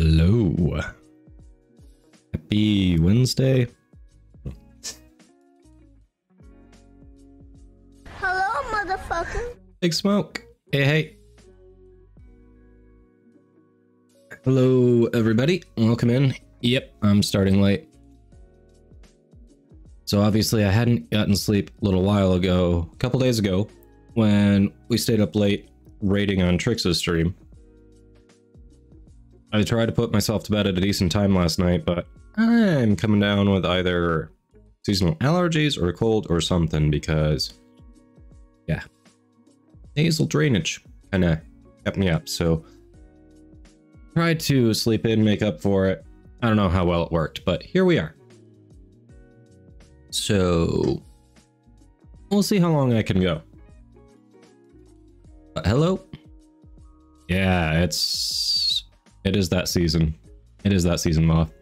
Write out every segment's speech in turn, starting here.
Hello. Happy Wednesday. Hello, motherfucker. Big Smoke. Hey, hey. Hello, everybody. Welcome in. Yep, I'm starting late. So obviously I hadn't gotten sleep a little while ago, a couple days ago, when we stayed up late raiding on Trix's stream. I tried to put myself to bed at a decent time last night, but I'm coming down with either seasonal allergies or a cold or something because, yeah, nasal drainage kind of kept me up. So tried to sleep in, make up for it. I don't know how well it worked, but here we are. So we'll see how long I can go. Uh, hello? Yeah, it's it is that season. It is that season, Moth.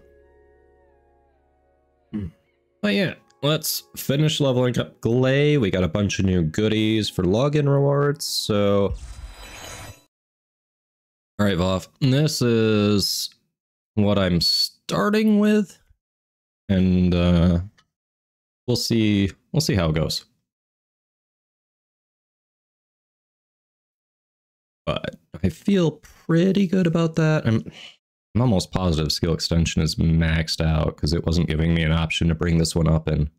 But yeah, let's finish leveling up Gley. We got a bunch of new goodies for login rewards, so all right, Voth. This is what I'm starting with, and uh, we'll see. We'll see how it goes. But I feel pretty good about that. I'm, I'm almost positive skill extension is maxed out because it wasn't giving me an option to bring this one up and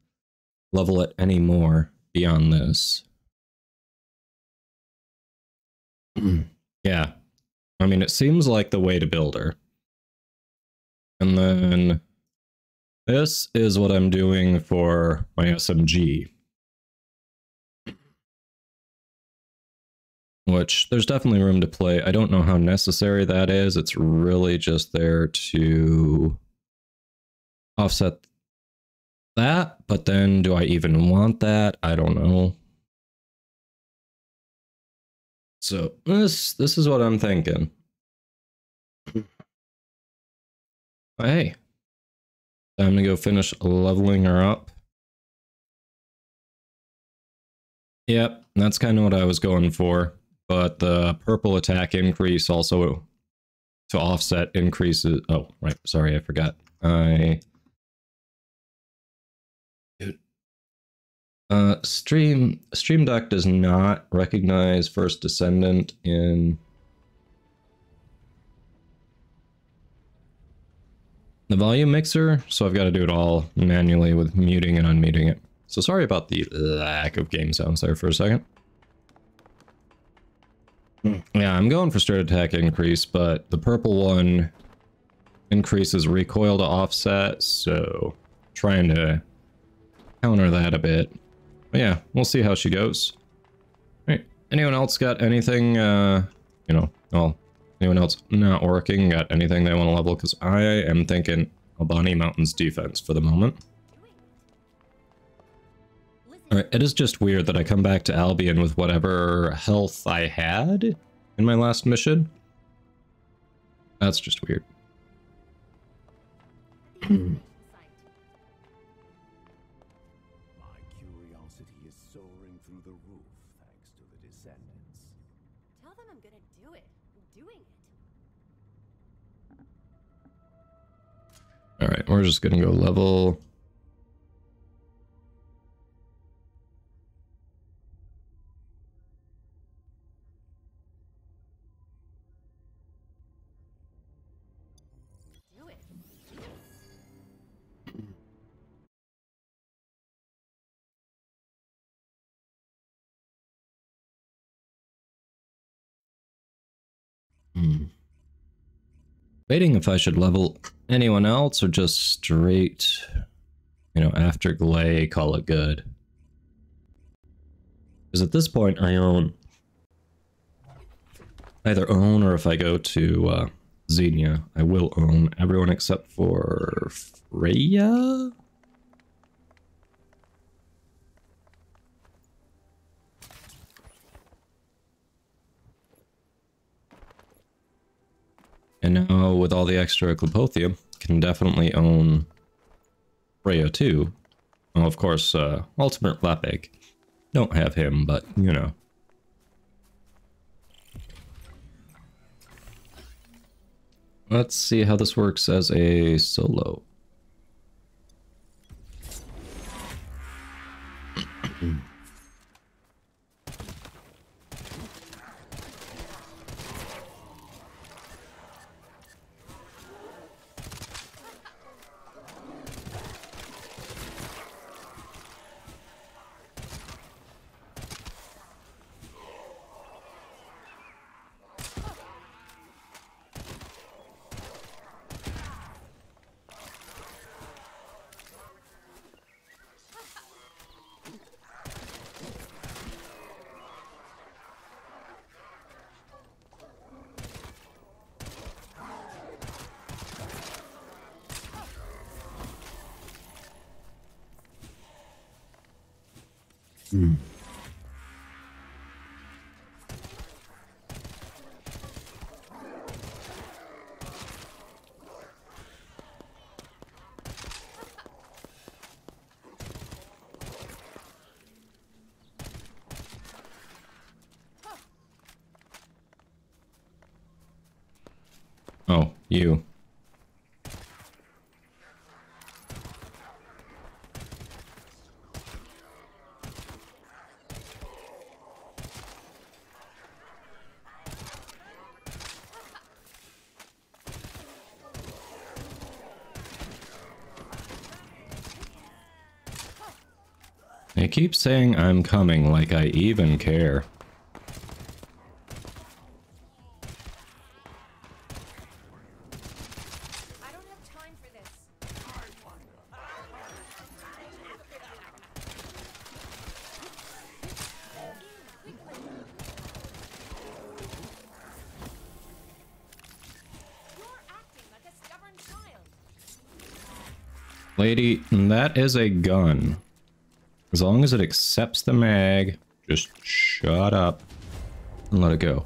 level it any more beyond this. yeah, I mean, it seems like the way to build her. And then this is what I'm doing for my SMG. Which there's definitely room to play. I don't know how necessary that is. It's really just there to offset that. But then do I even want that? I don't know. So this this is what I'm thinking. Hey, time to go finish leveling her up. Yep, that's kind of what I was going for. But the purple attack increase also to offset increases. Oh, right. Sorry, I forgot. I Uh, Stream Stream Deck does not recognize First Descendant in the volume mixer, so I've got to do it all manually with muting and unmuting it. So sorry about the lack of game sounds there for a second. Yeah, I'm going for straight attack increase, but the purple one increases recoil to offset, so trying to counter that a bit. But yeah, we'll see how she goes. Right. Anyone else got anything, uh, you know, well, anyone else not working got anything they want to level? Because I am thinking Albani Mountains defense for the moment. Alright, it is just weird that I come back to Albion with whatever health I had in my last mission. That's just weird. My curiosity is soaring through the roof thanks to the descendants. Tell them I'm gonna do it. I'm doing it. Alright, we're just gonna go level... Debating if I should level anyone else or just straight, you know, after Gley, call it good. Because at this point, I own either own or if I go to uh, Xenia, I will own everyone except for Freyna. And now with all the extra Clipothium, can definitely own Freyna too. Well, of course, uh, Ultimate Lepic. Don't have him, but you know. Let's see how this works as a solo. Oh, you. They keep saying I'm coming like I even care. Lady, that is a gun. As long as it accepts the mag, just shut up and let it go.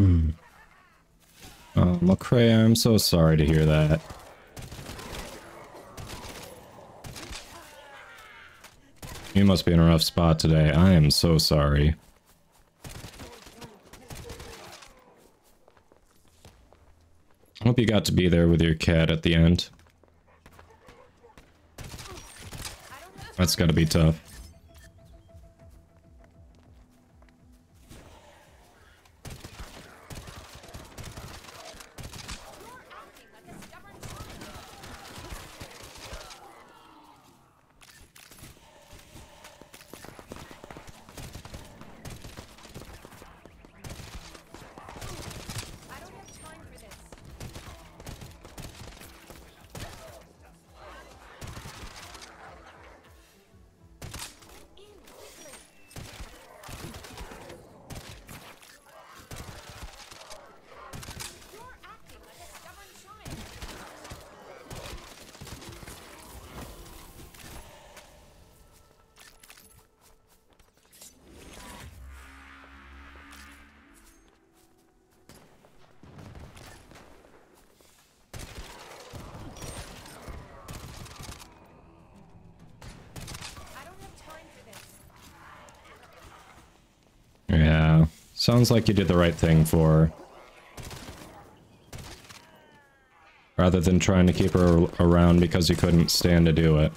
Hmm. Oh, McCray, I'm so sorry to hear that. You must be in a rough spot today. I am so sorry. Hope you got to be there with your cat at the end. That's gotta be tough. Like you did the right thing for her. Rather than trying to keep her around because you couldn't stand to do it.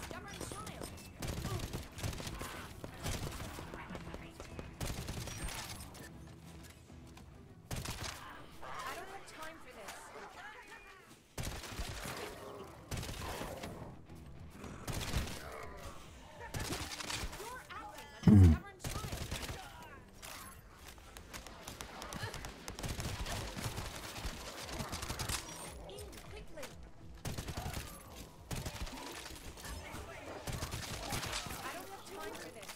stubborn child. In quickly. I don't have time for this.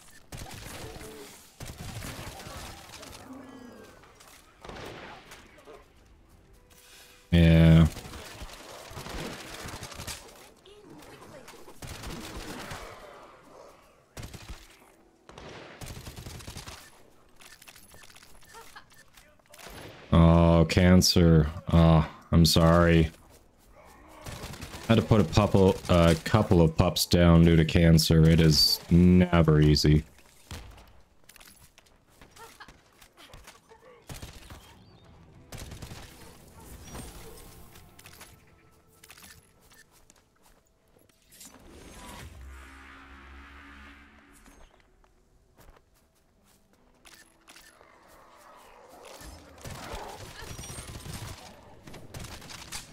Yeah. In quickly. Cancer. Oh, uh, I'm sorry. had to put a couple, a uh, couple of pups down due to cancer. It is never easy.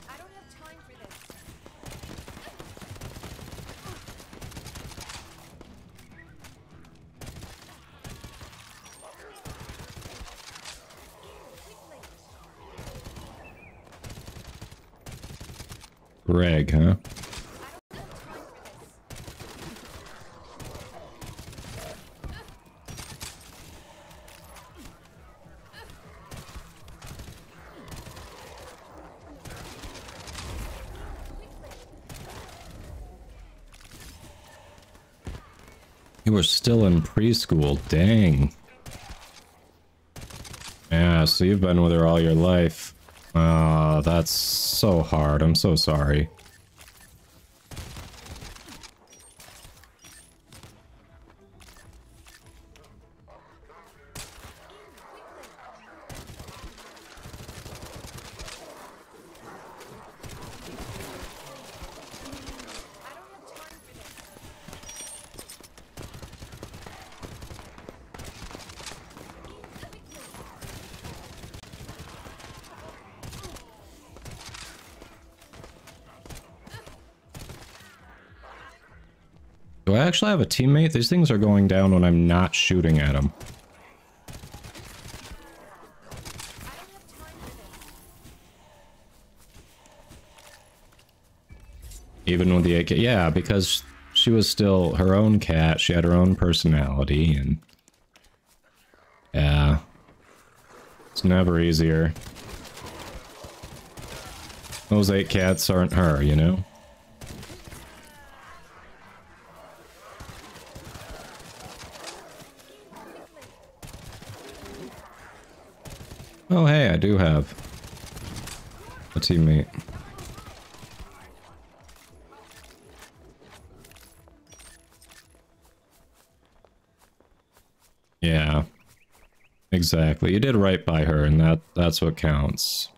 I don't have time for this. Greg, huh? You were still in preschool, dang. Yeah, so you've been with her all your life. Oh, that's so hard. I'm so sorry. Actually have a teammate? These things are going down when I'm not shooting at them. Even with the AK, yeah, because she was still her own cat. She had her own personality, and yeah, it's never easier. Those eight cats aren't her, you know. Do have a teammate. Yeah. Exactly. You did right by her, and that that's what counts.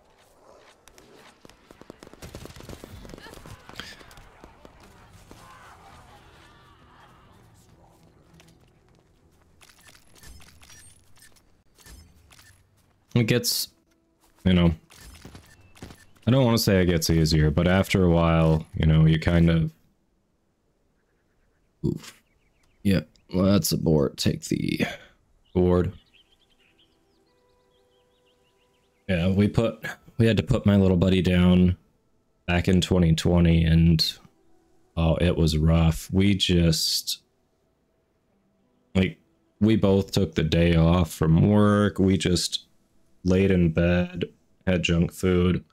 It gets, you know, I don't want to say it gets easier, but after a while, you know, you kind of. Oof. Yep. Let's abort. Take the board. Yeah, we put we had to put my little buddy down back in 2020 and oh, it was rough. We just like we both took the day off from work. We just laid in bed, had junk food,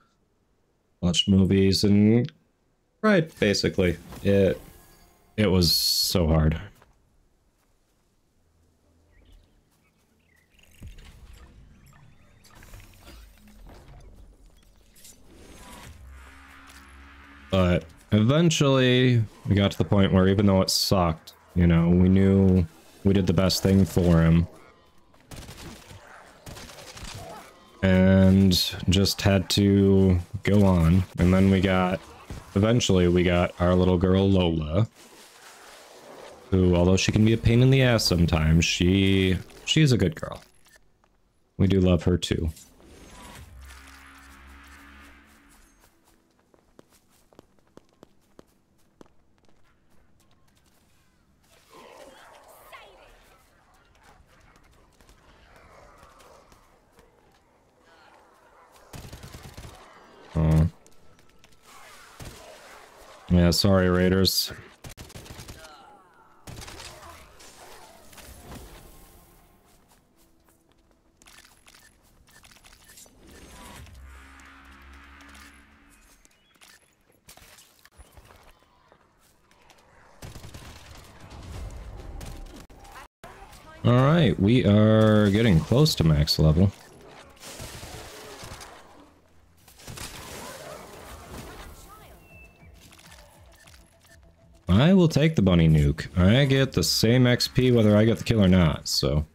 watched movies and right basically. It it was so hard. But eventually, we got to the point where even though it sucked, you know, we knew we did the best thing for him. And just had to go on. And then we got, eventually, we got our little girl Lola. Who, although she can be a pain in the ass sometimes, she, she's a good girl. We do love her too. Yeah, sorry, Raiders. Alright, we are getting close to max level. Will take the bunny nuke. I get the same XP whether I get the kill or not, so...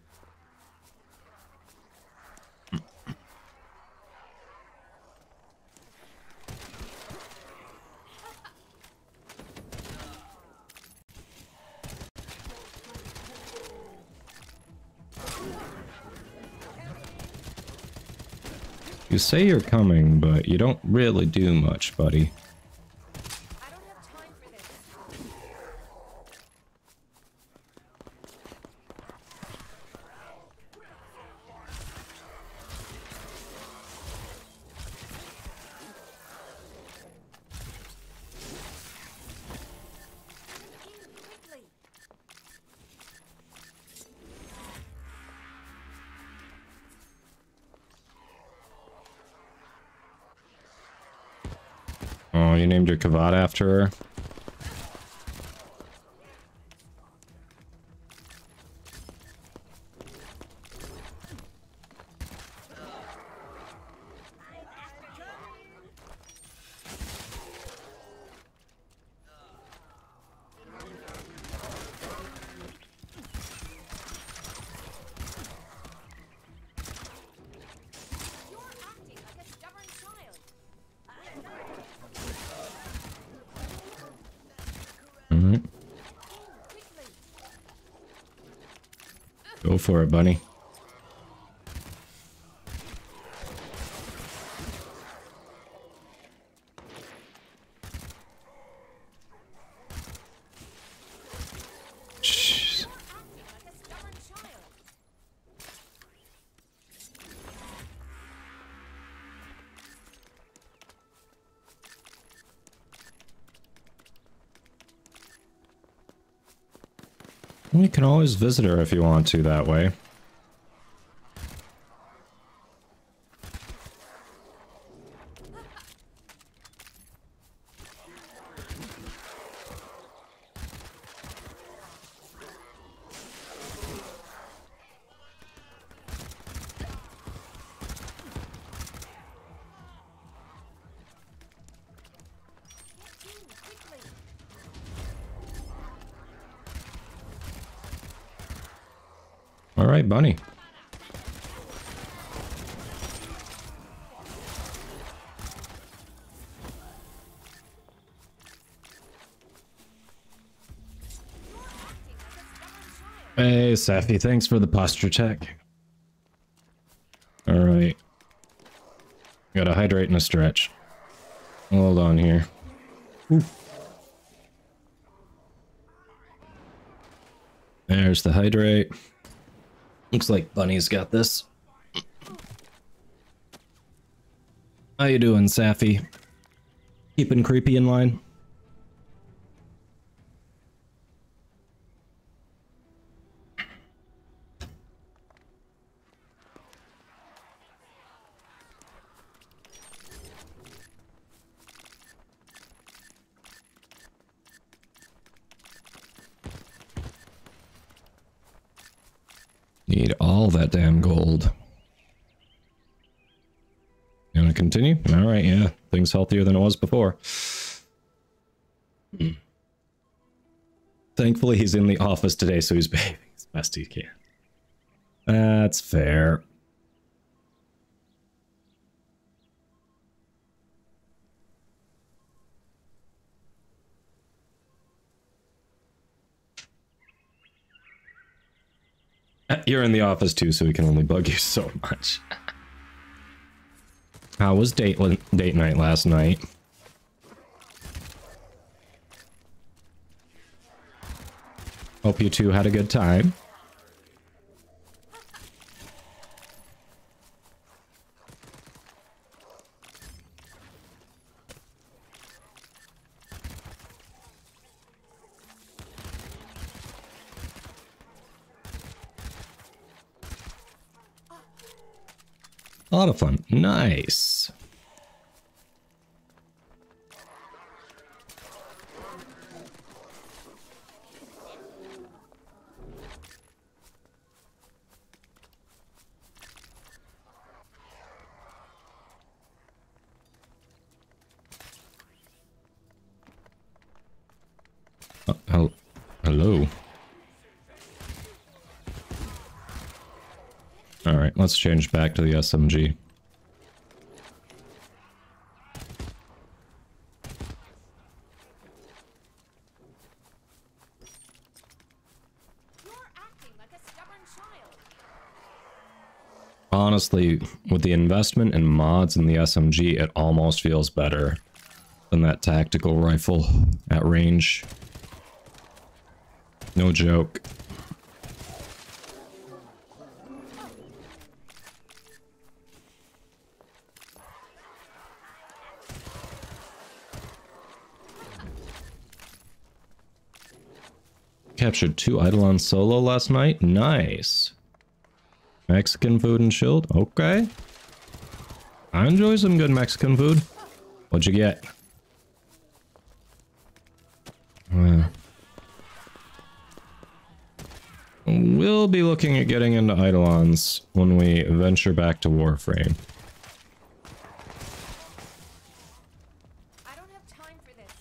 You say you're coming, but you don't really do much, buddy. Kavad after her? Go for it, bunny. Jeez. Acting like a stubborn child. You can always visit her if you want to that way. Safi, thanks for the posture check. Alright. Gotta hydrate and a stretch. Hold on here. There's the hydrate. Looks like Bunny's got this. How you doing, Safi? Keeping creepy in line? Need all that damn gold. You want to continue? All right, healthier than it was before. Hmm. Thankfully, he's in the office today, so he's behaving as best he can. That's fair. You're in the office too, so we can only bug you so much. How was date date night last night? Hope you two had a good time. A lot of fun. Nice. Uh, hel- hello. All right, let's change back to the SMG. You're acting like a stubborn child. Honestly, with the investment in mods in the SMG, it almost feels better than that tactical rifle at range. No joke. Captured two Eidolon solo last night. Nice. Mexican food and chilled. Okay. I enjoy some good Mexican food. What'd you get? Well. We'll be looking at getting into Eidolons when we venture back to Warframe. I don't have time for this.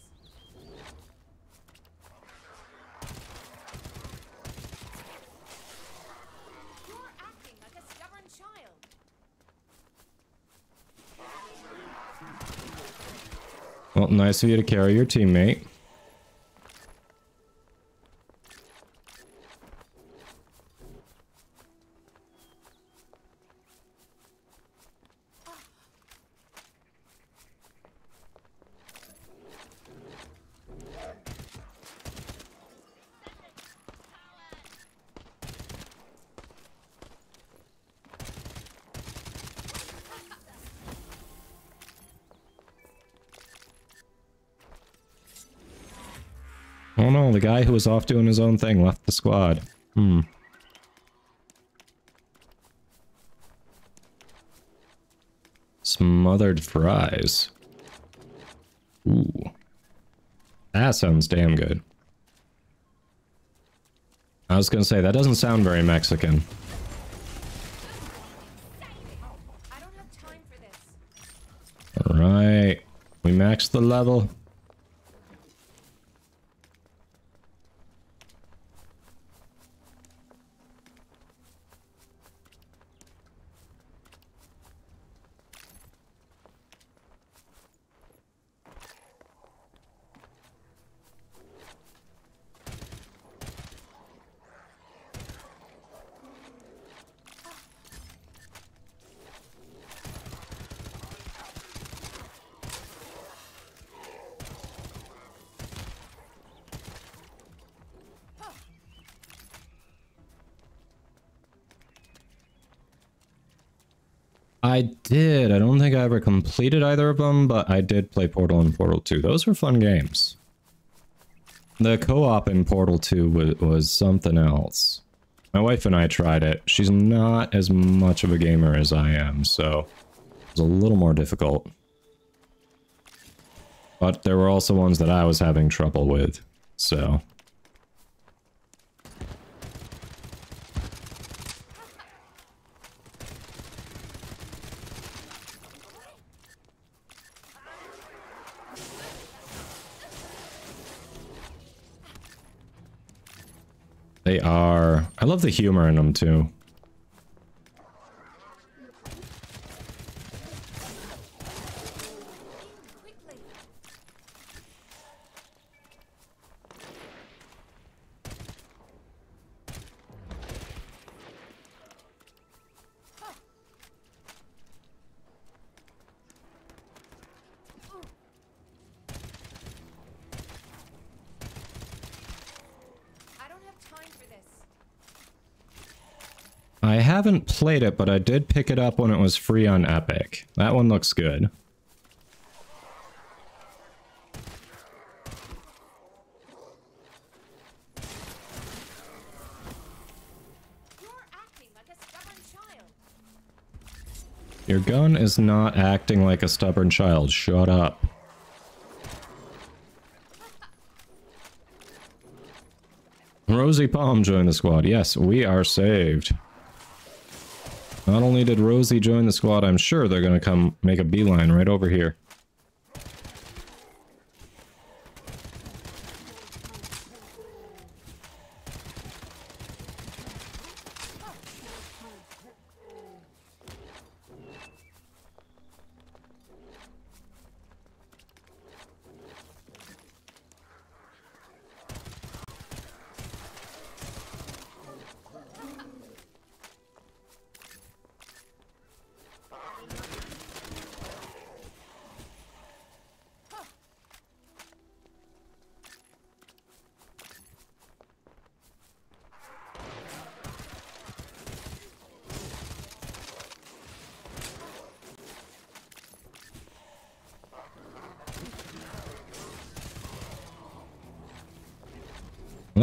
You're acting like a stubborn child. Well, nice of you to carry your teammate. Was off doing his own thing left the squad. Hmm. Smothered fries. Ooh. That sounds damn good. I was gonna say, that doesn't sound very Mexican. Alright. We maxed the level. I did. I don't think I ever completed either of them, but I did play Portal and Portal 2. Those were fun games. The co-op in Portal 2 was, was something else. My wife and I tried it. She's not as much of a gamer as I am, so it was a little more difficult. But there were also ones that I was having trouble with, so... They are. I love the humor in them too. Quickly. I don't have time for this. I haven't played it, but I did pick it up when it was free on Epic. That one looks good. Your gun is not acting like a stubborn child. Shut up. Rosie Palm joined the squad. Yes, we are saved. Not only did Rosie join the squad, I'm sure they're gonna come make a beeline right over here.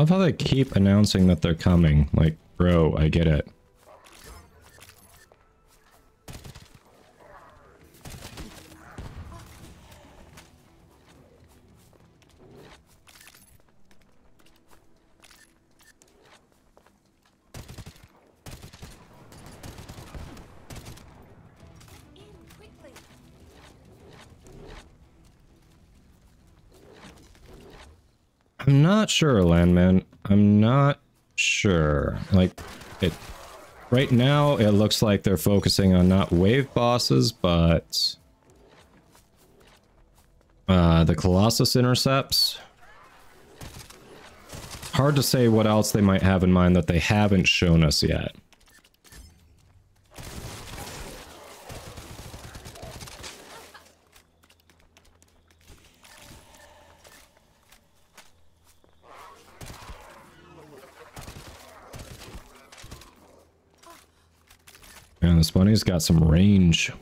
Love how they keep announcing that they're coming. Like, bro, I get it. In quickly. I'm not sure, Landman. I'm not sure. Like, it... Right now, it looks like they're focusing on not wave bosses, but... Uh, the Colossus intercepts. Hard to say what else they might have in mind that they haven't shown us yet. Bunny's got some range.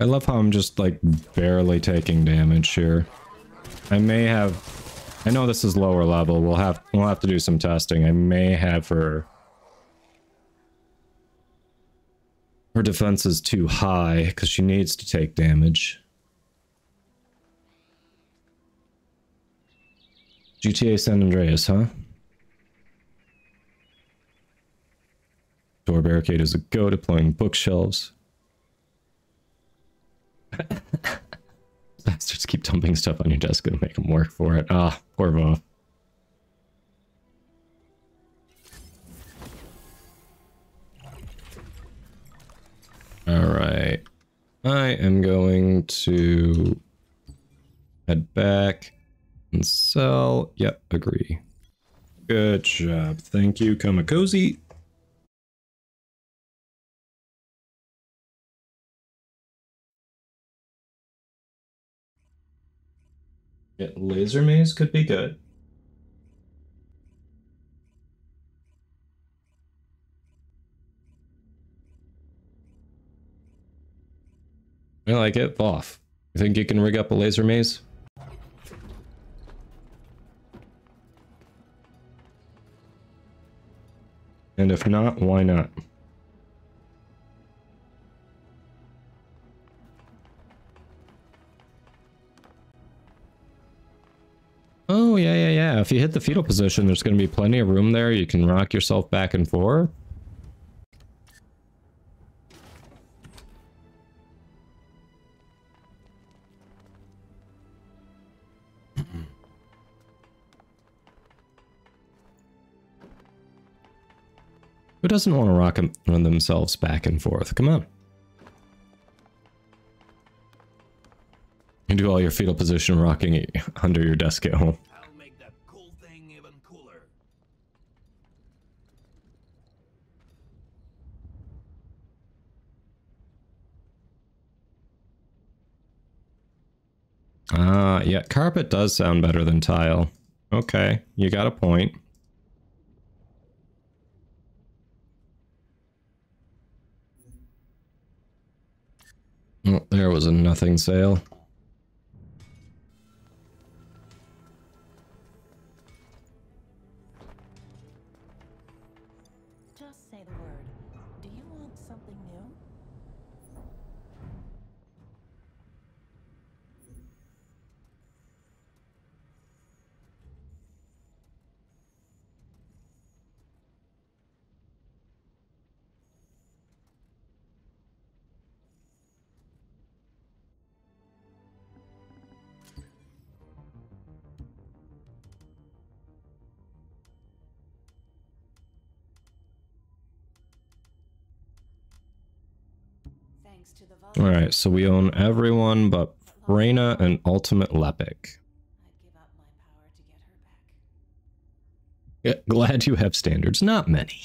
I love how I'm just like barely taking damage here. I may have I know this is lower level. We'll have we'll have to do some testing. I may have her her defense is too high because she needs to take damage. GTA San Andreas, huh? Door barricade is a go deploying bookshelves. Bastards keep dumping stuff on your desk and make them work for it. Ah, poor Voth. Alright. I am going to head back and sell. Yep, agree. Good job. Thank you, Kamakozy. Yeah, laser maze could be good. I like it. Voth. You think you can rig up a laser maze? And if not, why not? Oh, yeah, yeah, yeah. If you hit the fetal position, there's going to be plenty of room there. You can rock yourself back and forth. Who doesn't want to rock themselves back and forth? Come on. You do all your fetal position rocking under your desk at home. Ah, yeah, carpet does sound better than tile. Okay, you got a point. Oh, there was a nothing sale. Alright, so we own everyone but Freyna and Ultimate Lepic. I'd give up my power to get her back. Yeah, glad you have standards. Not many.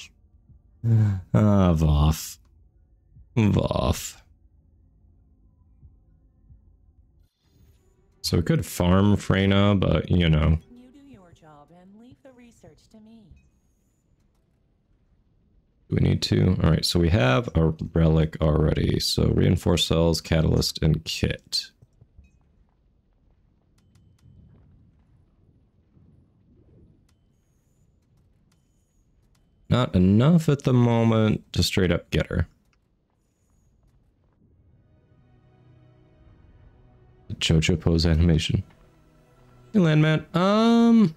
Ah, Voff. Voff. So we could farm Freyna, but you know. You do your job and leave the research to me. Do we need to? Alright, so we have a relic already. So reinforced cells, catalyst, and kit. Not enough at the moment to straight up get her. The Jojo pose animation. Hey, Landman. Um,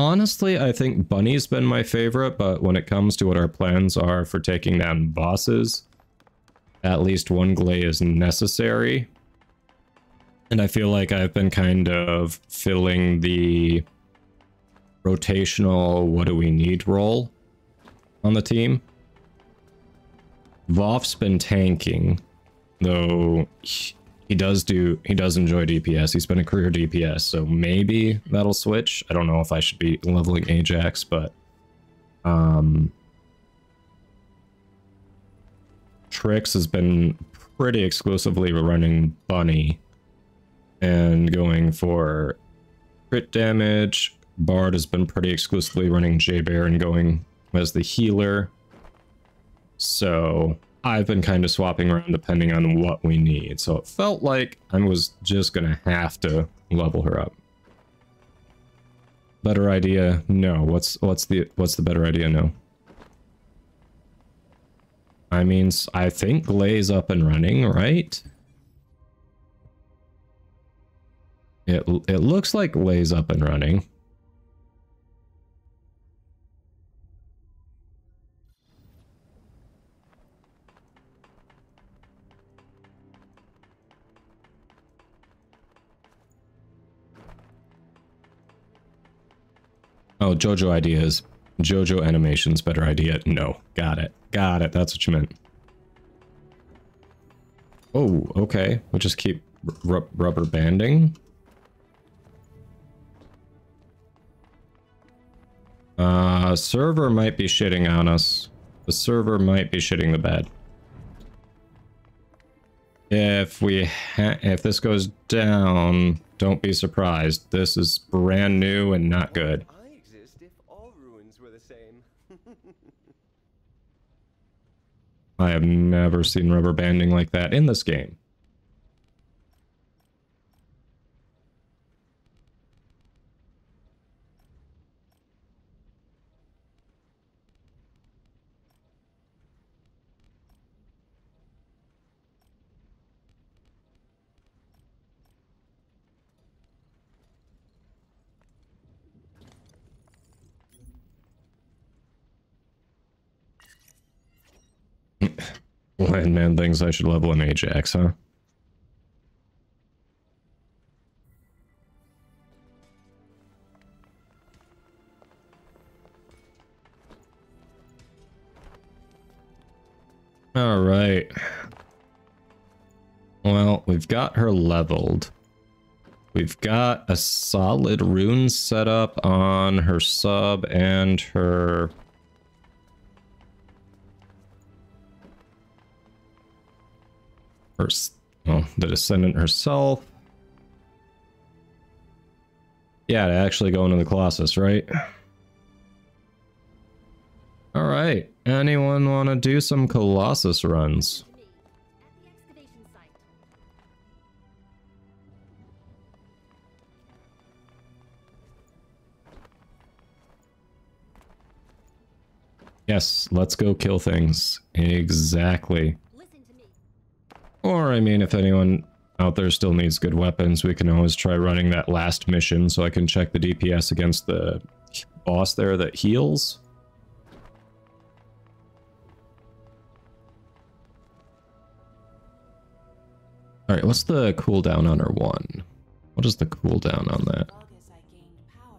honestly, I think Bunny's been my favorite, but when it comes to what our plans are for taking down bosses, at least one Gley is necessary. And I feel like I've been kind of filling the rotational what do we need role on the team. Voff's been tanking, though he does do he does enjoy DPS. He's been a career DPS, so maybe that'll switch. I don't know if I should be leveling Ajax, but um Trix has been pretty exclusively running Bunny and going for crit damage. Bard has been pretty exclusively running Jayber and going as the healer. So I've been kind of swapping around depending on what we need. So it felt like I was just going to have to level her up. Better idea? No. What's what's the what's the better idea? No. I mean, I think Gley's up and running, right? It it looks like Gley's up and running. Oh, Jojo ideas. Jojo animations, better idea. No, got it. Got it. That's what you meant. Oh, okay. We'll just keep rubber banding. Uh, server might be shitting on us. The server might be shitting the bed. If we if this goes down, don't be surprised. This is brand new and not good. I exist if all ruins were the same. I have never seen rubber banding like that in this game. Landman thinks I should level an Ajax, huh? All right. Well, we've got her leveled. We've got a solid rune set up on her sub and her her well, the Descendant herself. Yeah, to actually go into the Colossus, right? Alright, anyone want to do some Colossus runs? Yes, let's go kill things. Exactly. Listen to me. Or, I mean, if anyone out there still needs good weapons, we can always try running that last mission so I can check the DPS against the boss there that heals. Alright, what's the cooldown on her one? What is the cooldown on that? Long as I gained power,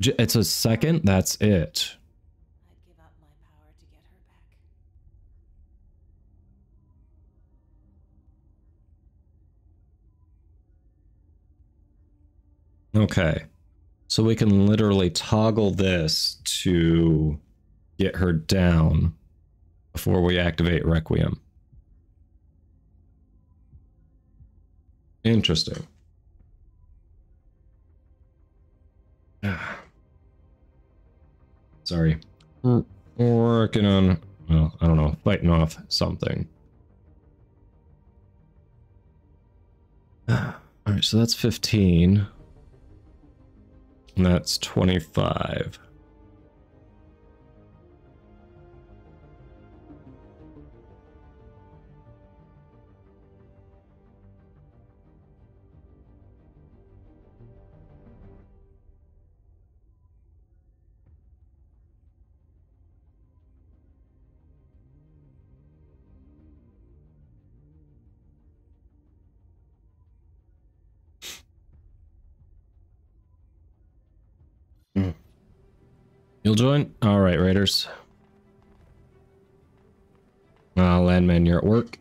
J- It's a second? That's it. Okay. So we can literally toggle this to get her down before we activate Requiem. Interesting. Sorry. We're working on, well, I don't know, fighting off something. Alright, so that's 15. And that's 25. You'll join? Alright, Raiders. Uh, Landman, you're at work.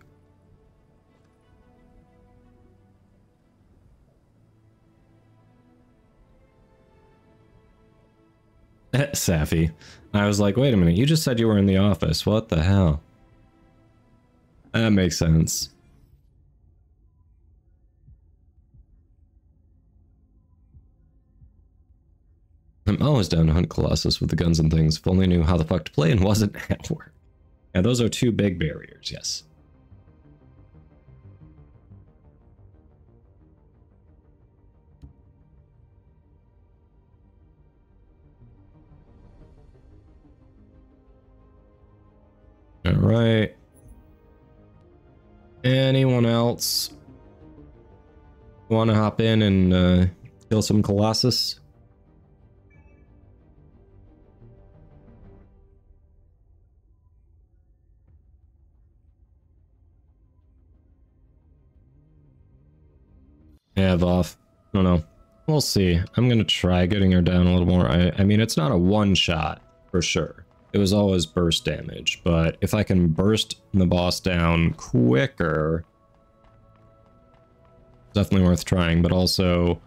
Safi. I was like, wait a minute, you just said you were in the office. What the hell? That makes sense. I'm always down to hunt Colossus with the guns and things. If only knew how the fuck to play and wasn't at work. Now those are two big barriers, yes. Alright. Anyone else want to hop in and uh, kill some Colossus? Yeah, Voth. I don't know. We'll see. I'm gonna try getting her down a little more. I, I mean, it's not a one shot for sure. It was always burst damage, but if I can burst the boss down quicker, definitely worth trying. But also,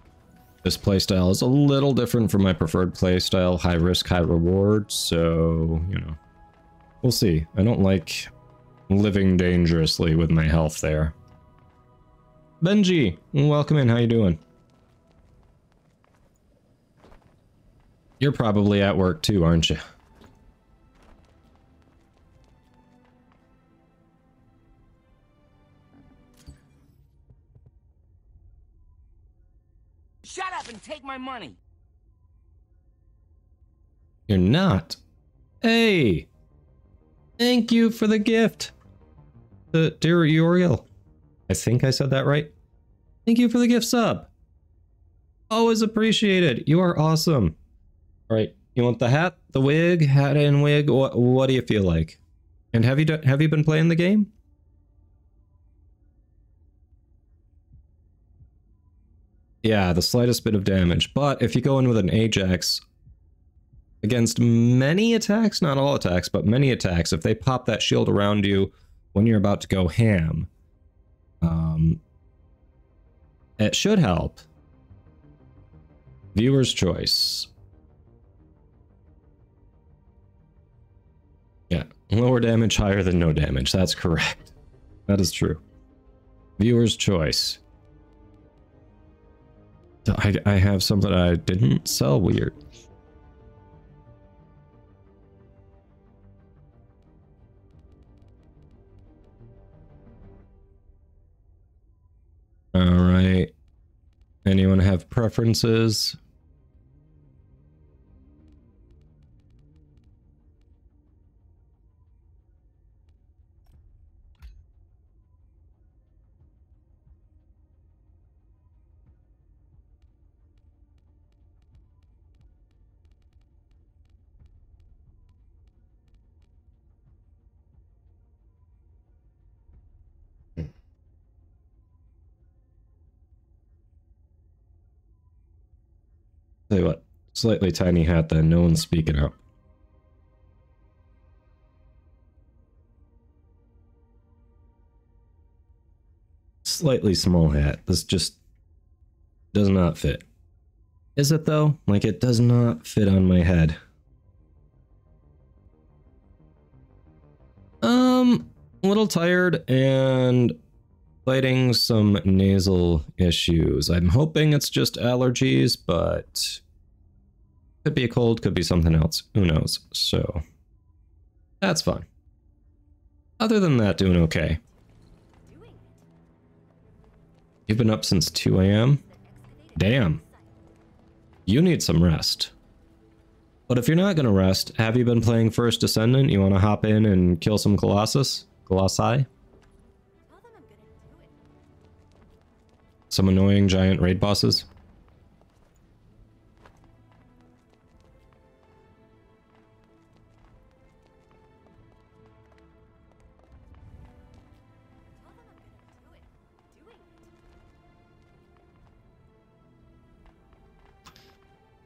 this playstyle is a little different from my preferred playstyle. High risk, high reward. So, you know, we'll see. I don't like living dangerously with my health there. Benji, welcome in. How you doing? You're probably at work too, aren't you? Shut up and take my money. You're not. Hey! Thank you for the gift. Uh, dear Uriel. I think I said that right. Thank you for the gift sub. Always appreciated. You are awesome. All right, you want the hat, the wig, hat and wig? What, what do you feel like? And have you done, have you been playing the game? Yeah, the slightest bit of damage. But if you go in with an Ajax against many attacks, not all attacks, but many attacks, if they pop that shield around you when you're about to go ham, um, it should help. Viewer's choice. Yeah, lower damage, higher than no damage. That's correct. That is true. Viewer's choice. I, I have something I didn't sell. Weird. All right. Anyone have preferences? Tell you what, slightly tiny hat then, no one's speaking up. Slightly small hat. This just does not fit. Is it though? Like it does not fit on my head. Um, a little tired and fighting some nasal issues. I'm hoping it's just allergies, but could be a cold, could be something else. Who knows? So that's fun. Other than that, doing okay. You've been up since 2 a.m.? Damn. You need some rest. But if you're not going to rest, have you been playing First Descendant? You want to hop in and kill some Colossus? Colossi? Some annoying giant raid bosses?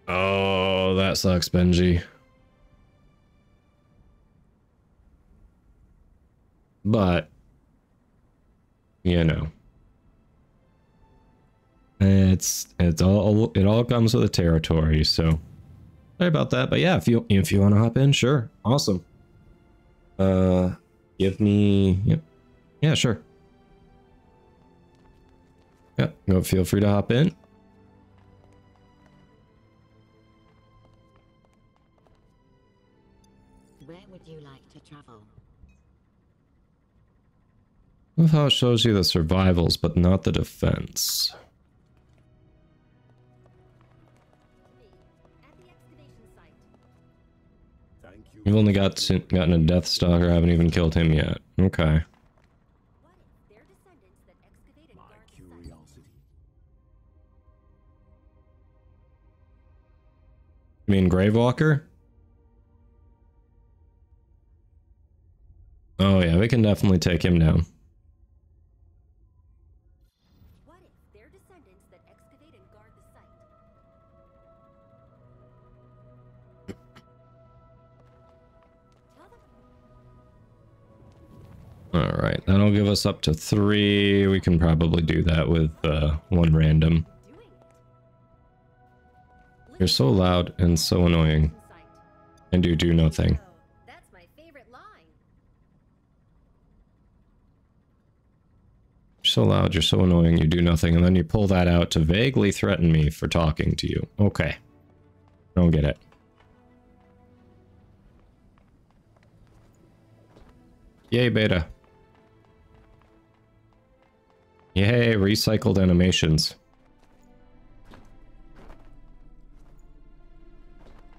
Oh, that sucks, Benji. But, you know. It's it's all it all comes with the territory, so sorry about that. But yeah, if you if you want to hop in, sure. Awesome. Uh give me yep. Yeah, sure. Yeah, go feel free to hop in. Where would you like to travel? Love how it shows you the survivals, but not the defense. You've only got gotten a Death Stalker, I haven't even killed him yet. Okay. You mean Gravewalker? Oh yeah, we can definitely take him down. Them Alright, that'll give us up to three. We can probably do that with uh, one random. You're so loud and so annoying, and you do nothing. You're so loud, you're so annoying, you do nothing, and then you pull that out to vaguely threaten me for talking to you. Okay. Don't get it. Yay, beta. Yay, recycled animations.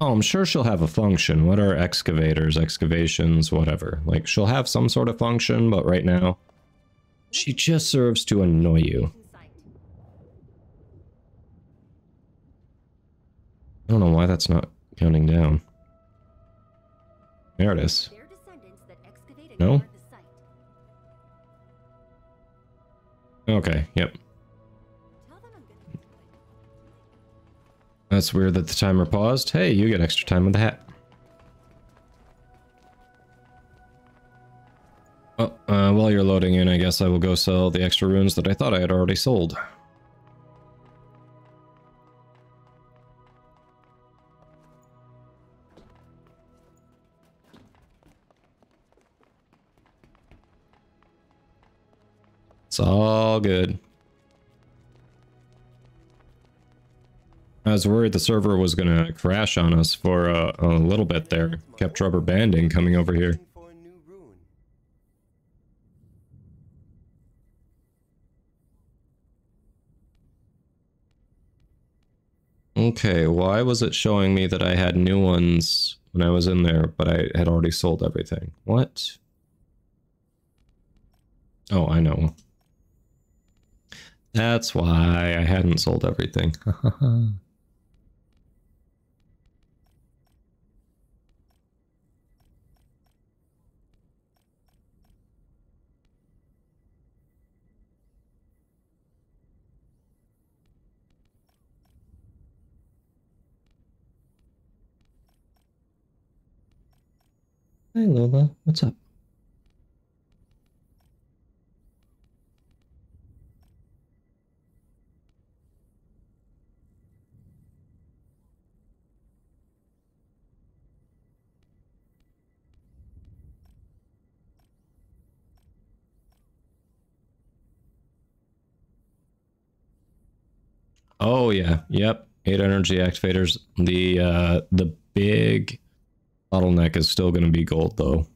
Oh, I'm sure she'll have a function. What are excavators, excavations, whatever? Like, she'll have some sort of function, but right now, she just serves to annoy you. I don't know why that's not counting down. There it is. They're descendants that excavate and No? Okay, yep. That's weird that the timer paused. Hey, you get extra time with the hat. Oh, uh, while you're loading in, I guess I will go sell the extra runes that I thought I had already sold. It's all good. I was worried the server was gonna crash on us for a, a little bit there. Kept rubber banding coming over here. Okay, why was it showing me that I had new ones when I was in there, but I had already sold everything? What? Oh, I know. That's why I hadn't sold everything. Hi Lola, what's up? Oh yeah, yep. Eight energy activators. The uh the big bottleneck is still gonna be gold though.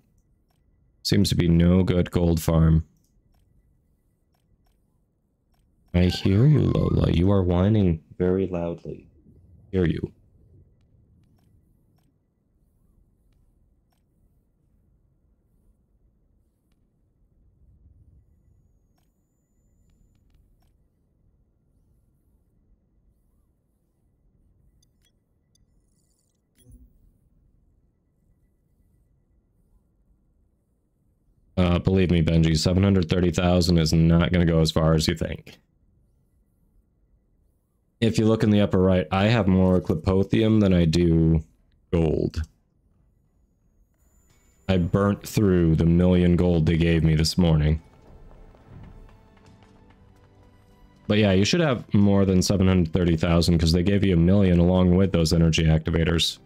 Seems to be no good gold farm. I hear you, Lola. You are whining very loudly. Hear you. Uh, believe me, Benji, 730,000 is not going to go as far as you think. If you look in the upper right, I have more clipothium than I do gold. I burnt through the million gold they gave me this morning. But yeah, you should have more than 730,000 because they gave you a million along with those energy activators.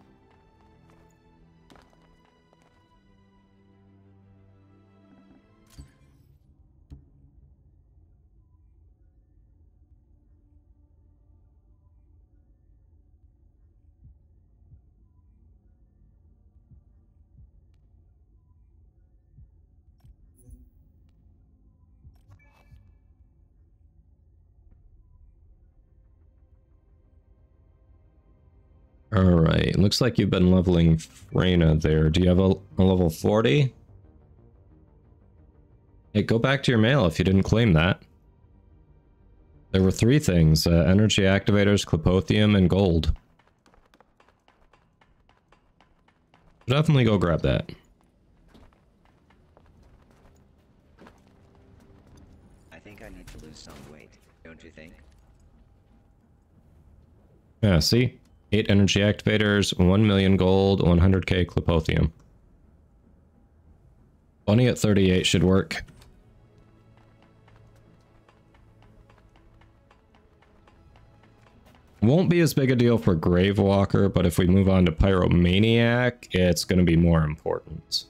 Alright, looks like you've been leveling Freyna there. Do you have a, a level 40? Hey, go back to your mail if you didn't claim that. There were three things, uh, energy activators, clipothium, and gold. Definitely go grab that. I think I need to lose some weight, don't you think? Yeah, see? 8 energy activators, 1 million gold, 100k clipothium. Bunny at 38 should work. Won't be as big a deal for Gravewalker, but if we move on to Pyromaniac, it's going to be more important.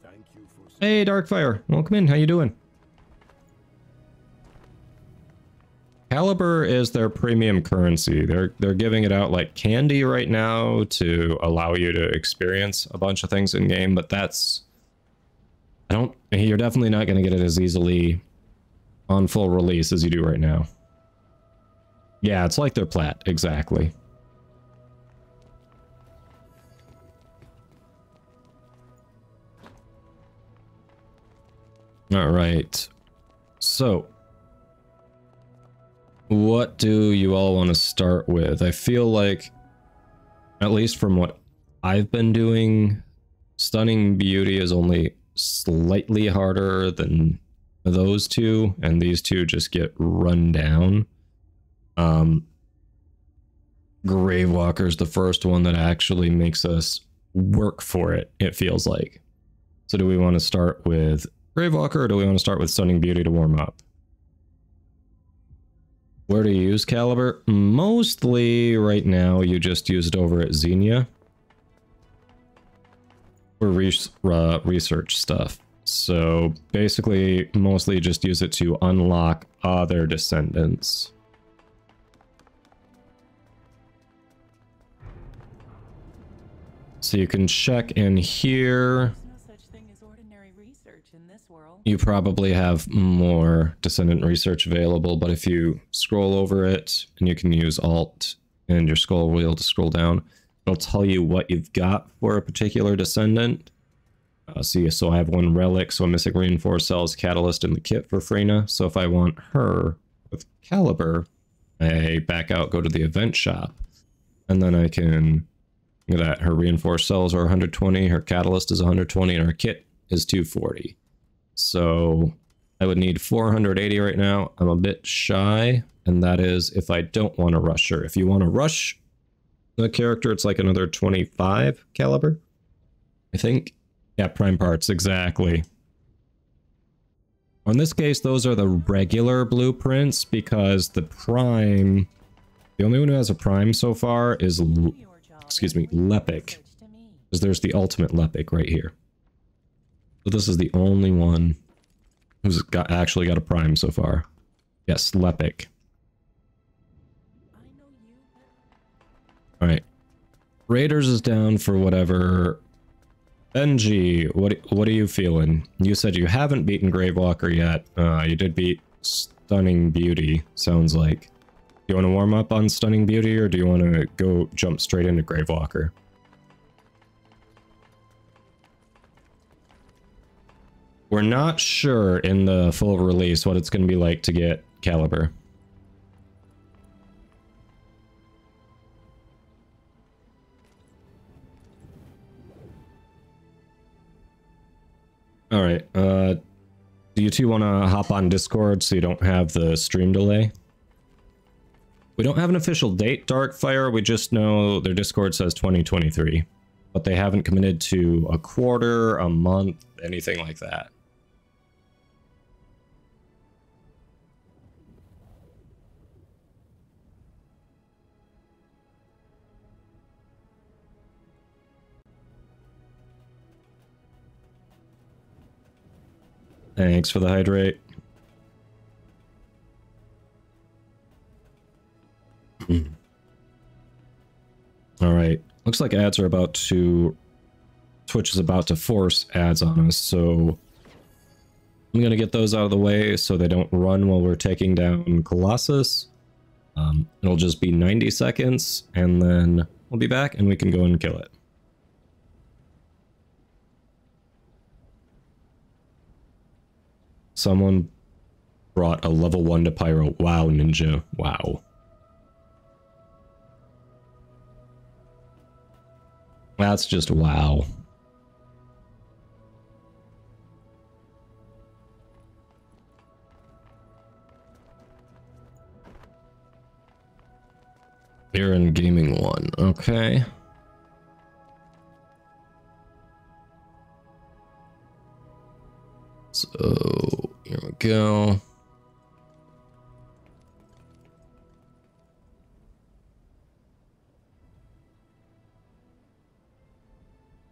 Thank you for Hey, Darkfire. Welcome in. How you doing? Caliber is their premium currency. They're they're giving it out like candy right now to allow you to experience a bunch of things in game, but that's I don't you're definitely not going to get it as easily on full release as you do right now. Yeah, it's like their plat, exactly. All right. So, what do you all want to start with? I feel like, at least from what I've been doing, Stunning Beauty is only slightly harder than those two, and these two just get run down. Um, Gravewalker's the first one that actually makes us work for it, it feels like. So do we want to start with Gravewalker or do we want to start with Stunning Beauty to warm up? Where do you use Caliber? Mostly right now you just use it over at Xenia. For re uh, research stuff. So basically, mostly just use it to unlock other descendants. So you can check in here. You probably have more descendant research available, but if you scroll over it and you can use Alt and your scroll wheel to scroll down, it'll tell you what you've got for a particular descendant. Uh, see, so I have one relic, so a missing reinforced cells catalyst in the kit for Freyna. So if I want her with caliber, I back out, go to the event shop, and then I can look at that. Her reinforced cells are 120, her catalyst is 120, and her kit is 240. So I would need 480 right now. I'm a bit shy, and that is if I don't want to rush her. If you want to rush the character, it's like another 25 caliber, I think. Yeah, prime parts, exactly. In this case, those are the regular blueprints because the prime, the only one who has a prime so far is, excuse me, Lepic. because there's the ultimate Lepic right here. So this is the only one who's got actually got a prime so far. Yes, Lepic. I know you, but All right. Raiders is down for whatever. Benji, what what are you feeling? You said you haven't beaten Gravewalker yet. Uh, you did beat Stunning Beauty. Sounds like. Do you want to warm up on Stunning Beauty, or do you want to go jump straight into Gravewalker? We're not sure in the full release what it's going to be like to get Caliber. All right. Uh, do you two want to hop on Discord so you don't have the stream delay? We don't have an official date, Darkfire. We just know their Discord says 2023, but they haven't committed to a quarter, a month, anything like that. Thanks for the hydrate. All right. Looks like ads are about to. Twitch is about to force ads on us, so I'm gonna get those out of the way so they don't run while we're taking down Colossus. Um, it'll just be 90 seconds, and then we'll be back and we can go and kill it. Someone brought a level 1 to Pyro. Wow, Ninja. Wow. That's just wow. You're in Gaming 1. Okay. So, here we go.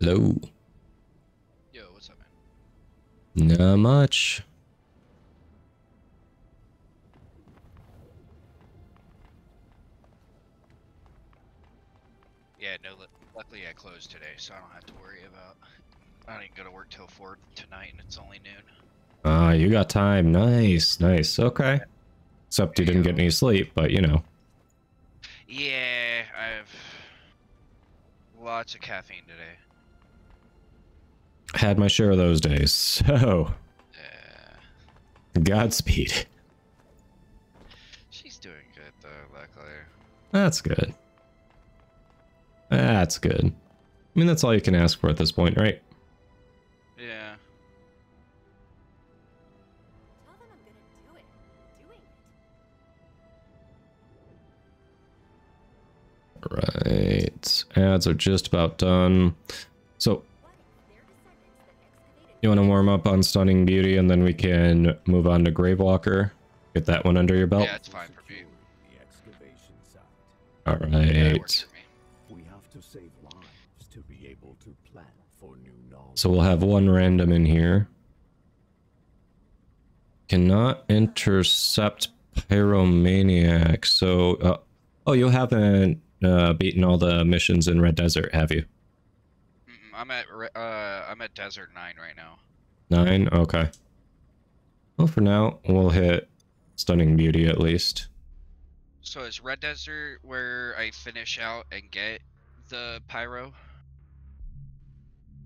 Hello. Yo, what's up, man? Not much. Yeah, no, luckily I closed today, so I don't have to. I don't even go to work till 4 tonight, and it's only noon. Ah, you got time. Nice, nice. Okay. Except you didn't get any sleep, but you know. Yeah, I've lots of caffeine today. Had my share of those days. So, Uh, Godspeed. she's doing good though, luckily. That's good. That's good. I mean, that's all you can ask for at this point, right? Right. Ads are just about done. So, What if they're descendants that excavated you want to warm up on Stunning Beauty and then we can move on to Gravewalker? Get that one under your belt? Yeah, it's fine for me. The excavation site. All Yeah, it right. works for me. We have to save lives to be able to plan for new knowledge. So we'll have one random in here. Cannot intercept Pyromaniac. So, uh, oh, you haven't uh, beaten all the missions in Red Desert, have you? I'm at uh I'm at Desert Nine right now. Nine? Okay. Well, for now, we'll hit Stunning Beauty at least. So is Red Desert where I finish out and get the pyro?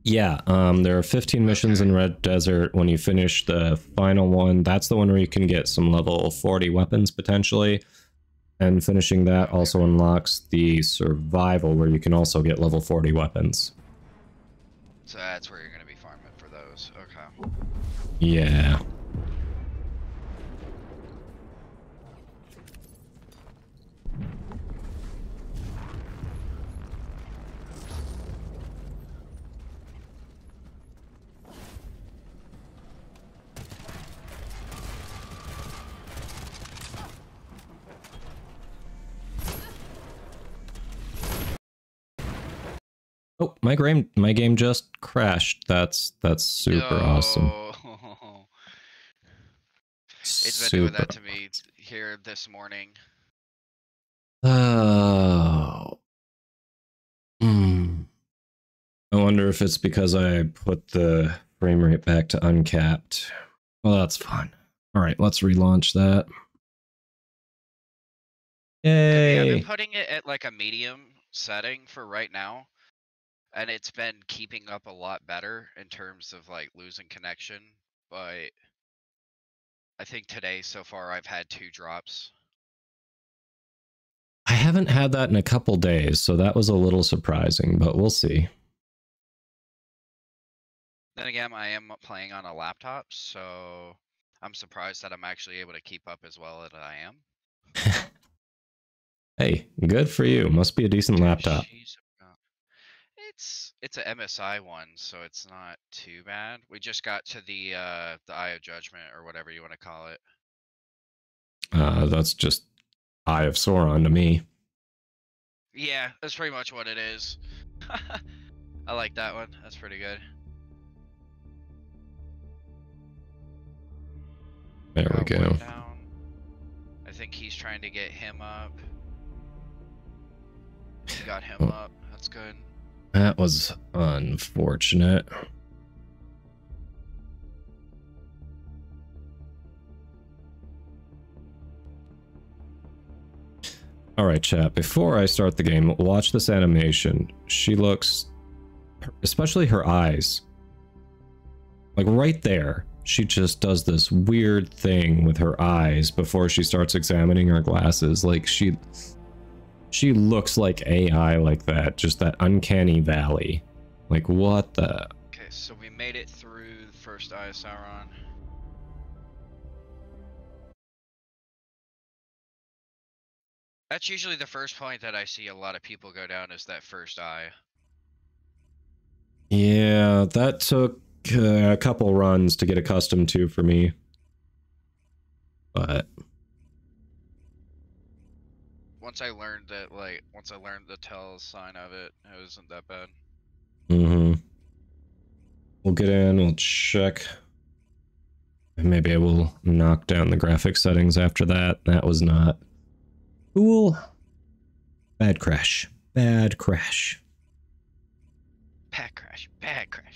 Yeah, um, there are 15 missions Okay. in Red Desert. When you finish the final one, that's the one where you can get some level 40 weapons potentially. And finishing that also unlocks the survival, where you can also get level 40 weapons. So that's where you're gonna be farming for those. Okay. Yeah. Oh, my game my game just crashed. That's that's super awesome. Yo. It's been doing that to me here this morning. Oh. Hmm. I wonder if it's because I put the frame rate back to uncapped. Well, that's fun. All right, let's relaunch that. Yeah, I've been putting it at like a medium setting for right now, and it's been keeping up a lot better in terms of like losing connection. But I think today so far I've had two drops. I haven't had that in a couple days, so that was a little surprising, but we'll see. Then again, I am playing on a laptop, so I'm surprised that I'm actually able to keep up as well as I am. Hey, good for you. Must be a decent laptop. Jeez, It's it's a MSI one, so it's not too bad. We just got to the uh the Eye of Judgment or whatever you want to call it. Uh, that's just Eye of Sauron to me. Yeah, that's pretty much what it is. I like that one. That's pretty good. There we go. down. I think he's trying to get him up. He got him Oh. up. That's good. That was unfortunate. All right, chat. Before I start the game, watch this animation. She looks, especially her eyes, like right there. She just does this weird thing with her eyes before she starts examining her glasses. Like she, she looks like AI like that. Just that uncanny valley. Like what the? Okay, so we made it through the first Eye of Sauron. That's usually the first point that I see a lot of people go down is that first eye. Yeah, that took uh, a couple runs to get accustomed to for me. But Once I learned that, like, once I learned the tell sign of it, it wasn't that bad. Mm hmm we'll get in. We'll check. And maybe I will knock down the graphic settings after that. That was not cool. Bad crash. Bad crash. Bad crash, bad crash.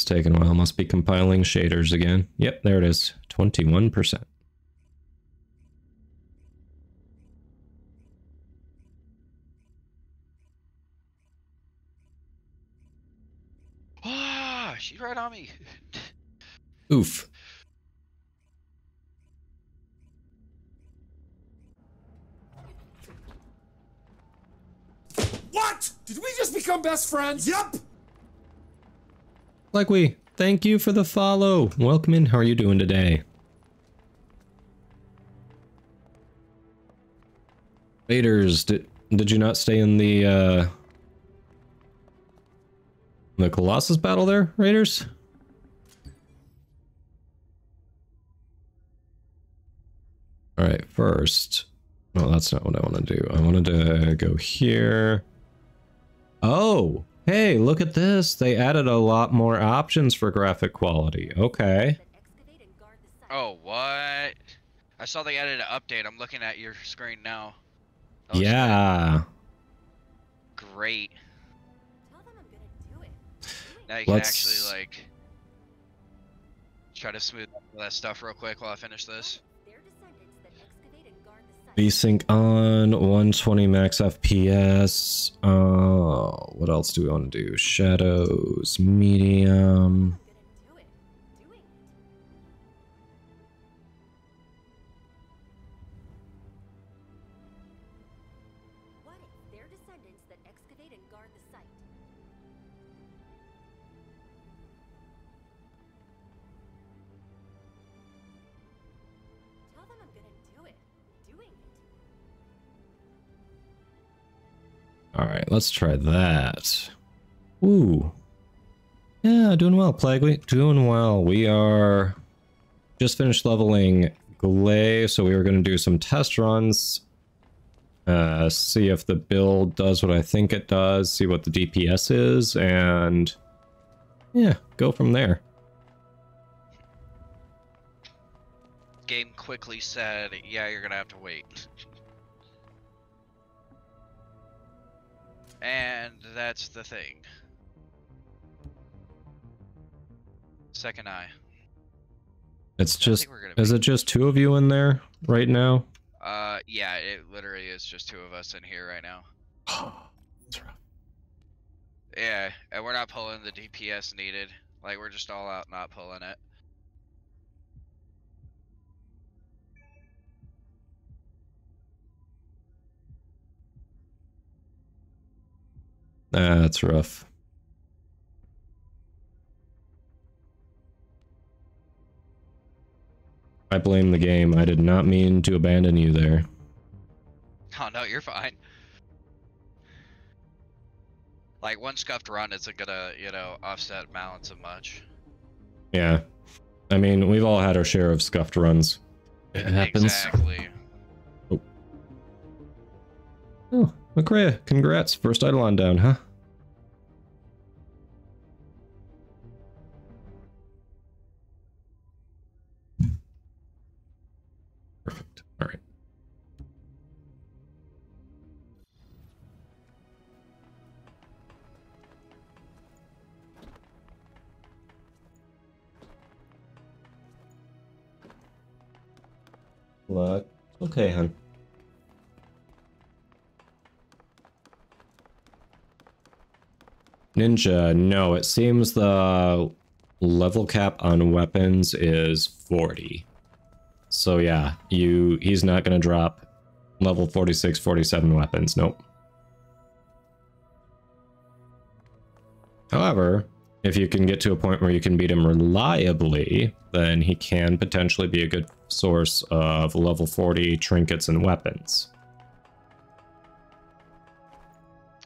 It's taking a while. Must be compiling shaders again. Yep, there it is. 21%. Ah, she's right on me. Oof. What? Did we just become best friends? Yup. Like we, thank you for the follow. Welcome in. How are you doing today? Raiders, did did you not stay in the uh the Colossus battle there, Raiders? All right, first. Well, that's not what I want to do. I wanted to go here. Oh, Hey, look at this. They added a lot more options for graphic quality. Okay. Oh, what? I saw they added an update. I'm looking at your screen now. That looks Yeah. Great. Tell them I'm gonna do it. Now you can Let's- actually like try to smooth out that stuff real quick while I finish this. VSync on 120 max FPS. Uh, what else do we want to do? Shadows, medium. All right, let's try that. Ooh. Yeah, doing well, Plague. Doing well. We are just finished leveling Gley, so we were going to do some test runs. Uh, see if the build does what I think it does, see what the DPS is, and yeah, go from there. Game quickly said, "Yeah, you're gonna have to wait." and that's the thing. Second eye. It's just, think we're gonna is be- it just two of you in there right now? Uh, yeah, it literally is just two of us in here right now. That's rough. Yeah, and we're not pulling the DPS needed. Like we're just all out not pulling it. That's rough. I blame the game. I did not mean to abandon you there. Oh no, you're fine. Like one scuffed run isn't gonna, you know, offset balance of much. Yeah. I mean, we've all had our share of scuffed runs. It happens. Exactly. Oh, oh McRae, congrats. First Eidolon down, huh? Luck. Okay, hun. Ninja, no, it seems the level cap on weapons is 40. So yeah, you he's not going to drop level 46, 47 weapons. Nope. However, if you can get to a point where you can beat him reliably, then he can potentially be a good source of level 40 trinkets and weapons.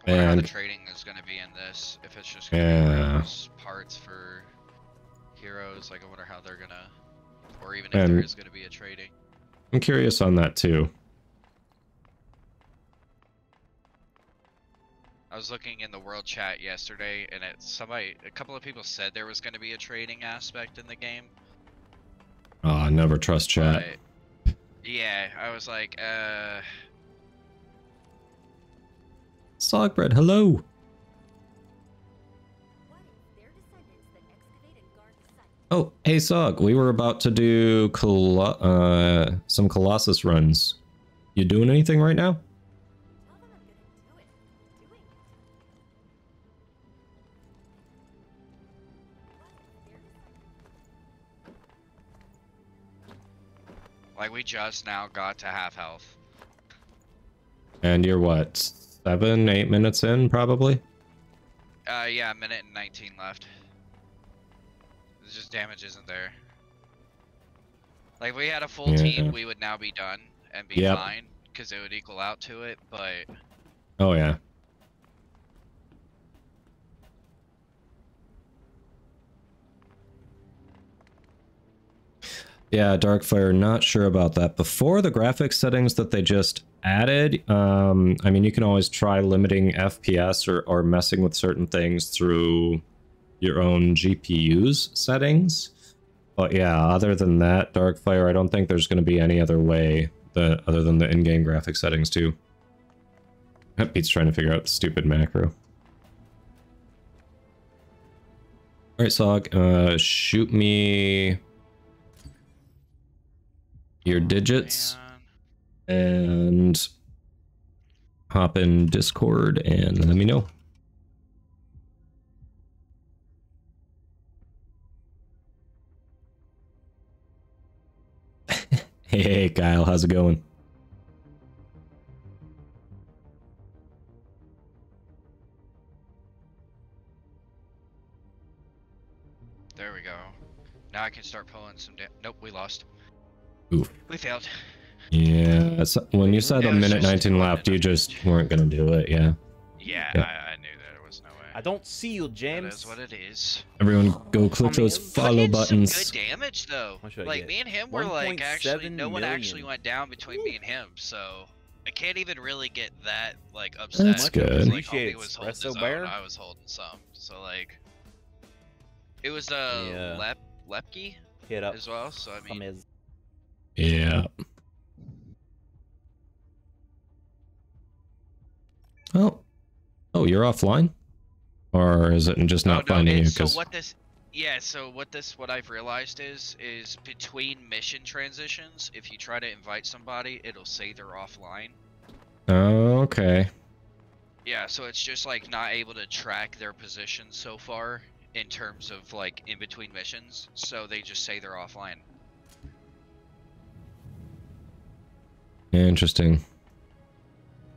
How the And- trading is gonna be in this. If it's just Yeah. parts for heroes, like I wonder how they're gonna, or even if And- there is gonna be a trading. I'm curious on that too. I was looking in the world chat yesterday, and it somebody, a couple of people said there was gonna be a trading aspect in the game. Oh, never trust chat. But yeah, I was like, uh, Sogbread, hello. What if they're descendants that excavate and guard the site? Oh, hey Sog, we were about to do Colo- uh, some Colossus runs. You doing anything right now? Like we just now got to half health. And you're what, seven, eight minutes in, probably? Uh, yeah, a minute and 19 left. It's just damage isn't there. Like, if we had a full Yeah. team, we would now be done and be Yep. fine, because it would equal out to it, but Oh, yeah. Yeah, Darkfire, not sure about that. Before the graphics settings that they just added, um, I mean, you can always try limiting FPS or, or messing with certain things through your own GPU's settings. But yeah, other than that, Darkfire, I don't think there's going to be any other way that, other than the in-game graphic settings too. Pete's trying to figure out the stupid macro. Alright, Sog, uh, shoot me your digits and hop in Discord and let me know. hey, Kyle, how's it going? There we go. Now I can start pulling some. Nope, we lost. Oof. We failed. Yeah, so when you said It a minute 19 left, you just weren't gonna do it, yeah. Yeah, Yeah. I, I knew there was no way. I don't see you, James. is what it is. Everyone go click those Come in. follow buttons. Some good damage though. What should I Like me and him were like actually 1.7 no one actually went down between me and him, so I can't even really get that like upset. That's good. Like, Appreciate homie was holding Espresso his Bear. own, I was holding some. So like, it was uh Yeah. Lep Lepic Hit up. as well. So I Come mean, is. Yeah. Oh. Oh, you're offline? Or is it just not oh, no, finding you? it's- So Because what this? Yeah, so what this what I've realized is is between mission transitions, if you try to invite somebody, it'll say they're offline. oh, okay. Yeah, so it's just like not able to track their position so far in terms of like in between missions, so they just say they're offline. Interesting.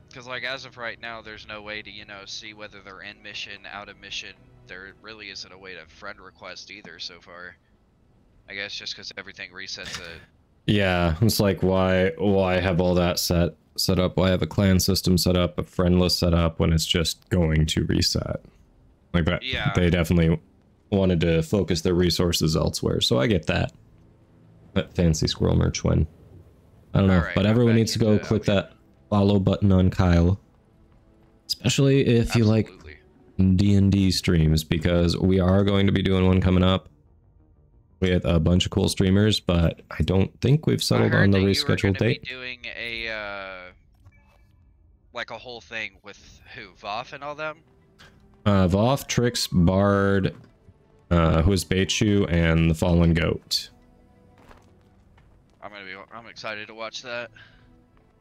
Because like as of right now, there's no way to you know see whether they're in mission, out of mission. There really isn't a way to friend request either so far. I guess just because everything resets it. Yeah, it's like why why have all that set set up? Why have a clan system set up, a friend list set up when it's just going to reset? Like that. Yeah. They definitely wanted to focus their resources elsewhere, so I get that. That fancy squirrel merch win. I don't know, Alright, but everyone needs to go click that follow button on Kyle. Especially if you like Absolutely. D&D streams because we are going to be doing one coming up with a bunch of cool streamers, but I don't think we've settled on the that you were rescheduled date. Be doing a uh, like a whole thing with who Voff and all them. Uh, Voth, Trix, Bard, uh, who is Beichu, and the Fallen Goat. I'm gonna be. I'm excited to watch that.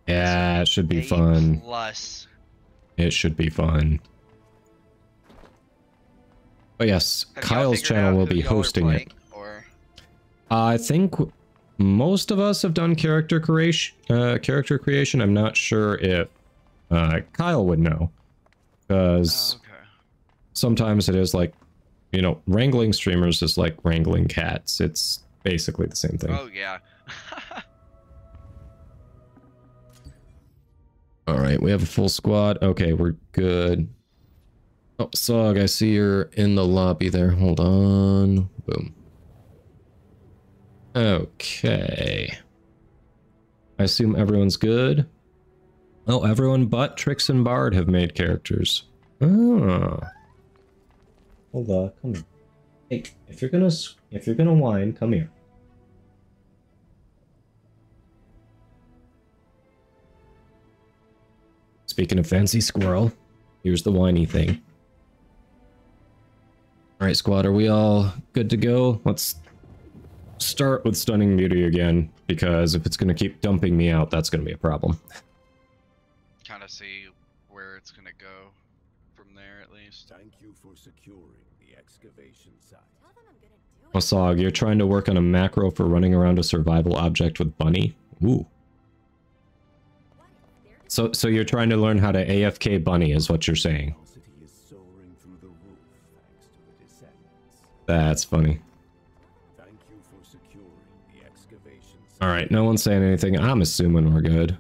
Yeah, it should be fun. Plus, It should be fun. But yes, Have Kyle's channel will be hosting it. playing, Or I think most of us have done character creation. Uh, character creation. I'm not sure if uh, Kyle would know, because Oh, okay. sometimes it is like, you know, wrangling streamers is like wrangling cats. It's basically the same thing. Oh yeah. All right, we have a full squad. Okay, we're good. Oh, Sog, I see you're in the lobby there. Hold on. Boom. Okay. I assume everyone's good. Oh, everyone but Trix and Bard have made characters. Oh. Hold on, come here. Hey, if you're gonna if you're gonna whine, come here. Speaking of fancy squirrel, here's the whiny thing. All right, squad, are we all good to go? Let's start with stunning beauty again, because if it's gonna keep dumping me out, that's gonna be a problem. kind of see where it's gonna go from there at least. Thank you for securing the excavation site. Tell them I'm gonna do it. Osog, you're trying to work on a macro for running around a survival object with Bunny? Ooh. So, so you're trying to learn how to AFK Bunny, is what you're saying. That's funny. All right, no one's saying anything. I'm assuming we're good.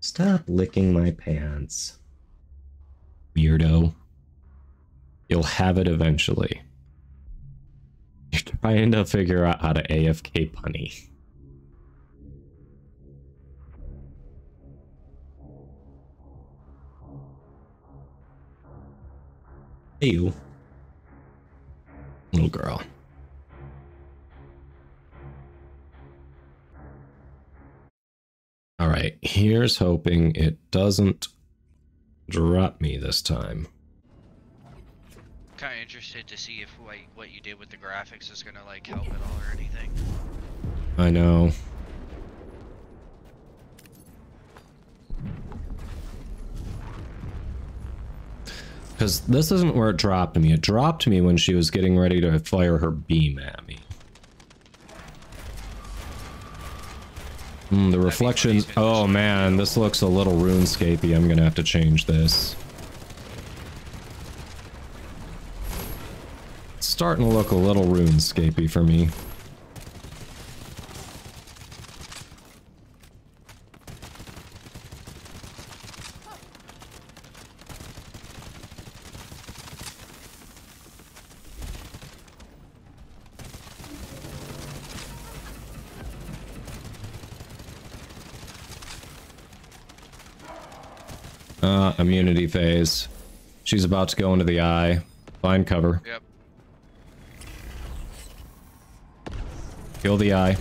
Stop licking my pants. Weirdo. You'll have it eventually. You're trying to figure out how to AFK Bunny. Hey, you. Little girl. All right, here's hoping it doesn't drop me this time. Kind of interested to see if like what you did with the graphics is gonna like help at all or anything. I know. Because this isn't where it dropped me. It dropped me when she was getting ready to fire her beam at me. Hmm, the reflections... Oh man, this looks a little RuneScapey. I'm gonna have to change this. It's starting to look a little RuneScapey for me. Uh, immunity phase. She's about to go into the eye. Find cover. Yep. Kill the eye.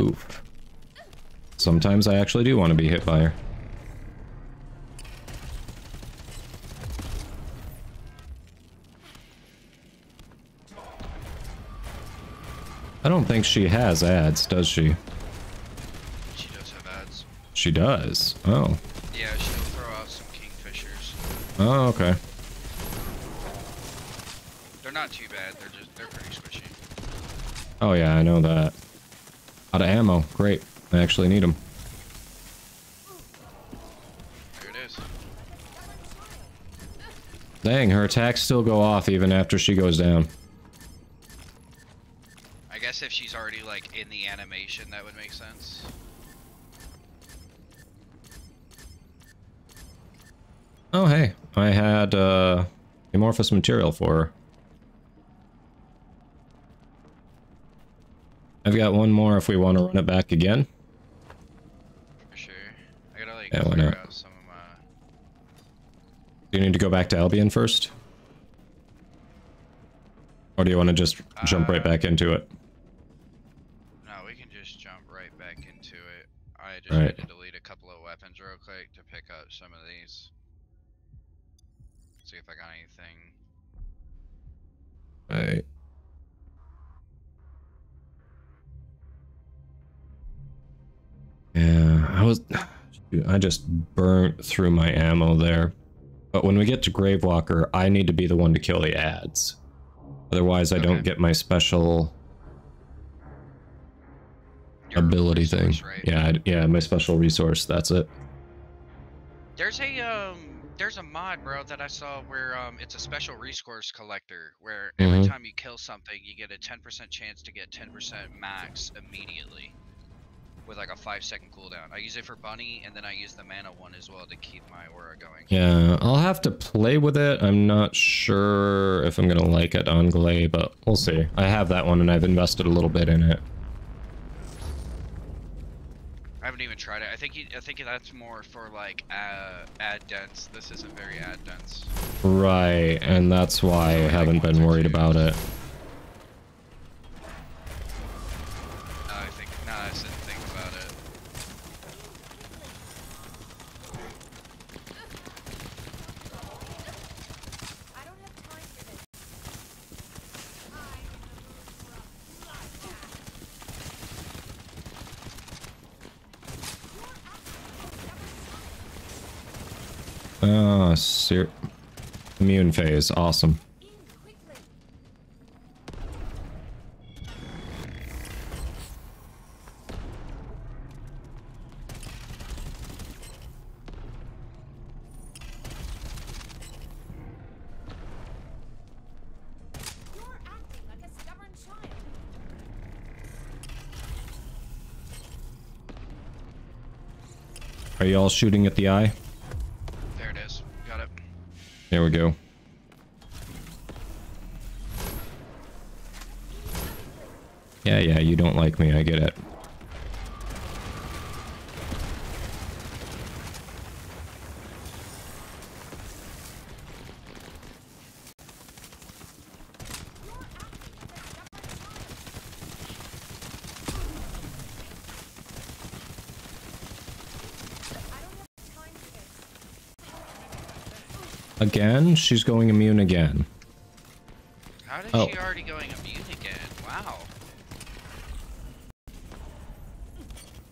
Oof. Sometimes I actually do want to be hit by her. Don't think she has ads, does she? She does have ads. She does. Oh. Yeah, she'll throw out some kingfishers. Oh, okay. They're not too bad. They're just they're pretty squishy. Oh yeah, I know that. Out of ammo. Great. I actually need them. There it is. Dang, her attacks still go off even after she goes down. Guess if she's already like in the animation, that would make sense. Oh hey, I had uh, amorphous material for her. I've got one more if we want to run it back again. For sure. I gotta like Yeah, not? out some of my. Do you need to go back to Albion first? Or do you want to just jump right Uh, back into it? Just Alright. need to delete a couple of weapons real quick to pick up some of these. See if I got anything. Right. Yeah, I was. I just burnt through my ammo there. But when we get to Gravewalker, I need to be the one to kill the ads. Otherwise, I don't get my special ability thing. resource, right? Yeah, yeah, my special resource. That's it. There's a um there's a mod, bro, that I saw where um it's a special resource collector where every Mhm. time you kill something, you get a 10% chance to get 10% max immediately. With like a 5 second cooldown. I use it for bunny and then I use the mana one as well to keep my aura going. Yeah, I'll have to play with it. I'm not sure if I'm gonna like it on Gley, but we'll see. I have that one and I've invested a little bit in it. I haven't even tried it. I think you, I think that's more for like uh, ad dense. This isn't very ad dense. Right, and that's why I haven't been worried about it. No, I think no, I didn't think about it. I don't have time for this. Ah, ser immune phase, awesome. Are you all shooting at the eye? There we go. Yeah, yeah, you don't like me, I get it. Again? She's going immune again. How did Oh. she already going immune again? Wow.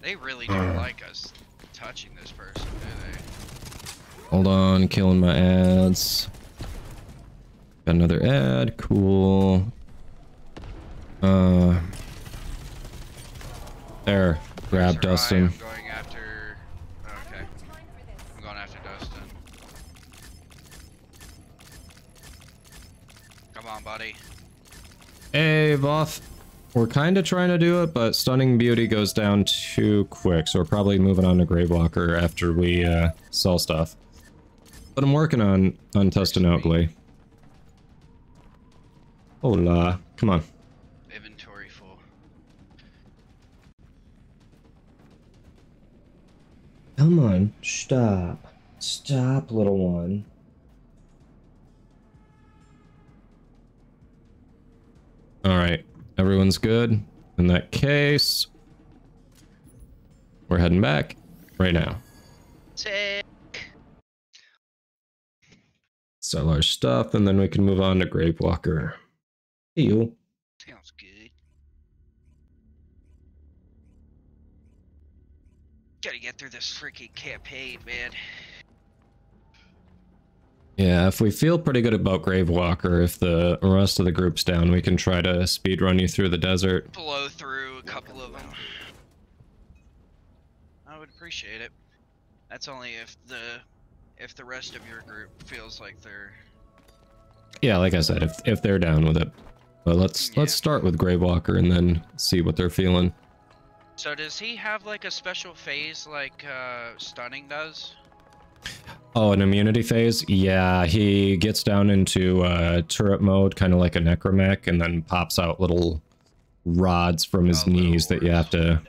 They really don't like us touching this person, do they? Hold on, killing my ads. Got another ad, cool. Uh, there, grab Dustin. am going after. Okay. I'm going after Dustin. Come on, buddy. Hey, We're kind of trying to do it, but Stunning Beauty goes down too quick, so we're probably moving on to Gravewalker after we uh, sell stuff. But I'm working on on testing out Gley. Hola, come on. Inventory full. Come on, stop. Stop, little one. Alright, everyone's good. In that case, we're heading back right now. Sick. Sell our stuff, and then we can move on to Gravewalker. Hey, you. Sounds good. Gotta get through this freaking campaign, man. Yeah, if we feel pretty good about Gravewalker, if the rest of the group's down, we can try to speedrun you through the desert. Blow through a couple of them. I would appreciate it. That's only if the if the rest of your group feels like they're Yeah, like I said, if if they're down with it. But let's let's start with Gravewalker and then see what they're feeling. So does he have like a special phase like uh stunning does? Oh, an immunity phase? Yeah, he gets down into uh, turret mode, kind of like a necramech, and then pops out little rods from his knees that you have to.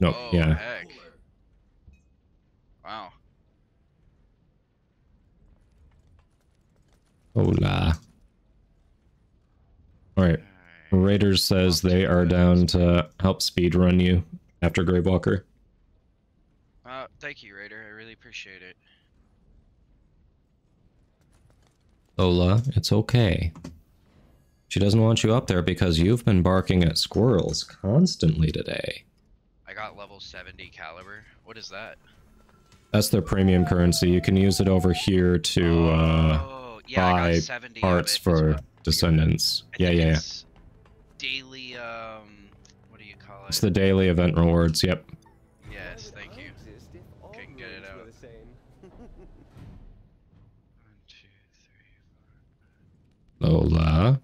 No, Oh yeah. heck. Wow. Hola. Alright. Raiders says they are down to help speedrun you after Gravewalker. Uh thank you, Raider. I really appreciate it. Lola, it's okay. She doesn't want you up there because you've been barking at squirrels constantly today. I got level 70 caliber. What is that? That's their premium currency. You can use it over here to uh, Oh, yeah, buy parts for descendants. Yeah, yeah, yeah. Daily um what do you call it? It's the daily event rewards. Yep. Lola.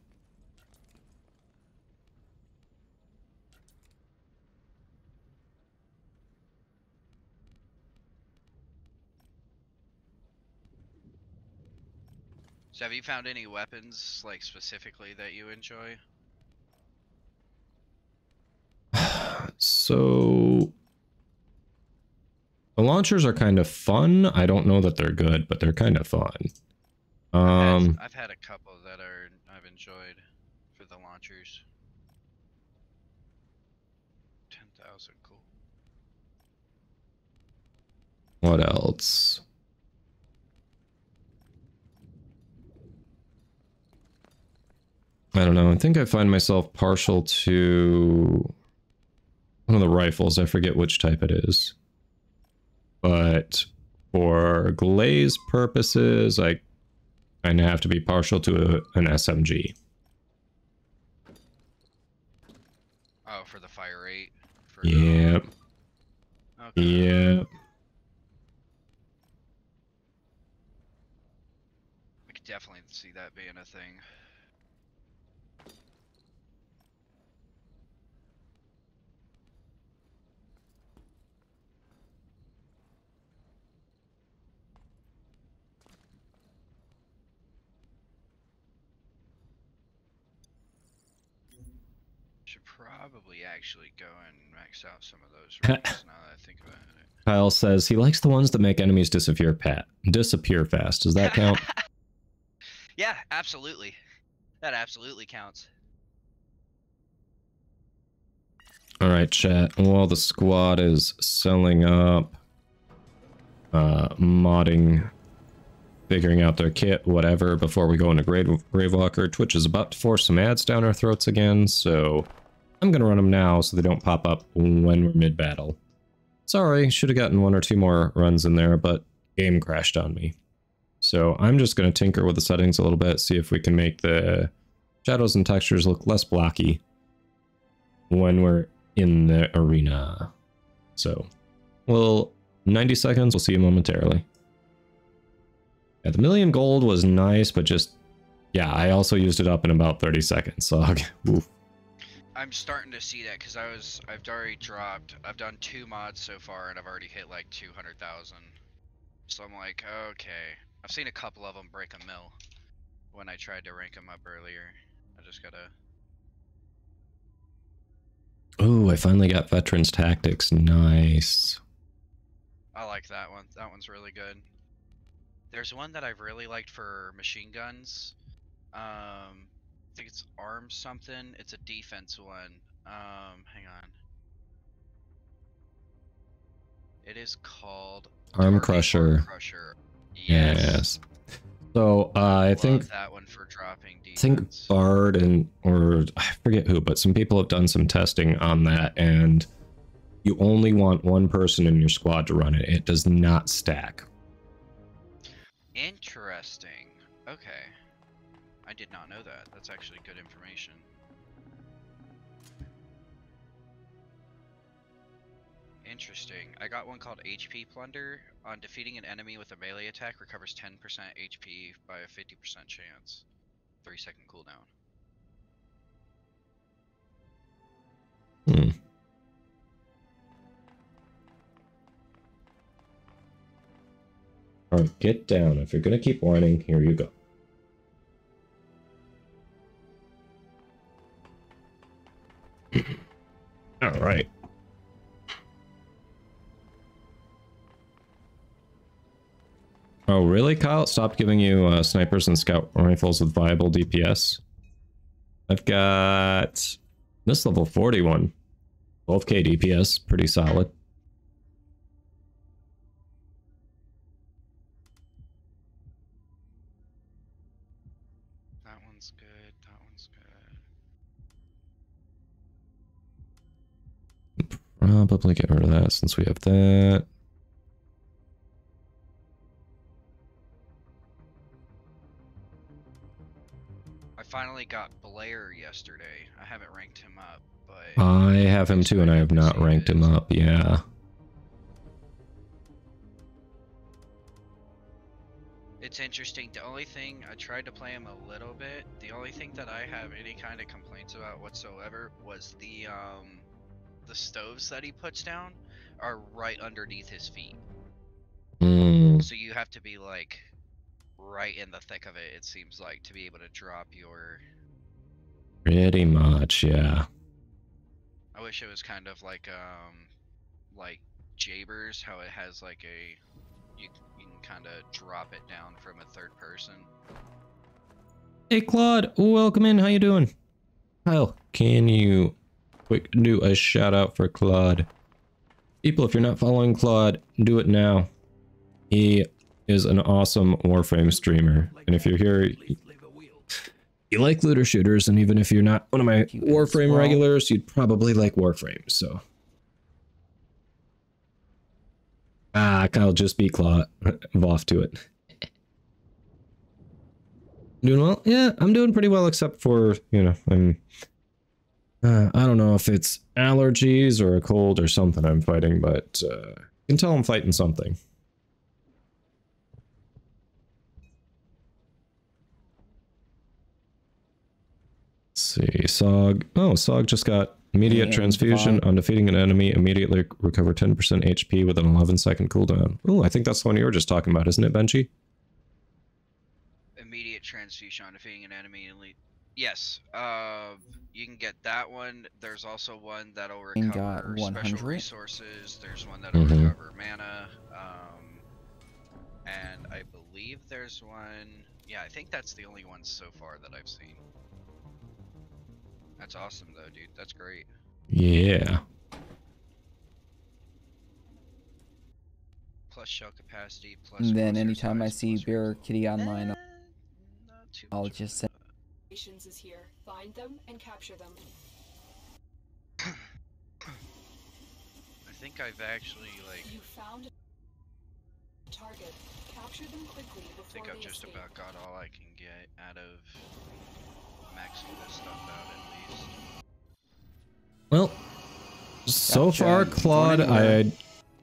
So have you found any weapons like specifically that you enjoy? So the launchers are kind of fun. I don't know that they're good, but they're kind of fun. Um, I've had a couple that are I've enjoyed for the launchers. Ten thousand, cool. what else? I don't know. I think I find myself partial to one of the rifles. I forget which type it is. But for Gley's purposes, I of have to be partial to a, an SMG. Oh, for the fire rate. For, Yep. Okay. Yep. I could definitely see that being a thing. Probably actually go and max out some of those ranks now that I think about it. Kyle says he likes the ones that make enemies disappear pat disappear fast. Does that count? yeah, absolutely. That absolutely counts. All right, chat. While the squad is selling up, uh, modding, figuring out their kit, whatever, before we go into Grave Gravewalker, Twitch is about to force some ads down our throats again, so I'm gonna run them now so they don't pop up when we're mid-battle. Sorry, should have gotten one or two more runs in there, but game crashed on me. So I'm just gonna tinker with the settings a little bit, see if we can make the shadows and textures look less blocky when we're in the arena. So, well, 90 seconds. We'll see you momentarily. Yeah, the million gold was nice, but just, yeah, I also used it up in about 30 seconds. So, oof. I'm starting to see that because I was I've already dropped I've done two mods so far and I've already hit like 200,000. So I'm like, okay. I've seen a couple of them break a mill when I tried to rank them up earlier. I just gotta. Oh, I finally got Veterans Tactics. Nice. I like that one. That one's really good. There's one that I've really liked for machine guns. Um, I think it's arm something. It's a defense one. Um, hang on. It is called Arm Crusher. Arm Crusher. Yes. Yes. So uh, I Love think that one for dropping I think. Bard and or I forget who, but some people have done some testing on that, and you only want one person in your squad to run it. It does not stack. Interesting. That. That's actually good information. Interesting. I got one called HP Plunder. On defeating an enemy with a melee attack, recovers 10% HP by a 50% chance. 3 second cooldown. Hmm. All right, get down. If you're gonna keep whining, here you go. All right. Oh, really, Kyle? Stop giving you uh, snipers and scout rifles with viable DPS. I've got this level 41. 12k DPS, pretty solid. That one's good. That one's good. Probably get rid of that since we have that. I finally got Blair yesterday. I haven't ranked him up, but I have him too, and I have not ranked him up. Yeah. It's interesting. The only thing I tried to play him a little bit. The only thing that I have any kind of complaints about whatsoever was the um the stoves that he puts down are right underneath his feet. Mm, So you have to be like right in the thick of it. It seems like to be able to drop your. pretty much, yeah. I wish it was kind of like um like Jayber's, how it has like a you you can kind of drop it down from a third person. Hey, Claude, welcome in. How you doing? Kyle, can you quick do a shout out for Claude? People, if you're not following Claude, do it now. He is an awesome Warframe streamer, and if you're here, you like looter shooters, and even if you're not one of my Warframe regulars, you'd probably like Warframe. So. Ah, Kyle, just be Claude. I'm off to it. Doing well? Yeah, I'm doing pretty well, except for, you know, I'm. Uh, I don't know if it's allergies or a cold or something I'm fighting, but uh, you can tell I'm fighting something. Let's see, Sog. Oh, Sog just got immediate Yeah, transfusion on defeating an enemy. Immediately recover 10% HP with an 11 second cooldown. Oh, I think that's the one you were just talking about, isn't it, Benji? Immediate transfusion on defeating an enemy and le- Yes. Uh, you can get that one. There's also one that'll And got recover special 100. resources. There's one that'll Mhm. recover mana. Um, and I believe there's one. Yeah, I think that's the only one so far that I've seen. That's awesome though, dude. That's great. Yeah. Plus shell capacity. Plus. And then crosshair anytime I see plus Bear. Kitty online, Eh, I'll just a- say, Operations is here. Find them and capture them. I think I've actually like. You found a target. Capture them quickly before I before think I've just escape. about got all I can get out of maxing this stuff out at least. Well, so Gotcha. far, Claude. I'd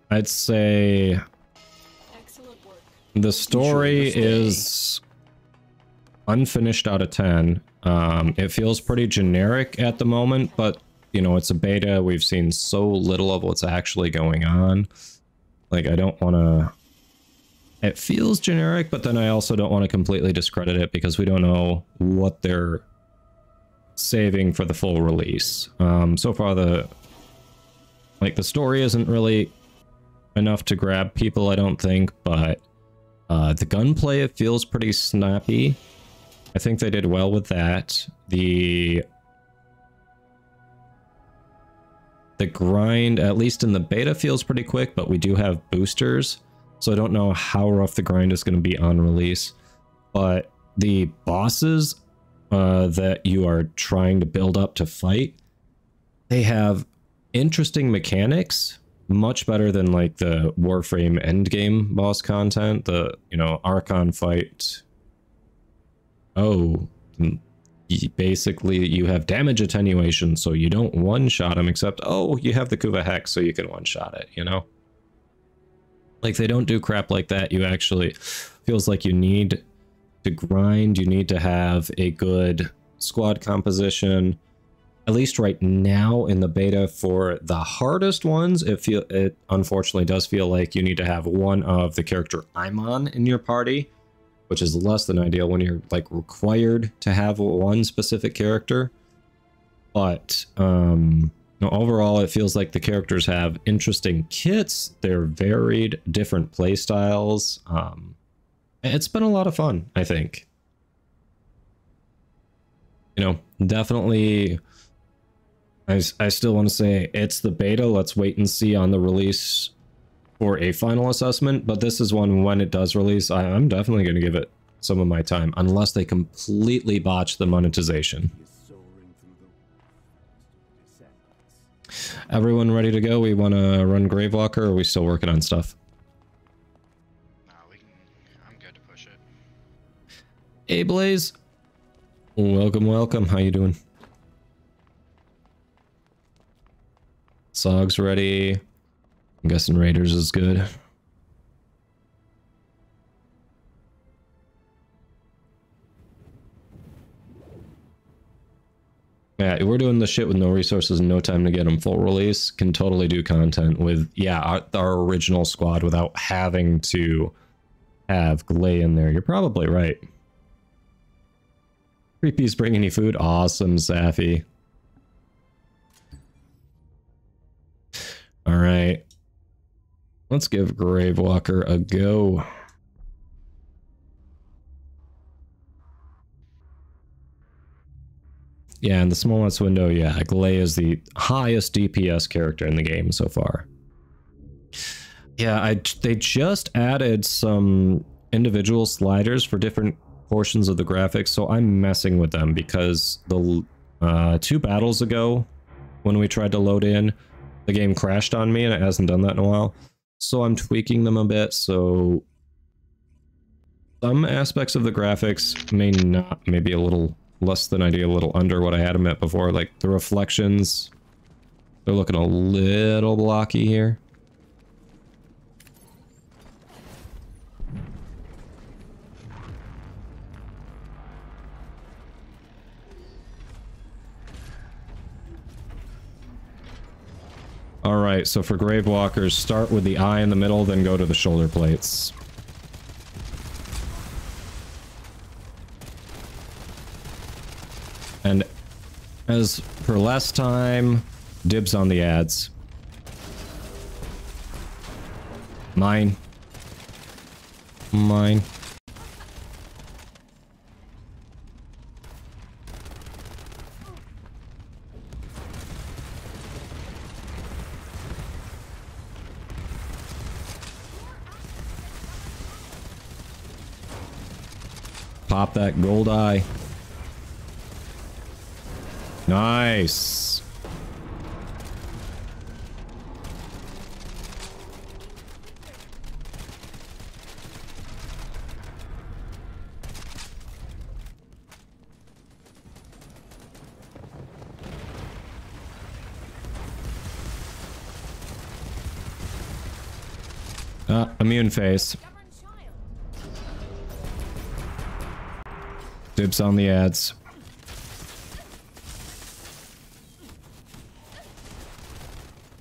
I'd say Excellent work. the story stay. is unfinished out of 10 um it feels pretty generic at the moment but you know it's a beta. We've seen so little of what's actually going on. Like i don't want to it feels generic but then i also don't want to completely discredit it because we don't know what they're saving for the full release. Um so far the like the story isn't really enough to grab people i don't think but uh, the gunplay it feels pretty snappy. I think they did well with that. The the grind, at least in the beta, feels pretty quick, but we do have boosters, so I don't know how rough the grind is going to be on release. But the bosses uh, that you are trying to build up to fight, they have interesting mechanics much better than like the Warframe endgame boss content. The you know Archon fight. Oh, basically you have damage attenuation, so you don't one shot him. Except oh, you have the Kuva Hex, so you can one shot it. You know, like they don't do crap like that. You actually feels like you need to grind. You need to have a good squad composition at least right now in the beta for the hardest ones it feel it unfortunately does feel like you need to have one of the character i'm on in your party which is less than ideal when you're like required to have one specific character. But um overall it feels like the characters have interesting kits. They're varied different play styles. Um it's been a lot of fun i think. You know definitely I, I still want to say it's the beta. Let's wait and see on the release for a final assessment. But this is one when it does release, I, I'm definitely going to give it some of my time, unless they completely botch the monetization. He is soaring through the roof thanks to the descendants. Everyone ready to go? We want to run Gravewalker, or are we still working on stuff? No, we can. I'm good to push it. Hey, Blaze. Welcome, welcome. How you doing? Sog's ready. I'm guessing Raiders is good. Yeah, we're doing the shit with no resources and no time to get them full release. Can totally do content with, yeah, our, our original squad without having to have Gley in there. You're probably right. Creepy's bring any food. Awesome, Safi. All right. Let's give Gravewalker a go. Yeah, in the smallest window, yeah, Gley is the highest DPS character in the game so far. Yeah, I they just added some individual sliders for different portions of the graphics, so I'm messing with them because the uh, two battles ago, when we tried to load in, the game crashed on me and it hasn't done that in a while. So I'm tweaking them a bit, so some aspects of the graphics may not, maybe a little less than ideal, a little under what I had them at before, like the reflections. They're looking a little blocky here. All right, so for Gravewalkers, start with the eye in the middle, then go to the shoulder plates. And as for last time, dibs on the ads. Mine. Mine. Pop that gold eye. Nice. Uh, immune face. On the ads.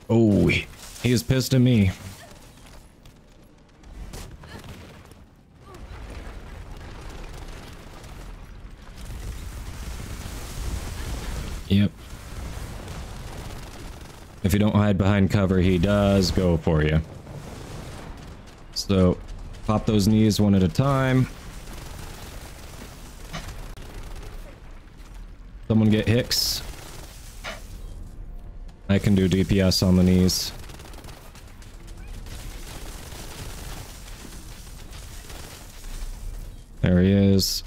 Oh, he he is pissed at me. Yep. If you don't hide behind cover, he does go for you. So, pop those knees one at a time. Someone get Hicks. I can do DPS on the knees. There he is.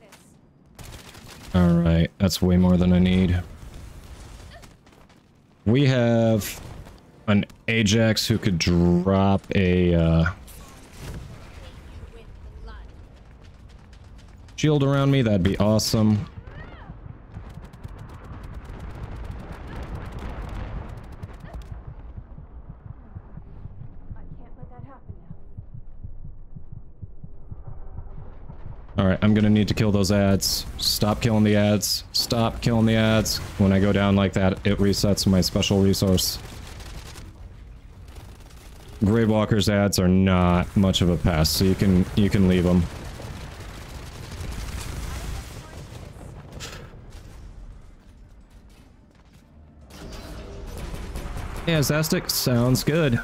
This. Alright, that's way more than I need. We have an Ajax who could drop a uh, shield around me. That'd be awesome. Alright, I'm gonna need to kill those ads. Stop killing the ads. Stop killing the ads. When I go down like that, it resets my special resource. Gravewalker's ads are not much of a pass, so you can you can leave them. Yeah, Zastic sounds good.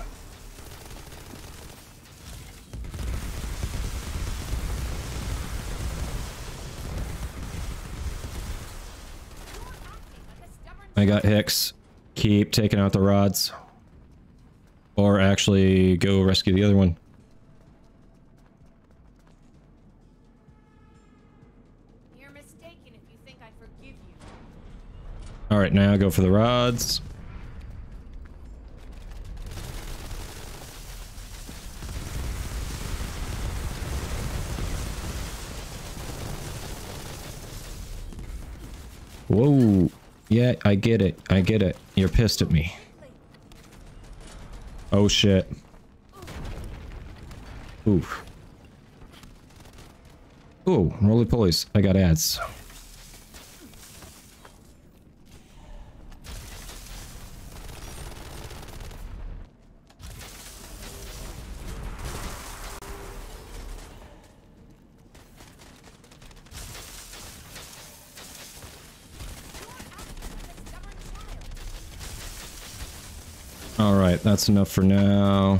Got Hicks. Keep taking out the rods. Or actually go rescue the other one. You're mistaken if you think I forgive you. Alright, now go for the rods. Whoa. Yeah, I get it. I get it. You're pissed at me. Oh shit. Oof. Ooh, roly polies. I got ads. Alright, that's enough for now.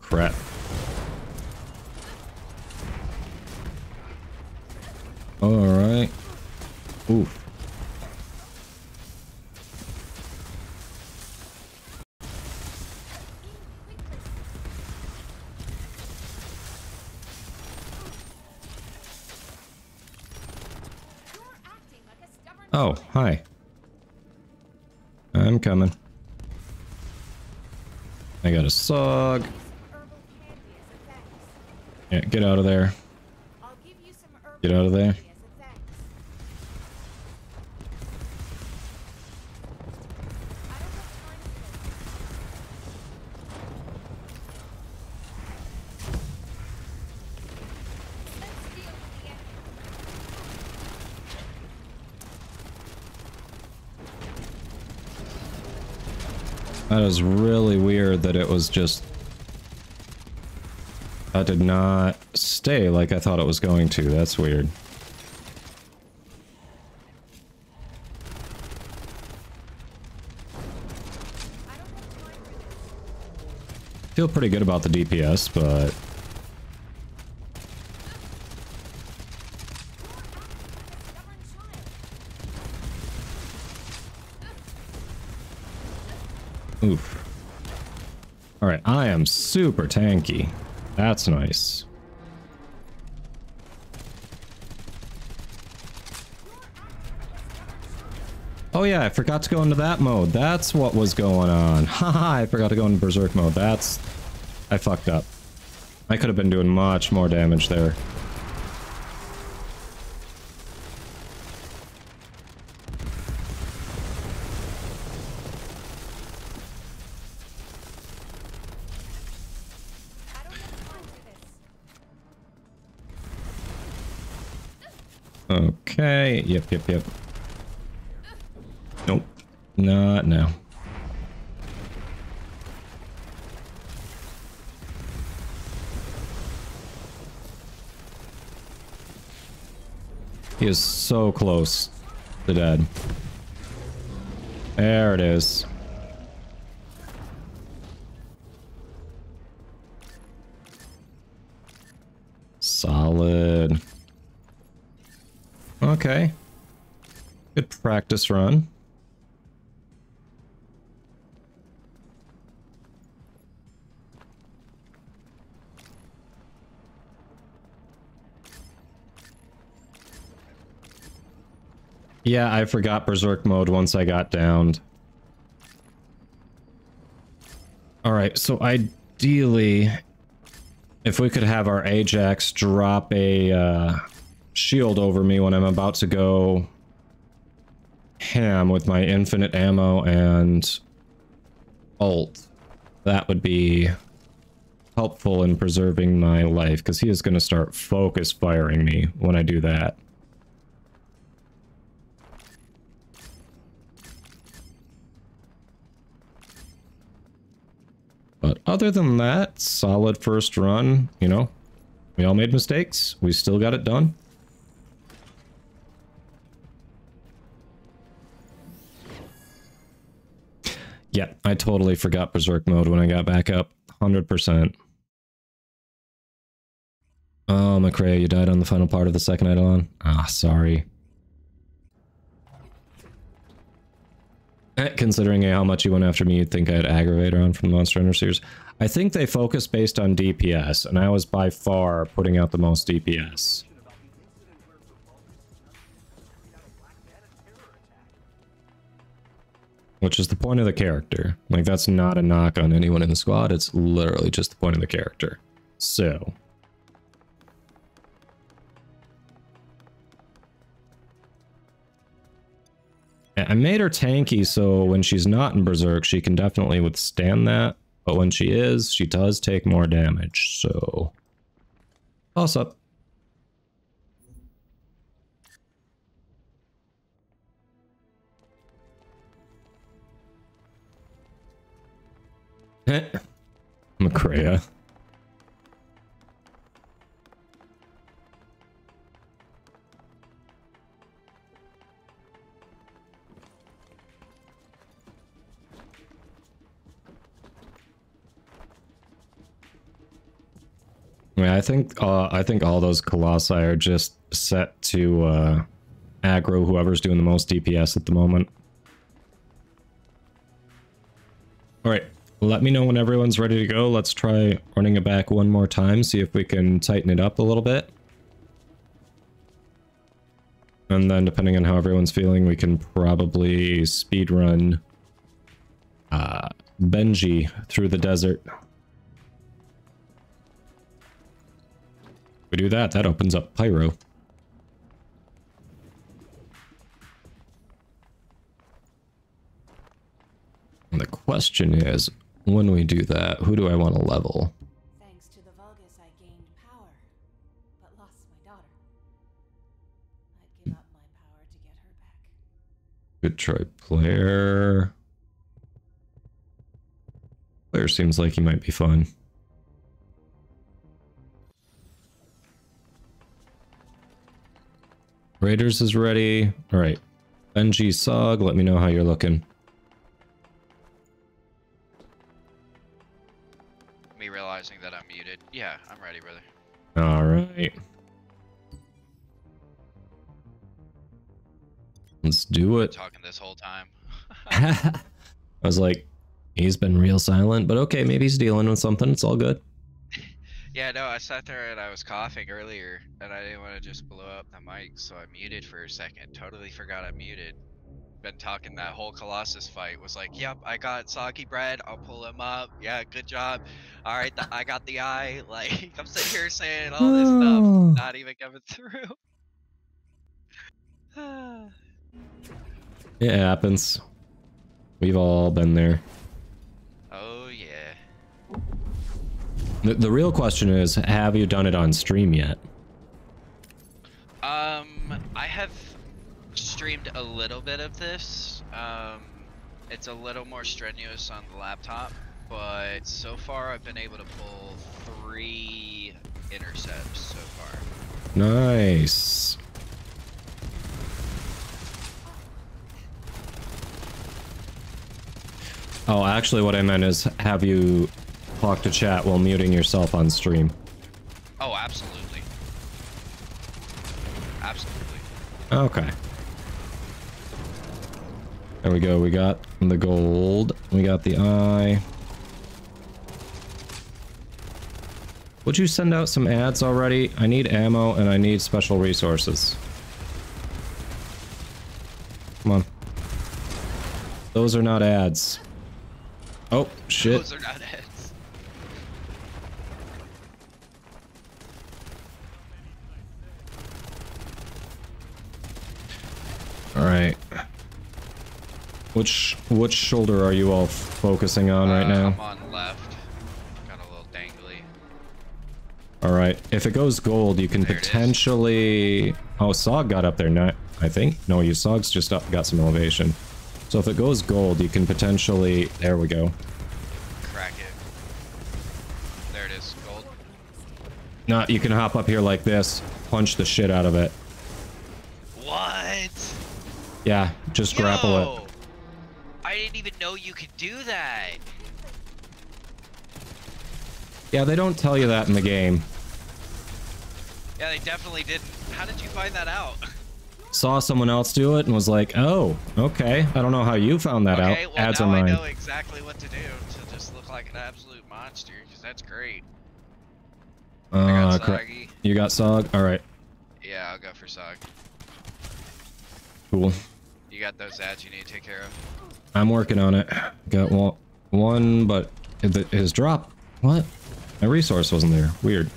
Crap. Alright. Oof. Oh, hi. I'm coming. I got a sog. Yeah, get out of there. Get out of there. Is really weird that it was just... That did not stay like I thought it was going to. That's weird. I feel pretty good about the DPS, but... Oof. Am super tanky. That's nice. Oh yeah, I forgot to go into that mode. That's what was going on. Haha, I forgot to go into Berserk mode. That's... I fucked up. I could have been doing much more damage there. Yep, yep, yep. Nope. Not now. He is so close to dead. There it is. Practice run. Yeah, I forgot Berserk mode once I got downed. Alright, so ideally, if we could have our Ajax drop a uh, shield over me when I'm about to go ham with my infinite ammo and ult, that would be helpful in preserving my life, because he is going to start focus firing me when I do that. But other than that, solid first run, you know. We all made mistakes. We still got it done. Yeah, I totally forgot Berserk mode when I got back up. 100%. Oh, McCrea, you died on the final part of the second Eidolon? Ah, sorry. Eh, Considering how much you went after me, you'd think I had Aggravator on from the Monster Hunter series. I think they focus based on DPS, and I was by far putting out the most DPS. Which is the point of the character. Like, that's not a knock on anyone in the squad, it's literally just the point of the character. So... I made her tanky, so when she's not in Berserk, she can definitely withstand that. But when she is, she does take more damage, so... Toss up. Macrea. I think uh, I think all those colossi are just set to uh, aggro whoever's doing the most DPS at the moment. All right, let me know when everyone's ready to go. Let's try running it back one more time, see if we can tighten it up a little bit. And then depending on how everyone's feeling, we can probably speed run uh, Benji through the desert. we do that, that opens up Pyro. And the question is, when we do that, who do I want to level? Thanks to the Vulgus, I gained power, but lost my daughter. I'd give up my power to get her back. Good try player. Player seems like he might be fun. Raiders is ready. All right. NG Sog, let me know how you're looking. All right. Let's do it. Talking this whole time. I was like, he's been real silent, but okay, maybe he's dealing with something. It's all good. Yeah, no, I sat there and I was coughing earlier, and I didn't want to just blow up the mic, so I muted for a second. Totally forgot I muted. Been talking that whole Colossus fight. Was like, yep, I got soggy bread. I'll pull him up. Yeah, good job. All right, th- I got the eye. Like, I'm sitting here saying all this stuff, not even coming through. It happens. We've all been there. oh yeah. The, the real question is, have you done it on stream yet? Um, I have streamed a little bit of this. Um, it's a little more strenuous on the laptop, but so far I've been able to pull three intercepts so far. Nice. Oh, actually what I meant is have you talked to chat while muting yourself on stream? Oh, absolutely. Absolutely. Okay. There we go. We got the gold. We got the eye. Would you send out some ads already? I need ammo and I need special resources. Come on. Those are not ads. Oh, shit. Those are not ads. Alright. Which which shoulder are you all focusing on right Uh, now? I'm on left. Got a little dangly. Alright, if it goes gold, you can There potentially... Oh, Sog got up there, not, I think? No, you Sog's just up, got some elevation. So if it goes gold, you can potentially... There we go. Crack it. There it is. Gold. Not, you can hop up here like this, punch the shit out of it. What? Yeah, just grapple it. I didn't even know you could do that. Yeah, they don't tell you that in the game. Yeah, they definitely didn't. How did you find that out? Saw someone else do it and was like, oh, okay. I don't know how you found that okay, out. well Ads now are mine. I know exactly what to do to just look like an absolute monster, because that's great. Uh, got you got Sog? Alright, Yeah, I'll go for Sog. cool. You got those ads you need to take care of. I'm working on it. Got one, one but his drop. What? My resource wasn't there. Weird.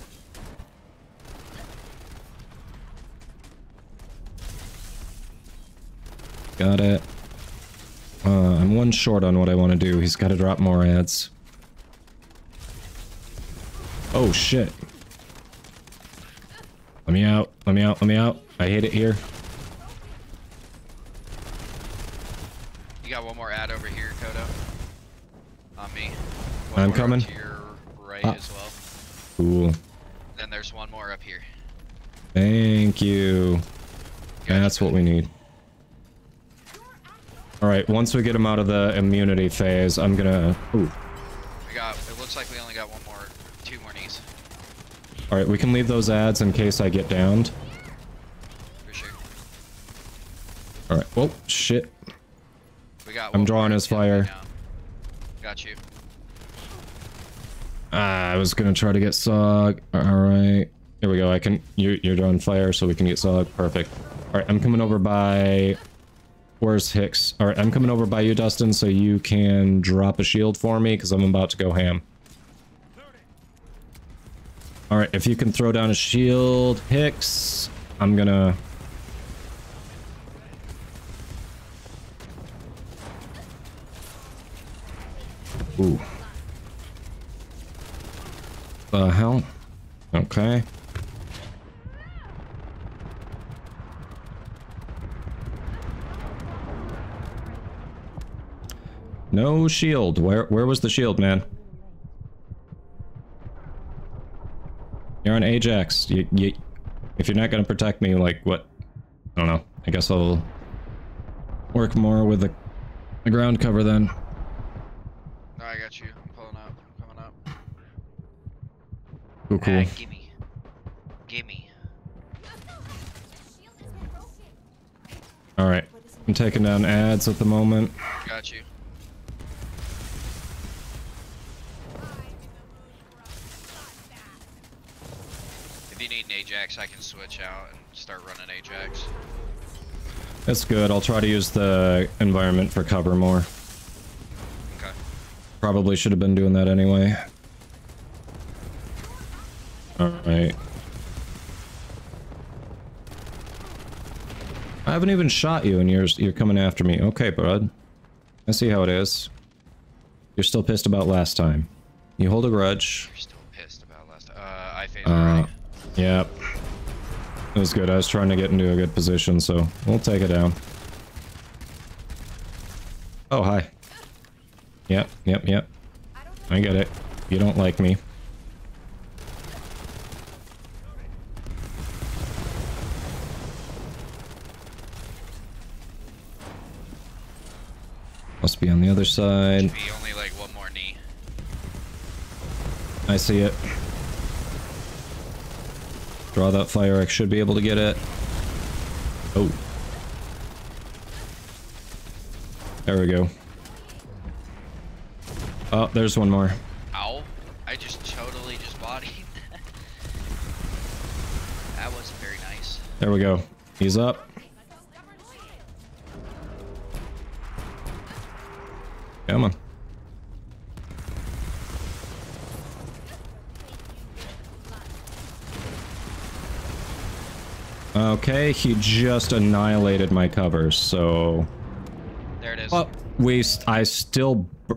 Got it. Uh, I'm one short on what I want to do. He's got to drop more ads. Oh shit. Let me out. Let me out. Let me out. I hate it here. You got one more ad over here, Kodo. On me. I'm coming. To your right Ah. as well. Cool. Then there's one more up here. Thank you. Gotcha, That's what we need. Alright, once we get him out of the immunity phase, I'm gonna... Ooh. We got. It looks like we only got one more, two more knees. Alright, we can leave those ads in case I get downed. For sure. Alright, whoa, shit. Got. I'm drawing his fire. Got you. Ah, I was gonna try to get Sog. Alright. Here we go, I can... You, you're drawing fire so we can get Sog. Perfect. Alright, I'm coming over by... Where's Hicks? Alright, I'm coming over by you, Dustin, so you can drop a shield for me, because I'm about to go ham. Alright, if you can throw down a shield, Hicks, I'm gonna... Ooh. The hell? Okay. No shield. Where where was the shield, man? You're on Ajax. You, you, if you're not going to protect me, like, what? I don't know. I guess I'll work more with the, the ground cover then. No, I got you. I'm pulling up. I'm coming up. Cool, cool. Ah, gimme. Gimme. All right. I'm taking down ads at the moment. Got you. If you need an Ajax, I can switch out and start running Ajax. That's good. I'll try to use the environment for cover more. Probably should have been doing that anyway. Alright. I haven't even shot you and you're, you're coming after me. Okay, bud. I see how it is. You're still pissed about last time. You hold a grudge. You're still pissed about last time. Uh, I phased Uh, already. yep. It was good. I was trying to get into a good position, so we'll take it down. Oh, hi. Yep, yep, yep. I get it. You don't like me. Must be on the other side. Only like one more knee. I see it. Draw that fire, I should be able to get it. Oh. There we go. Oh, there's one more. Ow. I just totally just bodied. that wasn't very nice. There we go. He's up. Come on. Okay, he just annihilated my covers, so... There it is. Oh, we, I still b-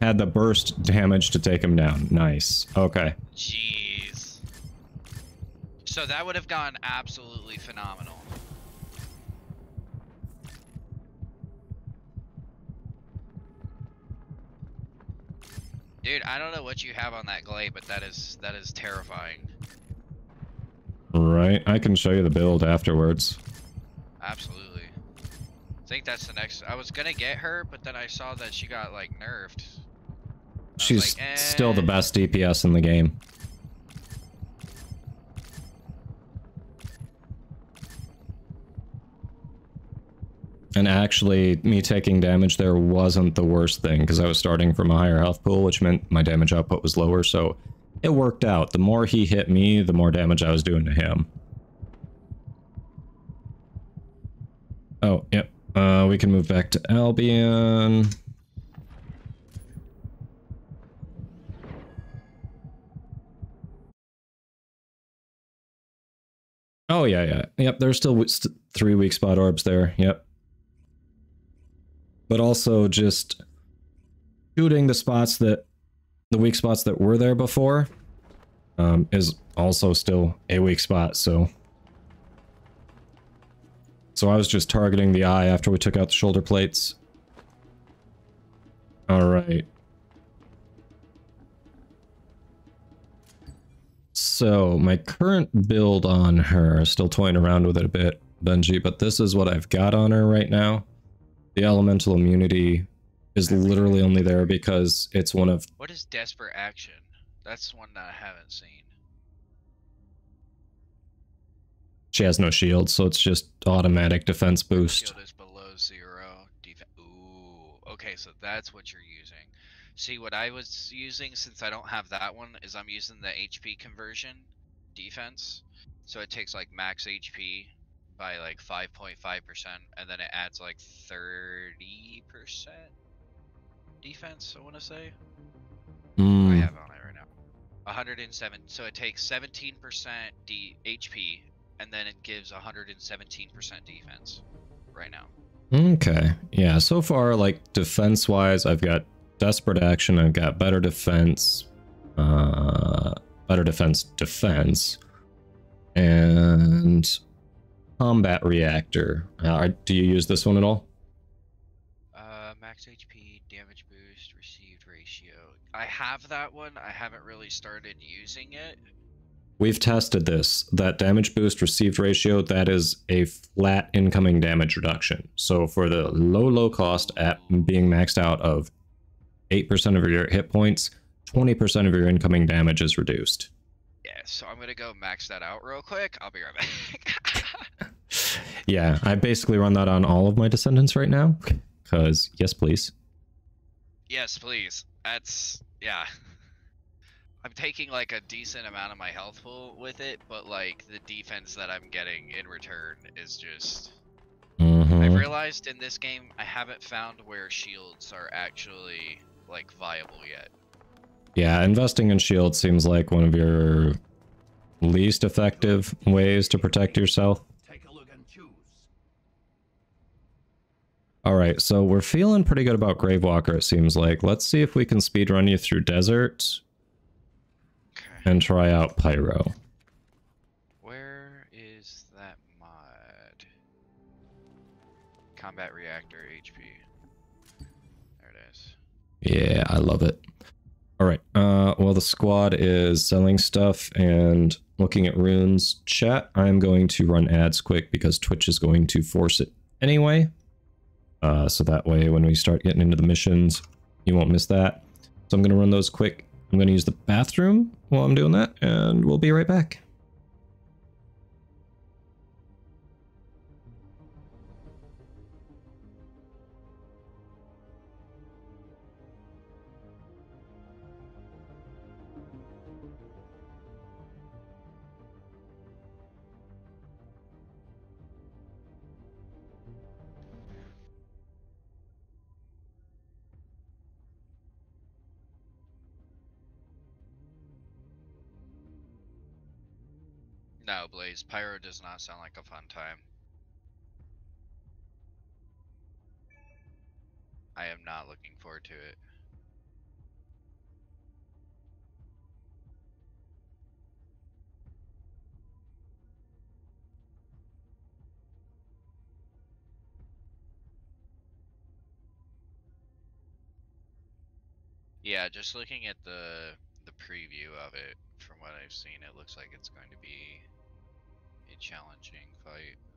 had the burst damage to take him down. Nice. Okay. Jeez. So that would have gone absolutely phenomenal. Dude, I don't know what you have on that glade, but that is that is terrifying. Right, I can show you the build afterwards. Absolutely. I think that's the next. I was gonna get her, but then I saw that she got like nerfed. She's like, still the eh. best DPS in the game. And actually, me taking damage there wasn't the worst thing, because I was starting from a higher health pool, which meant my damage output was lower, so it worked out. The more he hit me, the more damage I was doing to him. Oh, yep. Uh, we can move back to Albion. Oh, yeah, yeah. Yep, there's still st three weak spot orbs there. Yep. But also just shooting the spots that the weak spots that were there before um, is also still a weak spot, so so I was just targeting the eye after we took out the shoulder plates. Alright. So, my current build on her, still toying around with it a bit, Benji, but this is what I've got on her right now. The elemental immunity is literally only there because it's one of... What is desperate action? That's one that I haven't seen. She has no shield, so it's just automatic defense boost. Shield is below zero. Ooh, okay, so that's what you're using. See, what I was using, since I don't have that one, is I'm using the HP conversion defense. So it takes like max HP by like 5.5%, and then it adds like 30% defense, I want to say. I Hmm. have on it right now. 107. So it takes 17% D HP, and then it gives 117% defense right now. Okay. Yeah, so far, like, defense-wise, I've got Desperate Action, I've got Better Defense, uh, Better Defense Defense, and Combat Reactor. Uh, do you use this one at all? Uh, max HP, damage boost, received ratio. I have that one. I haven't really started using it. We've tested this. That damage boost received ratio, that is a flat incoming damage reduction. So for the low, low cost at being maxed out of 8% of your hit points, 20% of your incoming damage is reduced. Yeah, so I'm gonna go max that out real quick. I'll be right back. Yeah, I basically run that on all of my descendants right now. Because, yes, please. yes, please. That's yeah. I'm taking like a decent amount of my health pool with it, but like the defense that I'm getting in return is just Mhm. I've realized in this game I haven't found where shields are actually like viable yet. Yeah, investing in shield seems like one of your least effective ways to protect yourself. Take a look and choose. Alright, so we're feeling pretty good about Gravewalker, it seems like. Let's see if we can speedrun you through Desert Okay. and try out Pyro. Yeah, I love it. Alright, uh, while the squad is selling stuff and looking at runes chat, I'm going to run ads quick because Twitch is going to force it anyway. Uh, so that way when we start getting into the missions, you won't miss that. So I'm going to run those quick. I'm going to use the bathroom while I'm doing that, and we'll be right back. Blaze, Pyro does not sound like a fun time. I am not looking forward to it. Yeah, just looking at the the preview of it, from what I've seen, it looks like it's going to be a challenging fight.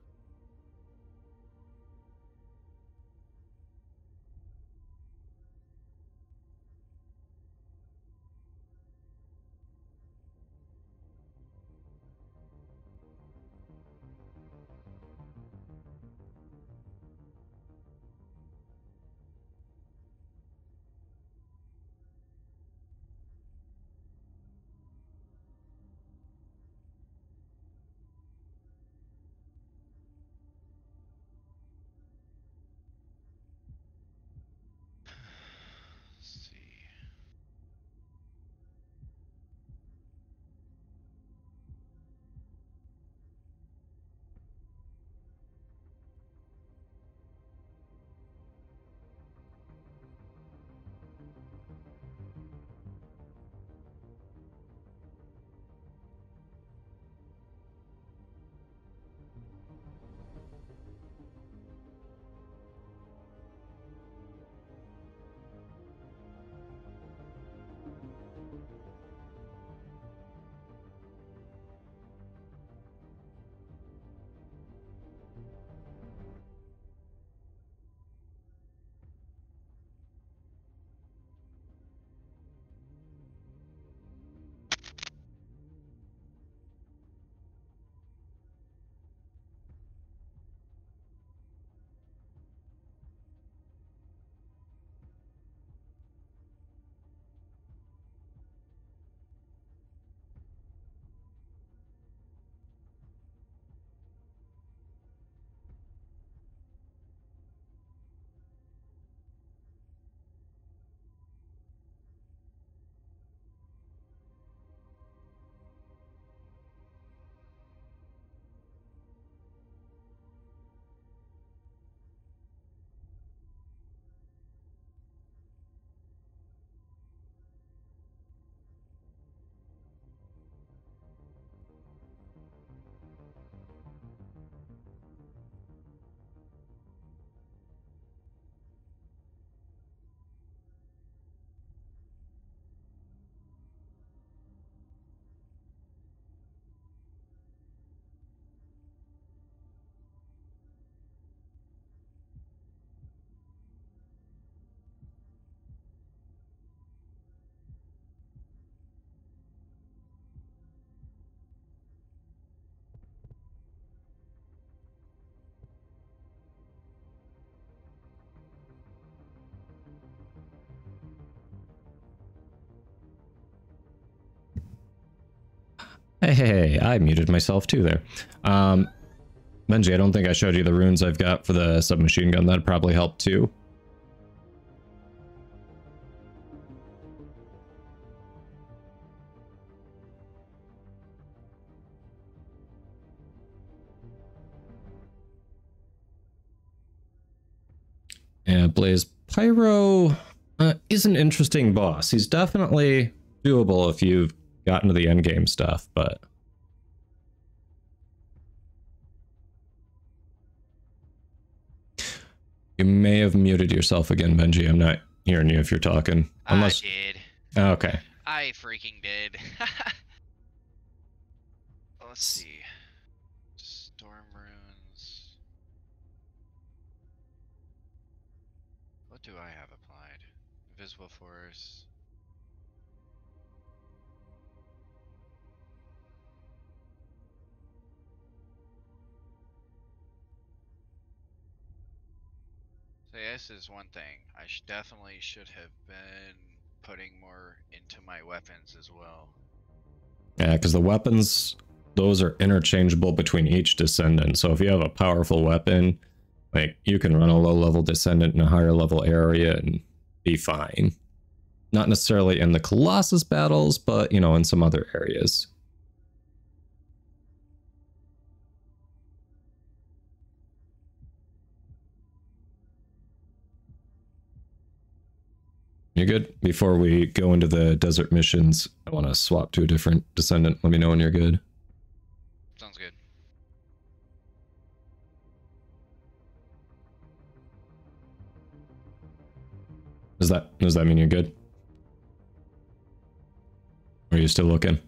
Hey, hey, hey, I muted myself too there. Um, Benji, I don't think I showed you the runes I've got for the submachine gun. That'd probably help too. Yeah, Blaze Pyro uh, is an interesting boss. He's definitely doable if you've gotten to the end game stuff, but you may have muted yourself again, Benji. I'm not hearing you if you're talking. Unless I did. Oh, okay. I freaking did. Let's see. Storm runes. What do I have applied? Invisible force. This is one thing. I sh definitely should have been putting more into my weapons as well. Yeah, because the weapons, those are interchangeable between each descendant. So if you have a powerful weapon, like you can run a low level descendant in a higher level area and be fine. Not necessarily in the Colossus battles, but you know, in some other areas. You good? Before we go into the desert missions, I want to swap to a different descendant. Let me know when you're good. Sounds good. Does that does that mean you're good? Or are you still looking?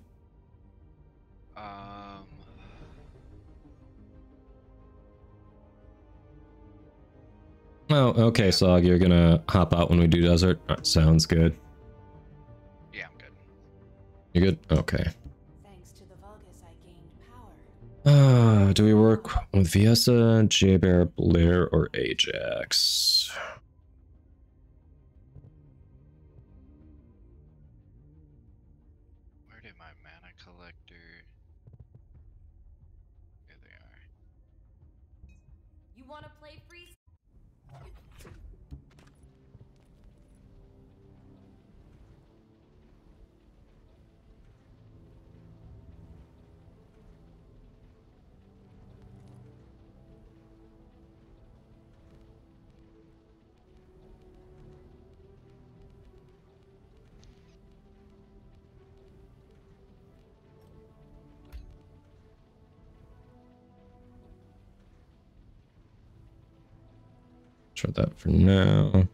Oh, okay, Sog, you're gonna hop out when we do desert. Uh, sounds good. yeah, I'm good. You good? Okay. Thanks to the Vulgus, I gained power. Uh, do we work with Viessa, Jayber, Blair, or Ajax? That for now.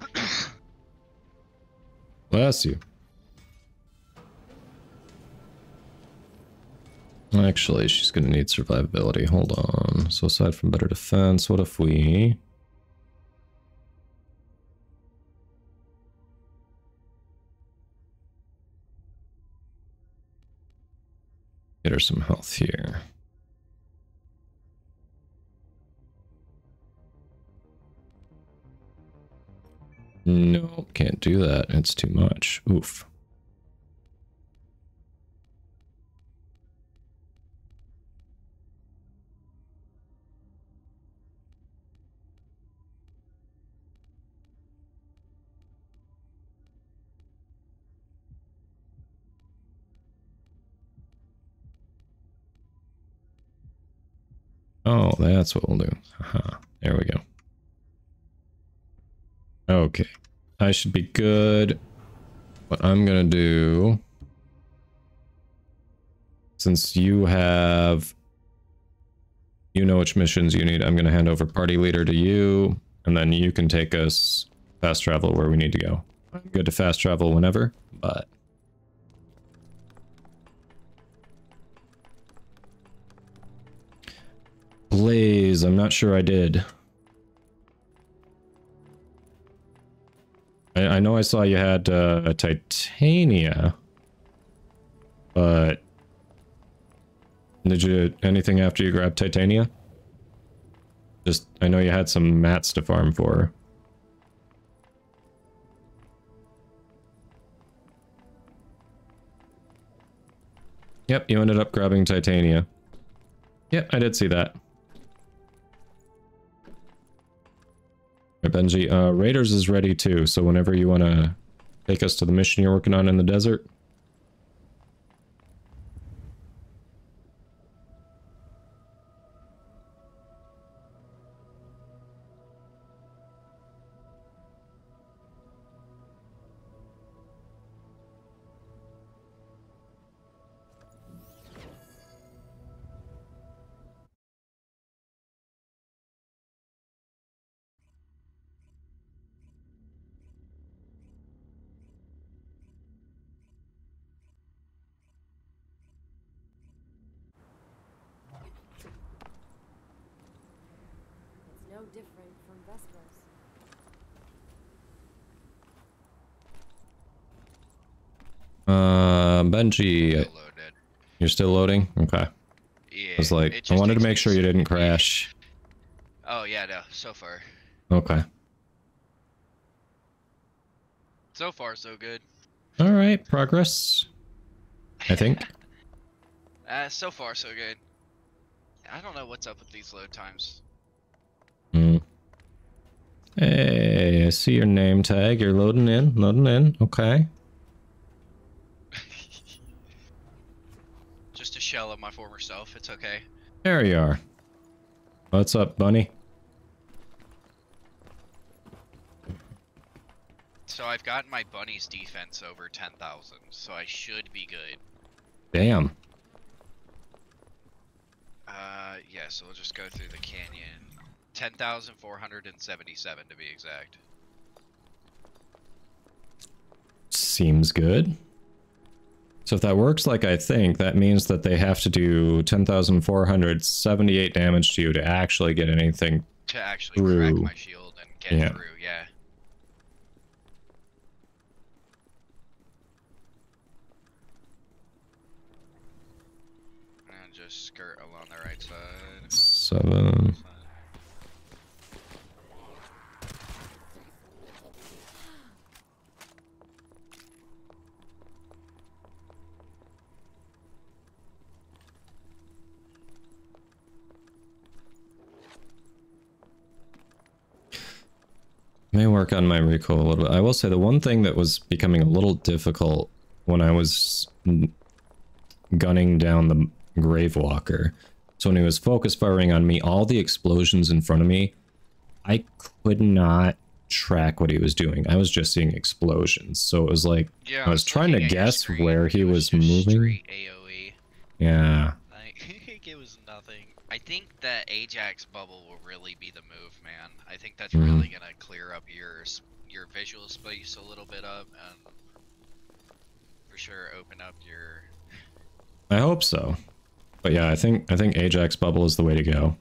Bless you. Actually, she's going to need survivability. Hold on. So aside from better defense, what if we... her some health here. No, can't do that. It's too much. Oof. Oh, that's what we'll do. There we go. Okay. I should be good. What I'm gonna do... Since you have... You know which missions you need, I'm gonna hand over party leader to you, and then you can take us fast travel where we need to go. I'm good to fast travel whenever, but... Blaze, I'm not sure I did. I, I know I saw you had uh, a Titania, but Did you anything after you grabbed Titania? Just I know you had some mats to farm for. Yep, you ended up grabbing Titania. Yep, I did see that. Right, Benji, uh, Raiders is ready too, so whenever you want to take us to the mission you're working on in the desert. Benji, Still you're still loading? Okay. Yeah. I was like, I wanted to make sure you didn't crash. Oh yeah, no. So far, Okay. so far so good. All right, progress. I think. Uh, so far so good. I don't know what's up with these load times. Hmm. Hey, I see your name tag. You're loading in, loading in. Okay. Just a shell of my former self. It's okay. There you are. What's up, bunny? So I've gotten my bunny's defense over 10,000, so I should be good. Damn. Uh, yeah, so we'll just go through the canyon. 10,477 to be exact. Seems good. So if that works like I think, that means that they have to do 10,478 damage to you to actually get anything. To actually crack my shield and get Yeah. through, yeah. And just skirt along the right side. Seven. May work on my recoil a little bit. I will say the one thing that was becoming a little difficult when I was gunning down the Gravewalker. So when he was focus firing on me, all the explosions in front of me, I could not track what he was doing. I was just seeing explosions. So it was like Yeah, I was trying to looking at your guess where he was just moving. Yeah. Like, it was nothing. I think that Ajax bubble will really be the move, man. I think that's Mhm. really gonna clear up your your visual space a little bit up, and for sure open up your. I hope so. But yeah, I think I think Ajax bubble is the way to go.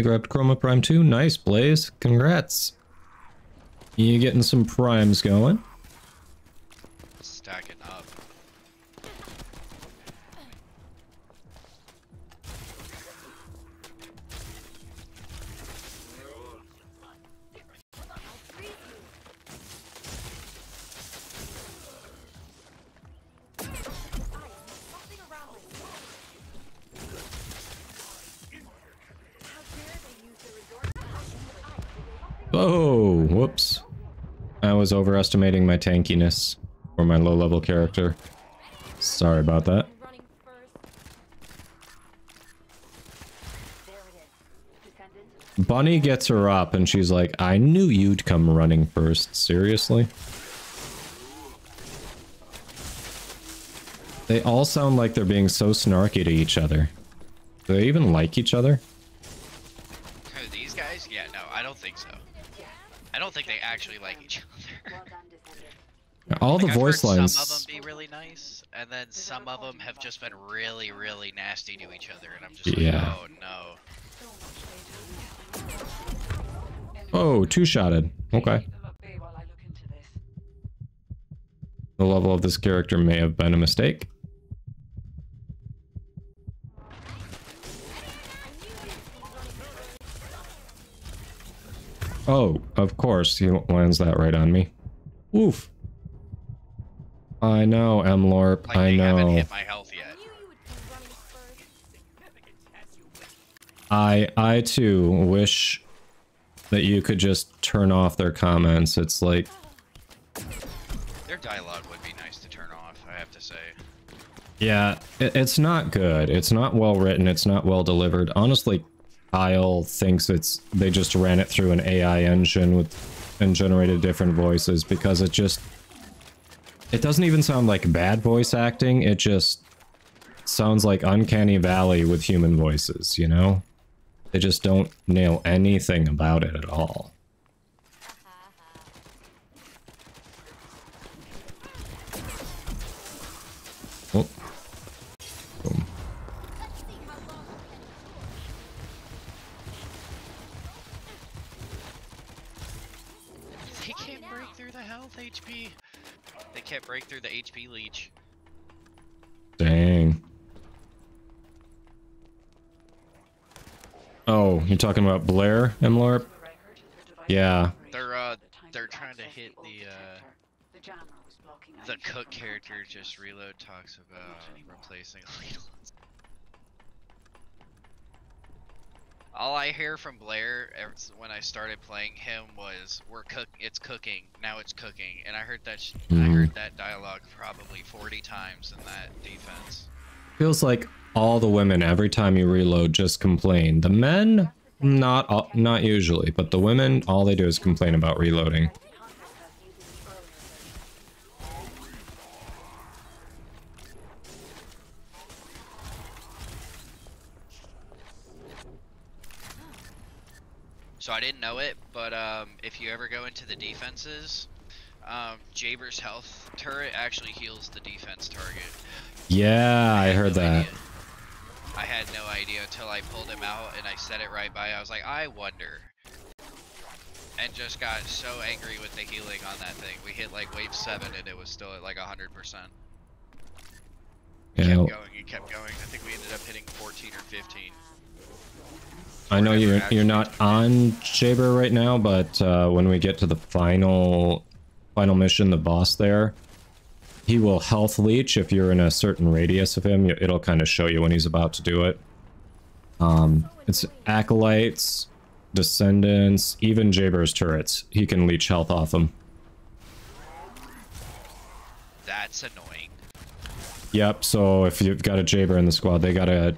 You grabbed Chroma Prime 2. Nice, Blaze. Congrats. You getting some primes going? was overestimating my tankiness for my low-level character. Sorry about that. Bunny gets her up and she's like, I knew you'd come running first. Seriously? They all sound like they're being so snarky to each other. Do they even like each other? These guys? Yeah, no, I don't think so. I don't think they actually like each other. All the Like, I've voice heard lines. Some of them be really nice, and then some of them have just been really, really nasty to each other, and I'm just Yeah. like, oh no. Oh, two-shotted. Okay. The level of this character may have been a mistake. Oh, of course, he lands that right on me. Oof. I know, Mlorp, Like I they haven't know. hit my health yet. I I too wish that you could just turn off their comments. It's like Their dialogue would be nice to turn off, I have to say. Yeah, it, it's not good. It's not well written. It's not well delivered. Honestly, Kyle thinks it's they just ran it through an AI engine with and generated different voices because it just it doesn't even sound like bad voice acting. It just sounds like Uncanny Valley with human voices. You know, they just don't nail anything about it at all. Oh. Boom. They can't break through the health HP. They can't break through the HP leech. Dang. Oh, you're talking about Blair, Mlarp? Yeah. They're uh, they're trying to hit the uh, the cook character. Just reload talks about replacing. All I hear from Blair when I started playing him was, "We're cook. It's cooking. Now it's cooking." And I heard that. Sh- I Mhm. heard that dialogue probably 40 times in that defense. Feels like all the women every time you reload just complain. The men, not all, not usually, but the women, all they do is complain about reloading. So I didn't know it, but um, if you ever go into the defenses, um, Jayber's health turret actually heals the defense target. Yeah, I heard that. I had no idea until I pulled him out and I set it right by. I was like, I wonder. And just got so angry with the healing on that thing. We hit like wave 7 and it was still at like 100%. Yeah, Kept going and kept going. I think we ended up hitting 14 or 15. I know you're you're not on Jayber right now, but uh, when we get to the final final mission, the boss there, he will health leech if you're in a certain radius of him. It'll kind of show you when he's about to do it. Um, it's acolytes, descendants, even Jayber's turrets. He can leech health off them. That's annoying. Yep. So if you've got a Jayber in the squad, they gotta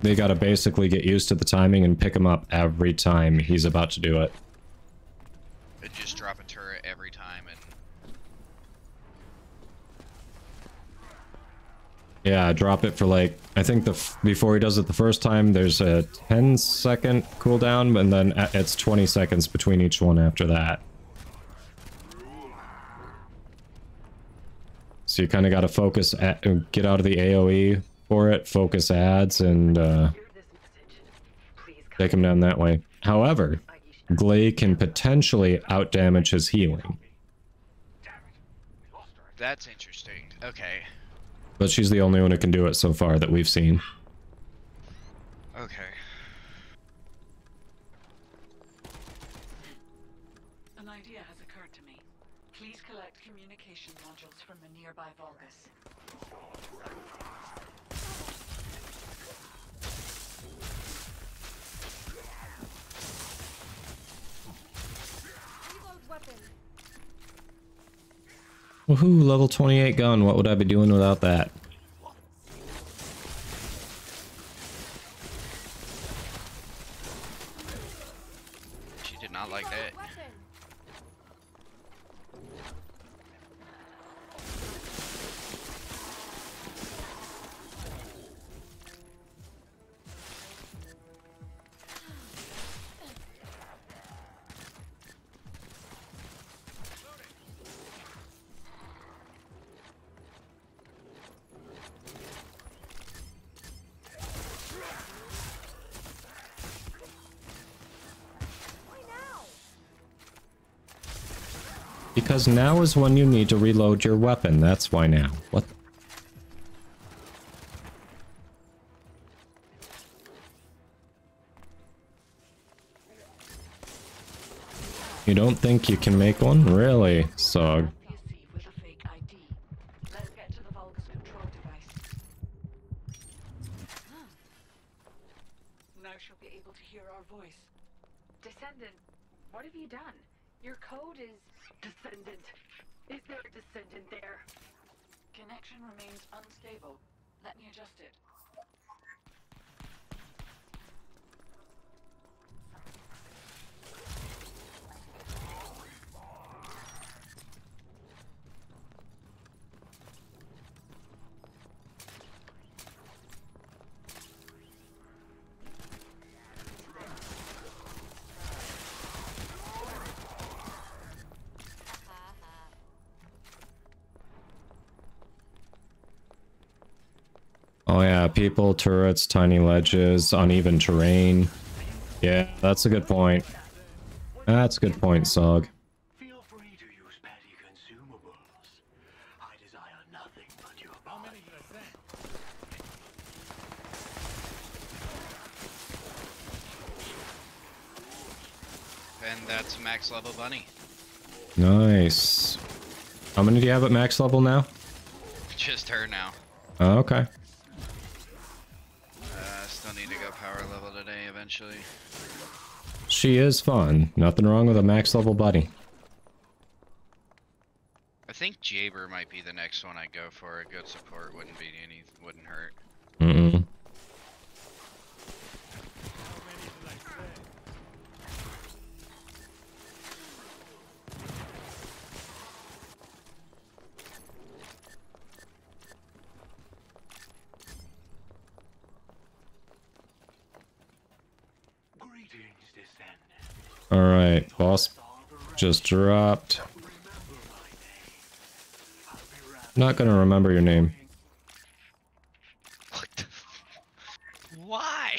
they gotta basically get used to the timing and pick him up every time he's about to do it. And just drop a turret every time and Yeah, drop it for like I think the before he does it the first time, there's a 10 second cooldown, and then it's 20 seconds between each one after that. So you kind of got to focus, at, get out of the AOE for it, focus ads, and uh, take him down that way. However, Gley can potentially outdamage his healing, that's interesting. Okay. But she's the only one who can do it so far that we've seen. Okay. An idea has occurred to me. Please collect communication modules from a nearby Vulgus. Woohoo, level 28 gun. What would I be doing without that? Because now is when you need to reload your weapon. That's why now. What? You don't think you can make one? Really, Sog? Descendant, what have you done? Your code is Descendant. Is there a descendant there? Connection remains unstable. Let me adjust it. Oh yeah, people, turrets, tiny ledges, uneven terrain. Yeah, that's a good point. That's a good point, Sog. Feel free to use petty consumables. I desire nothing but your body. And that's max level bunny. Nice. How many do you have at max level now? Just her now. Oh, okay. Eventually. She is fun. Nothing wrong with a max level buddy. I think Jayber might be the next one I go for. A good support wouldn't be any wouldn't hurt. Mm-mm. Greetings, descendant. Alright, boss just dropped. Not gonna remember your name. Why?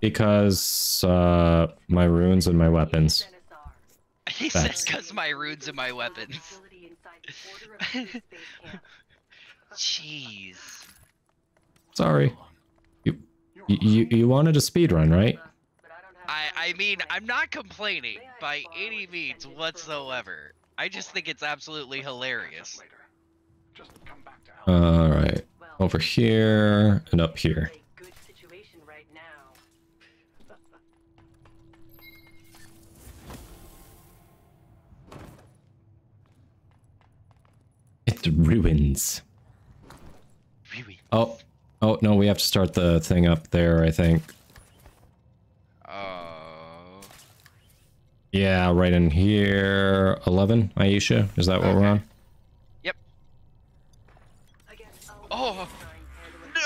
Because, uh, my runes and my weapons. He said because my runes and my weapons. Jeez. Sorry. You, you, you wanted a speed run, right? I I mean I'm not complaining by any means whatsoever. I just think it's absolutely hilarious. Alright. Over here and up here. good situation right now. It ruins. Oh, oh no, we have to start the thing up there, I think. Yeah, right in here. 11, Aisha? Is that what we're on? Yep. Oh.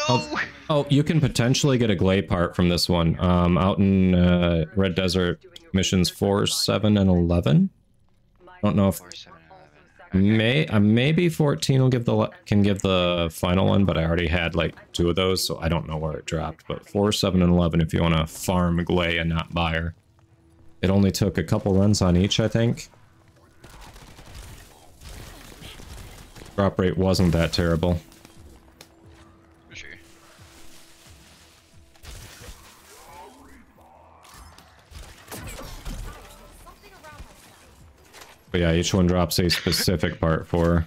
Oh, oh, you can potentially get a Gley part from this one. Um, out in uh, Red Desert, missions 4, 7, and 11? I Don't know if... May uh, maybe 14 will give the can give the final one, but I already had like two of those, so I don't know where it dropped. But 4, 7, and 11 if you want to farm Gley and not buy her. It only took a couple runs on each, I think. Drop rate wasn't that terrible. Sure. But yeah, each one drops a specific part for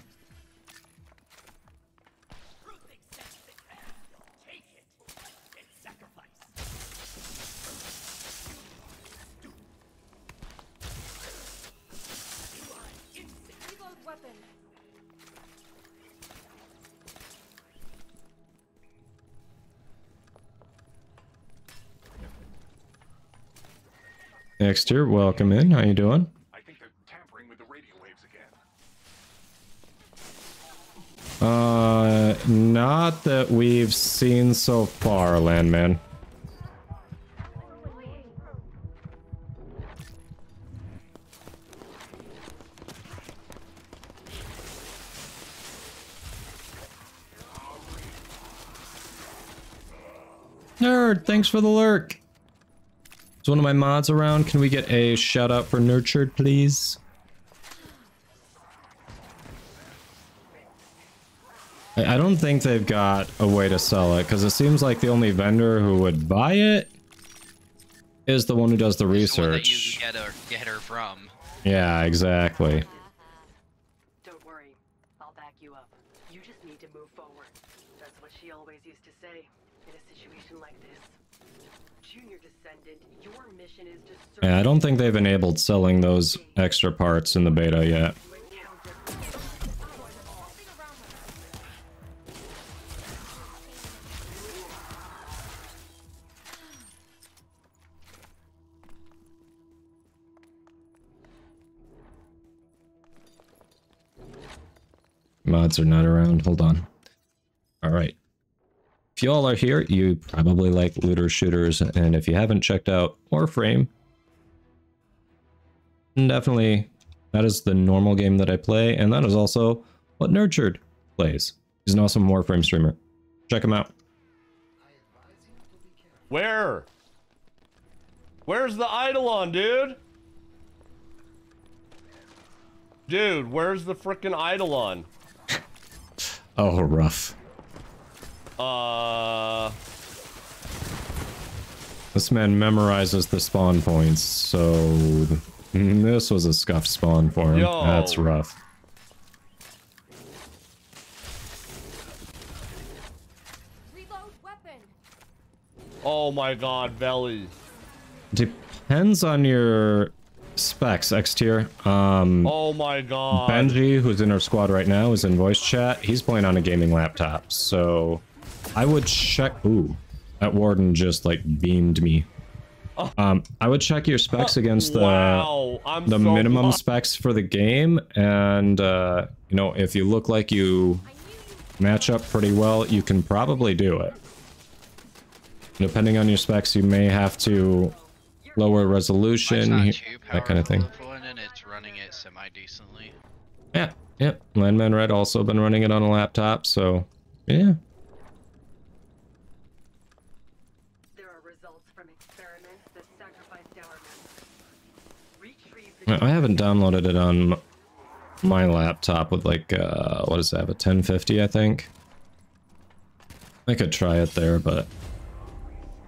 year, welcome in. How you doing? I think they're tampering with the radio waves again. Uh, not that we've seen so far, Landman. Nerd, thanks for the lurk. Is one of my mods around? Can we get a shout out for Nurtured, please? I don't think they've got a way to sell it because it seems like the only vendor who would buy it is the one who does the research. The get her, get her yeah, exactly. Yeah, I don't think they've enabled selling those extra parts in the beta yet. Mods are not around. Hold on. All right. If you all are here, you probably like looter shooters, and if you haven't checked out Warframe, definitely that is the normal game that I play, and that is also what Nurtured plays. He's an awesome Warframe streamer. Check him out. Where? Where's the Eidolon, dude? Dude, where's the frickin' Eidolon? Oh, rough. Uh, This man memorizes the spawn points, so this was a scuff spawn for him. Yo. That's rough. oh my god, belly. Depends on your specs, X tier. Um, Oh my god. Benji, who's in our squad right now, is in voice chat. He's playing on a gaming laptop, so I would check. Ooh, that warden just like beamed me. Um, I would check your specs against the Wow, the so minimum glad- specs for the game, and uh, you know if you look like you match up pretty well, you can probably do it. Depending on your specs, you may have to lower resolution, he- that kind of thing. One and it's running it semi decently. Yeah, yep. Landman Red also been running it on a laptop, so yeah. There are results from experiments that sacrificed our members. Retrieve I haven't downloaded it on my laptop with like uh what does that have a 1050 I think. I could try it there, but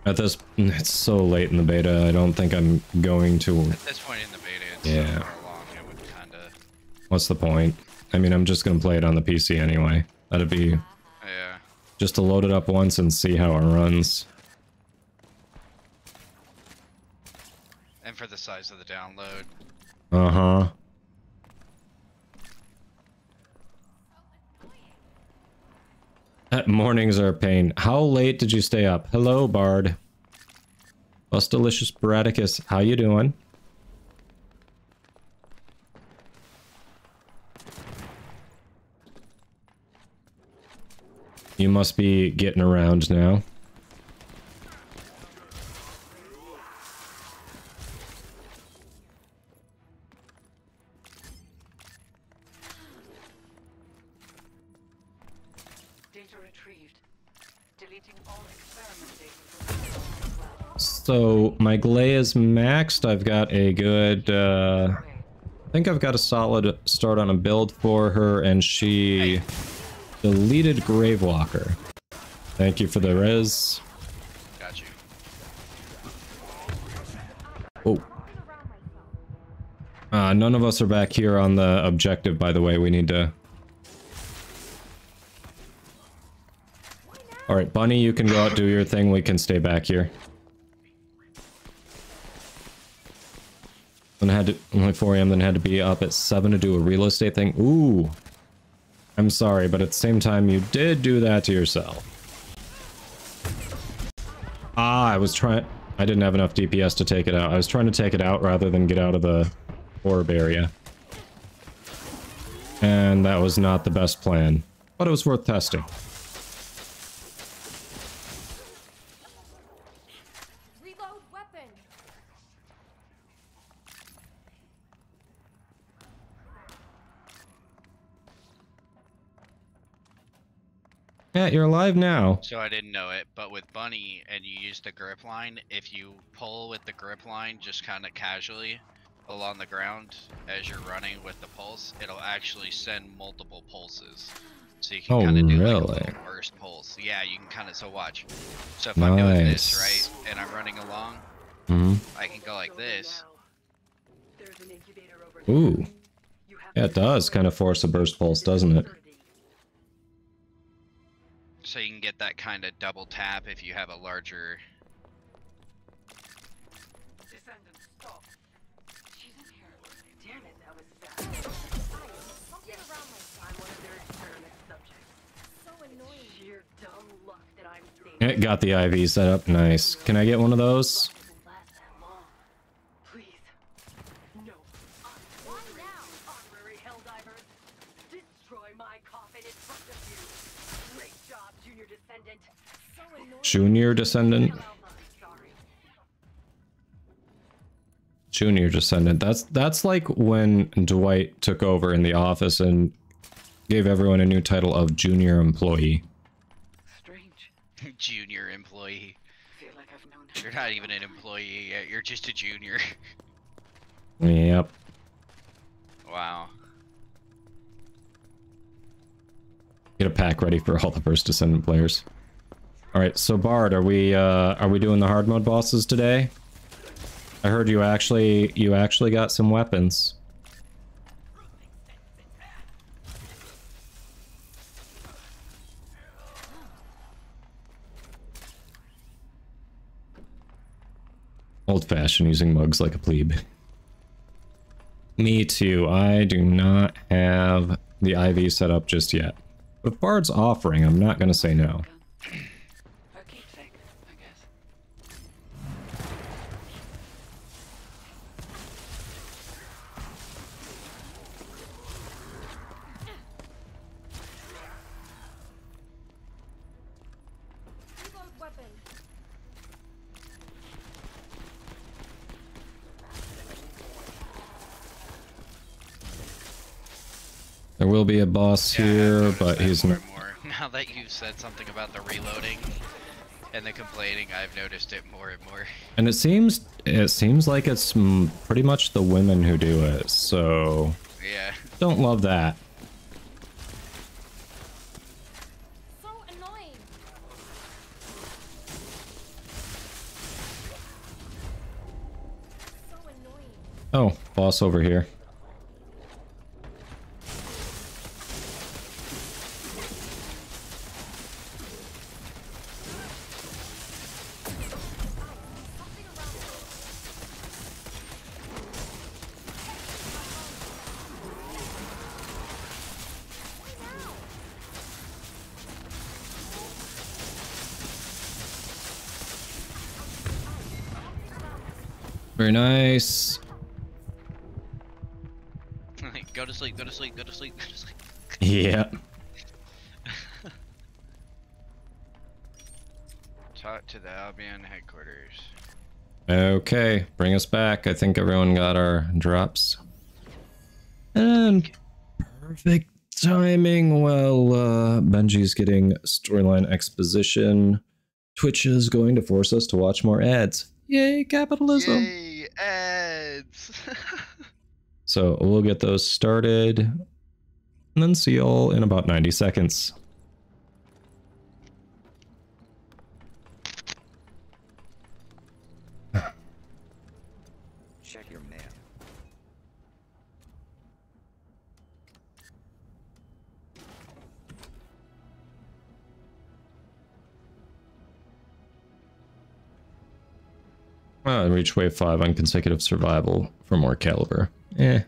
at this it's so late in the beta, I don't think I'm going to At this point in the beta, it's Yeah. so far along, it would kind of. What's the point? I mean, I'm just gonna play it on the PC anyway. That'd be Yeah. just to load it up once and see how it runs. And for the size of the download. Uh-huh. Uh, Mornings are a pain. How late did you stay up? Hello, Bard. Bus Delicious Bradicus, how you doing? You must be getting around now. So my Gley is maxed. I've got a good, uh, I think I've got a solid start on a build for her, and she deleted Gravewalker. Thank you for the res. Got you. Oh. Uh, none of us are back here on the objective, by the way. We need to... Alright, Bunny, you can go out, do your thing. We can stay back here. Then I had to... Only 4 a.m., then had to be up at 7 to do a real estate thing. Ooh. I'm sorry, but at the same time, you did do that to yourself. Ah, I was trying... I didn't have enough DPS to take it out. I was trying to take it out rather than get out of the orb area. And that was not the best plan. But it was worth testing. Yeah, you're alive now. So I didn't know it, but with Bunny and you use the grip line, if you pull with the grip line just kind of casually, along the ground as you're running with the pulse, it'll actually send multiple pulses. So you can Oh, kind of do like a really? burst pulse. Yeah, you can kind of so watch. So if I'm doing this right and I'm running along, mm -hmm. I can go like this. There's an incubator over Ooh. Yeah, it does kind of force a burst pulse, doesn't it? So you can get that kind of double tap if you have a larger. Descendant, stop. She's in here. Damn it, that was fast. Yes, I'm one of their experiment subjects. So annoying. Sheer dumb luck that I'm staying. It got the IV set up. Nice. Can I get one of those? Please. No. Why now? Honorary Helldivers. Destroy my coffin in front of you. Great job, Junior Descendant. So annoying. Junior descendant. Junior descendant. That's that's like when Dwight took over in the office and gave everyone a new title of junior employee. Strange. junior employee. Feel like I've known You're not even an employee yet. You're just a junior. Yep. wow. Get a pack ready for all the first descendant players. All right, so Bard, are we uh are we doing the hard mode bosses today? I heard you actually you actually got some weapons. Old fashioned using mugs like a plebe. Me too. I do not have the IV set up just yet. But if Bard's offering, I'm not going to say no. There will be a boss here, but he's not. More. Now that you've said something about the reloading and the complaining, I've noticed it more and more. And it seems it seems like it's pretty much the women who do it. So Yeah. don't love that. So annoying. So annoying. Oh, boss over here. Very nice. go to sleep, go to sleep, go to sleep, go to sleep. Yeah. Talk to the Albion headquarters. Okay, bring us back. I think everyone got our drops. And perfect timing while uh, Benji's getting storyline exposition. Twitch is going to force us to watch more ads. Yay, capitalism! Yay, ads! So we'll get those started and then see y'all in about 90 seconds. Uh, reach wave 5 on consecutive survival for more caliber. Eh.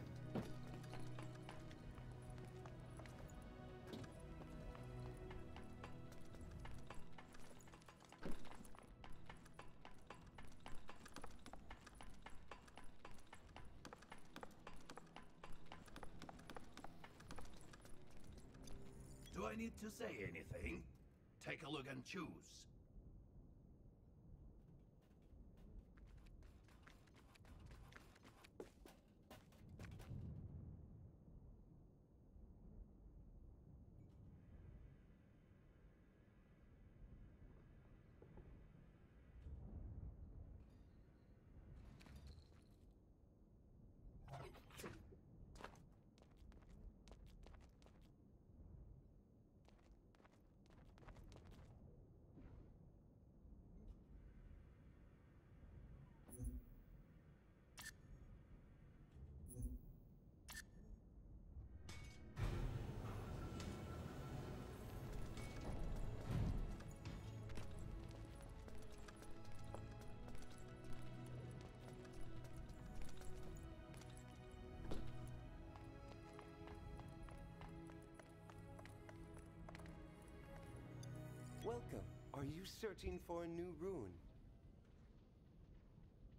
Searching for a new ruin?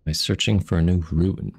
I searching for a new ruin?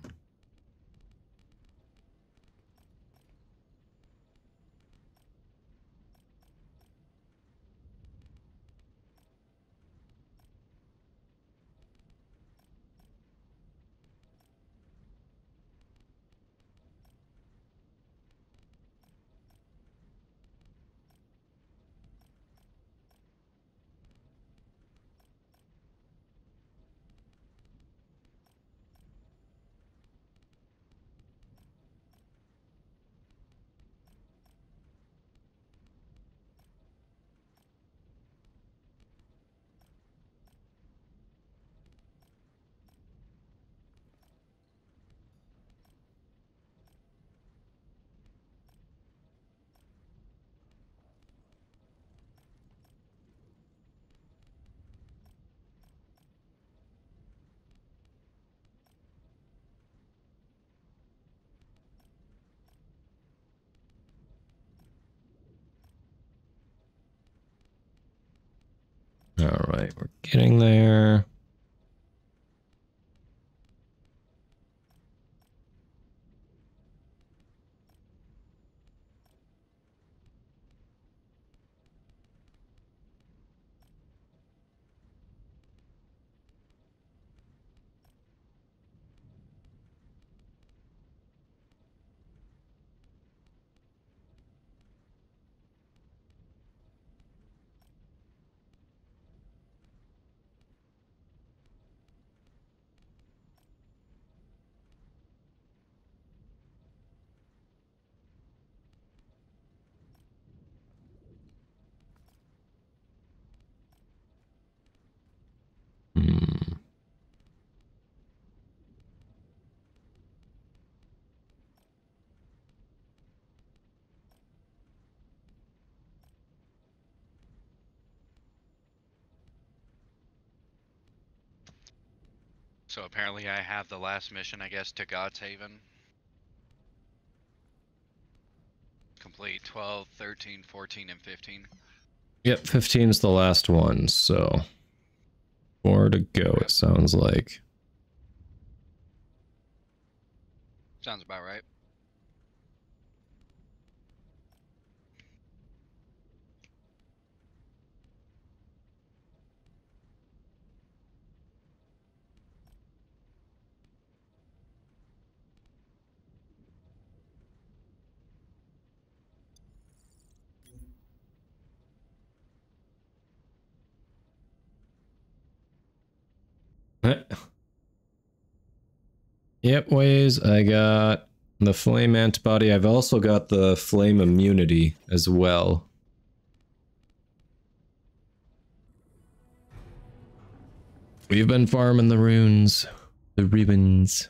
All right, we're getting there. So apparently I have the last mission, I guess, to God's Haven. Complete 12, 13, 14, and 15. Yep, 15 is the last one, so four to go, it sounds like. Sounds about right. Yep, ways. I got the flame antibody. I've also got the flame immunity as well. We've been farming the runes, the ribbons.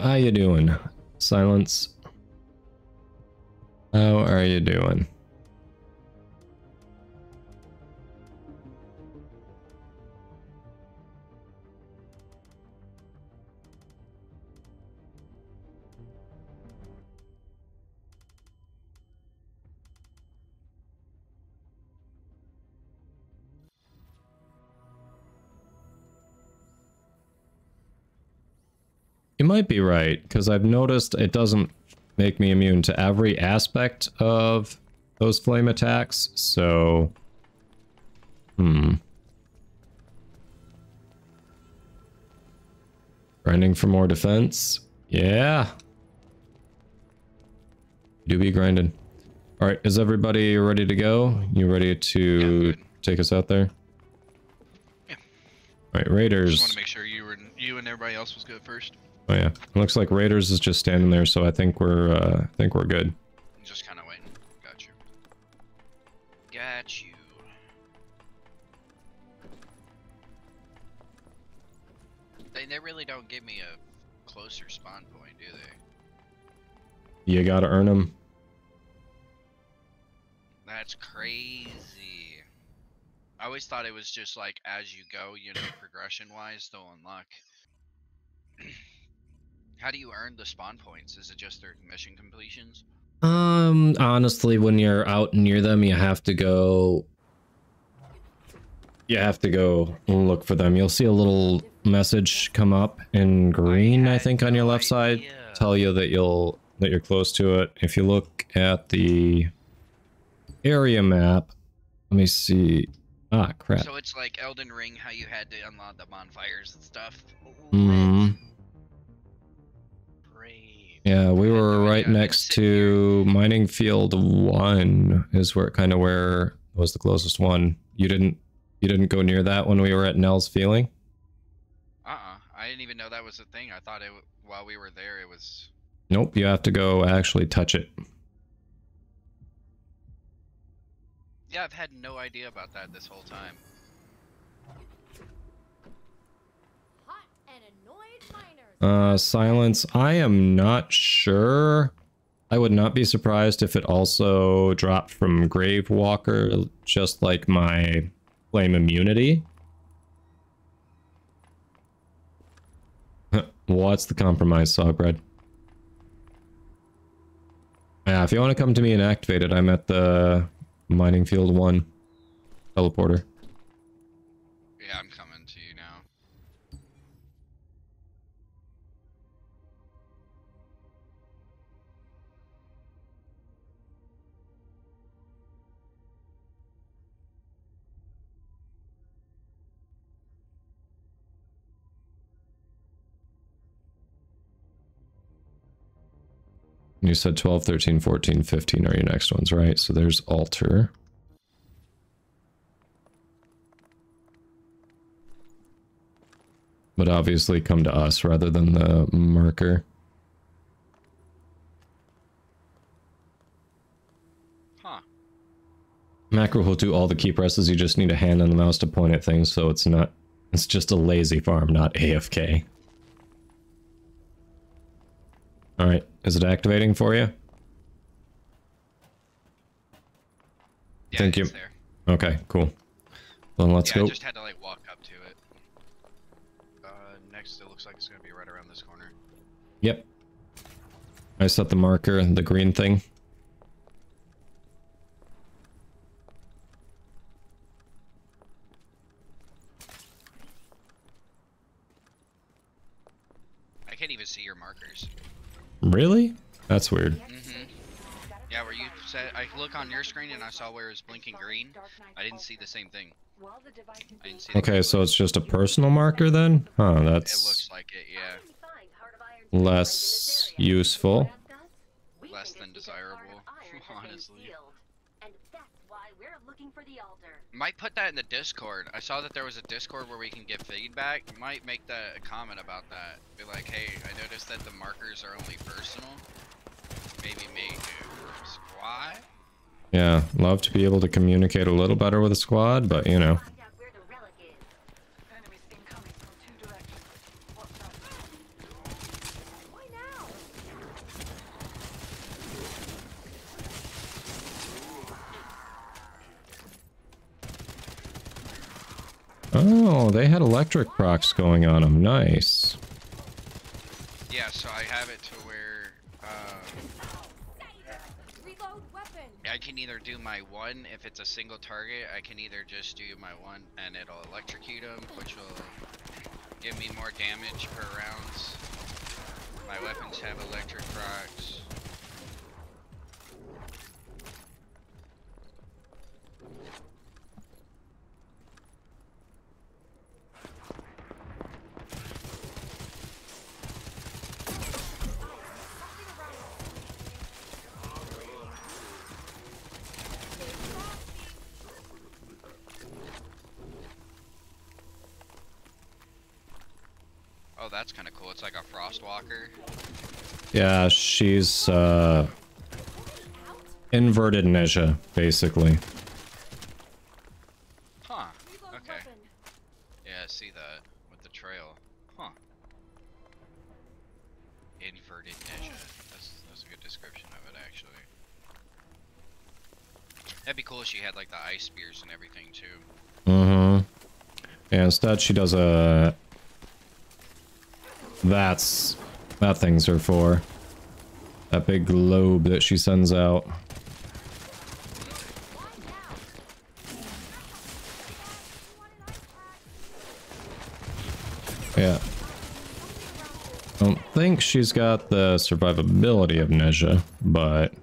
How are you doing? Silence. How are you doing? Might be right, because I've noticed it doesn't make me immune to every aspect of those flame attacks, so... Hmm. Grinding for more defense? Yeah. Do be grinding. Alright, is everybody ready to go? You ready to take us out there? Yeah. Alright, Raiders. Just want to make sure you were you and everybody else was good first. Oh yeah. It looks like Raiders is just standing there, so I think we're uh, I think we're good. I'm just kind of waiting. Got you. Got you. They they really don't give me a closer spawn point, do they? You gotta earn them. That's crazy. I always thought it was just like as you go, you know, progression wise, they'll unlock. How do you earn the spawn points? Is it just their mission completions? Um, honestly, when you're out near them, you have to go. You have to go look for them. You'll see a little message come up in green, I think, on your left side, tell you that you'll that you're close to it. If you look at the area map, let me see. Ah, crap. So it's like Elden Ring, how you had to unlock the bonfires and stuff. hmm Yeah, we were right next to mining field one is where kind of where was the closest one. You didn't you didn't go near that when we were at Nell's feeling? Uh-uh. I didn't even know that was a thing. I thought it while we were there, it was. Nope, you have to go actually touch it. Yeah, I've had no idea about that this whole time. Hot and annoyed miners. Uh silence, I am not sure. I would not be surprised if it also dropped from Grave Walker, just like my flame immunity. What's the compromise, Sawbread? Yeah, if you want to come to me and activate it, I'm at the mining field one teleporter. Yeah, I'm coming You said 12, 13, 14, 15 are your next ones, right? So there's altar. But obviously come to us rather than the marker. Huh. Macro will do all the key presses, you just need a hand on the mouse to point at things, so it's not... It's just a lazy farm, not AFK. Alright, is it activating for you? Yeah, Thank you. there. Okay, cool. Then let's yeah, go. I just had to like walk up to it. Uh, next it looks like it's gonna be right around this corner. Yep. I set the marker, the green thing. I can't even see your. Really? That's weird. Mm-hmm. Yeah, where you said I look on your screen and I saw where it was blinking green. I didn't see the same thing. I didn't see. Okay, so it's just a personal marker then? Huh, It that's looks like it, yeah. less useful. Less than desirable, honestly. And that's why we're looking for the altar. Might put that in the Discord. I saw that there was a Discord where we can get feedback. Might make that a comment about that. Be like, hey, I noticed that the markers are only personal. Maybe make a squad. Yeah, love to be able to communicate a little better with a squad, but you know. Oh, they had electric procs going on them. Nice. Yeah, so I have it to where um. I can either do my one if it's a single target. I can either just do my one and it'll electrocute them, which will give me more damage per rounds. My weapons have electric procs. it's like a frostwalker? Yeah, she's uh inverted Nezha, basically. Huh. Okay. Yeah, I see that with the trail. Huh. Inverted Nezha. That's that's a good description of it actually. That'd be cool if she had like the ice spears and everything too. Mm-hmm. Yeah, instead she does a that's... That thing's her for. That big globe that she sends out. Yeah. I Don't think she's got the survivability of Nezha, but...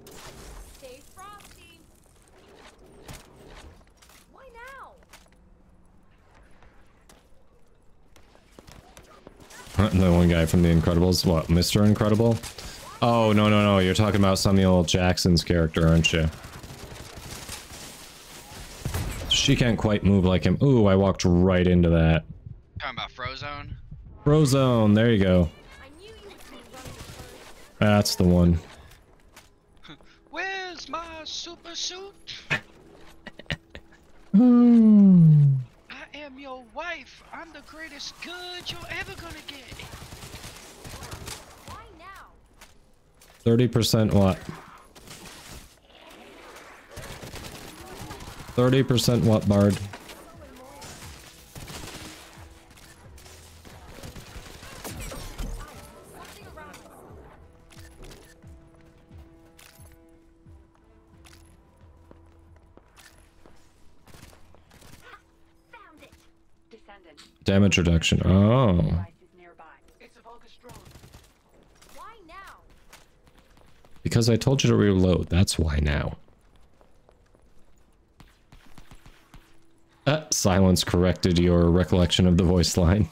The one guy from The Incredibles. What, Mr. Incredible? Oh, no, no, no. You're talking about Samuel Jackson's character, aren't you? She can't quite move like him. Ooh, I walked right into that. Talking about Frozone? Frozone, there you go. That's the one. Where's my super suit? Hmm. I am your wife. I'm the greatest good you're ever gonna get. 30% what? 30% what, Bard? Damage reduction. Oh. Because I told you to reload. That's why now. Uh, silence corrected your recollection of the voice line.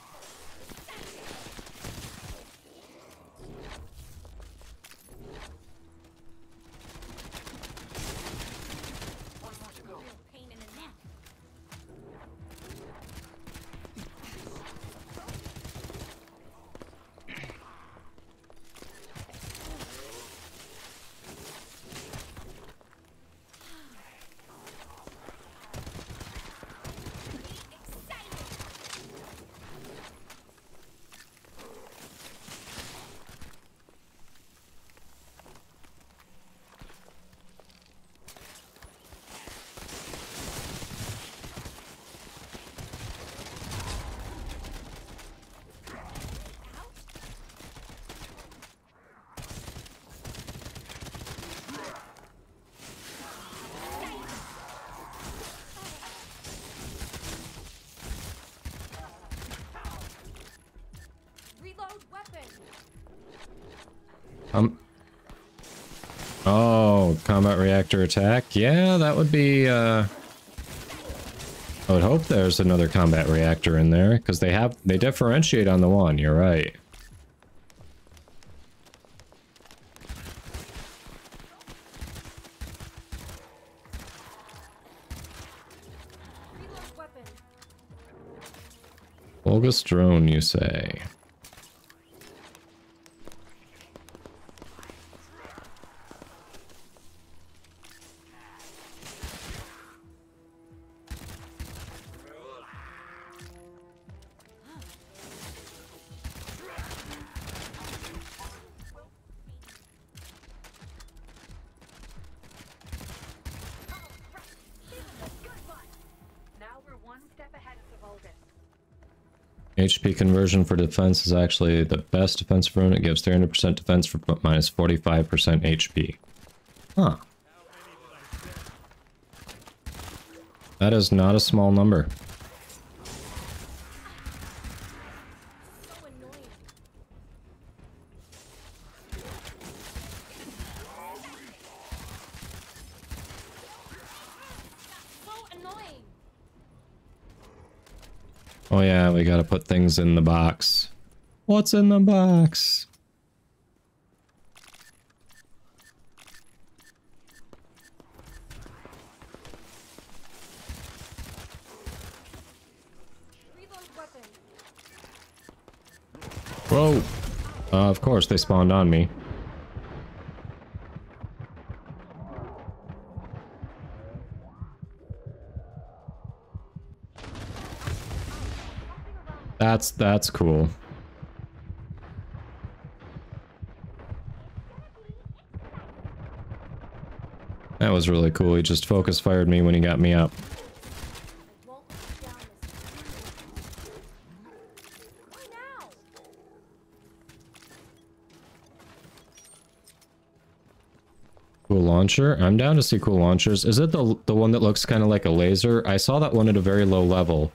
Reload weapon. Um. Oh, reactor attack? Yeah, that would be, uh... I would hope there's another combat reactor in there, because they have, they differentiate on the one, you're right. Vulgus drone, you say? Conversion for defense is actually the best defense rune. It gives 300% defense for minus 45% HP. Huh. That is not a small number. So annoying. Oh yeah, we gotta put things in the box. What's in the box? Whoa! Uh, of course, they spawned on me. That's, cool. That was really cool. He just focus fired me when he got me up. Cool launcher. I'm down to see cool launchers. Is it the the one that looks kind of like a laser? I saw that one at a very low level,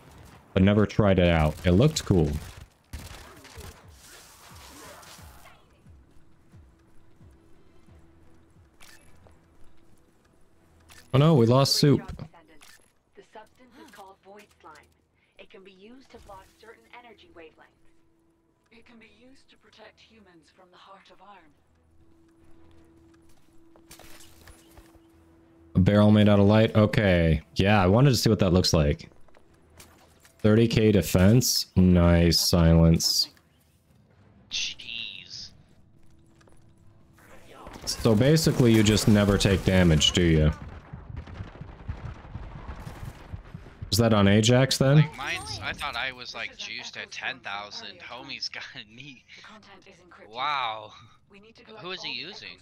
but never tried it out. It looked cool. Oh no, we lost soup. The substance is called void slime. It can be used to block certain energy wavelengths. It can be used to protect humans from the heart of iron. A barrel made out of light? Okay. Yeah, I wanted to see what that looks like. 30k defense? Nice silence. Jeez. So basically you just never take damage, do you? Is that on Ajax then? Like mine's, I thought I was like juiced at 10,000. Homie's got a knee. Wow. Who is he using?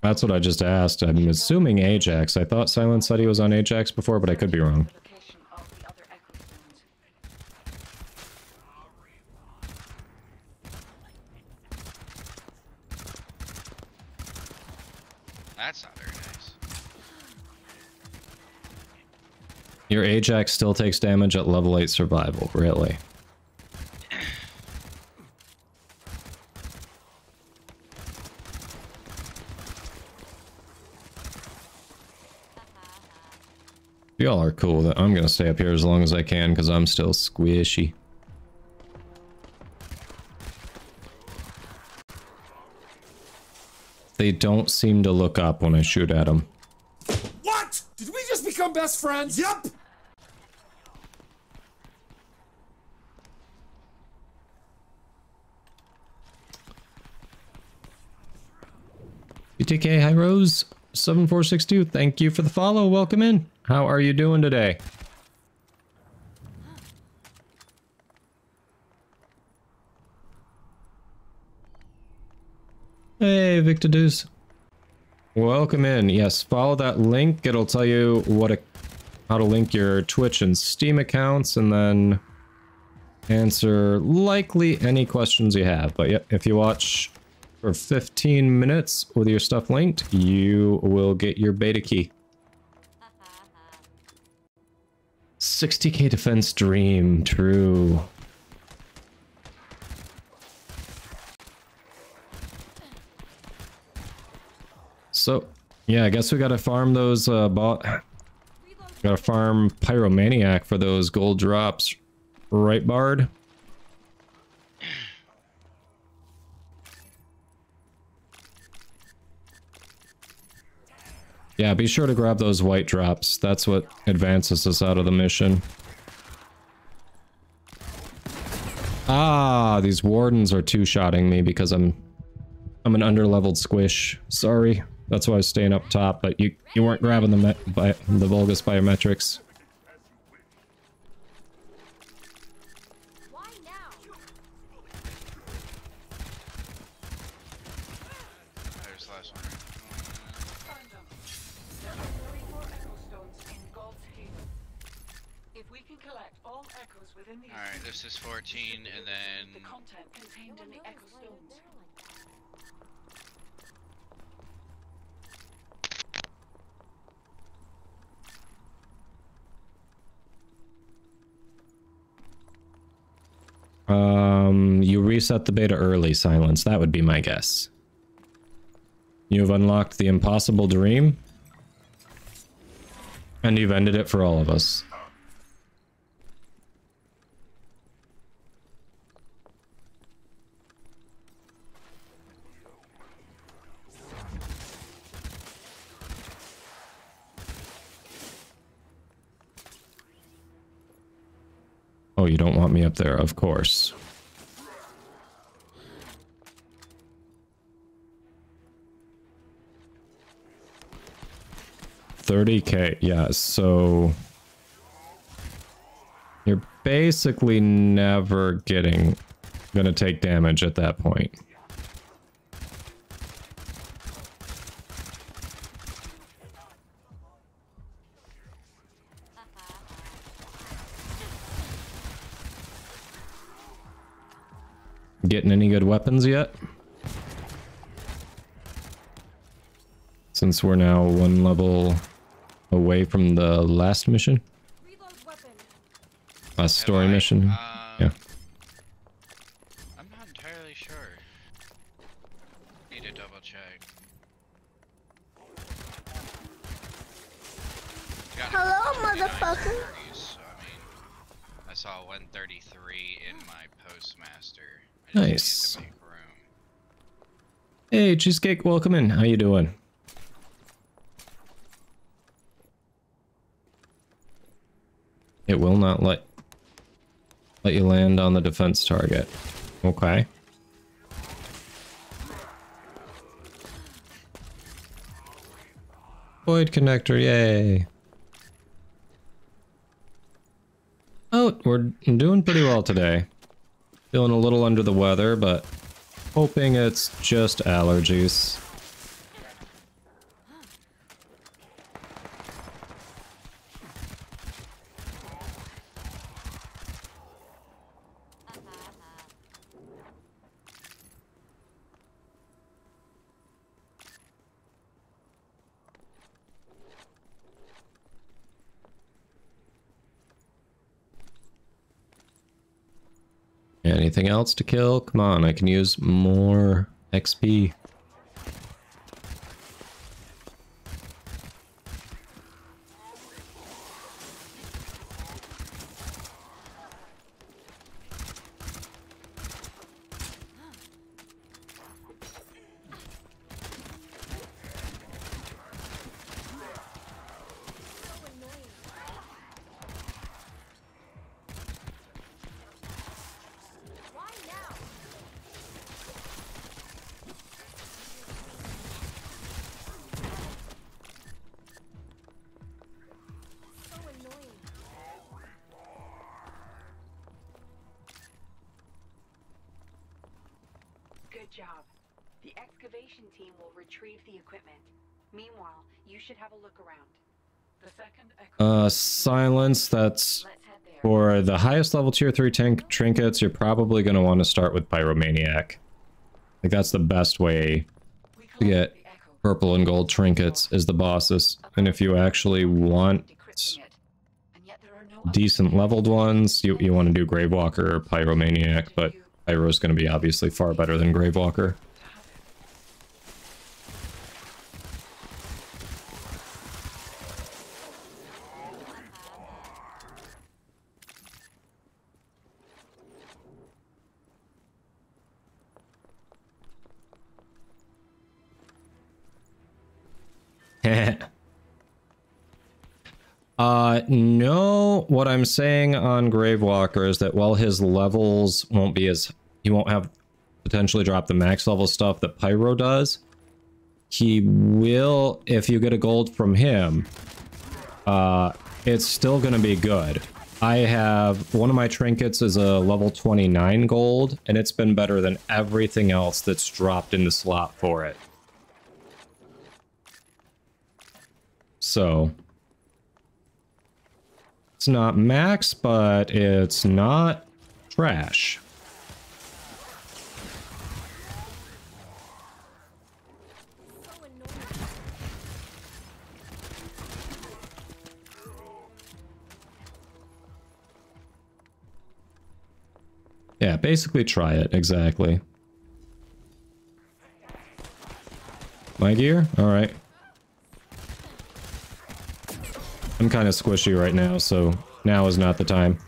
That's what I just asked. I'm assuming Ajax. I thought Silence said he was on Ajax before, but I could be wrong. That's not very nice. Your Ajax still takes damage at level 8 survival, really? Y'all are cool. That I'm gonna stay up here as long as I can because I'm still squishy. They don't seem to look up when I shoot at them. What? Did we just become best friends? Yup. BTK Hi Rose 7462, thank you for the follow. Welcome in. How are you doing today? Hey, Victor Deuce. Welcome in. Yes, follow that link. It'll tell you what a, how to link your Twitch and Steam accounts and then answer likely any questions you have. But yeah, if you watch for 15 minutes with your stuff linked, you will get your beta key. 60k defense dream, true. So, yeah, I guess we gotta farm those, uh, bot... Gotta farm Pyromaniac for those gold drops. Right, Bard? Yeah, be sure to grab those white drops. That's what advances us out of the mission. Ah, these wardens are two-shotting me because I'm I'm an underleveled squish. Sorry. That's why I was staying up top, but you you weren't grabbing the by the Vulgus biometrics. There's the last one. If we can collect all echoes within the Alright, this is 14, and then... the content contained in the echo stones. Um, you reset the beta early, Silence. That would be my guess. You have unlocked the impossible dream. And you've ended it for all of us. Oh, you don't want me up there, of course. 30k, yeah, so... You're basically never getting... gonna take damage at that point. Getting any good weapons yet? Since we're now one level away from the last mission. Last story mission. Uh, yeah. I'm not entirely sure. Need to double check. Got Hello, motherfucker. so, I mean, I saw 133 in my postmaster. I just needed Nice. to make room. Hey, Cheesecake, welcome in. How you doing? It will not let let you land on the defense target. Okay. Void connector, yay. Oh, we're doing pretty well today. Feeling a little under the weather, but hoping it's just allergies. Anything else to kill? Come on, I can use more XP. Silence, that's for the highest level tier 3 tank trinkets, you're probably going to want to start with Pyromaniac. Like that's the best way to get purple and gold trinkets is the bosses. And if you actually want decent leveled ones, you, you want to do Gravewalker or Pyromaniac, but Pyro is going to be obviously far better than Gravewalker. Uh, no, what I'm saying on Gravewalker is that while his levels won't be as... He won't have potentially drop the max level stuff that Pyro does. He will, if you get a gold from him, uh, it's still to be good. I have, one of my trinkets is a level 29 gold, and it's been better than everything else that's dropped in the slot for it. So, it's not max, but it's not trash. Yeah, basically try it, exactly. My gear? Alright. I'm kind of squishy right now, so now is not the time.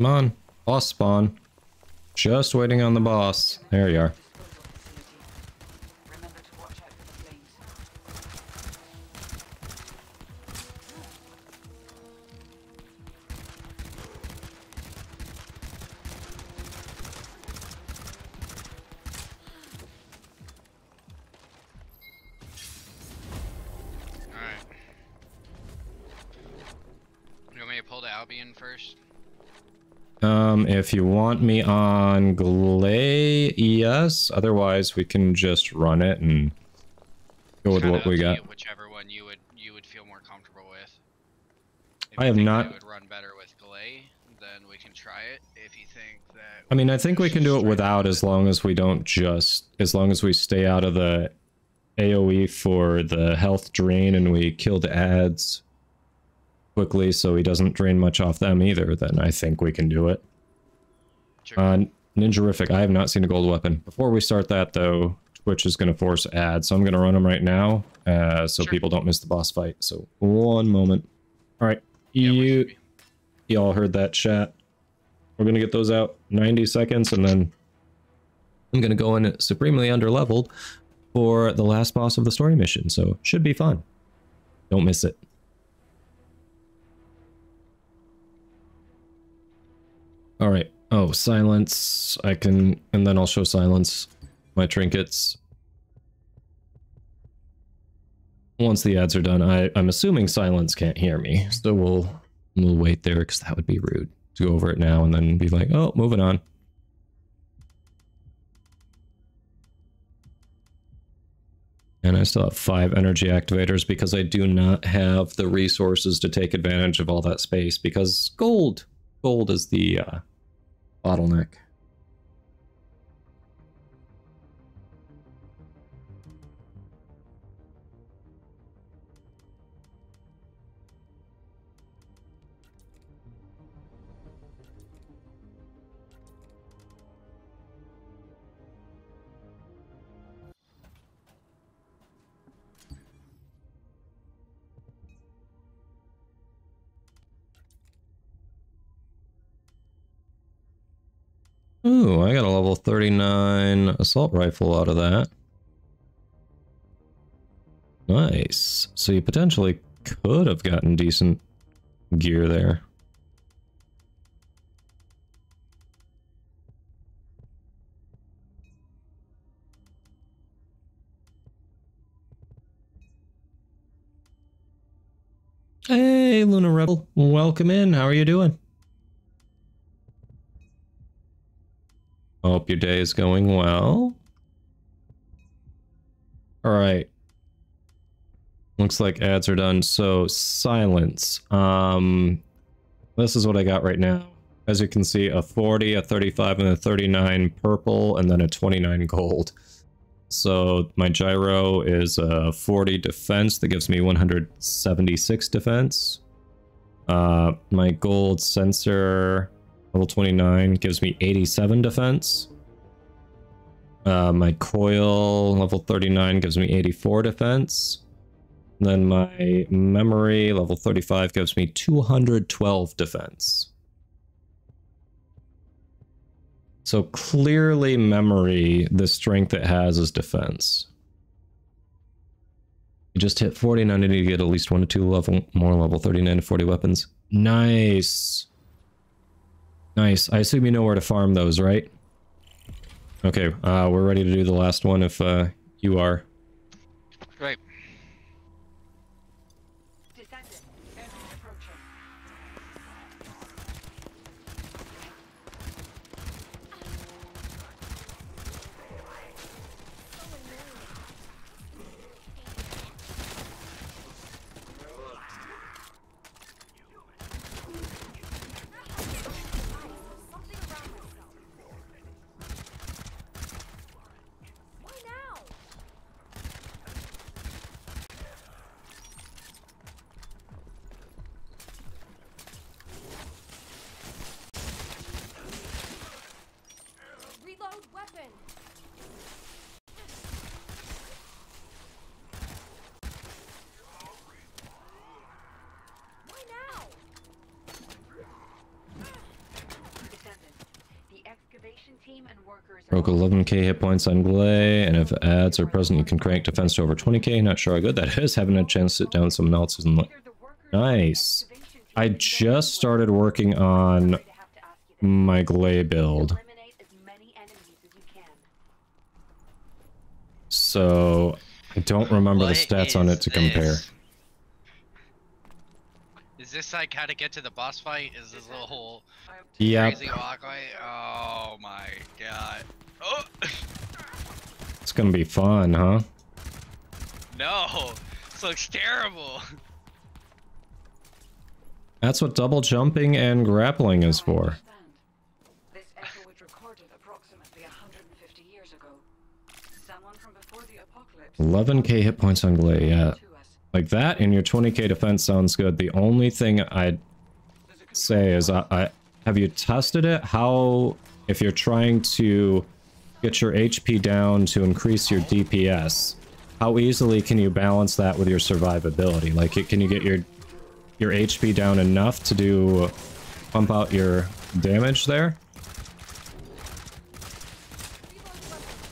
Come on, boss spawn. Just waiting on the boss. There you are. If you want me on Gley, yes. Otherwise, we can just run it and go with what we got. you, whichever one you would you would feel more comfortable with. If I have not- would run better with Gley, then we can try it. If you think that I mean, I think we can do it without as long as we don't just, as long as we stay out of the AoE for the health drain and we kill the ads quickly so he doesn't drain much off them either, then I think we can do it. Uh, Ninjarific, I have not seen a gold weapon. Before we start that though, Twitch is going to force ads, so I'm going to run them right now uh, so people don't miss the boss fight. So one moment. All right, you, you all heard that chat. We're gonna get those out 90 seconds, and then I'm gonna go in supremely underleveled for the last boss of the story mission. So should be fun. Don't miss it. All right. Oh, silence. I can, and then I'll show silence my trinkets. Once the ads are done, I, I'm assuming silence can't hear me, so we'll we'll wait there because that would be rude to go over it now and then be like, oh, moving on. And I still have five energy activators because I do not have the resources to take advantage of all that space because gold, gold is the uh, bottleneck. Ooh, I got a level 39 assault rifle out of that. Nice. So you potentially could have gotten decent gear there. Hey, Luna Rebel. Welcome in. How are you doing? Hope your day is going well. All right. Looks like ads are done. So silence. Um, this is what I got right now. As you can see, a 40, a 35, and a 39 purple, and then a 29 gold. So my gyro is a 40 defense that gives me 176 defense. Uh, my gold sensor level 29 gives me 87 defense. Uh, my coil level 39 gives me 84 defense. Then my memory level 35 gives me 212 defense. So clearly memory, the strength it has is defense. You just hit 40, now I need to get at least one to two level more level 39 to 40 weapons. Nice. Nice. I assume you know where to farm those, right? Okay, uh, we're ready to do the last one if uh, you are. Right. Reload weapon. Why now? Descendant, the excavation team and workers Broke 11k hit points on Gley, and if ads are present, you can crank defense to over 20k. Not sure how good that is. Having a chance to sit down with someone else isn't like... Nice. I just started working on my Gley build. So I don't remember the stats on it to compare. this? Is Is this like how to get to the boss fight? Is this little whole Yep. crazy walkway? Oh my god. Oh It's gonna be fun, huh? no! This looks terrible. That's what double jumping and grappling is for. This echo was recorded approximately 150 years ago. Someone from before the apocalypse. 11k hit points on Gley, yeah. Like that and your 20k defense sounds good. The only thing I'd say is, I, I have you tested it? How, if you're trying to get your HP down to increase your DPS, how easily can you balance that with your survivability? Like, can you get your your HP down enough to do pump out your damage there?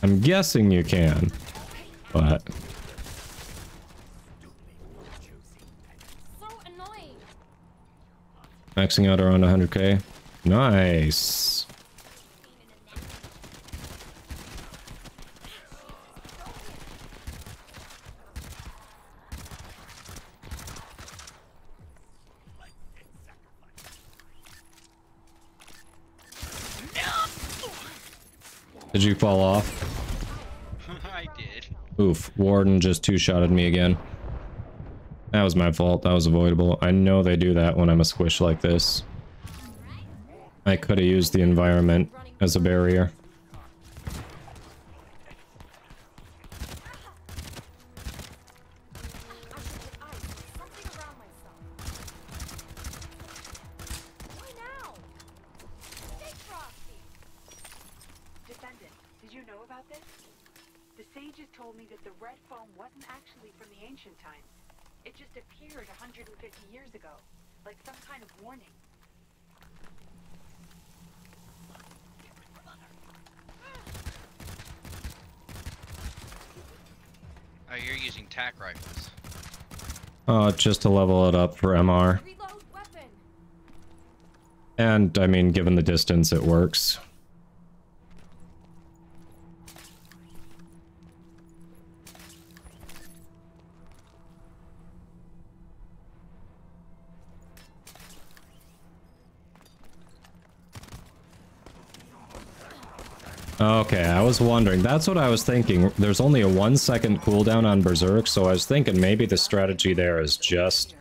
I'm guessing you can, but maxing out around 100k. Nice. Did you fall off? I did. Oof, Warden just two-shotted me again. That was my fault, that was avoidable. I know they do that when I'm a squish like this. I could have used the environment as a barrier. Defendant, did you know about this? The sages told me that the red foam wasn't actually from the ancient times. It just appeared 150 years ago, like some kind of warning. Oh, you're using tac rifles. Uh, just to level it up for MR. And, I mean, given the distance, it works. Okay, I was wondering. That's what I was thinking. There's only a one second cooldown on Berserk, so I was thinking maybe the strategy there is just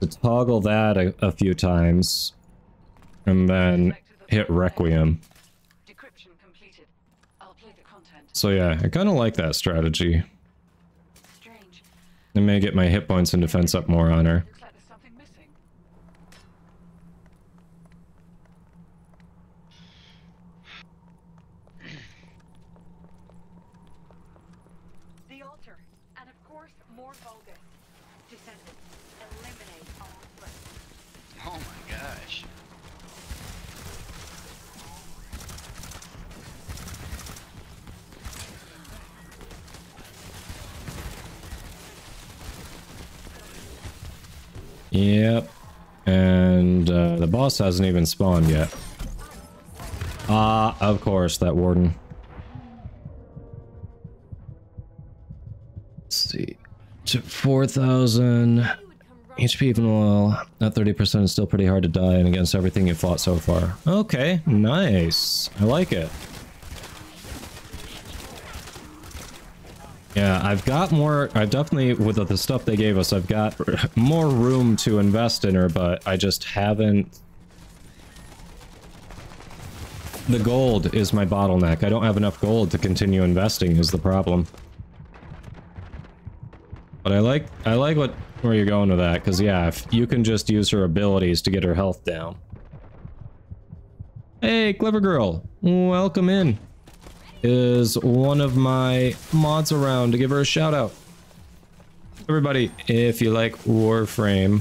to toggle that a, a few times and then hit Requiem. So yeah, I kind of like that strategy. I may get my hit points and defense up more on her. Boss hasn't even spawned yet. Ah, of course, that warden. Let's see. To 4,000 HP even well, at 30% is still pretty hard to die and against everything you've fought so far. Okay, nice. I like it. Yeah, I've got more, I've definitely, with the stuff they gave us, I've got more room to invest in her, but I just haven't... The gold is my bottleneck. I don't have enough gold to continue investing is the problem. But I like, I like what, where you're going with that, because yeah, if you can just use her abilities to get her health down. Hey, clever girl, welcome in is one of my mods around to give her a shout out. Everybody, if you like Warframe,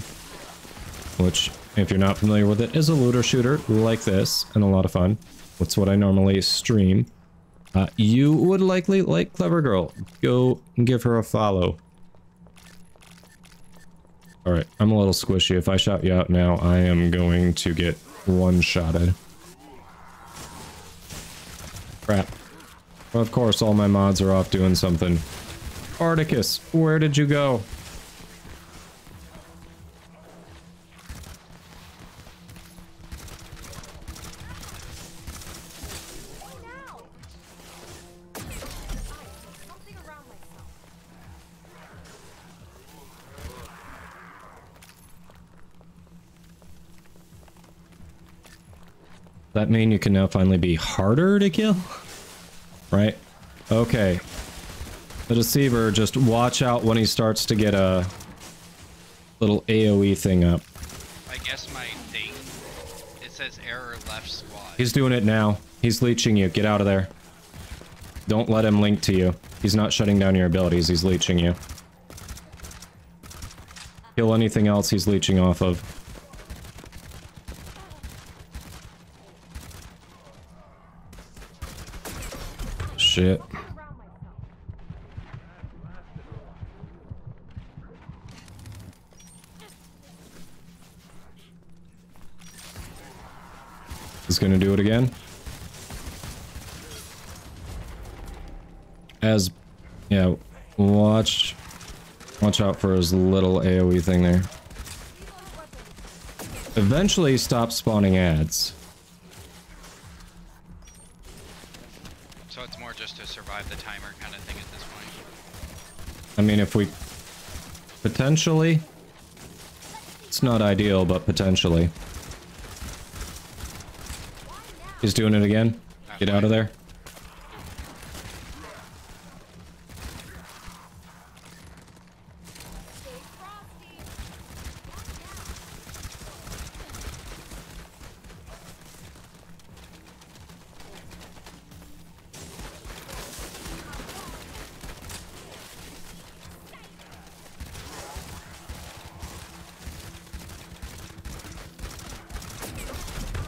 which if you're not familiar with it, is a looter shooter like this and a lot of fun. That's what I normally stream. Uh, you would likely like Clever Girl. Go and give her a follow. Alright, I'm a little squishy. If I shout you out now, I am going to get one-shotted. Crap. Of course, all my mods are off doing something. Articus, where did you go? That mean you can now finally be harder to kill? Right? Okay. The Deceiver, just watch out when he starts to get a little AoE thing up. I guess my thing, it says error left squad. He's doing it now. He's leeching you. Get out of there. Don't let him link to you. He's not shutting down your abilities. He's leeching you. Kill anything else he's leeching off of. Shit. He's gonna do it again. As, yeah, watch, watch out for his little AoE thing there. Eventually stop spawning ads. I mean, if we... Potentially... It's not ideal, but potentially. He's doing it again. Get out of there.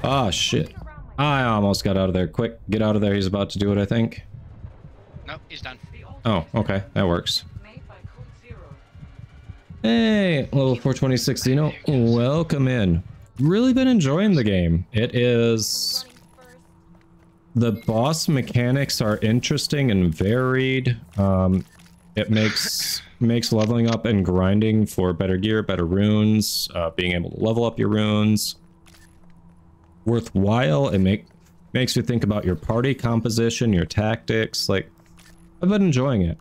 Ah, shit. I almost got out of there. Quick, get out of there. He's about to do it, I think. Nope, he's done. Oh, okay. That works. Hey, level 426 Xeno. Welcome in. Really been enjoying the game. It is... The boss mechanics are interesting and varied. Um, it makes makes leveling up and grinding for better gear, better runes, uh, being able to level up your runes worthwhile. It make makes you think about your party composition, your tactics. Like, I've been enjoying it.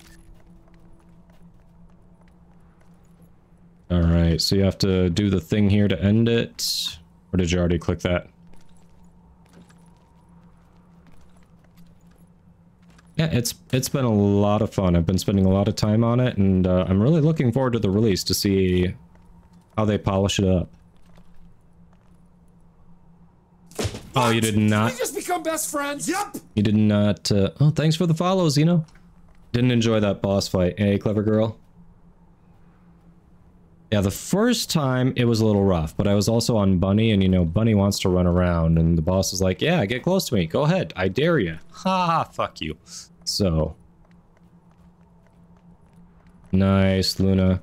All right, so you have to do the thing here to end it, or did you already click that? Yeah, it's it's been a lot of fun. I've been spending a lot of time on it, and uh, I'm really looking forward to the release to see how they polish it up. Oh, you did not. We just become best friends. Yep. You did not. Uh, oh, thanks for the follows, you know. Didn't enjoy that boss fight. Hey, clever girl. Yeah, the first time it was a little rough, but I was also on Bunny, and you know, Bunny wants to run around, and the boss is like, yeah, get close to me. Go ahead. I dare you. Ha ha, fuck you. So. Nice, Luna.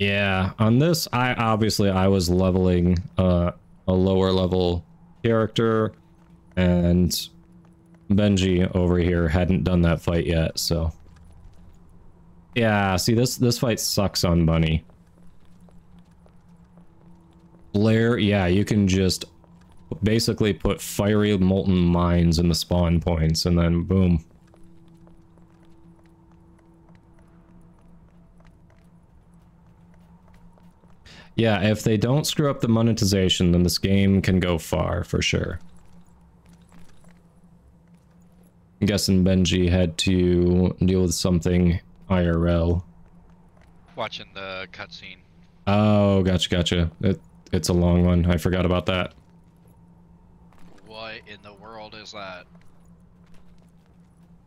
Yeah, on this, I obviously I was leveling uh, a lower level character, and Benji over here hadn't done that fight yet, so. Yeah, see this this fight sucks on Bunny. Blair, yeah, you can just basically put fiery molten mines in the spawn points and then boom. Yeah, if they don't screw up the monetization, then this game can go far, for sure. I'm guessing Benji had to deal with something IRL. Watching the cutscene. Oh, gotcha, gotcha. It, it's a long one. I forgot about that. What in the world is that?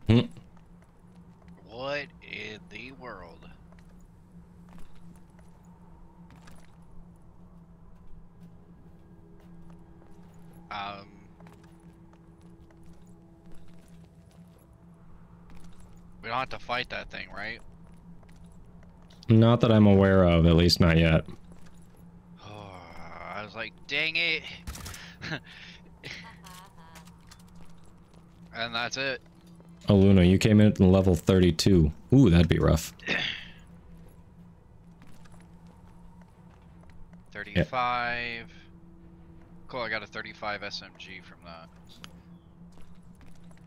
Hmm. What in the world? Um. We don't have to fight that thing, right? Not that I'm aware of, at least not yet. Oh, I was like, dang it. and that's it. Oh, Luna, you came in at level 32. Ooh, that'd be rough. 35. Cool, I got a 35 SMG from that.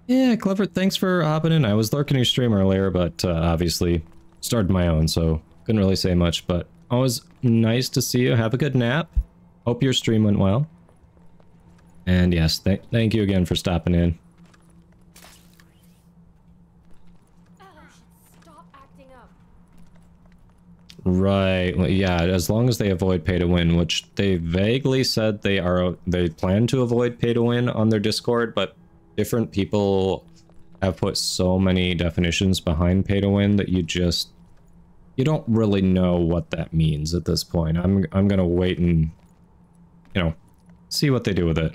Yeah, clever. Thanks for hopping in. I was lurking your stream earlier, but uh, obviously started my own, so couldn't really say much. But always nice to see you. Have a good nap. Hope your stream went well. And yes, th thank you again for stopping in. Stop acting up. Right. Yeah, as long as they avoid pay to win, which they vaguely said they are they plan to avoid pay to win on their Discord, but different people have put so many definitions behind pay to win that you just you don't really know what that means at this point. I'm I'm going to wait and you know, see what they do with it.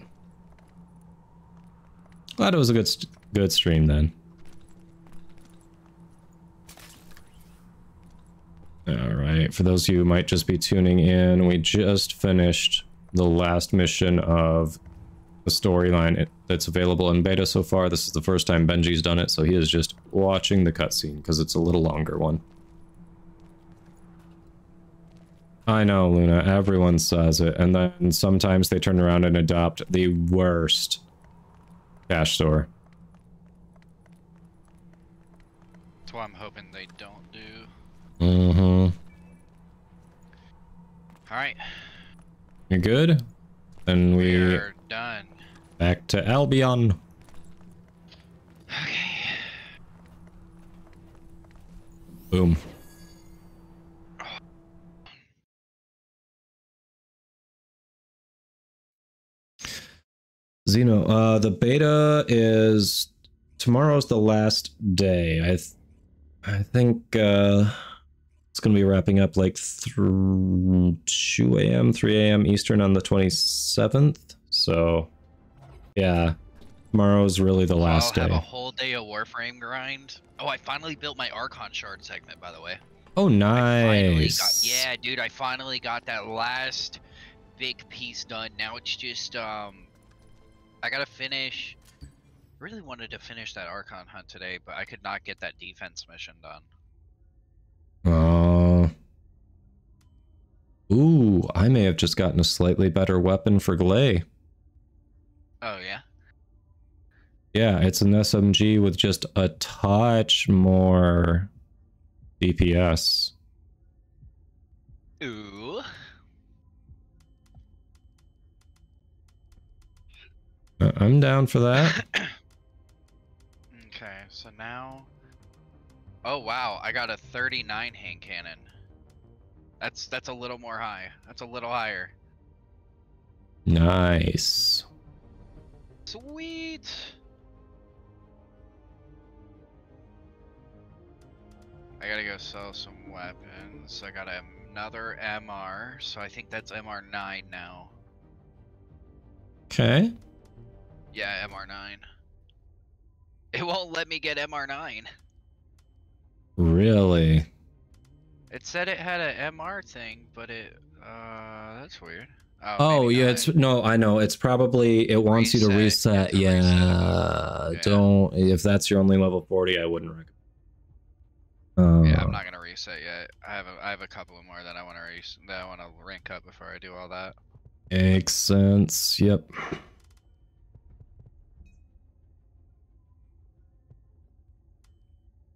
Glad it was a good good stream then. Alright, for those of you who might just be tuning in, we just finished the last mission of the storyline that's available in beta so far. This is the first time Benji's done it, so he is just watching the cutscene because it's a little longer one. I know, Luna, everyone says it, and then sometimes they turn around and adopt the worst cash store. That's why I'm hoping they. Mm-hmm. Alright, You're good? Then we we're done. back to Albion. Okay. Boom. Zeno, uh, the beta is tomorrow's the last day. I, th- I think uh, it's gonna be wrapping up like through two a.m., three a.m. Eastern on the twenty seventh. So, yeah, tomorrow's really the last I'll have day. a whole day of Warframe grind. Oh, I finally built my Archon shard segment, by the way. Oh, nice. got, yeah, dude, I finally got that last big piece done. Now it's just um, I gotta finish. Really wanted to finish that Archon hunt today, but I could not get that defense mission done. Uh, ooh, I may have just gotten a slightly better weapon for Gley. Oh yeah. Yeah, it's an SMG with just a touch more DPS. Ooh. Uh, I'm down for that. Okay, so now. Oh wow, I got a 39 hand cannon. That's that's a little more high. That's a little higher. Nice. Sweet. I gotta go sell some weapons. I got another MR, so I think that's MR9 now. Okay. Yeah, MR9. It won't let me get MR9. Really? It said it had an MR thing, but it uh that's weird. Oh, Oh, yeah, it's no, I know. It's probably it wants you to reset. Yeah, don't if that's your only level 40, I wouldn't recommend. Uh, yeah, I'm not gonna reset yet. I have a I have a couple more that I want to that I want to rank up before I do all that. Makes sense. Yep.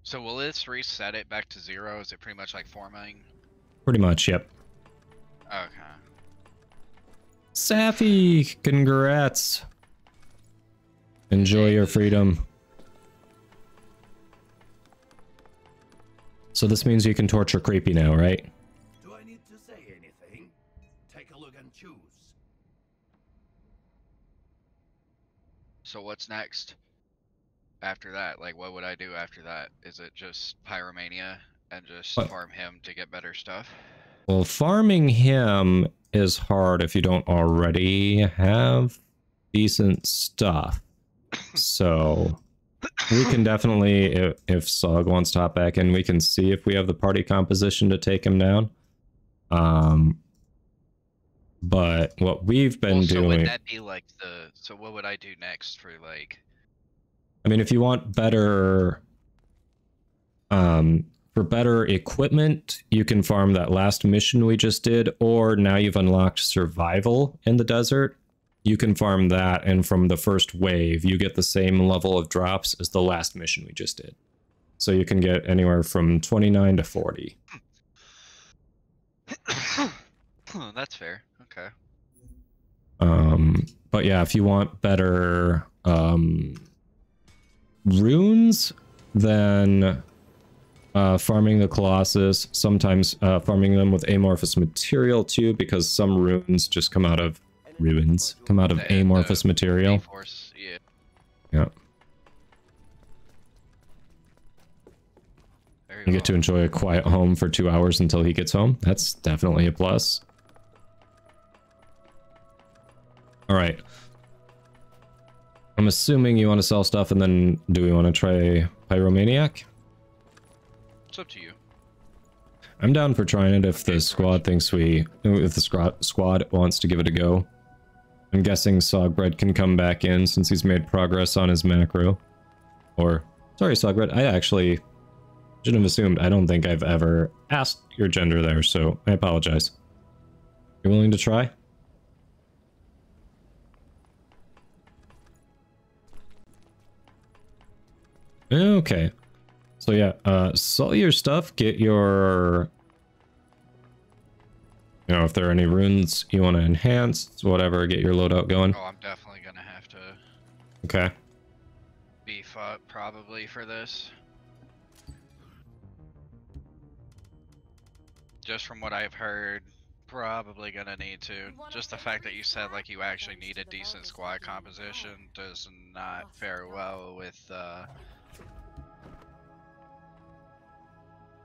So will this reset it back to zero? Is it pretty much like forming? Pretty much, yep. Okay. Safi, congrats. Enjoy your freedom. So this means you can torture creepy now, right? Do I need to say anything? Take a look and choose. So what's next? After that, like what would I do after that? Is it just Pyromaniac and just What? farm him to get better stuff? Well, farming him is hard if you don't already have decent stuff. So we can definitely, if, if Sog wants to hop back in, we can see if we have the party composition to take him down. Um, but what we've been Well, so doing, would that be like the? So what would I do next for like? I mean, if you want better, um, for better equipment, you can farm that last mission we just did, or now you've unlocked survival in the desert. You can farm that, and from the first wave, you get the same level of drops as the last mission we just did. So you can get anywhere from 29 to 40. oh, That's fair. Okay. Um, but yeah, if you want better um, runes, then uh, farming the Colossus, sometimes uh, farming them with amorphous material too, because some runes just come out of ruins, come out of amorphous material. Force, yeah. Yeah. You get to enjoy a quiet home for two hours until he gets home. That's definitely a plus. All right. I'm assuming you want to sell stuff and then do we want to try Pyromaniac? It's up to you. I'm down for trying it if the squad thinks we, if the squad squad wants to give it a go. I'm guessing Sogbread can come back in since he's made progress on his macro. Or, sorry Sogbread, I actually shouldn't have assumed. I don't think I've ever asked your gender there, so I apologize. You willing to try? Okay. So yeah, uh, sell your stuff, get your... You know, if there are any runes you want to enhance, whatever, get your loadout going. Oh, I'm definitely gonna have to Okay. beef up probably for this. Just from what I've heard, probably gonna need to. Just the fact that you said like you actually need a decent squad composition does not fare well with uh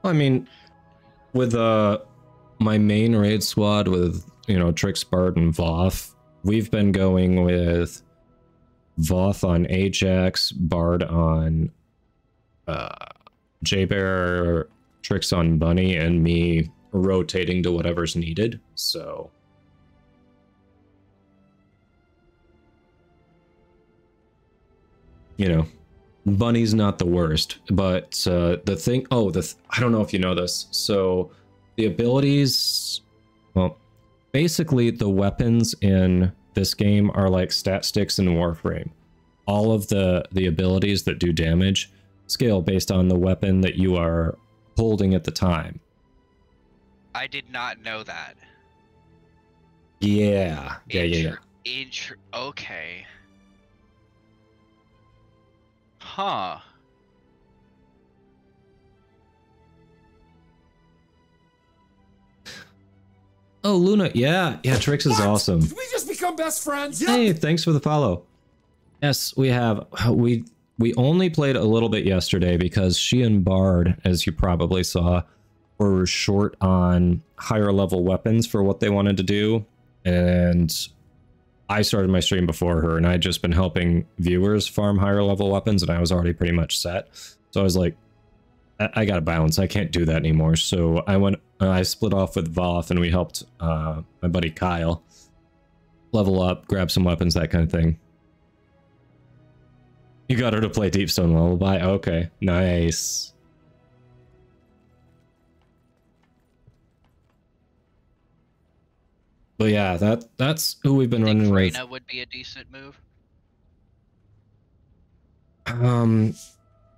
I mean, with uh my main raid squad with you know Trix, Bard, and Voth, we've been going with Voth on Ajax, Bard on uh Jayber, Trix on Bunny, and me rotating to whatever's needed. So you know, Bunny's not the worst, but uh, the thing. Oh, the th I don't know if you know this. So the abilities, well, basically the weapons in this game are like stat sticks in Warframe. All of the the abilities that do damage scale based on the weapon that you are holding at the time. I did not know that. Yeah, yeah, yeah, yeah. Intr okay. Huh. Oh, Luna, yeah, yeah. Trix is awesome. Did we just become best friends? Hey, thanks for the follow. Yes, we have. Uh, we we only played a little bit yesterday because she and Bard, as you probably saw, were short on higher level weapons for what they wanted to do, and I started my stream before her, and I had just been helping viewers farm higher level weapons, and I was already pretty much set. So I was like, I, I gotta balance. I can't do that anymore. So I went. Uh, I split off with Voth, and we helped uh, my buddy Kyle level up, grab some weapons, that kind of thing. You got her to play Deepstone Lullaby. Okay, nice. But yeah, that that's who we've been running with. Reyna would be a decent move. Um,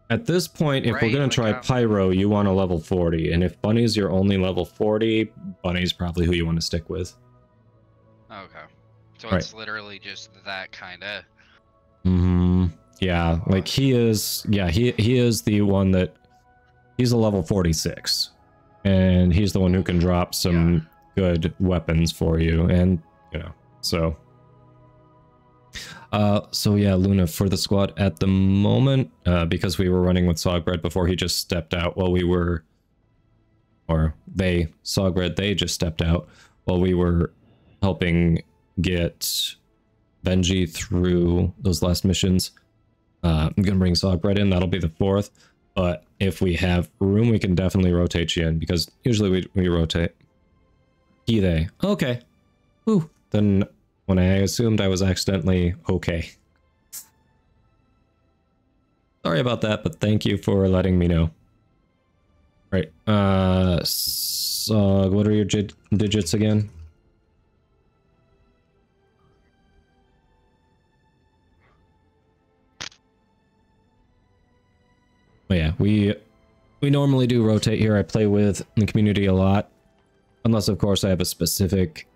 at this point, if we're gonna try Pyro, you want a level 40, and if Bunny's your only level 40, Bunny's probably who you want to stick with. Okay. So Right. it's literally just that kind of. Hmm. Yeah, like he is. Yeah, he he is the one that he's a level 46, and he's the one who can drop some good weapons for you, and you know, so. Uh, so yeah, Luna for the squad at the moment, uh, because we were running with Sogbread before he just stepped out while we were, or they Sogbread they just stepped out while we were helping get Benji through those last missions. Uh, I'm gonna bring Sogbread in. That'll be the fourth. But if we have room, we can definitely rotate you in because usually we we rotate. He they okay. Ooh. Then when I assumed I was accidentally okay. Sorry about that, but thank you for letting me know. Right. Uh, so what are your digits again? But yeah, we we normally do rotate here. I play with the community a lot, unless of course I have a specific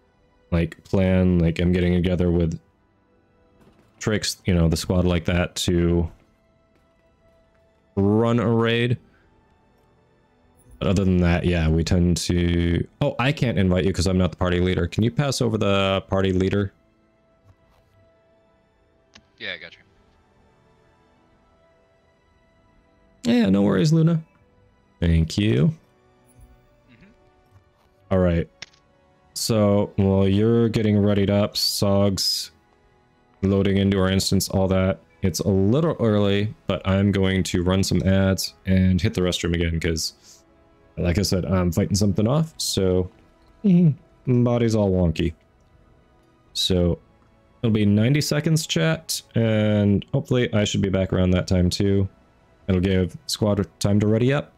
like plan, like I'm getting together with Trix, you know, the squad like that to run a raid. But other than that, yeah, we tend to... Oh, I can't invite you because I'm not the party leader. Can you pass over the party leader? Yeah, I got you. Yeah, no worries, Luna. Thank you. All right. So, while you're getting readied up, Sogs loading into our instance, all that. It's a little early, but I'm going to run some ads and hit the restroom again because, like I said, I'm fighting something off, so mm-hmm. body's all wonky. So, it'll be 90 seconds chat, and hopefully I should be back around that time too. It'll give squad time to ready up.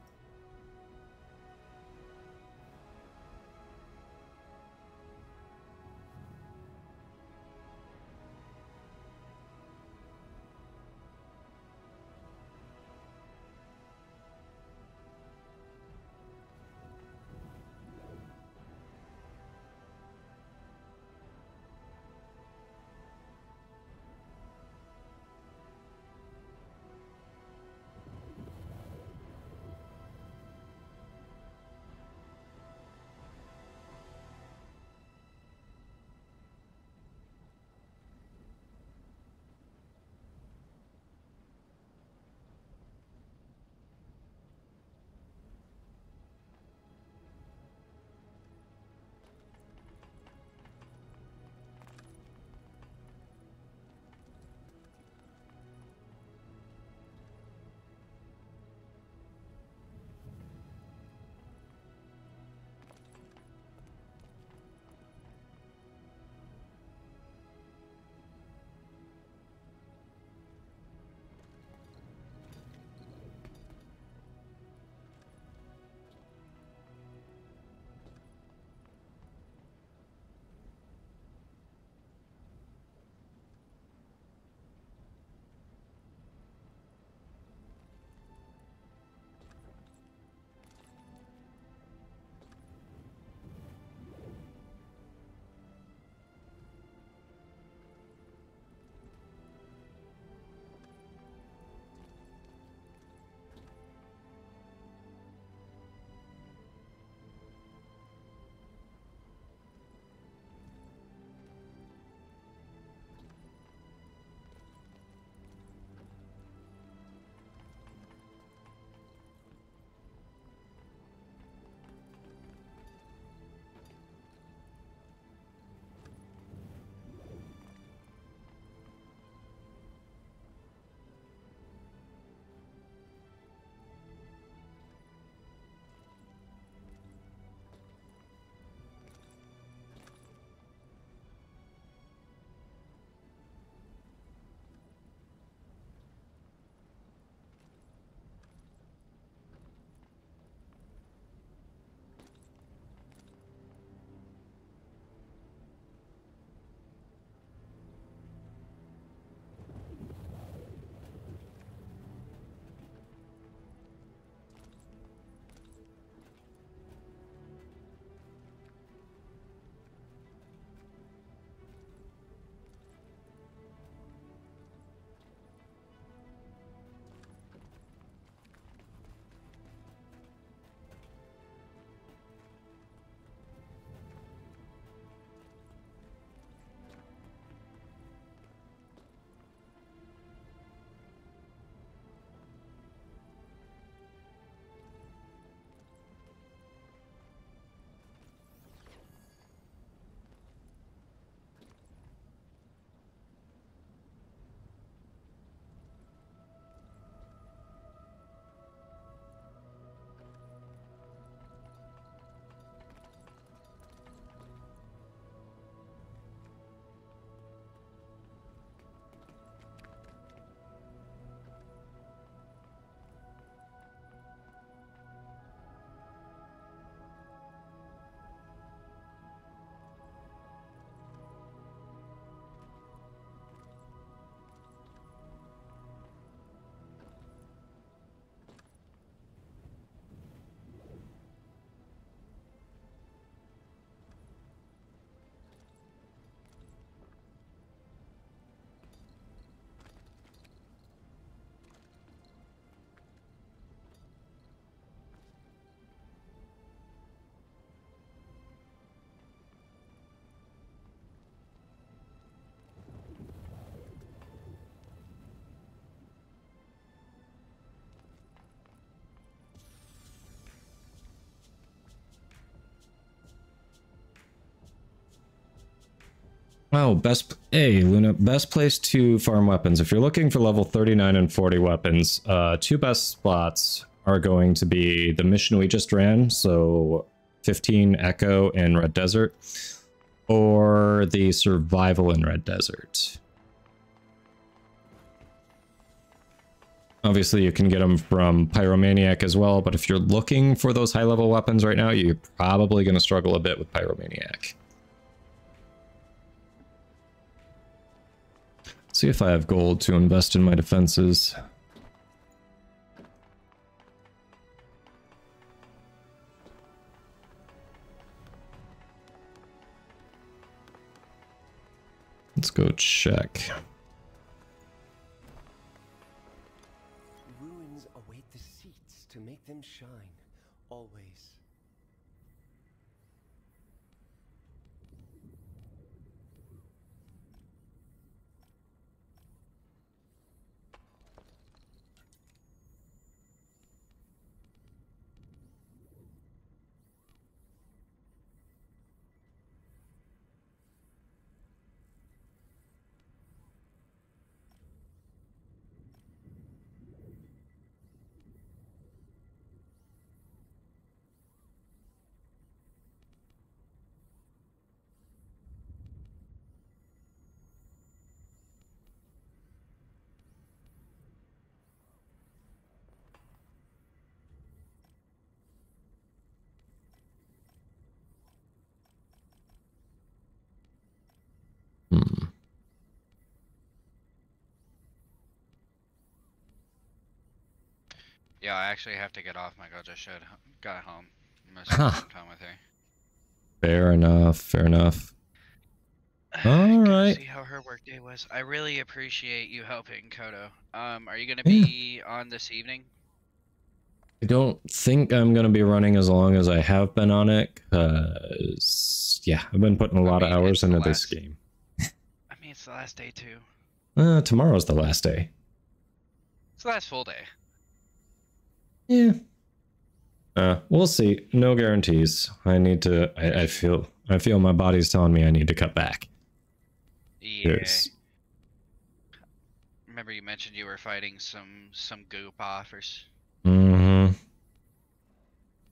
Oh, best hey Luna, best place to farm weapons. If you're looking for level 39 and 40 weapons, uh, two best spots are going to be the mission we just ran, so 15 Echo in Red Desert, or the survival in Red Desert. Obviously, you can get them from Pyromaniac as well, but if you're looking for those high level weapons right now, you're probably going to struggle a bit with Pyromaniac. See if I have gold to invest in my defenses. Let's go check. Yeah, I actually have to get off my god, I should got home. I'm gonna Huh. spend some time with her. Fair enough, fair enough. Alright. See how her workday was. I really appreciate you helping, Kodo. Um, are you gonna be on this evening? I don't think I'm going to be running as long as I have been on it, because, yeah, I've been putting a lot of hours into this game. I mean, it's the last day too. Uh, tomorrow's the last day. It's the last full day. Yeah. Uh, we'll see. No guarantees. I need to. I, I feel. I feel my body's telling me I need to cut back. Yeah. Yes. Remember you mentioned you were fighting some some goop offers. Mm-hmm.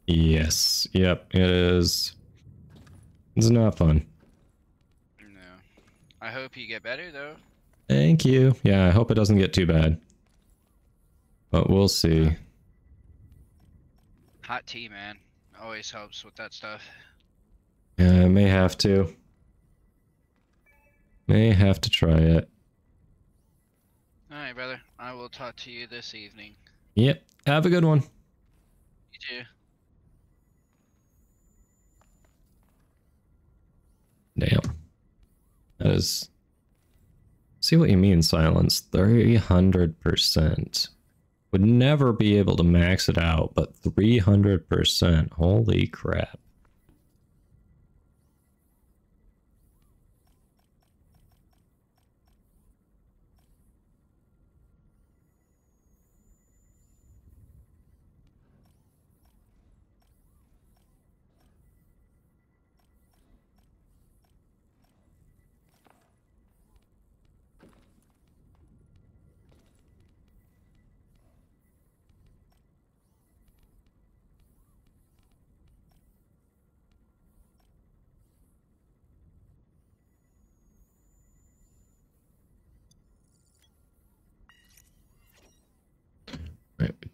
Yes. Yep. It is. It's not fun. No. I hope you get better though. Thank you. Yeah. I hope it doesn't get too bad. But we'll see. Hot tea, man. Always helps with that stuff. Yeah. I may have to. May have to try it. Alright, brother. I will talk to you this evening. Yep. Have a good one. You too. Damn. That is. See what you mean, silence. 300%. Would never be able to max it out, but 300%. Holy crap.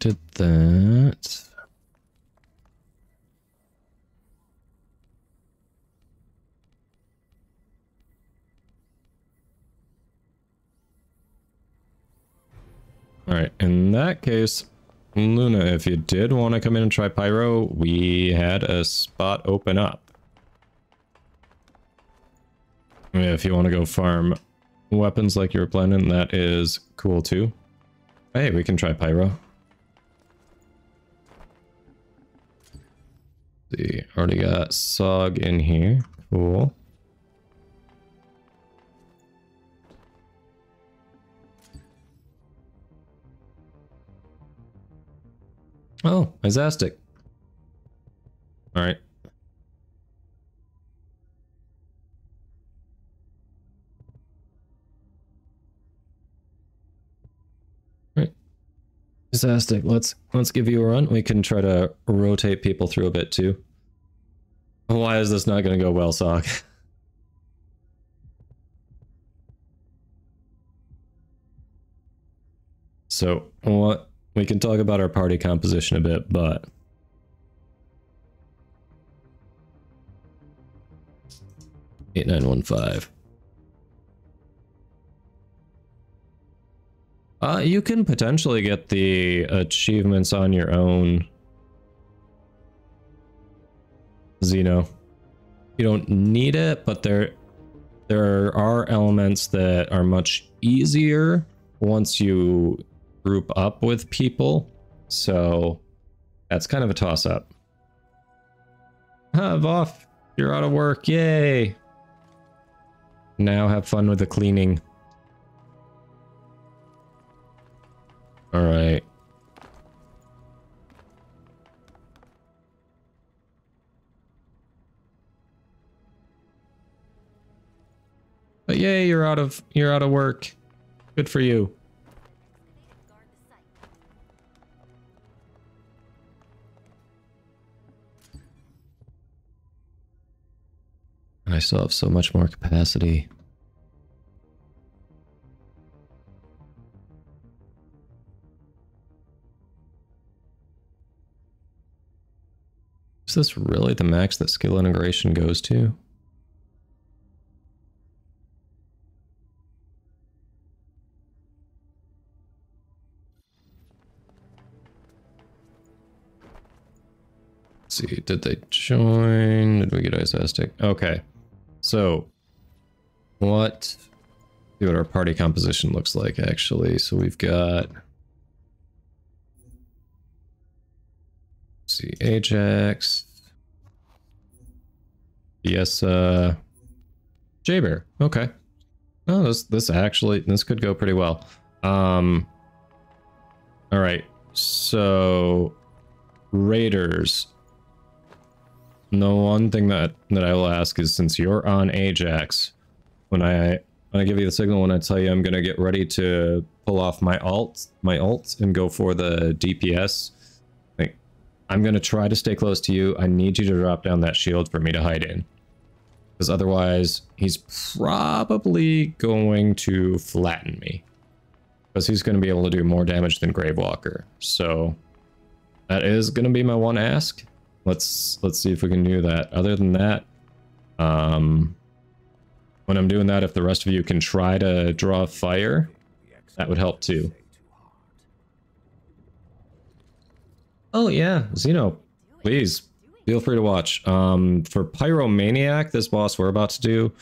Did that. Alright, in that case, Luna, if you did want to come in and try Pyro, we had a spot open up. If you want to go farm weapons like you were planning, that is cool too. Hey, we can try Pyro. See, already got Sog in here. Cool. Oh, Azastic. Alright. Fantastic. Let's let's give you a run. We can try to rotate people through a bit too. Why is this not going to go well, Sock? So, what we can talk about our party composition a bit, but eight nine one five. Uh, you can potentially get the achievements on your own. Xeno. You don't need it, but there there are elements that are much easier once you group up with people. So that's kind of a toss up. Have off. You're out of work. Yay. Now have fun with the cleaning. All right. But yay, you're out of you're out of work. Good for you. I still have so much more capacity. Is this really the max that skill integration goes to? Let's see, did they join? Did we get Isastic? Okay. So, what? See what our party composition looks like, actually. So we've got... see, Ajax. Yes, uh... Jayber. Okay. Oh, this, this actually, this could go pretty well. Um... Alright, so... Raiders. The one thing that that I will ask is since you're on Ajax, when I when I give you the signal when I tell you I'm gonna get ready to pull off my alt my alt and go for the DPS, I'm gonna try to stay close to you. I need you to drop down that shield for me to hide in. Because otherwise he's probably going to flatten me. Because he's gonna be able to do more damage than Gravewalker. So that is gonna be my one ask. Let's let's see if we can do that. Other than that, um, when I'm doing that, if the rest of you can try to draw fire, that would help too. Oh yeah, Xeno, please feel free to watch. Um, for Pyromaniac, this boss we're about to do,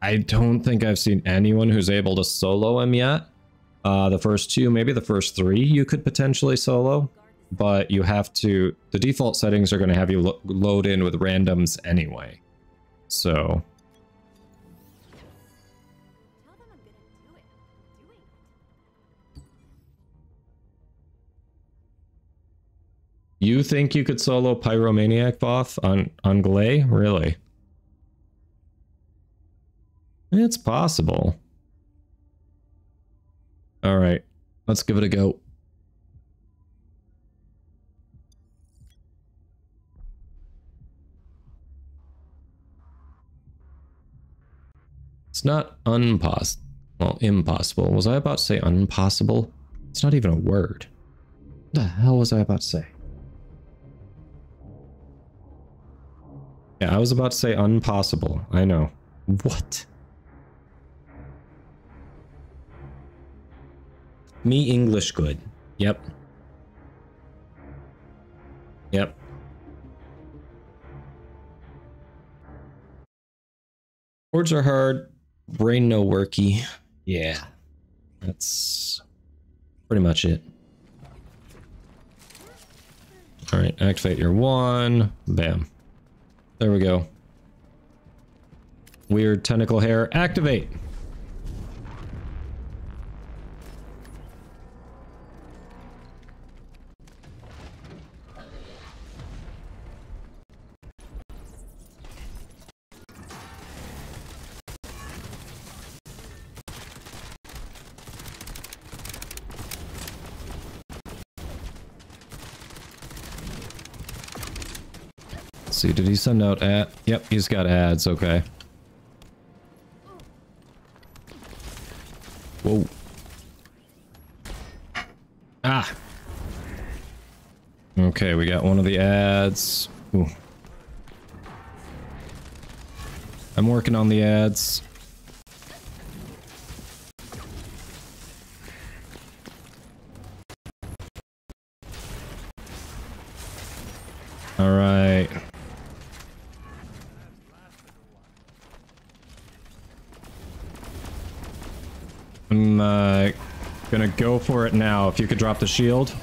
I don't think I've seen anyone who's able to solo him yet. Uh, the first two, maybe the first three, you could potentially solo but you have to the default settings are going to have you lo load in with randoms anyway so you think you could solo pyromaniac boss on on Gley really it's possible all right let's give it a go It's not unpossible. Well, impossible. Was I about to say impossible? It's not even a word. What the hell was I about to say? Yeah, I was about to say impossible. I know. What? Me English good. Yep. Yep. Words are hard. Brain no worky. Yeah. That's pretty much it. Alright, activate your one. Bam. There we go. Weird tentacle hair. Activate! See, did he send out ad? Yep, he's got ads, okay. Whoa. Ah! Okay, we got one of the ads. Ooh. I'm working on the ads. All right. I'm uh, gonna go for it now. If you could drop the shield.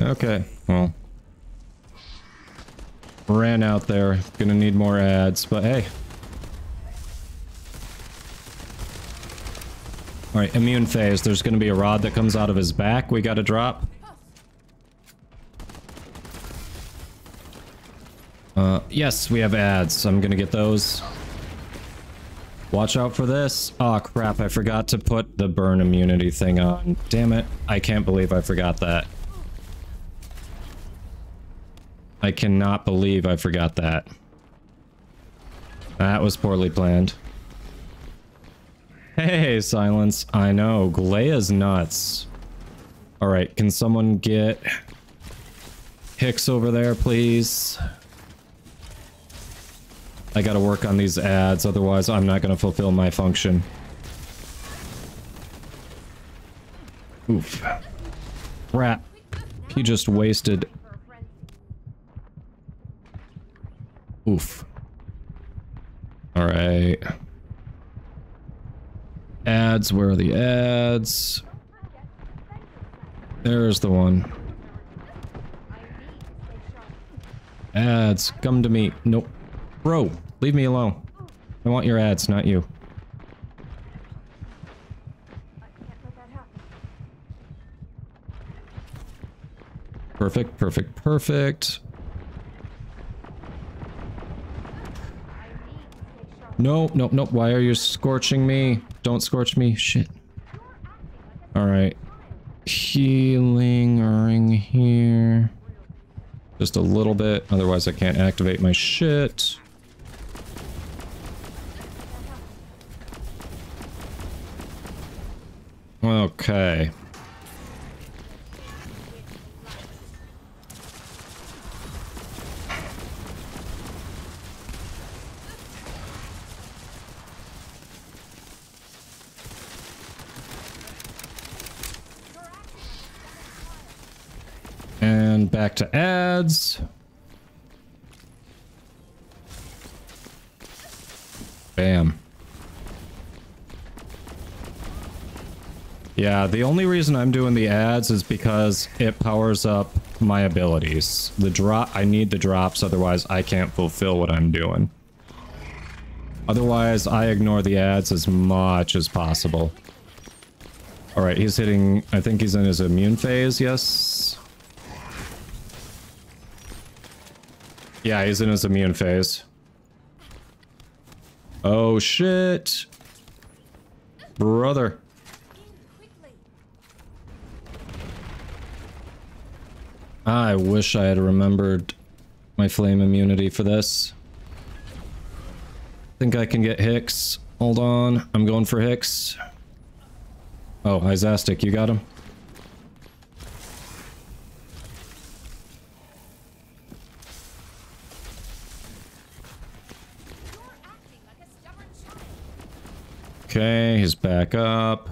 Okay, well. Ran out there. Gonna need more ads, but hey. Alright, immune phase. There's gonna be a rod that comes out of his back we gotta drop. Uh, yes, we have ads. I'm gonna get those. Watch out for this. Oh crap, I forgot to put the burn immunity thing on. Damn it. I can't believe I forgot that. I cannot believe I forgot that. That was poorly planned. Hey, silence. I know. Gley's nuts. Alright, can someone get Hicks over there, please? I gotta work on these ads, otherwise I'm not gonna fulfill my function. Oof. Rat. He just wasted Oof. Alright. Ads, where are the ads? There's the one. Ads, come to me. Nope. Bro, leave me alone. I want your ads, not you. Perfect, perfect, perfect. No, no, no. Why are you scorching me? Don't scorch me. Shit. Alright. Healing ring here. Just a little bit. Otherwise I can't activate my shit. Okay. And back to ads. Bam. Yeah, the only reason I'm doing the ads is because it powers up my abilities. The drop- I need the drops, otherwise I can't fulfill what I'm doing. Otherwise, I ignore the ads as much as possible. Alright, he's hitting- I think he's in his immune phase, yes? Yeah, he's in his immune phase. Oh shit! Brother. I wish I had remembered my flame immunity for this. Think I can get Hicks. Hold on, I'm going for Hicks. Oh, Izastic, you got him? Okay, he's back up.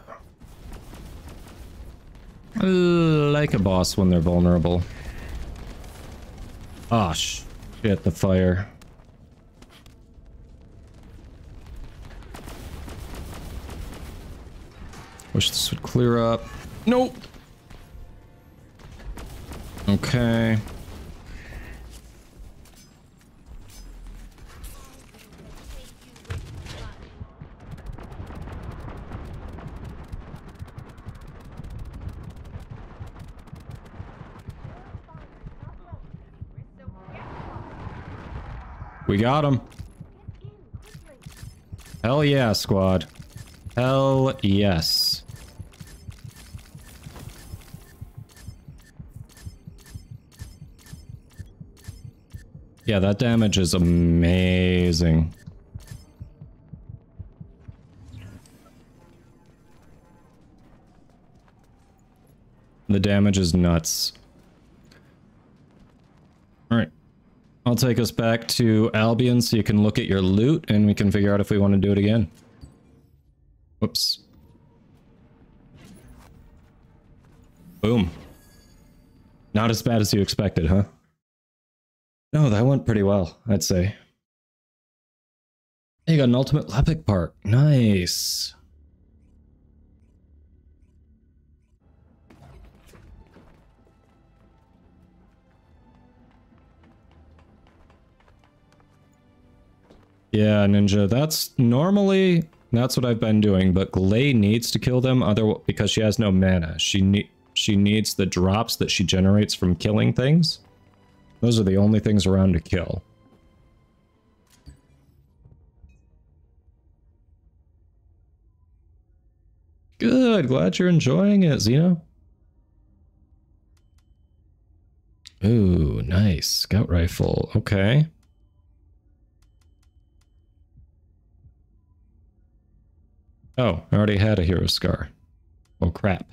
I like a boss when they're vulnerable. Oh, shit, the fire. Wish this would clear up. Nope. Okay. We got him. Hell yeah, squad. Hell yes. Yeah, that damage is amazing. The damage is nuts. Alright. I'll take us back to Albion so you can look at your loot and we can figure out if we want to do it again. Whoops. Boom. Not as bad as you expected, huh? No, that went pretty well, I'd say. You got an ultimate Lepic part. Nice. Yeah, Ninja, that's normally that's what I've been doing, but Gley needs to kill them other because she has no mana. She ne she needs the drops that she generates from killing things. Those are the only things around to kill. Good, glad you're enjoying it, Xeno. Ooh, nice. Scout rifle. Okay. Oh, I already had a hero scar. Oh crap.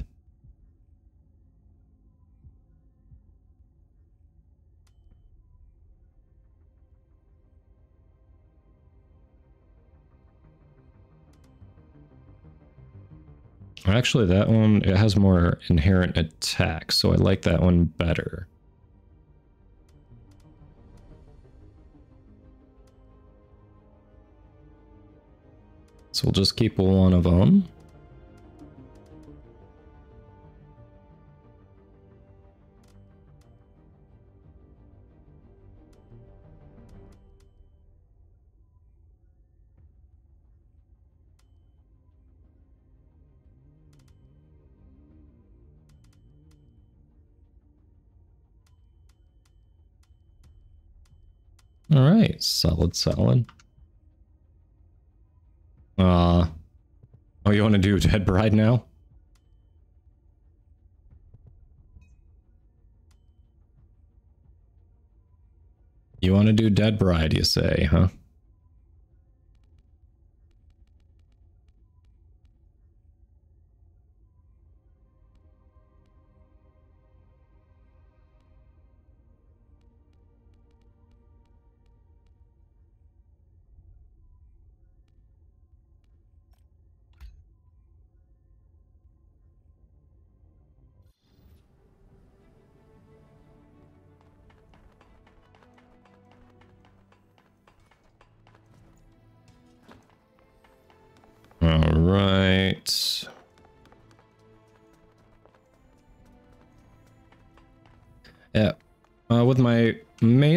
Actually, that one, it has more inherent attack, so I like that one better. We'll just keep one of them. All right, solid, solid. Uh, oh, you want to do Dead Bride now? You want to do Dead Bride, you say, huh?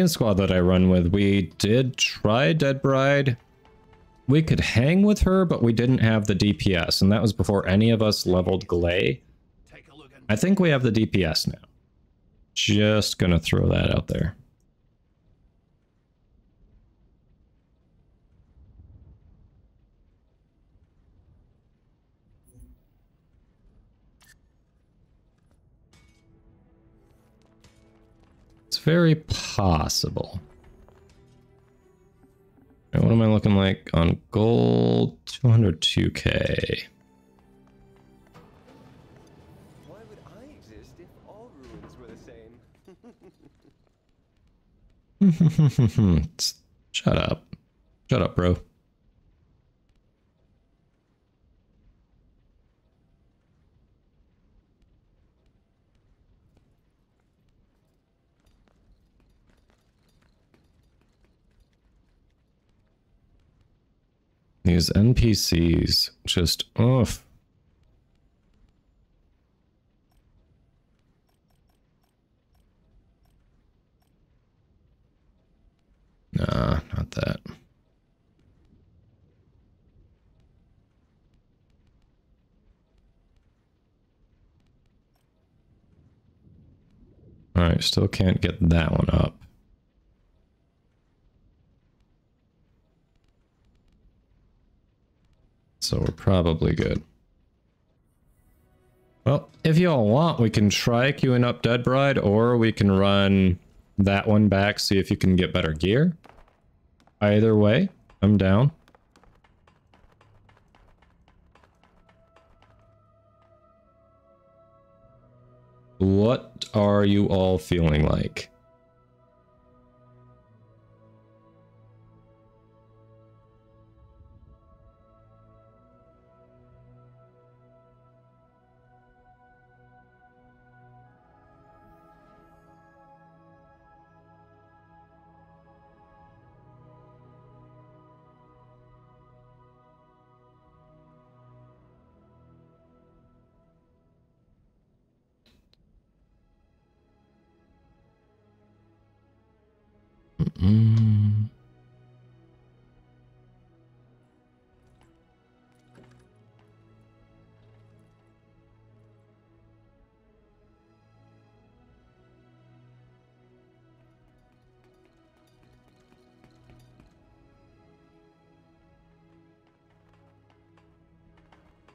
Main squad that I run with, we did try Dead Bride. We could hang with her, but we didn't have the DPS, and that was before any of us leveled Gley. I think we have the DPS now. Just gonna throw that out there. Very possible. Right, what am I looking like on gold? 202k. Why would I exist if all ruins were the same? Shut up. Shut up, bro. These NPCs just off. Nah, not that. Alright, still can't get that one up. So we're probably good. Well, if y'all want, we can try queuing up Dead Bride, or we can run that one back, see if you can get better gear. Either way, I'm down. What are you all feeling like? Mm.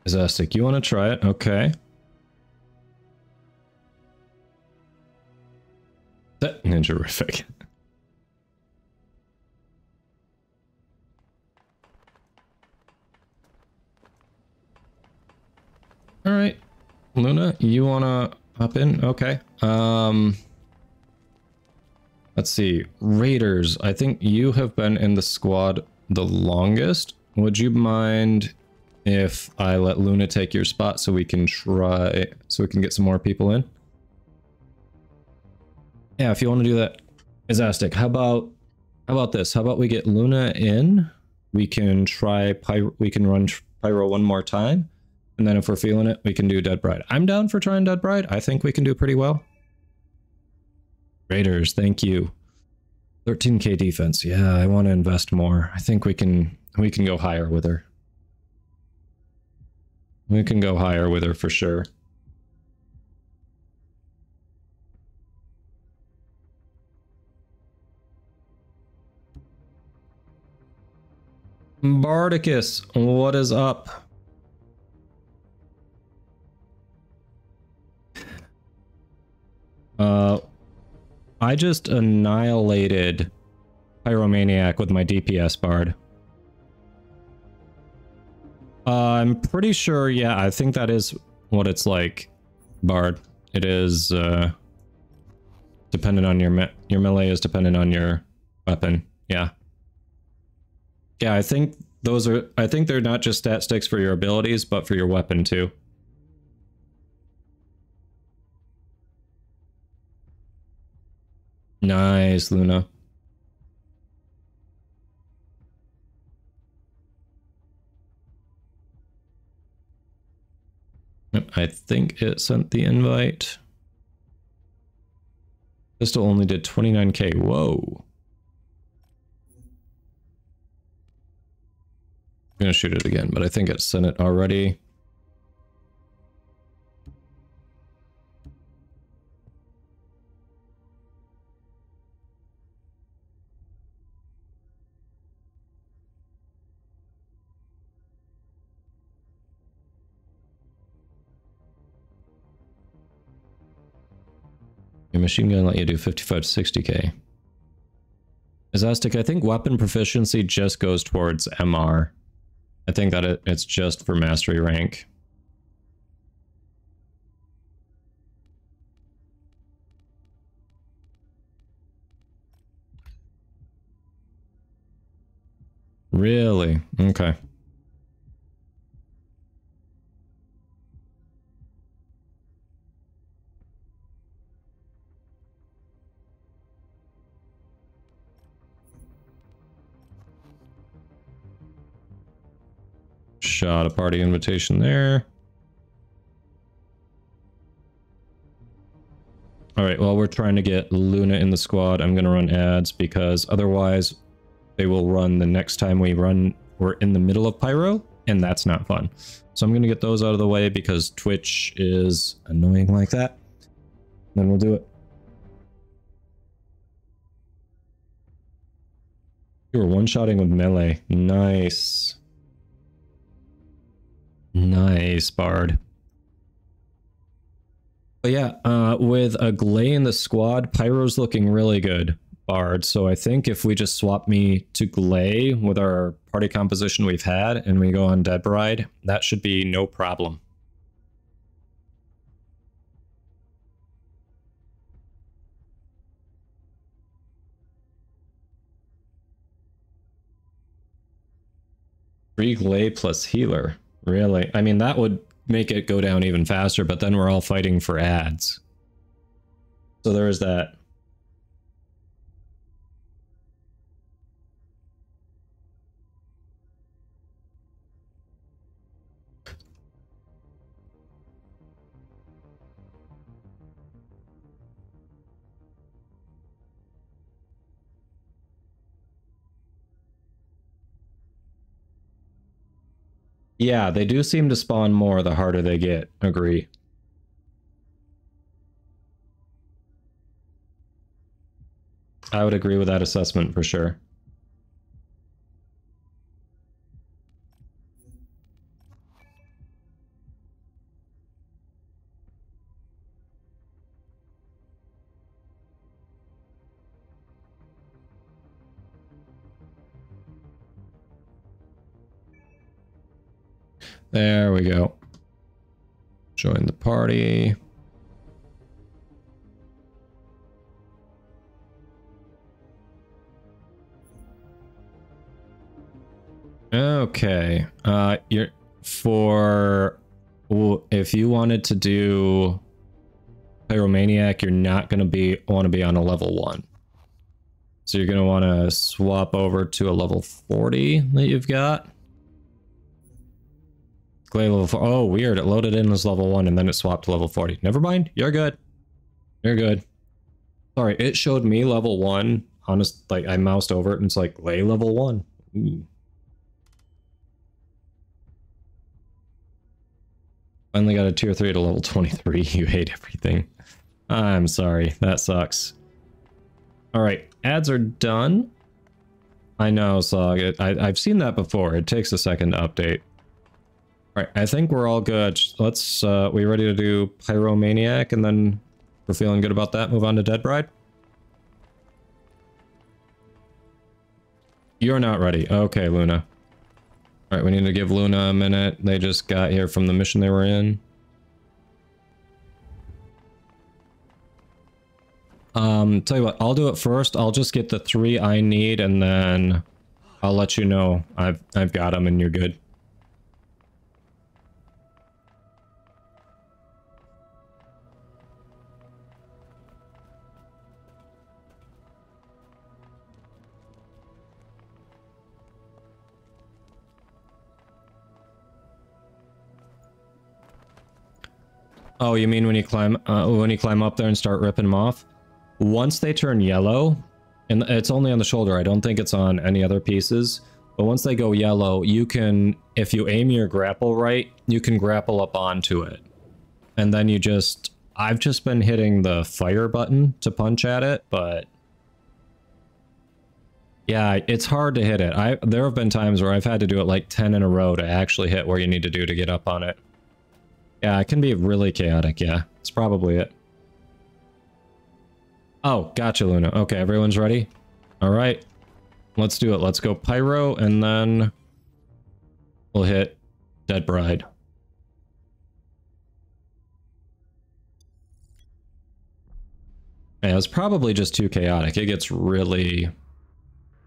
Zastic, you want to try it? Okay. That ninjarific. Luna, you wanna hop in? Okay. Um, let's see. Raiders, I think you have been in the squad the longest. Would you mind if I let Luna take your spot so we can try, so we can get some more people in? Yeah, if you want to do that, Azastic, how about, how about this? How about we get Luna in? We can try Pyro, we can run Pyro one more time. And then if we're feeling it, we can do Dead Bride. I'm down for trying Dead Bride. I think we can do pretty well. Raiders, thank you. 13k defense. Yeah, I want to invest more. I think we can we can go higher with her. We can go higher with her for sure. Bardicus, what is up? Uh, I just annihilated Pyromaniac with my DPS bard. Uh, I'm pretty sure, yeah, I think that is what it's like, bard. It is, uh, dependent on your me your melee is dependent on your weapon. Yeah. Yeah, I think those are, I think they're not just stat sticks for your abilities, but for your weapon too. Nice, Luna. I think it sent the invite. Pistol only did 29k. Whoa. I'm gonna shoot it again, but I think it sent it already. Your machine gun let you do 55 to 60k. Azastic, I think weapon proficiency just goes towards MR. I think that it, it's just for mastery rank. Really? Okay. Shot a party invitation there. All right, well, we're trying to get Luna in the squad. I'm going to run ads because otherwise they will run the next time we run. We're in the middle of Pyro, and that's not fun. So I'm going to get those out of the way because Twitch is annoying like that. Then we'll do it. You were one-shotting with melee. Nice. Nice, Bard. But yeah, uh, with a Gley in the squad, Pyro's looking really good, Bard. So I think if we just swap me to Gley with our party composition we've had and we go on Dead Bride, that should be no problem. Three Gley plus healer. Really? I mean, that would make it go down even faster, but then we're all fighting for ads. So there is that. Yeah, they do seem to spawn more the harder they get. Agree. I would agree with that assessment for sure. There we go. Join the party. Okay. Uh, you're for if you wanted to do pyromaniac, you're not gonna be want to be on a level one. So you're gonna want to swap over to a level 40 that you've got. Gley level four. Oh, weird. It loaded in as level one and then it swapped to level 40. Never mind. You're good. You're good. Sorry, it showed me level one. Honest, like I moused over it and it's like lay level one. Ooh. Finally got a tier 3 to level 23. You hate everything. I'm sorry. That sucks. Alright, ads are done. I know, Sog. I, I've seen that before. It takes a second to update. Alright, I think we're all good. Let's, uh, we ready to do Pyromaniac and then we're feeling good about that. Move on to Dead Bride? You're not ready. Okay, Luna. Alright, we need to give Luna a minute. They just got here from the mission they were in. Um, tell you what, I'll do it first. I'll just get the three I need and then I'll let you know I've, I've got them and you're good. Oh, you mean when you climb uh, when you climb up there and start ripping them off? Once they turn yellow, and it's only on the shoulder, I don't think it's on any other pieces, but once they go yellow, you can, if you aim your grapple right, you can grapple up onto it. And then you just, I've just been hitting the fire button to punch at it, but yeah, it's hard to hit it. I There have been times where I've had to do it like 10 in a row to actually hit where you need to do to get up on it. Yeah, it can be really chaotic, yeah. It's probably it. Oh, gotcha, Luna. Okay, everyone's ready? Alright. Let's do it. Let's go Pyro, and then... We'll hit Dead Bride. Yeah, it's probably just too chaotic. It gets really,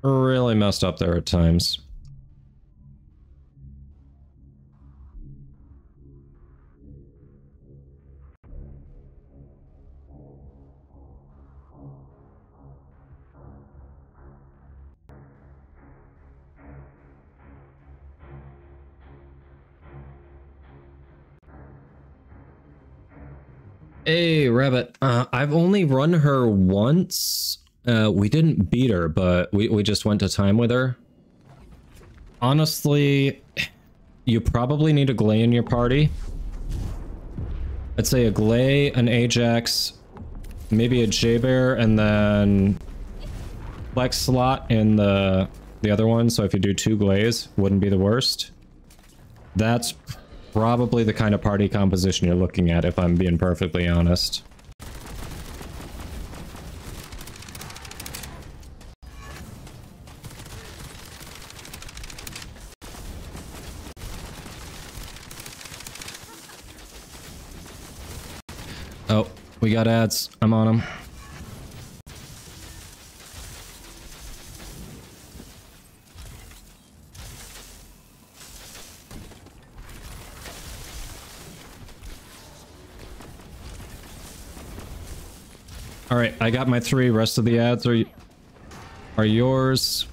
really messed up there at times. Hey, Rabbit. Uh, I've only run her once. Uh, we didn't beat her, but we, we just went to time with her. Honestly, you probably need a Gley in your party. I'd say a Gley, an Ajax, maybe a Jayber, and then Flex slot in the, the other one. So if you do two Gleys, wouldn't be the worst. That's probably the kind of party composition you're looking at, if I'm being perfectly honest. Oh, we got ads. I'm on them. All right, I got my three. Rest of the ads are are yours.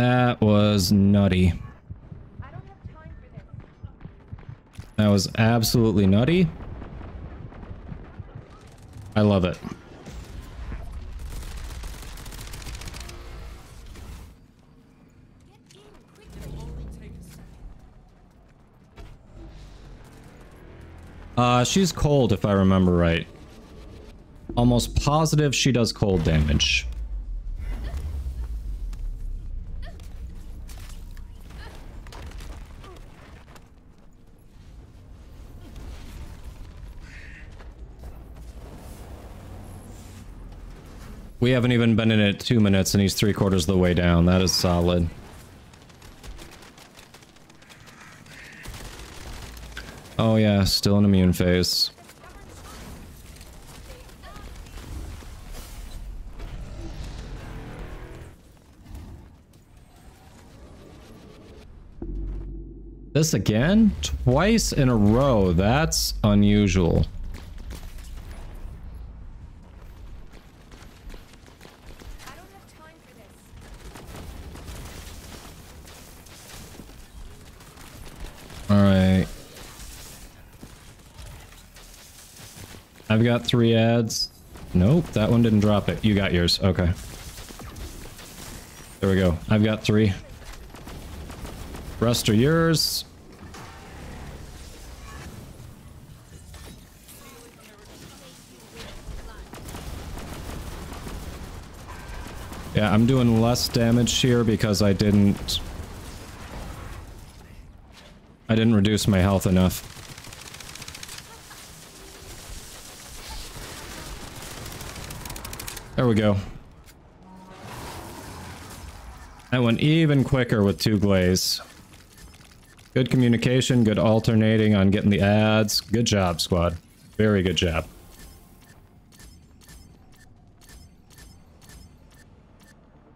That nutty. That was absolutely nutty. I love it. Uh, she's cold if I remember right. Almost positive she does cold damage. We haven't even been in it two minutes and he's three quarters of the way down. That is solid. Oh yeah, still in immune phase. This again? Twice in a row. That's unusual. Got three ads. Nope, that one didn't drop it. You got yours. Okay. There we go. I've got three. Rest are yours. Yeah, I'm doing less damage here because I didn't... I didn't reduce my health enough. There we go. That went even quicker with two Gleys. Good communication, good alternating on getting the ads. Good job, squad. Very good job.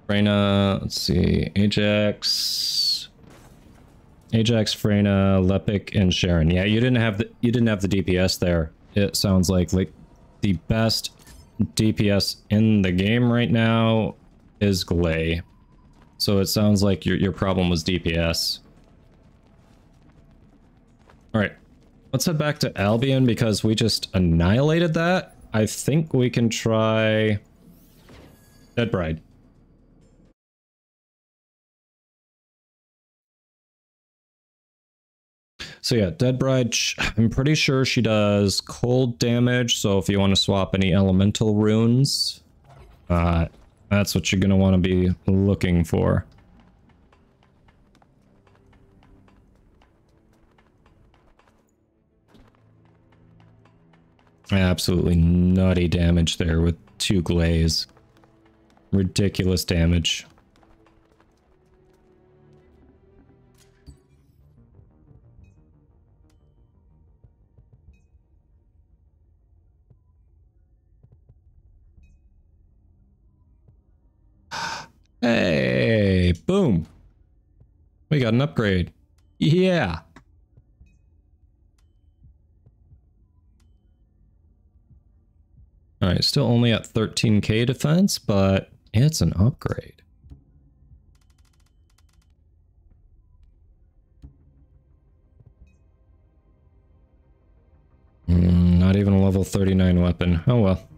Freyna, let's see, Ajax, Ajax, Freyna, Lepic, and Sharen. Yeah, you didn't have the you didn't have the DPS there. It sounds like like the best DPS in the game right now is Gley. So it sounds like your your problem was DPS. All right, let's head back to Albion because we just annihilated that. I think we can try Dead Bride. So yeah, Dead Bride, I'm pretty sure she does cold damage, so if you want to swap any elemental runes, uh, that's what you're going to want to be looking for. Absolutely nutty damage there with two Gleys. Ridiculous damage. Hey, boom. We got an upgrade. Yeah. All right, still only at 13k defense, but it's an upgrade. Mm, not even a level level 39 weapon. Oh well.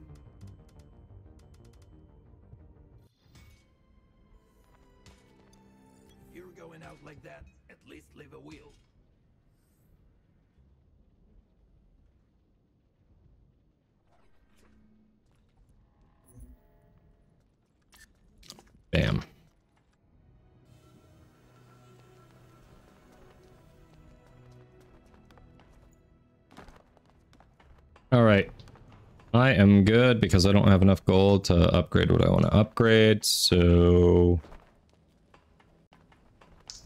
Alright. I am good because I don't have enough gold to upgrade what I want to upgrade, so...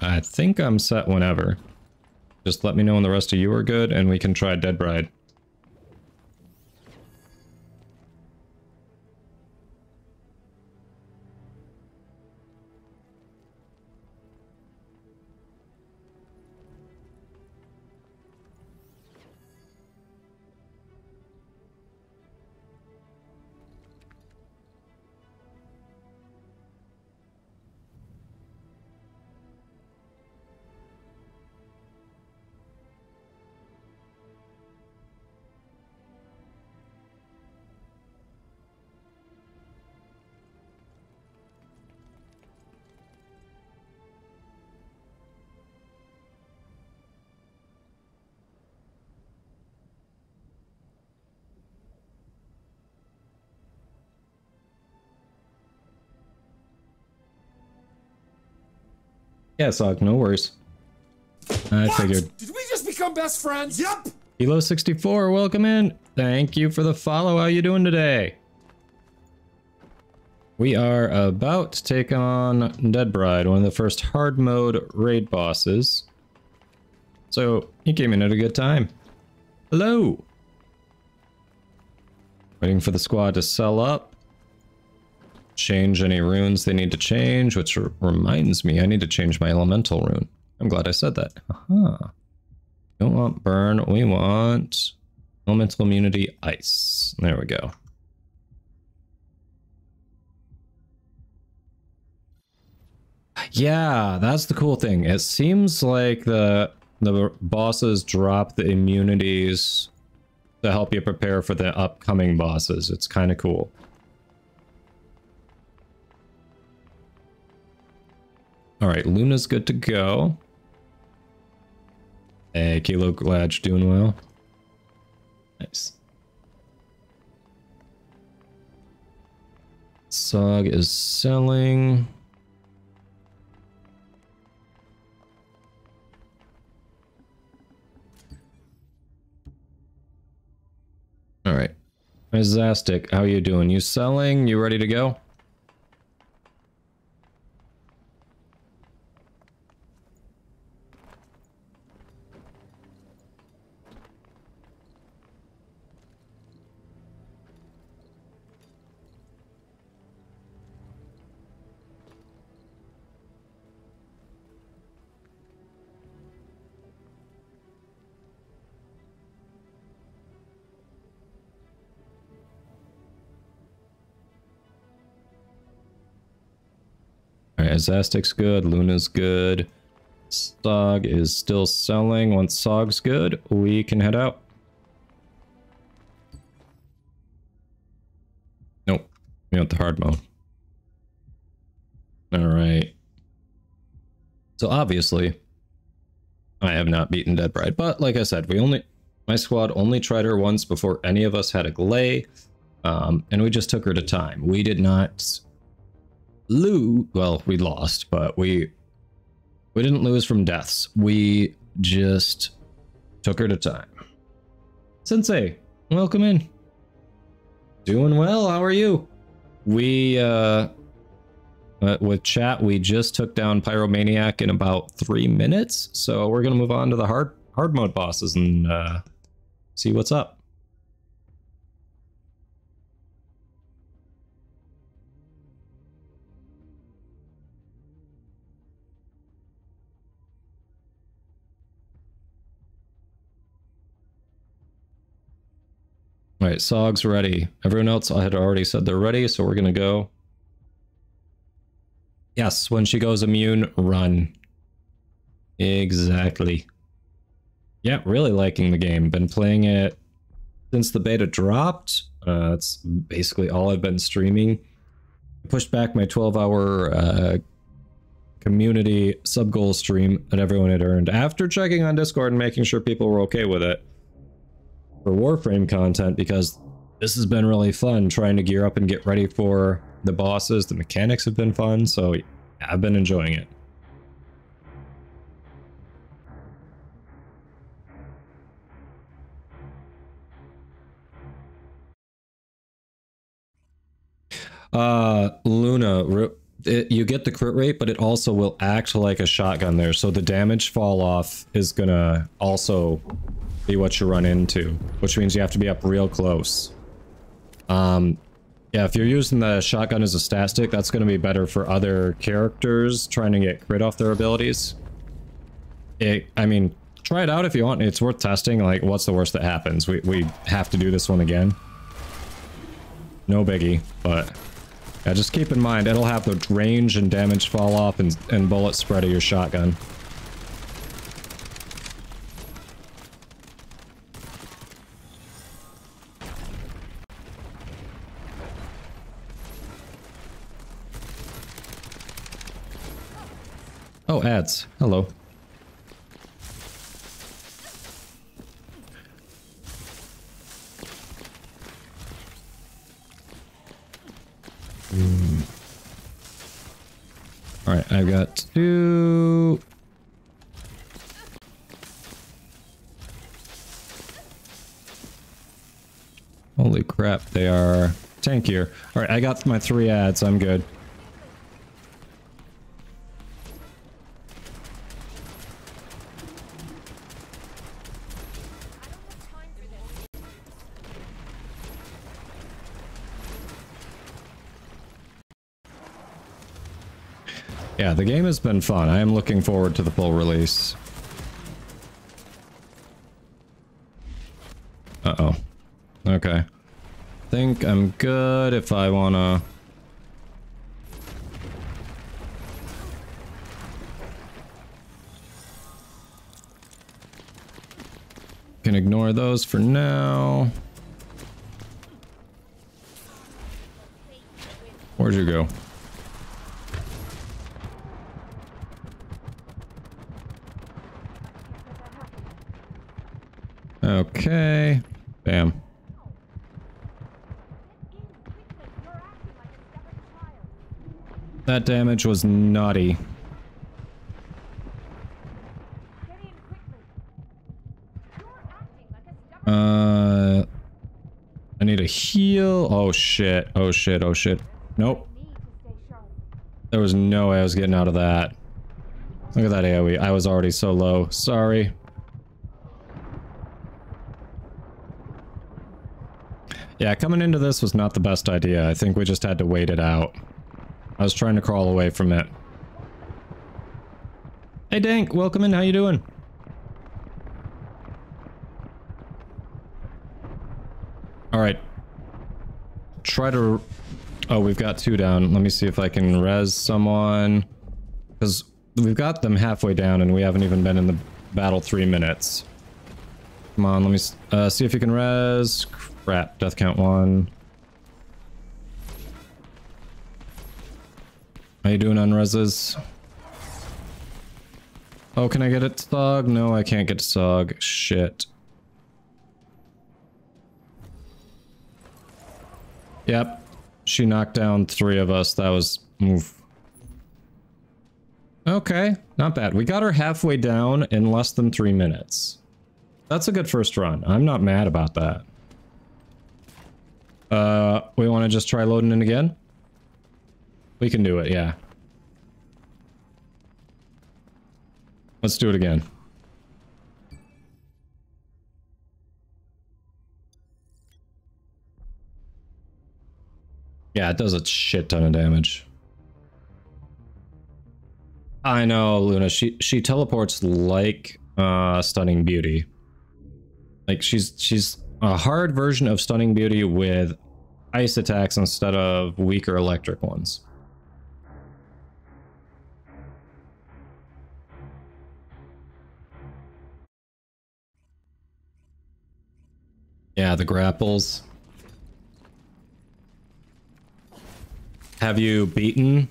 I think I'm set whenever. Just let me know when the rest of you are good and we can try Dead Bride. Yeah, Sog, no worries. I What? figured. Did we just become best friends? Yep. Kilo64, welcome in. Thank you for the follow. How you doing today? We are about to take on Dead Bride, one of the first hard mode raid bosses. So, you came in at a good time. Hello! Waiting for the squad to sell up. Change any runes they need to change, which reminds me, I need to change my elemental rune. I'm glad I said that. Aha. Don't want burn, we want elemental immunity ice. There we go. Yeah, that's the cool thing. It seems like the the bosses drop the immunities to help you prepare for the upcoming bosses. It's kind of cool. All right, Luna's good to go. Hey, Kilo Gladge doing well. Nice. Sog is selling. All right. Zastic, how you doing? You selling? You ready to go? Alright, Zastic's good, Luna's good. Sog is still selling. Once Sog's good, we can head out. Nope. We want the hard mode. Alright. So obviously, I have not beaten Dead Bride, but like I said, we only my squad only tried her once before any of us had a Gley. Um, and we just took her to time. We did not lose. Well, we lost, but we we didn't lose from deaths. We just took her to time. Sensei, welcome in. Doing well. How are you? We uh, uh with chat, we just took down Pyromaniac in about three minutes, so we're gonna move on to the hard hard mode bosses and uh, see what's up. Right, Sog's ready. Everyone else I had already said they're ready, so we're gonna go. Yes, when she goes immune, run. Exactly. Yeah, really liking the game. Been playing it since the beta dropped. Uh, that's basically all I've been streaming. I pushed back my 12 hour uh, community sub goal stream that everyone had earned after checking on Discord and making sure people were okay with it for Warframe content because this has been really fun trying to gear up and get ready for the bosses. The mechanics have been fun, so I've been enjoying it. Uh, Luna, it, you get the crit rate, but it also will act like a shotgun there. So the damage fall off is gonna also be what you run into, which means you have to be up real close. Um, yeah, if you're using the shotgun as a stat stick, that's gonna be better for other characters trying to get crit off their abilities. It, I mean, try it out if you want. It's worth testing. Like, what's the worst that happens? We, we have to do this one again. No biggie, but yeah, just keep in mind, it'll have the range and damage fall off and, and bullet spread of your shotgun. Oh, ads. Hello. Hmm. Alright, I've got two... Holy crap, they are tankier. Alright, I got my three ads, I'm good. Yeah, the game has been fun. I am looking forward to the full release. Uh-oh. Okay. Think I'm good if I wanna... Can ignore those for now. Where'd you go? Okay. Bam. That damage was naughty. Uh, I need a heal. Oh shit. Oh shit. Oh shit. Nope. There was no way I was getting out of that. Look at that AoE. I was already so low. Sorry. Yeah, coming into this was not the best idea. I think we just had to wait it out. I was trying to crawl away from it. Hey Dank, welcome in. How you doing? All right. Try to... Oh, we've got two down. Let me see if I can res someone. Because we've got them halfway down and we haven't even been in the battle three minutes. Come on, let me uh, see if you can res. Crap, death count one. How you doing on reses? Oh, can I get it Sog? No, I can't get Sog. Shit. Yep. She knocked down three of us. That was... Move. Okay, not bad. We got her halfway down in less than three minutes. That's a good first run. I'm not mad about that. Uh, we want to just try loading in again? We can do it, yeah. Let's do it again. Yeah, it does a shit ton of damage. I know, Luna. She she teleports like uh, Stunning Beauty. Like she's she's a hard version of Stunning Beauty with ice attacks instead of weaker electric ones. Yeah, the grapples. Have you beaten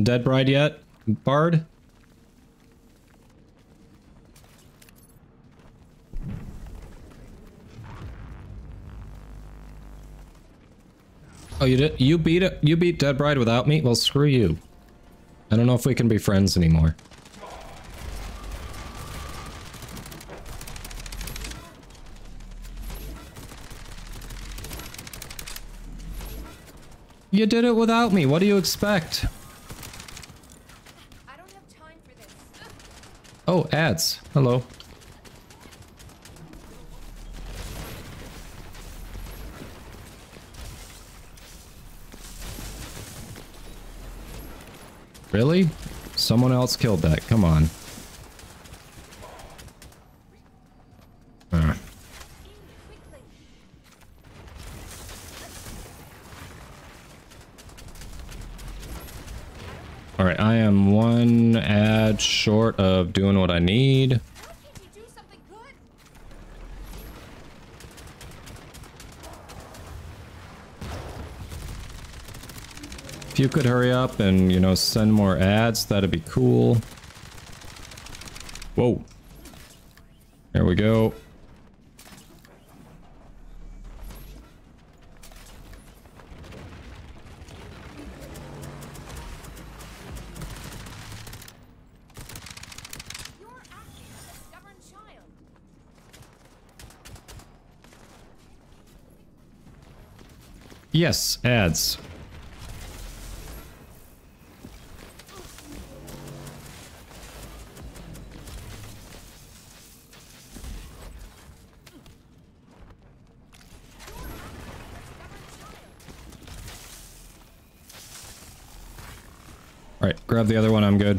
Dead Bride yet, Bard? Oh, you did? You beat it? You beat Dead Bride without me? Well, screw you. I don't know if we can be friends anymore. You did it without me. What do you expect? Oh, ads. Hello. Really? Someone else killed that. Come on. Uh. Alright, I am one ad short of doing what I need. If you could hurry up and, you know, send more ads, that'd be cool. Whoa. There we go. Yes, ads. Grab the other one, I'm good.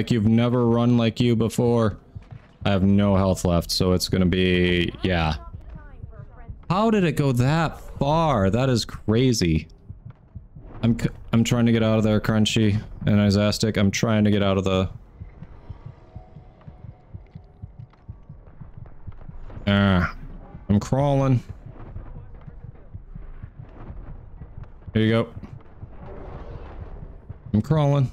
Like you've never run like you before. I have no health left, so it's gonna be... yeah. How did it go that far? That is crazy. I'm I'm trying to get out of there, Crunchy and Isastic. I'm trying to get out of the... Ah. I'm crawling. Here you go. I'm crawling.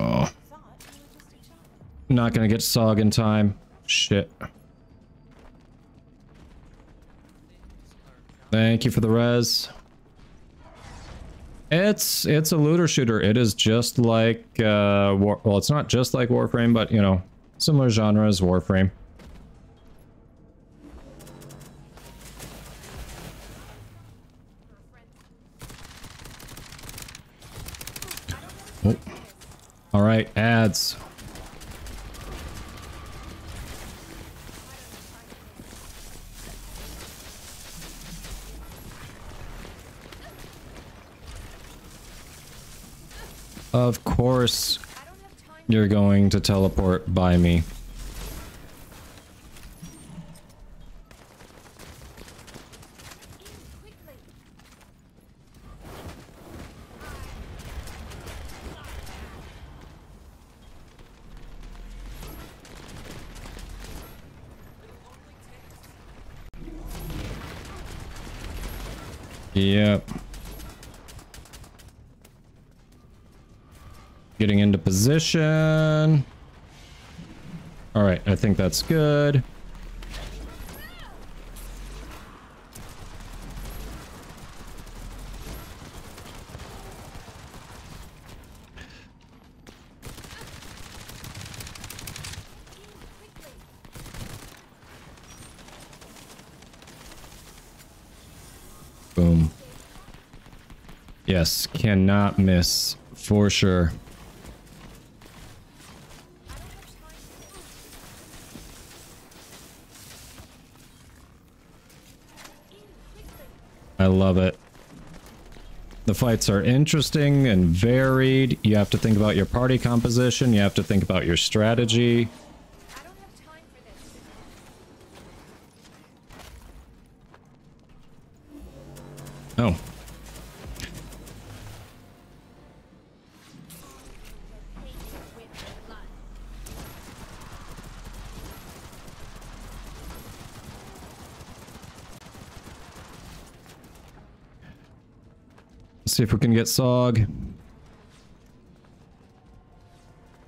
Oh. Not gonna get Sog in time. Shit. Thank you for the res. It's it's a looter shooter. It is just like uh War well, it's not just like Warframe, but you know, similar genre as Warframe. Teleport by me. Yep. Getting into position. Alright, I think that's good. Boom. Yes, cannot miss for sure. Love it. The fights are interesting and varied. You have to think about your party composition. You have to think about your strategy. Get Sog.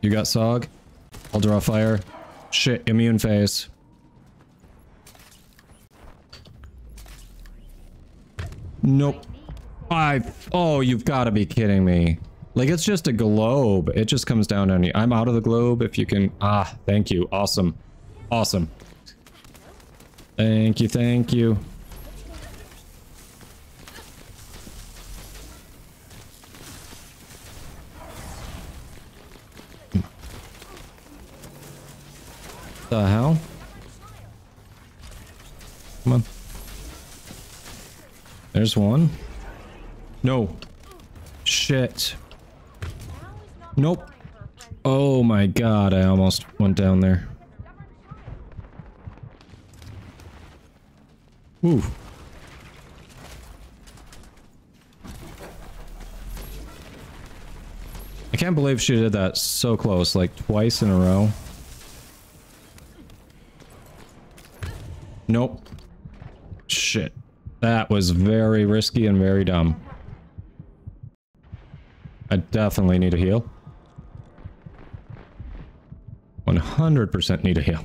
You got Sog? I'll draw fire. Shit, immune phase. Nope. I. Oh, you've got to be kidding me. Like, it's just a globe. It just comes down on you. I'm out of the globe if you can... Ah, thank you. Awesome. Awesome. Thank you, thank you. The hell? Come on. One. No. Shit. Nope. Oh my god, I almost went down there. Ooh. I can't believe she did that so close, like twice in a row. Nope. Shit. That was very risky and very dumb. I definitely need a heal. 100% need a heal.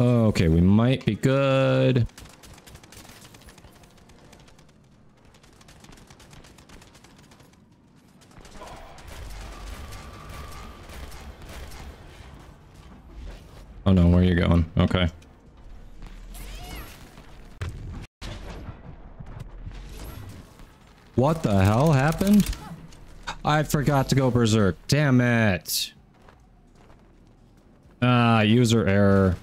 Okay, we might be good. Oh no, where are you going? Okay. What the hell happened? I forgot to go berserk. Damn it. Ah, user error.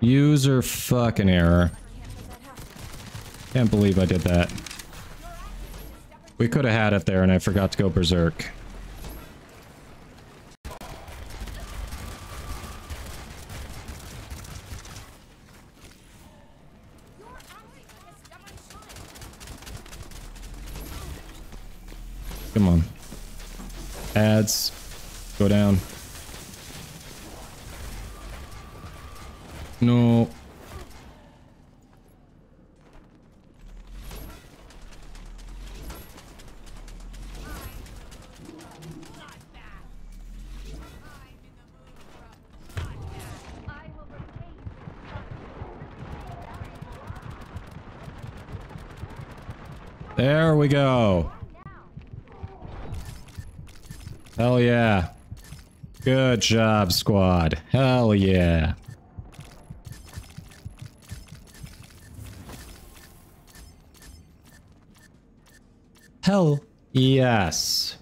User fucking error. Can't believe I did that. We could have had it there and I forgot to go berserk. Go down. No. There we go. Hell yeah. Good job, squad. Hell yeah. Hell yes.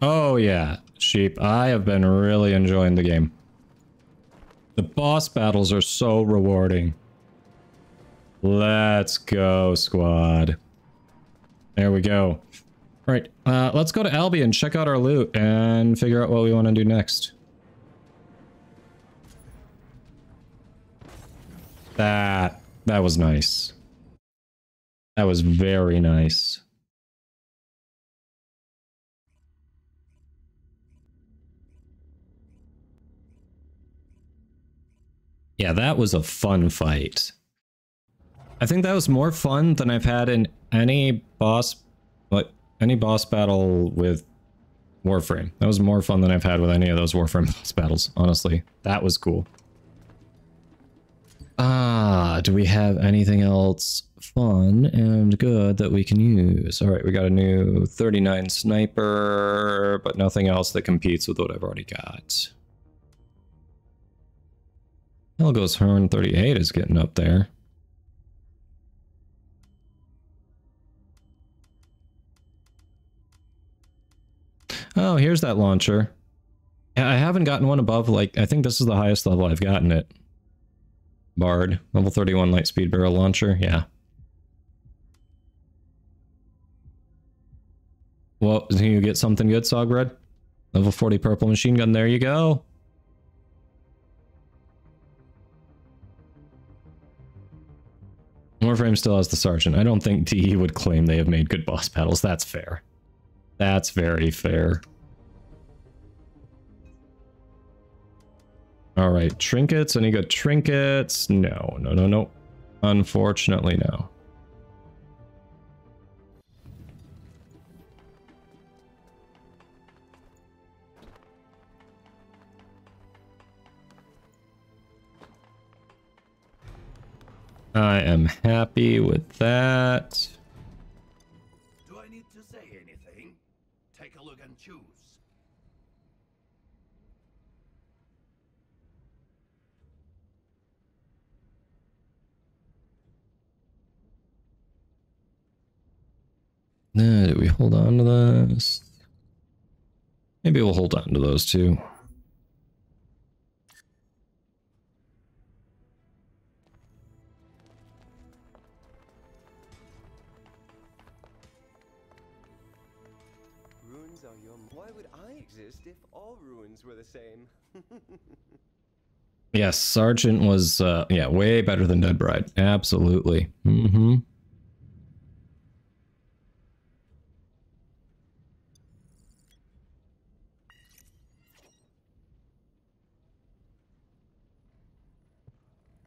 Oh yeah, sheep. I have been really enjoying the game. The boss battles are so rewarding. Let's go, squad. There we go. Right, uh, let's go to Albion, check out our loot, and figure out what we want to do next. That, that was nice. That was very nice. Yeah, that was a fun fight. I think that was more fun than I've had in any boss, like any boss battle with Warframe. That was more fun than I've had with any of those Warframe boss battles, honestly. That was cool. Ah, do we have anything else fun and good that we can use? All right, we got a new 39 sniper, but nothing else that competes with what I've already got. Helgo's Horn 38 is getting up there. Oh, here's that launcher. I haven't gotten one above, like, I think this is the highest level I've gotten it. Bard, level 31 light speed barrel launcher, yeah. Well, can you get something good, Sogred? Level 40 purple machine gun, there you go. Warframe still has the sergeant. I don't think DE would claim they have made good boss battles. That's fair. That's very fair. All right, trinkets. Any good trinkets? No, no, no, no. Unfortunately, no. I am happy with that. Uh, do we hold on to this? Maybe we'll hold on to those two. Ruins are your. Why would I exist if all ruins were the same? Yes, Sergeant was, uh, yeah, way better than Dead Bride. Absolutely. Mm-hmm.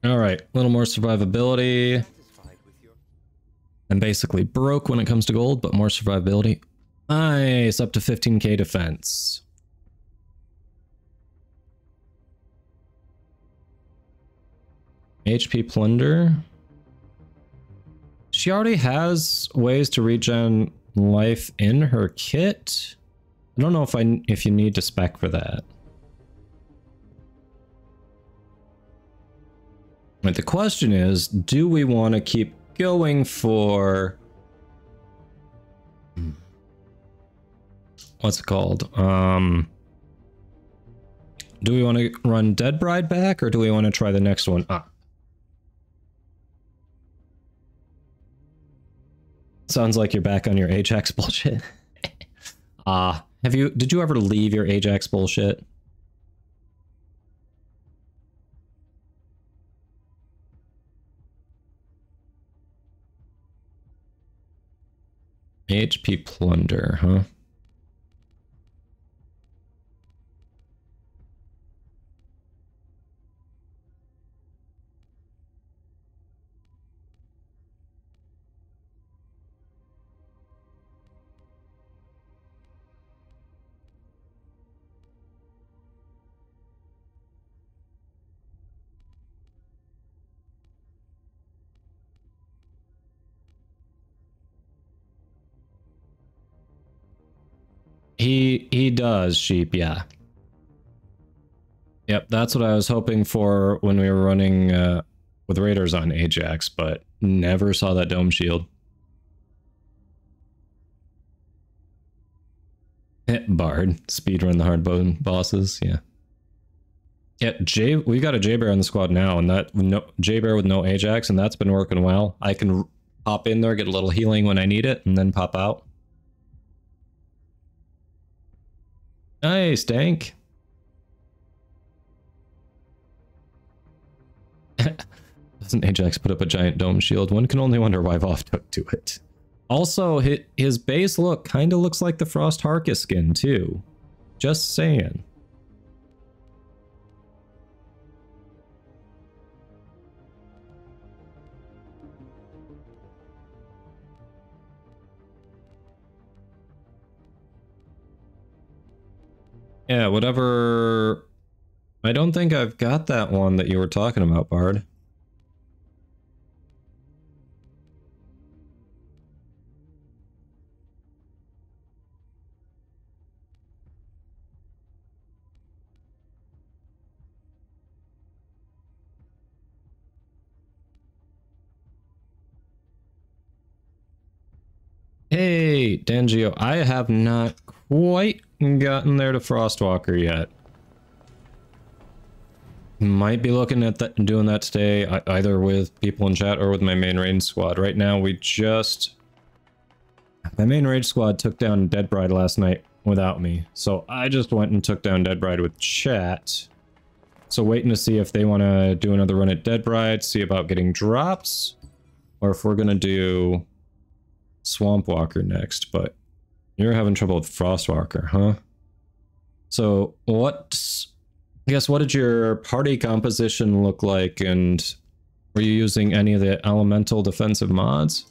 All right, a little more survivability. I'm basically broke when it comes to gold, but more survivability. Nice, up to 15k defense. HP plunder. She already has ways to regen life in her kit. I don't know if I if you need to spec for that. But the question is, do we want to keep going for what's it called? Um do we want to run Dead Bride back or do we want to try the next one up? Sounds like you're back on your Ajax bullshit. Ah, uh, have you did you ever leave your Ajax bullshit? HP plunder, huh? He does sheep, yeah. Yep, that's what I was hoping for when we were running uh, with Raiders on Ajax, but never saw that dome shield. Bard, speedrun the hardbone bosses, yeah. Yeah, J we got a Jayber in the squad now, and that no Jayber with no Ajax, and that's been working well. I can pop in there, get a little healing when I need it, and then pop out. Nice, Dank. Doesn't Ajax put up a giant dome shield? One can only wonder why Voth took to it. Also, his base look kind of looks like the Frost Harkus skin, too. Just saying. Yeah, whatever. I don't think I've got that one that you were talking about, Bard. Hey, Dangio, I have not quite gotten there to Frostwalker yet. Might be looking at that, doing that today, either with people in chat or with my main raid squad. Right now, we just... My main raid squad took down Dead Bride last night without me. So I just went and took down Dead Bride with chat. So waiting to see if they want to do another run at Dead Bride, see about getting drops, or if we're going to do Swamp Walker next, but you're having trouble with Frostwalker, huh? So what, I guess, what did your party composition look like and were you using any of the elemental defensive mods?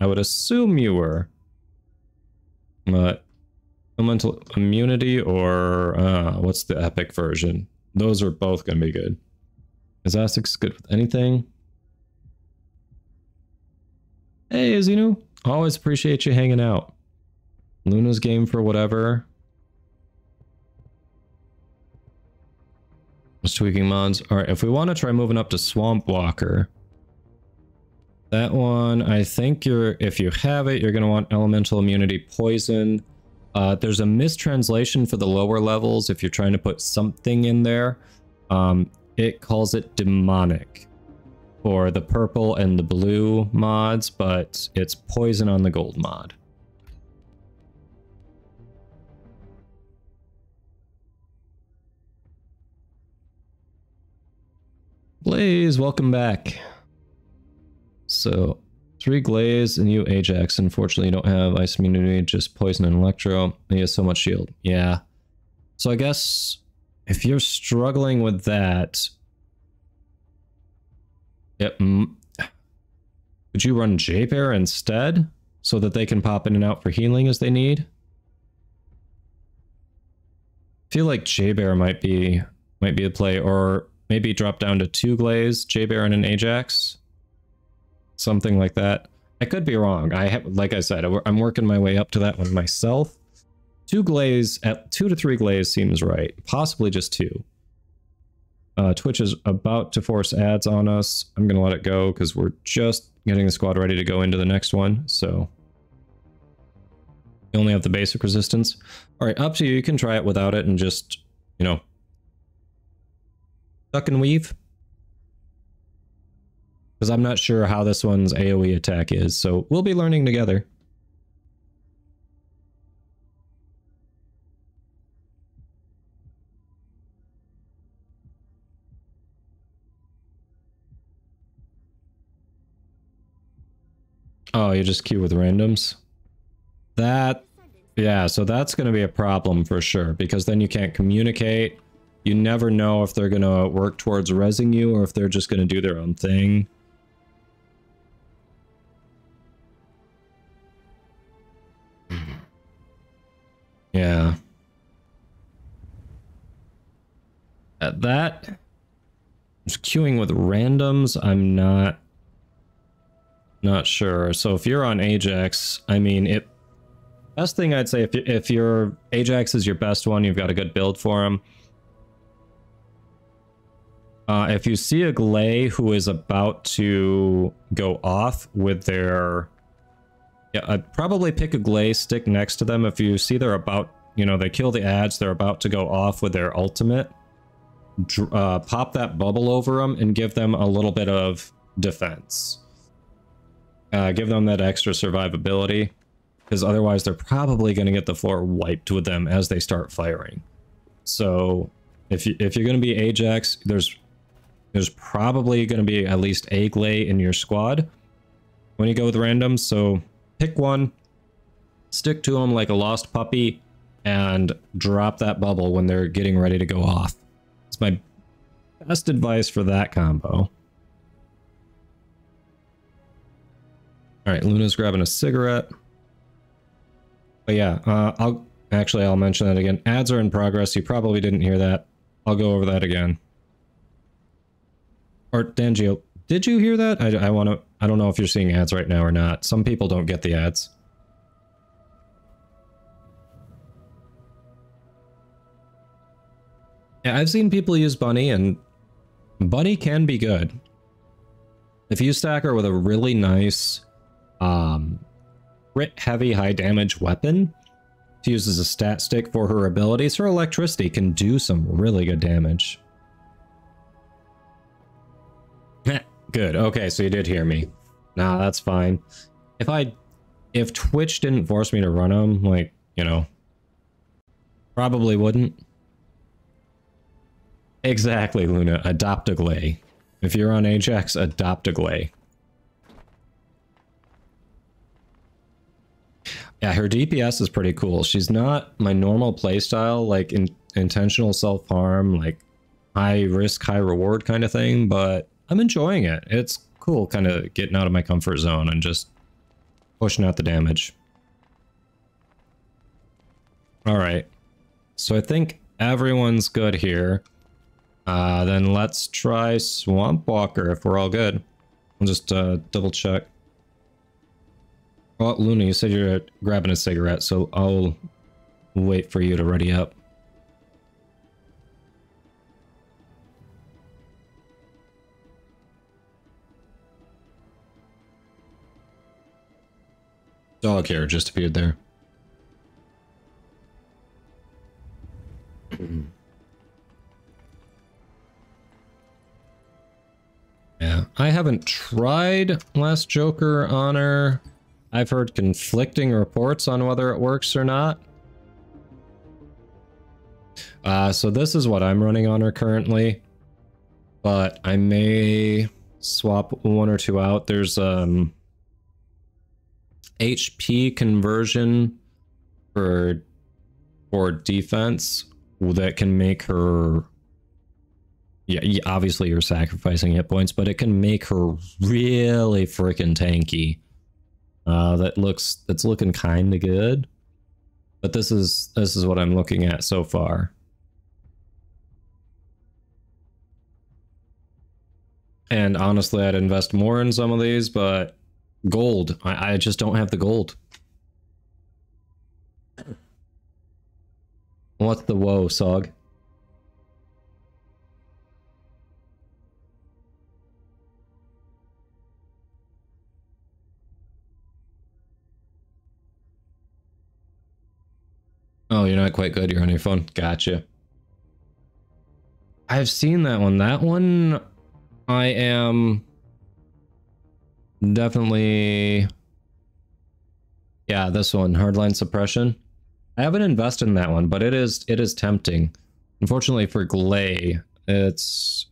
I would assume you were. But elemental immunity or uh, what's the epic version? Those are both going to be good. Is Essex good with anything? Hey, Azinu. Always appreciate you hanging out. Luna's game for whatever. Just tweaking mods. Alright, if we want to try moving up to Swamp Walker, that one, I think you're, if you have it, you're going to want Elemental Immunity Poison. Uh, there's a mistranslation for the lower levels if you're trying to put something in there. Um, it calls it Demonic for the purple and the blue mods, but it's poison on the gold mod. Blaze, welcome back. So, three Gleys and you Ajax. Unfortunately, you don't have Ice Immunity, just Poison and Electro. he has so much shield. Yeah. So I guess if you're struggling with that, Yep. Would you run Jayber instead? So that they can pop in and out for healing as they need? feel like Jayber might be might be a play, or maybe drop down to two Gleys, Jayber and Ajax. Something like that. I could be wrong. I have, like I said, I'm working my way up to that one myself. Two Gleys, at two to three Gleys seems right. Possibly just two. Uh, Twitch is about to force ads on us. I'm to let it go because we're just getting the squad ready to go into the next one. So you only have the basic resistance. All right, up to you. You can try it without it and just, you know, duck and weave. Because I'm not sure how this one's AoE attack is, so we'll be learning together. Oh, you just queue with randoms? That, yeah, so that's going to be a problem for sure, because then you can't communicate. You never know if they're going to work towards resing you or if they're just going to do their own thing. Mm-hmm. Yeah. At that, just queuing with randoms, I'm not not sure. So if you're on Ajax, I mean, it. Best thing I'd say if if your Ajax is your best one, you've got a good build for him. Uh, if you see a Gley who is about to go off with their, yeah, I'd probably pick a Gley, stick next to them. If you see they're about, you know, they kill the ads, they're about to go off with their ultimate. Uh, pop that bubble over them and give them a little bit of defense. Uh, give them that extra survivability, because otherwise they're probably going to get the floor wiped with them as they start firing. So if you if you're going to be Ajax, there's there's probably going to be at least a Gley in your squad when you go with random. So pick one, stick to them like a lost puppy, and drop that bubble when they're getting ready to go off. It's my best advice for that combo. All right, Luna's grabbing a cigarette. But yeah, uh, I'll actually I'll mention that again. Ads are in progress. You probably didn't hear that. I'll go over that again. Or Dangio, did you hear that? I, I want to. I don't know if you're seeing ads right now or not. Some people don't get the ads. Yeah, I've seen people use Bunny, and Bunny can be good. If you stack her with a really nice um, crit heavy high damage weapon, She uses a stat stick for her abilities. Her electricity can do some really good damage. Good. Okay, so you did hear me. Nah, that's fine. If I... If Twitch didn't force me to run them, like, you know... Probably wouldn't. Exactly, Luna. Adopt a Gley. If you're on Ajax, adopt a Gley. Yeah, her DPS is pretty cool. She's not my normal playstyle, like in, intentional self-harm, like high risk, high reward kind of thing, but I'm enjoying it. It's cool kind of getting out of my comfort zone and just pushing out the damage. Alright. So I think everyone's good here. Uh, then let's try Swamp Walker if we're all good. I'll just uh, double check. Oh, Luna, you said you're grabbing a cigarette, so I'll wait for you to ready up. Dog hair just appeared there. yeah, I haven't tried Last Joker Honor. I've heard conflicting reports on whether it works or not. Uh, so this is what I'm running on her currently. But I may swap one or two out. There's um HP conversion for for defense that can make her yeah, obviously you're sacrificing hit points, but it can make her really freaking tanky. Uh, that looks that's looking kind of good, but this is this is what I'm looking at so far. And honestly, I'd invest more in some of these, but gold, I, I just don't have the gold. What's the woe, Sog? Oh, you're not quite good. You're on your phone. Gotcha. I've seen that one. That one, I am definitely. Yeah, this one, hardline suppression. I haven't invested in that one, but it is it is tempting. Unfortunately for Gley, it's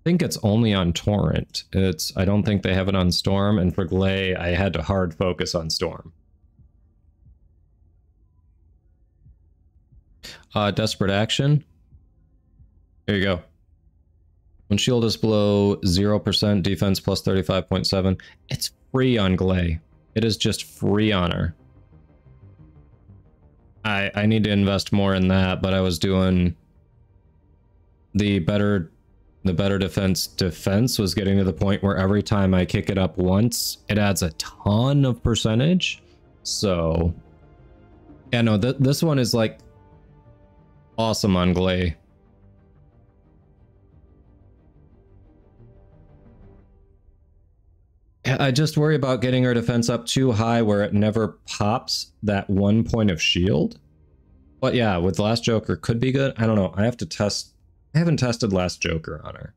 I think it's only on Torrent. It's I don't think they have it on Storm, and for Gley, I had to hard focus on Storm. Uh, Desperate Action. There you go. When shield is below 0%, defense plus 35.7. It's free on Gley. It is just free on her. I, I need to invest more in that, but I was doing the better the better defense defense was getting to the point where every time I kick it up once, it adds a ton of percentage. So yeah, no, th this one is like awesome on Gley. I just worry about getting our defense up too high where it never pops that one point of shield. But yeah, with Last Joker could be good. I don't know. I have to test. I haven't tested Last Joker on her.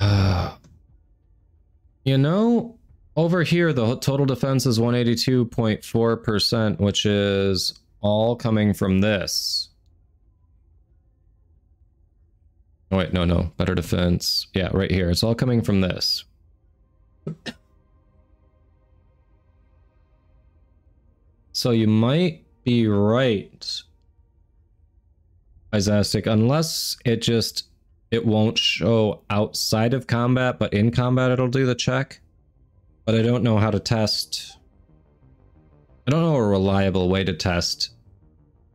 You know, over here, the total defense is 182.4%, which is all coming from this. Oh, wait, no, no. Better defense. Yeah, right here. It's all coming from this. So you might be right, Isastic, unless it just it won't show outside of combat, but in combat it'll do the check but I don't know how to test. I don't know a reliable way to test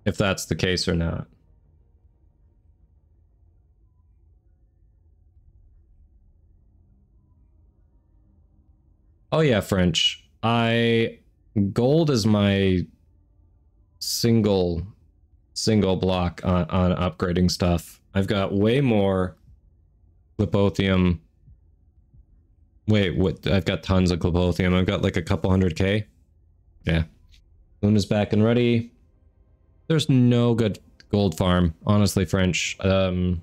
if that's the case or not. Oh yeah, French. I gold is my single single block on, on upgrading stuff. I've got way more Lipothium Wait, what? I've got tons of Clopothium. I've got like a couple hundred K. Yeah. Luna's back and ready. There's no good gold farm. Honestly, French. Um,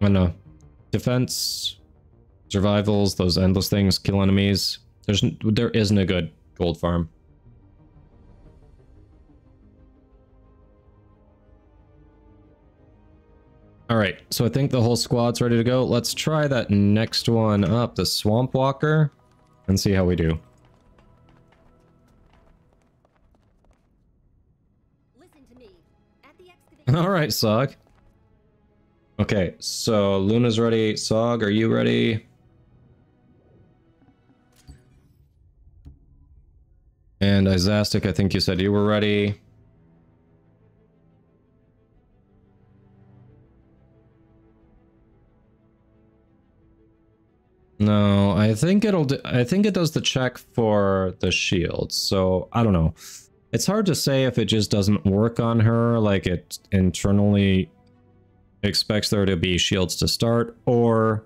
I don't know. Defense, survivals, those endless things, kill enemies. There's there isn't a good gold farm. All right, so I think the whole squad's ready to go. Let's try that next one up, the Swamp Walker, and see how we do. All right, Sog. Okay, so Luna's ready. Sog, are you ready? And Izastic, I think you said you were ready. No, I think it'll. I think it does the check for the shields. So I don't know. It's hard to say if it just doesn't work on her, like it internally expects there to be shields to start, or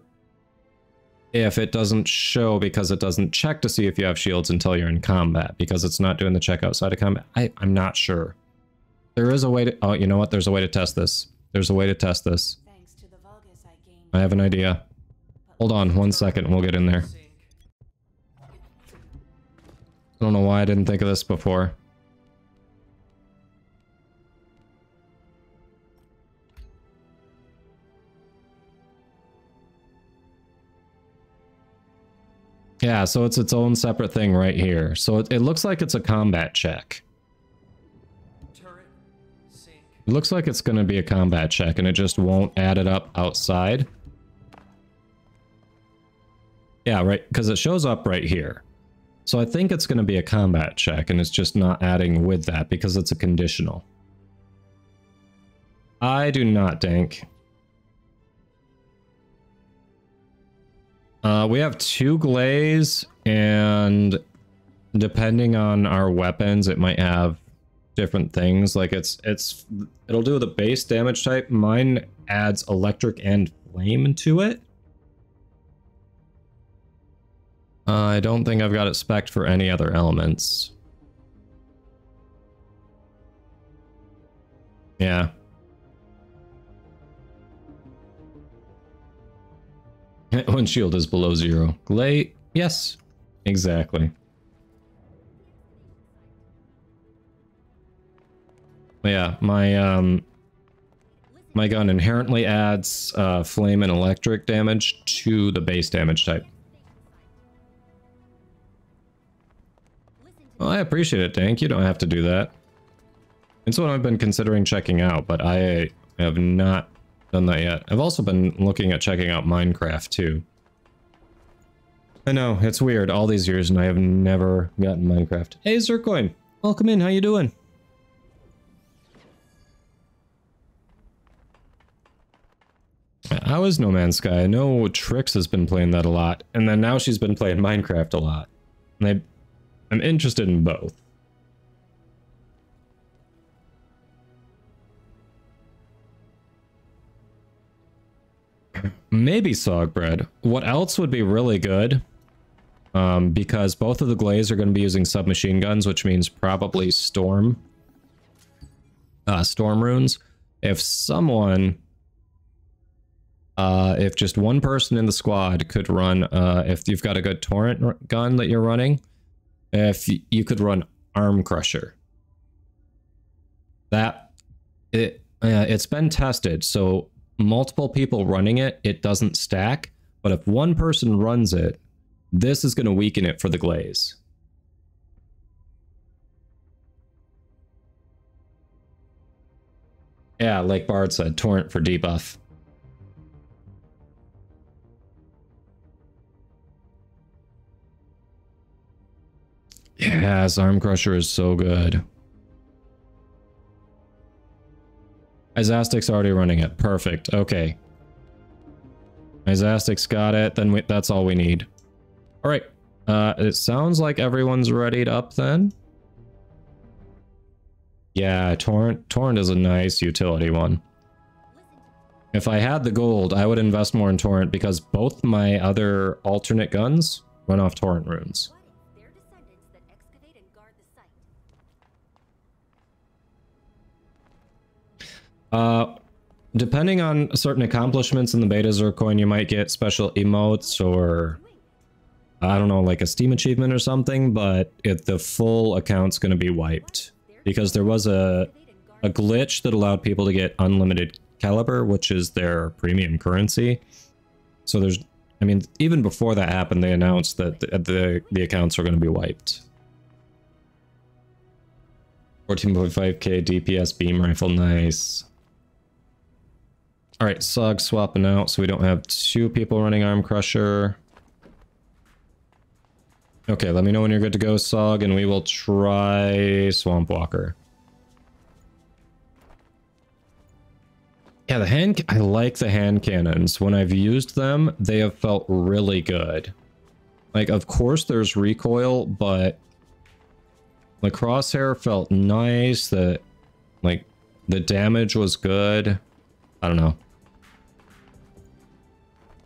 if it doesn't show because it doesn't check to see if you have shields until you're in combat, because it's not doing the check outside of combat. I, I'm not sure. There is a way to... Oh, you know what? There's a way to test this. There's a way to test this. I have an idea. Hold on one second, we'll get in there. I don't know why I didn't think of this before. Yeah, so it's its own separate thing right here. So it, it looks like it's a combat check. It looks like it's going to be a combat check and it just won't add it up outside. Yeah, right, because it shows up right here. So I think it's going to be a combat check and it's just not adding with that because it's a conditional. I do not, Dank. Uh, we have two Gleys, and depending on our weapons, it might have different things. Like it's it's it'll do the base damage type. Mine adds electric and flame to it. Uh, I don't think I've got it spec for any other elements. Yeah. when shield is below zero. Gley, yes, exactly. Yeah, my um, my gun inherently adds uh, flame and electric damage to the base damage type. Well, I appreciate it, Dank. You don't have to do that. It's what I've been considering checking out, but I have not done that yet. I've also been looking at checking out Minecraft too. I know, it's weird, all these years and I have never gotten Minecraft. Hey Zircoin, welcome in, how you doing? How is No Man's Sky? I know Trix has been playing that a lot, and then now she's been playing Minecraft a lot. And I, I'm interested in both. Maybe Sogbread. What else would be really good? Um, because both of the Gleys are going to be using submachine guns, which means probably Storm. Uh, storm runes. If someone... Uh, if just one person in the squad could run, uh, if you've got a good torrent gun that you're running, if you could run Arm Crusher. That, it, uh, it's been tested, so multiple people running it, it doesn't stack. But if one person runs it, this is going to weaken it for the Gleys. Yeah, like Bard said, torrent for debuff. Yes, Arm Crusher is so good. Izastic's already running it. Perfect. Okay. Izastic's got it. Then we, that's all we need. All right. Uh, it sounds like everyone's readied up then. Yeah, Torrent. Torrent is a nice utility one. If I had the gold, I would invest more in Torrent because both my other alternate guns run off Torrent runes. Uh, depending on certain accomplishments in the beta Zircoin, you might get special emotes or I don't know, like a Steam achievement or something, but it, the full account's going to be wiped because there was a a glitch that allowed people to get unlimited caliber, which is their premium currency. So there's, I mean, even before that happened, they announced that the the, the accounts are going to be wiped. 14.5k DPS beam rifle, nice. All right, Sog swapping out so we don't have two people running Arm Crusher. Okay, let me know when you're good to go, Sog, and we will try Swamp Walker. Yeah, the hand... I like the hand cannons. When I've used them, they have felt really good. Like, of course there's recoil, but... The crosshair felt nice, the... Like, the damage was good. I don't know.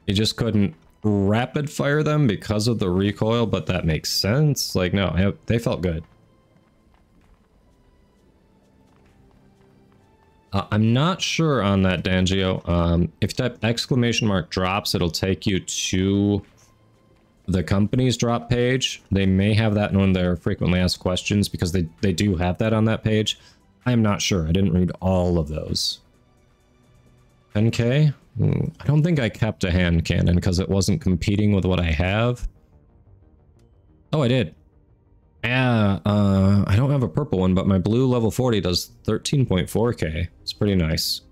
You just couldn't rapid fire them because of the recoil, but that makes sense. Like, no, they felt good. Uh, I'm not sure on that, Dangio. Um, if you type exclamation mark drops, it'll take you to the company's drop page. They may have that in one of their frequently asked questions because they, they do have that on that page. I'm not sure. I didn't read all of those. 10k? Hmm, I don't think I kept a hand cannon because it wasn't competing with what I have. Oh, I did. Yeah, uh, I don't have a purple one, but my blue level 40 does 13.4k. It's pretty nice.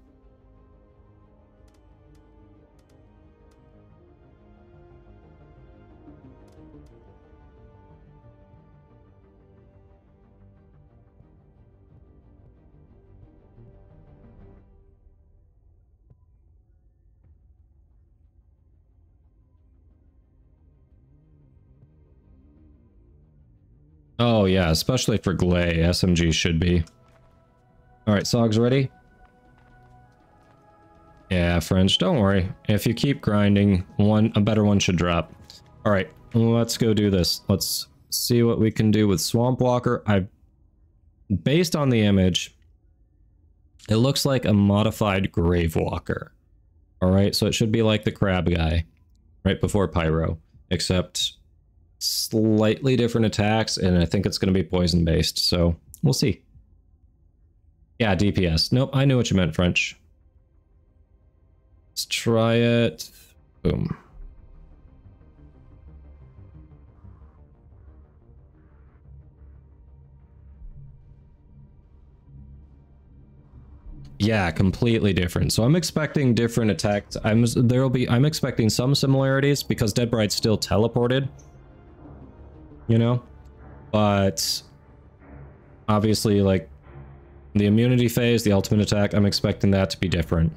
Oh yeah, especially for Gley, SMG should be. Alright, Sogs ready? Yeah, French, don't worry. If you keep grinding, one a better one should drop. Alright, let's go do this. Let's see what we can do with Swamp Walker. I, Based on the image, it looks like a modified Grave Walker. Alright, so it should be like the crab guy, right before Pyro, except slightly different attacks, and I think it's going to be poison based, so we'll see. Yeah, DPS. Nope, I knew what you meant, French. Let's try it. Boom. Yeah, completely different. So I'm expecting different attacks. I'm there'll be I'm expecting some similarities because Dead Bride still teleported you know? But obviously, like, the immunity phase, the ultimate attack, I'm expecting that to be different.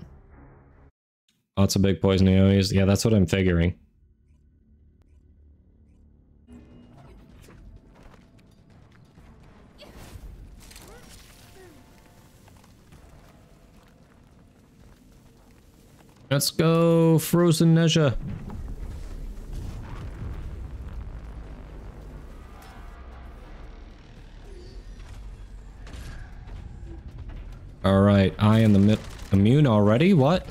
Lots of big poison AoEs. Yeah, that's what I'm figuring. Let's go, Frozen Nezha. Alright, I am the immune already? What?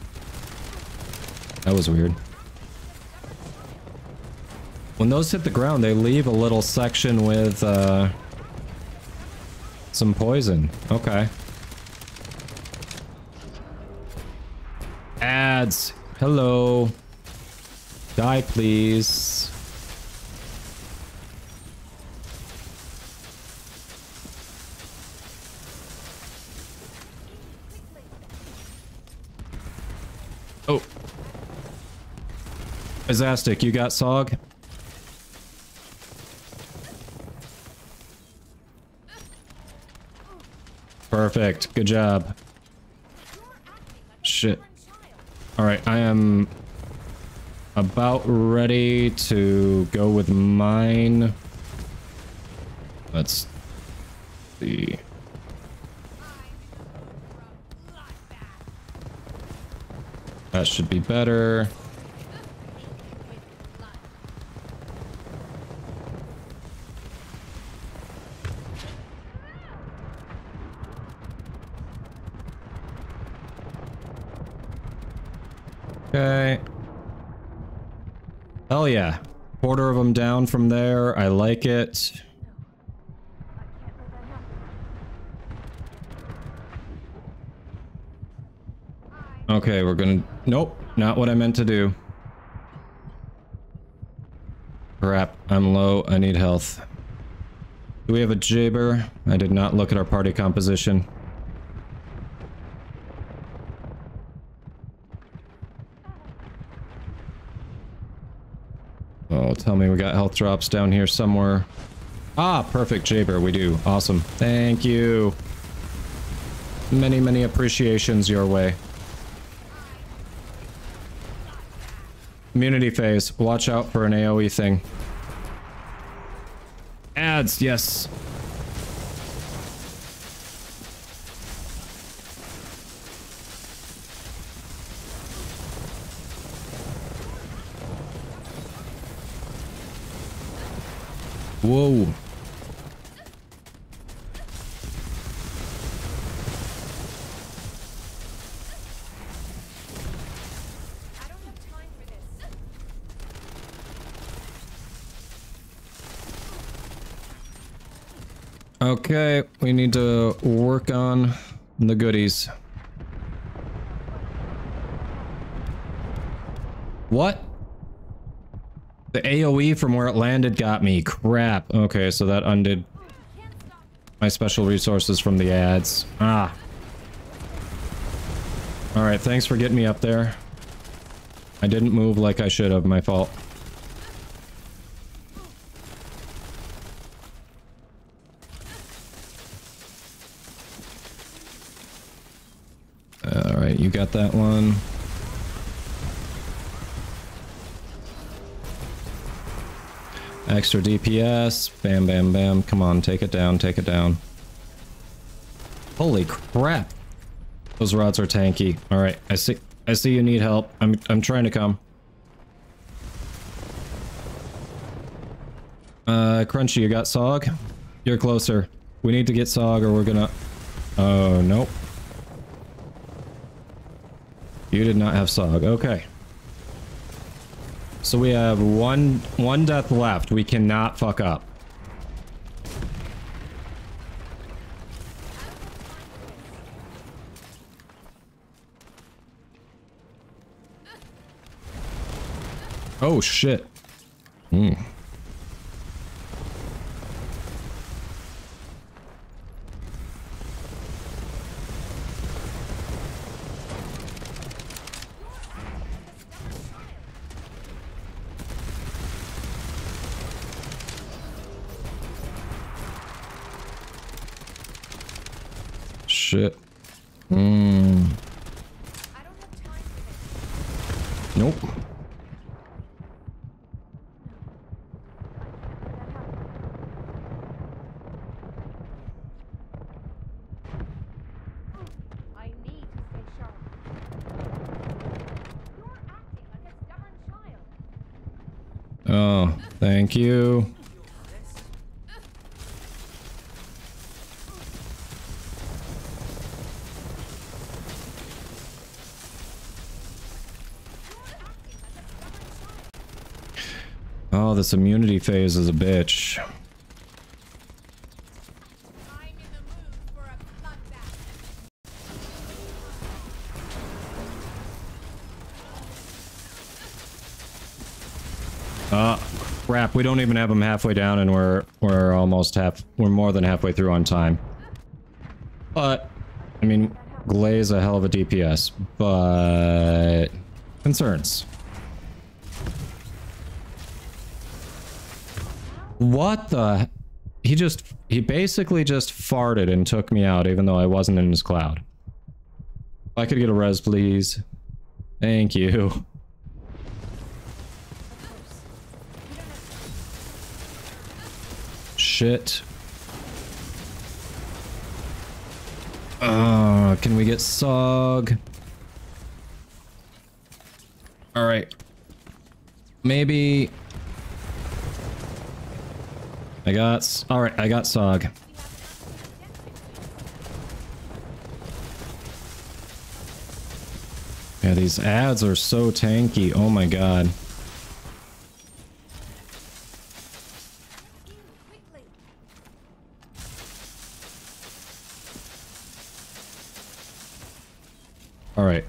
That was weird. When those hit the ground, they leave a little section with, uh... Some poison. Okay. Ads. Hello. Die, please. Oh. Azastic, you got Sog? Perfect. Good job. Shit. Alright, I am about ready to go with mine. Let's see. That should be better. Okay. Hell yeah. Quarter of them down from there. I like it. Okay, we're gonna... Nope, not what I meant to do. Crap, I'm low. I need health. Do we have a Jayber? I did not look at our party composition. Oh, tell me we got health drops down here somewhere. Ah, perfect, Jayber, we do. Awesome. Thank you. Many, many appreciations your way. Immunity phase. Watch out for an AoE thing. Ads, yes. Whoa. Okay, we need to work on the goodies. What? The AoE from where it landed got me. Crap. Okay, so that undid my special resources from the ads. Ah. Alright, thanks for getting me up there. I didn't move like I should have, my fault. You got that one. Extra DPS. Bam, bam, bam. Come on, take it down, take it down. Holy crap. Those rods are tanky. Alright, I see I see you need help. I'm I'm trying to come. Uh, Crunchy, you got Sog? You're closer. We need to get Sog or we're gonna... Oh, nope. You did not have Sog. Okay. So we have one one death left. We cannot fuck up. Oh shit. Hmm. A stubborn child. Oh, thank you. Oh, this immunity phase is a bitch. Uh, crap, we don't even have them halfway down and we're, we're almost half, we're more than halfway through on time. But, I mean, Gley's a hell of a DPS, but... Concerns. What the... He just... He basically just farted and took me out, even though I wasn't in his cloud. I could get a res, please. Thank you. Shit. Uh, can we get Sog? All right. Maybe. I got. s- All right. I got Sog. Yeah, these ads are so tanky. Oh my god. All right.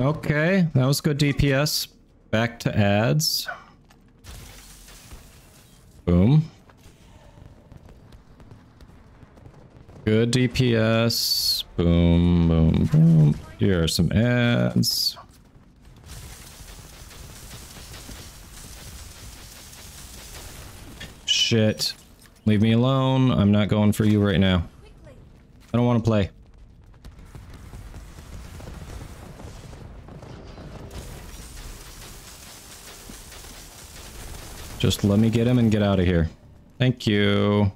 Okay, that was good DPS. Back to ads. Boom. Good DPS. Boom, boom, boom. Here are some ads. Shit. Leave me alone. I'm not going for you right now. I don't want to play. Just let me get him and get out of here. Thank you.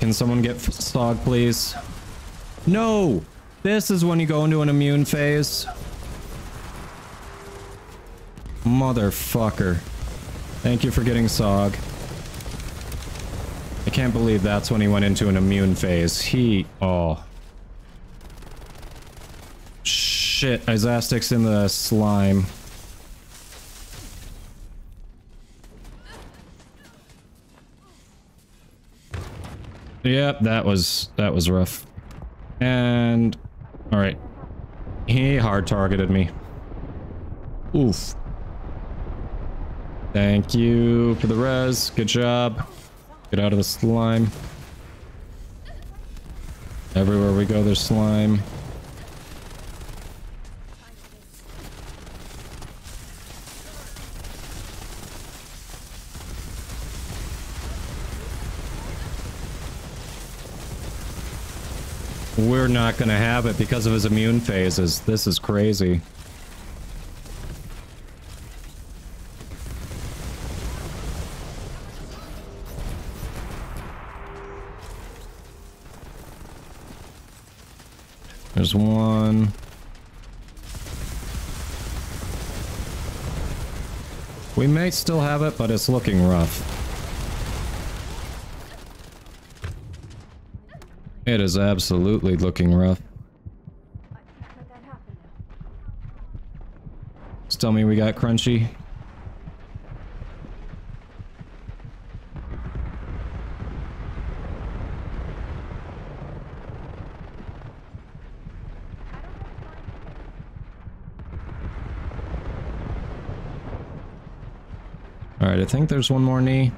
Can someone get Sog, please? No! This is when you go into an immune phase. Motherfucker. Thank you for getting Sog. Can't believe that's when he went into an immune phase. He... Oh. Shit, Isastic's in the slime. Yep, that was that was rough. And all right. He hard targeted me. Oof. Thank you for the res. Good job. Get out of the slime. Everywhere we go, there's slime. We're not gonna have it because of his immune phases. This is crazy. Still have it, but it's looking rough. It is absolutely looking rough. Just tell me we got crunchy. I think there's one more knee.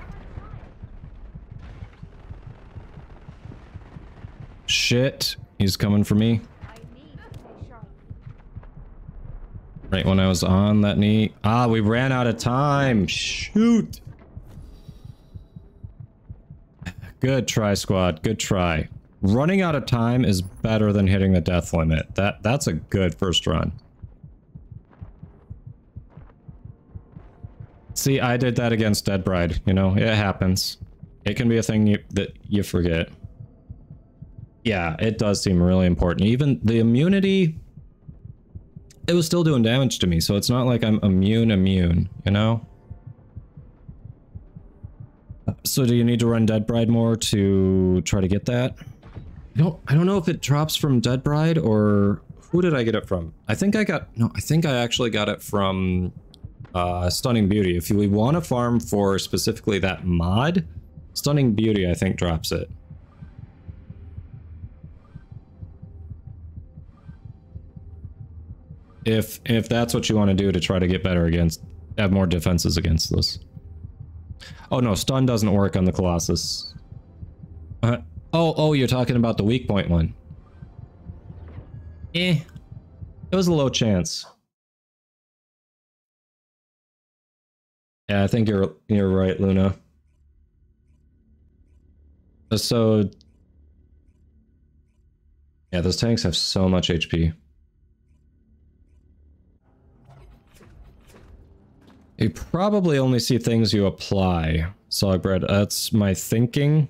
Shit, he's coming for me. Right when I was on that knee. Ah, we ran out of time. Shoot. Good try, squad. Good try. Running out of time is better than hitting the death limit. That That's a good first run. See, I did that against Dead Bride, you know? It happens. It can be a thing you, that you forget. Yeah, it does seem really important. Even the immunity, it was still doing damage to me, so it's not like I'm immune immune, you know? So do you need to run Dead Bride more to try to get that? I don't, I don't know if it drops from Dead Bride or... Who did I get it from? I think I got... No, I think I actually got it from uh, Stunning Beauty. If we want to farm for specifically that mod, Stunning Beauty I think drops it. If if that's what you want to do to try to get better against, have more defenses against this. Oh no, stun doesn't work on the Colossus. Uh, oh, oh, you're talking about the weak point one. Eh. It was a low chance. Yeah, I think you're you're right, Luna. So yeah, those tanks have so much HP. You probably only see things you apply. Solid bread. That's my thinking.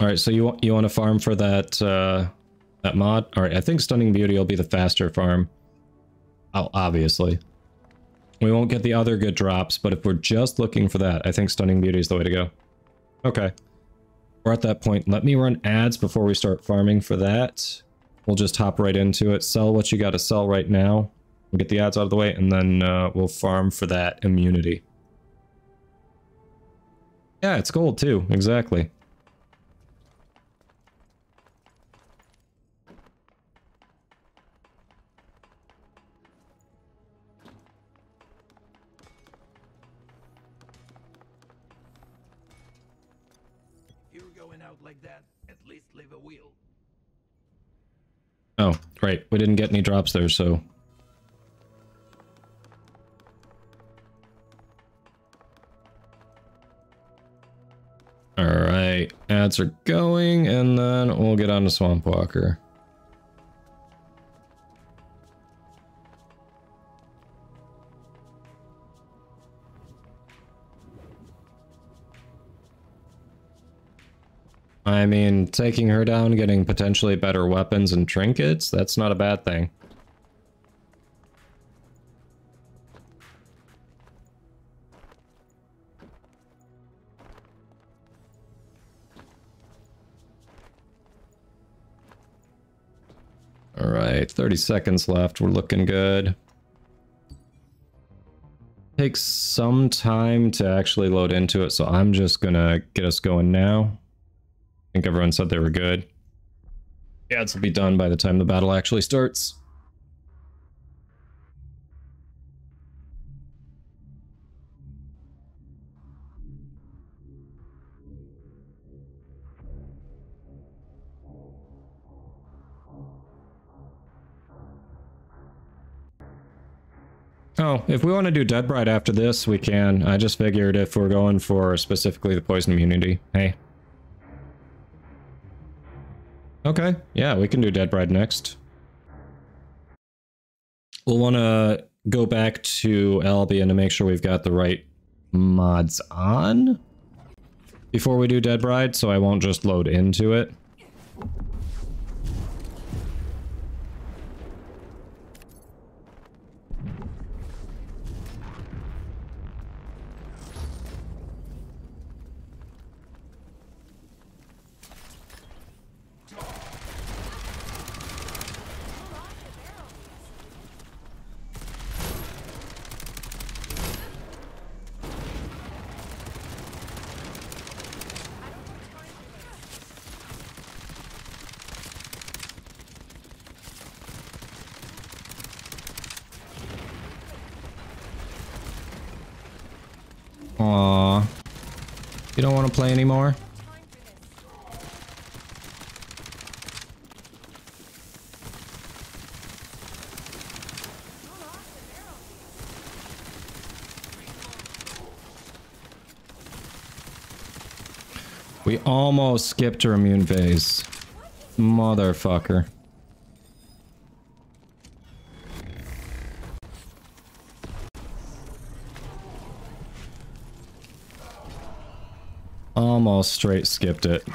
All right, so you you want to farm for that uh, that mod? All right, I think Stunning Beauty will be the faster farm. Oh, obviously. We won't get the other good drops, but if we're just looking for that, I think Stunning Beauty is the way to go. Okay. We're at that point. Let me run ads before we start farming for that. We'll just hop right into it. Sell what you got to sell right now. We'll get the ads out of the way, and then uh, we'll farm for that immunity. Yeah, it's gold too. Exactly. Oh, right. We didn't get any drops there, so... Alright, ads are going, and then we'll get on to Swamp Walker. I mean, taking her down, getting potentially better weapons and trinkets, that's not a bad thing. Alright, 30 seconds left. We're looking good. Takes some time to actually load into it, so I'm just gonna get us going now. I think everyone said they were good. Yeah, this will be done by the time the battle actually starts. Oh, if we want to do Dead after this, we can. I just figured if we're going for specifically the poison immunity. Hey. Okay, yeah, we can do Dead Bride next. We'll want to go back to Albion to make sure we've got the right mods on before we do Dead Bride, so I won't just load into it. Aw. You don't want to play anymore? We almost skipped her immune phase. Motherfucker. Almost straight skipped it.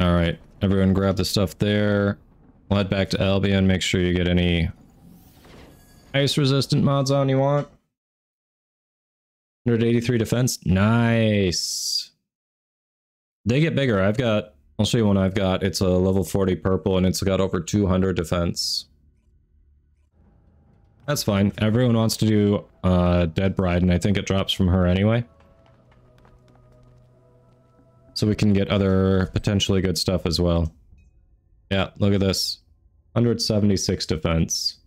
Alright, everyone grab the stuff there. Head back to Albion, make sure you get any ice resistant mods on you want. 183 defense. Nice. They get bigger. I've got, I'll show you one I've got. It's a level 40 purple and it's got over 200 defense. That's fine. Everyone wants to do uh, Dead Bride and I think it drops from her anyway. So we can get other potentially good stuff as well. Yeah, look at this. 176 defense.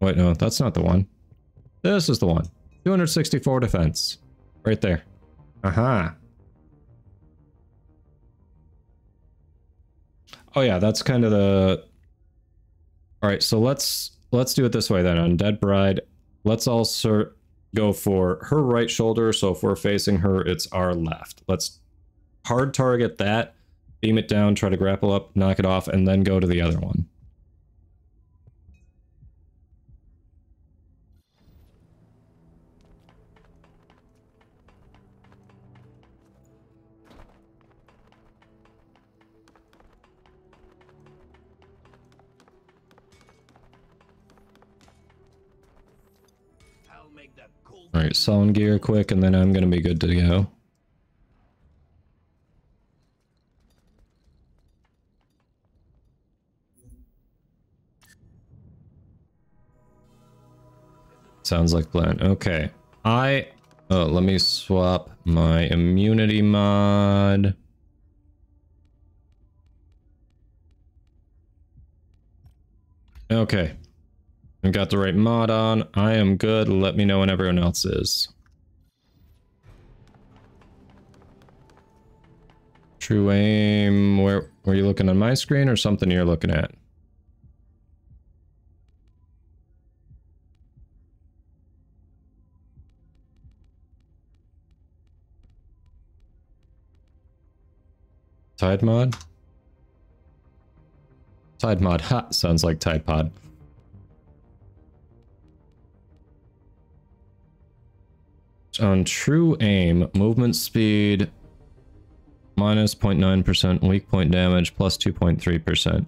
Wait, no, that's not the one. This is the one. 264 defense. Right there. Uh-huh. Oh yeah, that's kind of the... Alright, so let's let's do it this way then. On Dead Bride, let's also go for her right shoulder. So if we're facing her, it's our left. Let's hard target that, beam it down, try to grapple up, knock it off, and then go to the other one. Alright, sound gear quick, and then I'm gonna be good to go. Sounds like plan. Okay. I... Oh, let me swap my immunity mod. Okay. I got the right mod on. I am good. Let me know when everyone else is. True aim. Where were you looking on my screen or something you're looking at? Tide mod? Tide mod. Ha! Sounds like Tide Pod. On true aim, movement speed minus 0.9%, weak point damage plus 2.3%.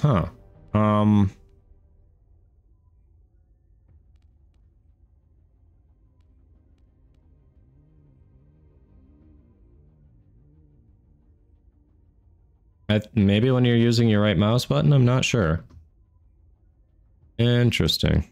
Huh. Um... I, maybe when you're using your right mouse button, I'm not sure. Interesting.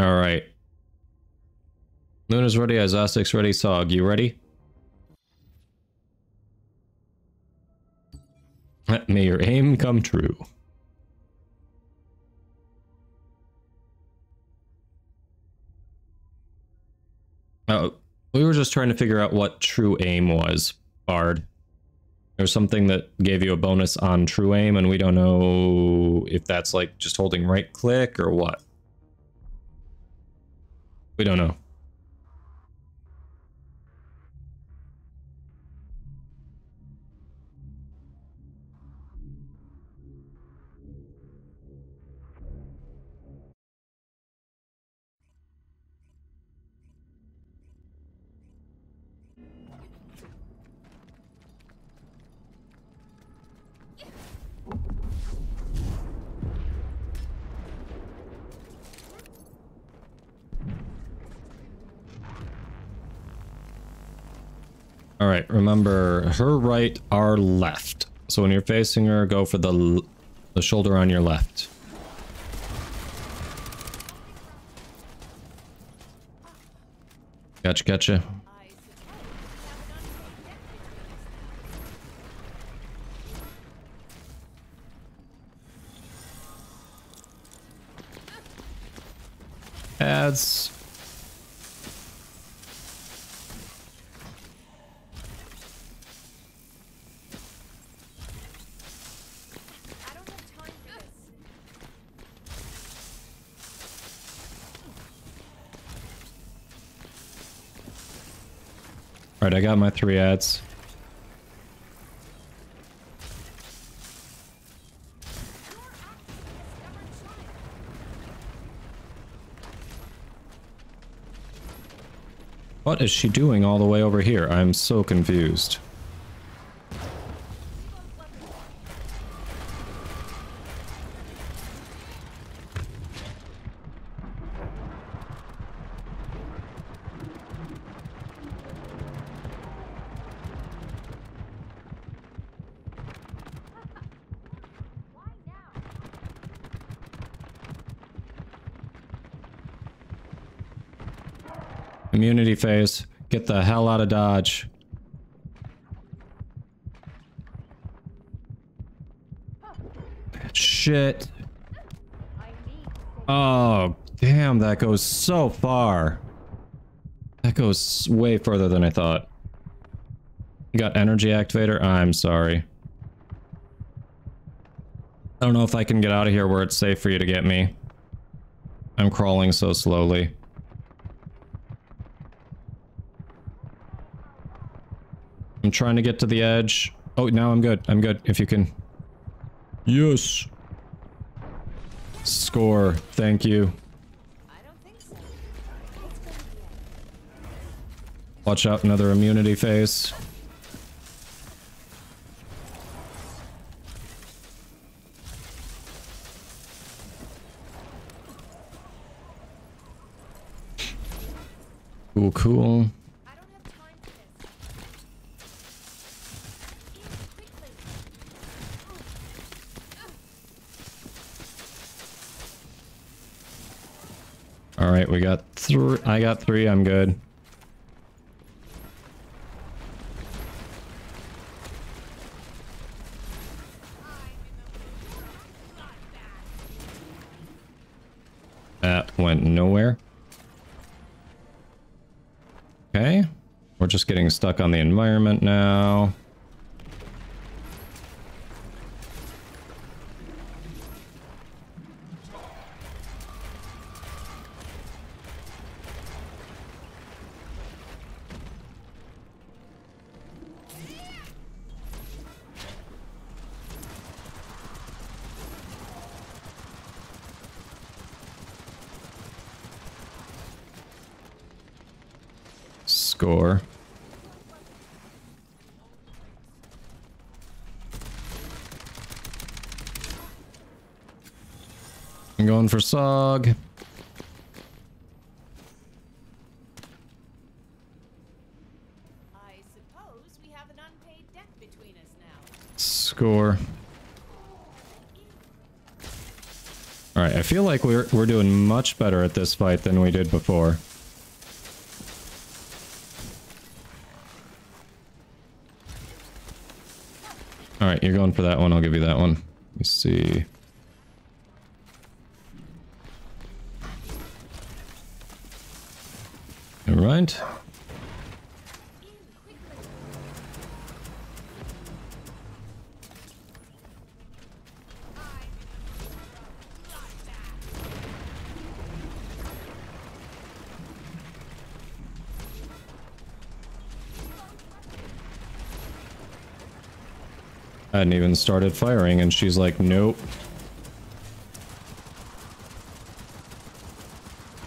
All right. Luna's ready, Azostic's ready, Sog, you ready? May your aim come true. Oh, we were just trying to figure out what true aim was, Bard. There's something that gave you a bonus on true aim, and we don't know if that's like just holding right click or what. We don't know. All right, remember her right, our left. So when you're facing her, go for the the shoulder on your left. Gotcha, gotcha. Ads. Alright, I got my three ads. What is she doing all the way over here? I'm so confused. Get the hell out of Dodge. Shit. Oh, damn, that goes so far. That goes way further than I thought. You got energy activator? I'm sorry. I don't know if I can get out of here where it's safe for you to get me. I'm crawling so slowly. I'm trying to get to the edge. Oh, now I'm good. I'm good. If you can. Yes. Score. Thank you. Watch out, another immunity phase. Cool, cool. All right, we got three. I got three. I'm good. That went nowhere. Okay. We're just getting stuck on the environment now. Score. I'm going for Sog. I suppose we have an unpaid debt between us now. Score. Alright, I feel like we're, we're doing much better at this fight than we did before. Alright, you're going for that one. I'll give you that one. Let me see. Alright. I hadn't even started firing and she's like, nope.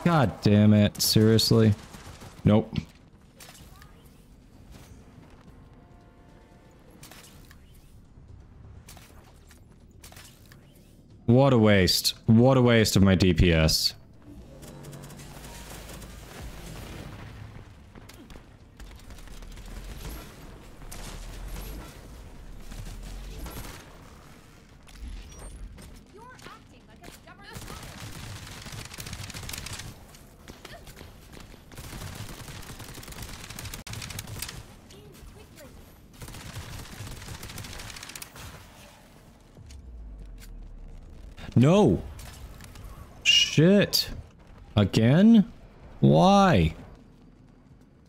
God damn it. Seriously? Nope. What a waste. What a waste of my DPS. No. Shit. Again? Why?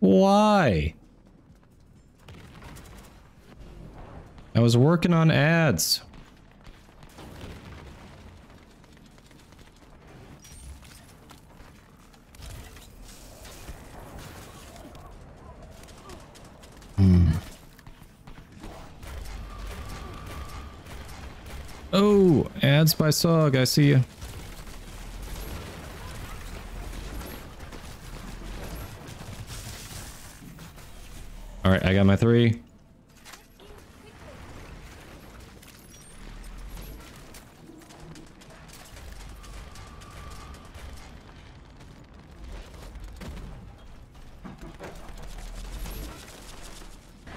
Why? I was working on ads. Hmm. Oh, ads by Sog, I see you. All right, I got my three.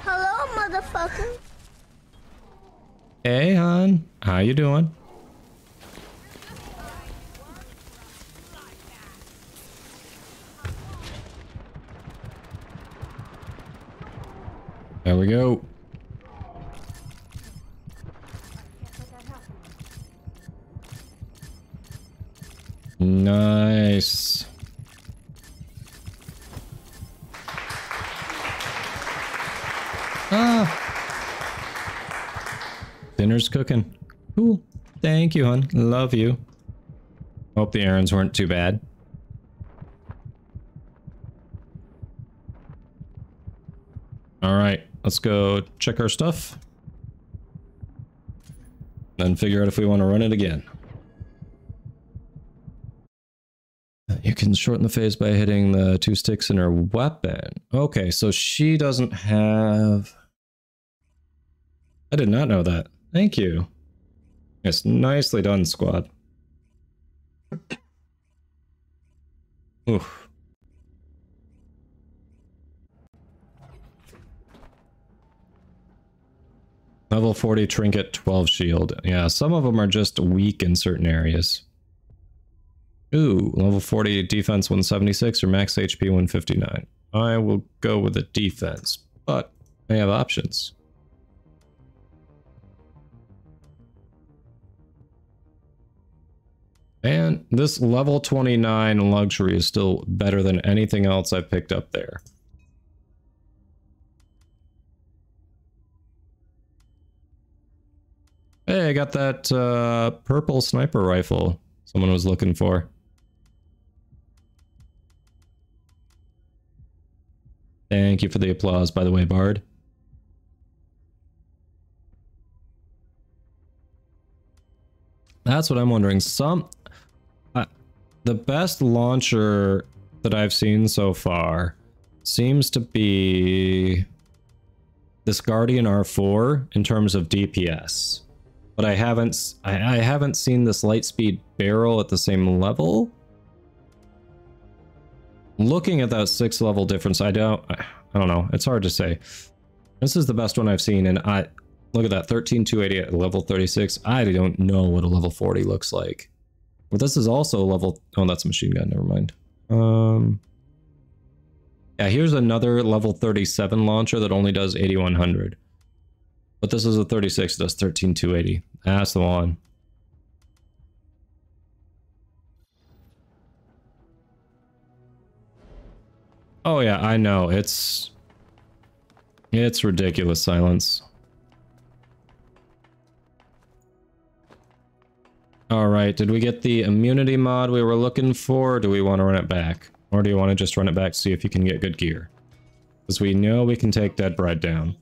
Hello, motherfucker. Hey, hon. How you doing? There we go. Nice. Ah. Dinner's cooking. Cool. Thank you, hon. Love you. Hope the errands weren't too bad. All right, let's go check our stuff. Then figure out if we want to run it again. You can shorten the phase by hitting the two sticks in her weapon. Okay, so she doesn't have... I did not know that. Thank you. Yes, nicely done, squad. Oof. Level 40 trinket, 12 shield. Yeah, some of them are just weak in certain areas. Ooh, level 40 defense 176 or max HP 159. I will go with the defense, but I have options. And this level 29 luxury is still better than anything else I've picked up there. Hey, I got that uh, purple sniper rifle someone was looking for. Thank you for the applause, by the way, Bard. That's what I'm wondering. Some... The best launcher that I've seen so far seems to be this Guardian R4 in terms of DPS. But I haven't I, I haven't seen this Lightspeed barrel at the same level. Looking at that six level difference, I don't I don't know. It's hard to say. This is the best one I've seen, and I look at that 13280 at level 36. I don't know what a level 40 looks like. But this is also a level oh that's a machine gun, never mind. Um yeah, here's another level 37 launcher that only does 8100. But this is a 36, it does 13280. That's the one. Oh yeah, I know. It's it's ridiculous silence. All right, did we get the immunity mod we were looking for? do we want to run it back? Or do you want to just run it back to see if you can get good gear? Because we know we can take Dead Bride down.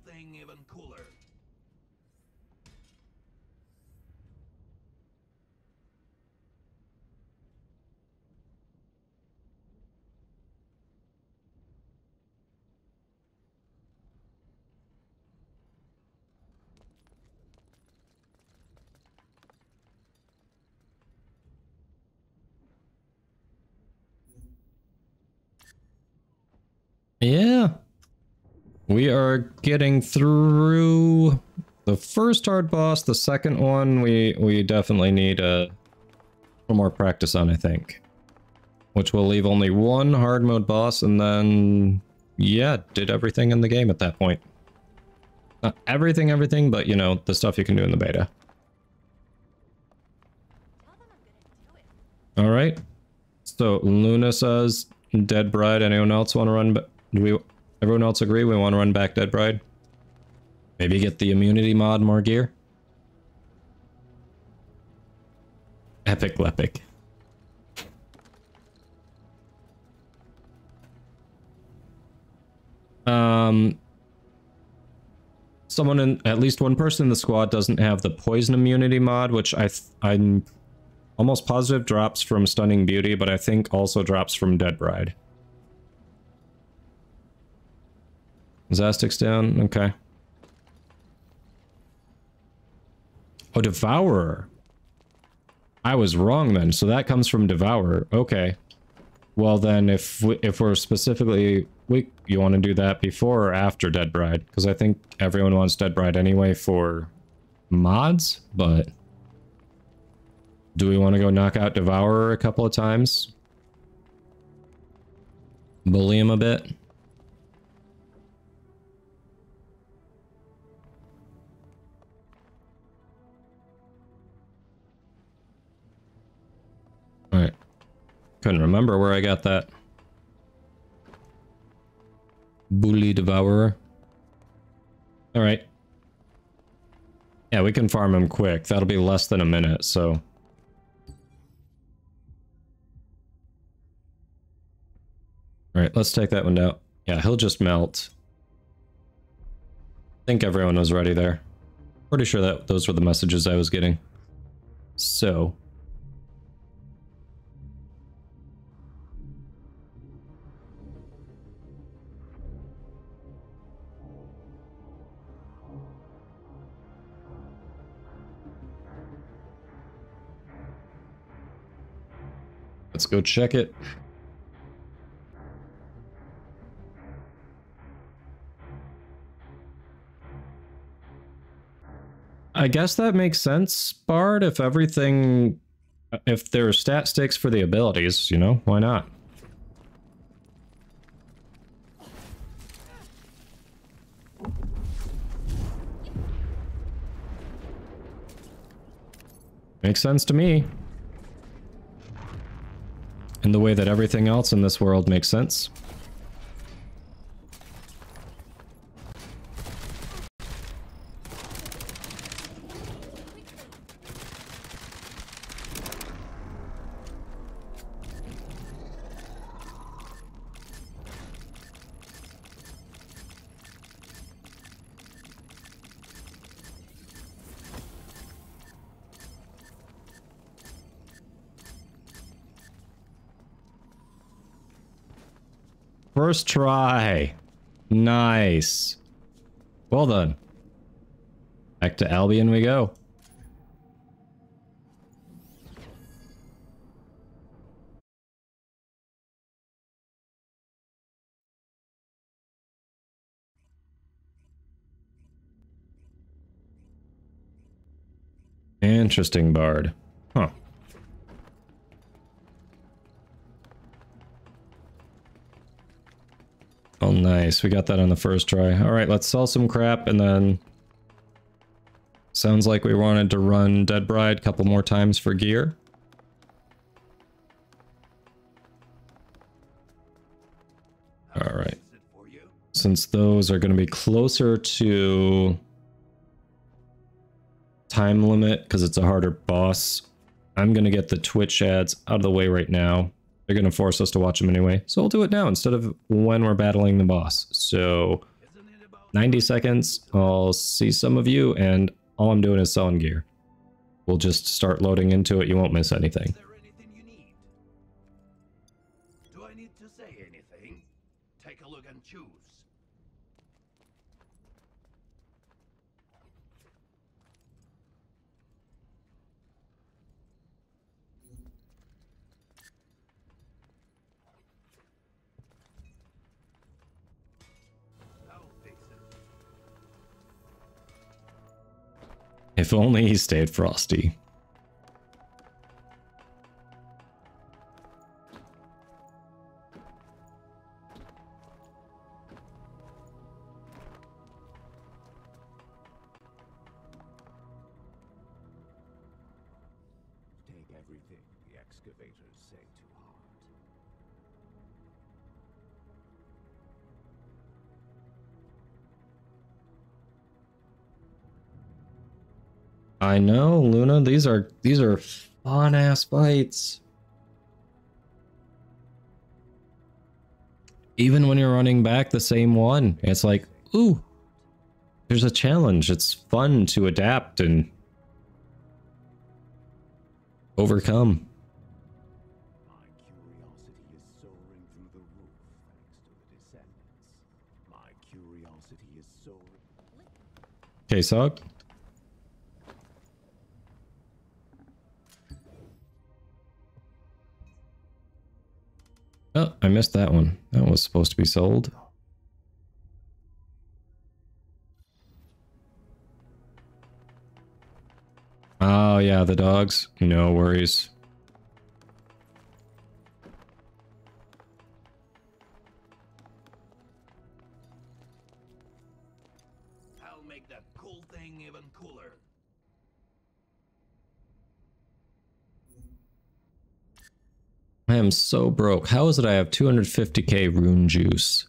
Yeah. We are getting through the first hard boss. The second one, we, we definitely need uh, a little more practice on, I think. Which will leave only one hard mode boss, and then, yeah, did everything in the game at that point. Not everything, everything, but, you know, the stuff you can do in the beta. Alright. So, Luna says, Dead Bride, anyone else want to run do we, everyone else agree we want to run back Dead Bride? Maybe get the immunity mod more gear? Epic Lepic. Um, someone in, at least one person in the squad doesn't have the poison immunity mod, which I I'm almost positive drops from Stunning Beauty, but I think also drops from Dead Bride. Zastic's down. Okay. Oh, Devourer. I was wrong then. So that comes from Devourer. Okay. Well then, if we, if we're specifically we you want to do that before or after Dead Bride? Because I think everyone wants Dead Bride anyway for mods, but do we want to go knock out Devourer a couple of times? Bully him a bit? Couldn't remember where I got that. Bully Devourer. Alright. Yeah, we can farm him quick. That'll be less than a minute, so... Alright, let's take that one out. Yeah, he'll just melt. I think everyone was ready there. Pretty sure that those were the messages I was getting. So... Let's go check it. I guess that makes sense, Bard, if everything... If there are stat sticks for the abilities, you know, why not? Makes sense to me. In the way that everything else in this world makes sense. First try. Nice. Well done. Back to Albion we go. Interesting bard. Huh. Oh, nice. We got that on the first try. All right, let's sell some crap and then... Sounds like we wanted to run Dead Bride a couple more times for gear. All right. Since those are going to be closer to time limit because it's a harder boss, I'm going to get the Twitch ads out of the way right now. They're going to force us to watch them anyway. So we'll do it now instead of when we're battling the boss. So 90 seconds, I'll see some of you, and all I'm doing is selling gear. We'll just start loading into it. You won't miss anything. If only he stayed frosty. I know, Luna. These are these are fun ass fights. Even when you're running back the same one, it's like, ooh, there's a challenge. It's fun to adapt and overcome. Curiosity is Oh, I missed that one. That was supposed to be sold. Oh, yeah, the dogs. No worries. I am so broke. How is it I have 250k rune juice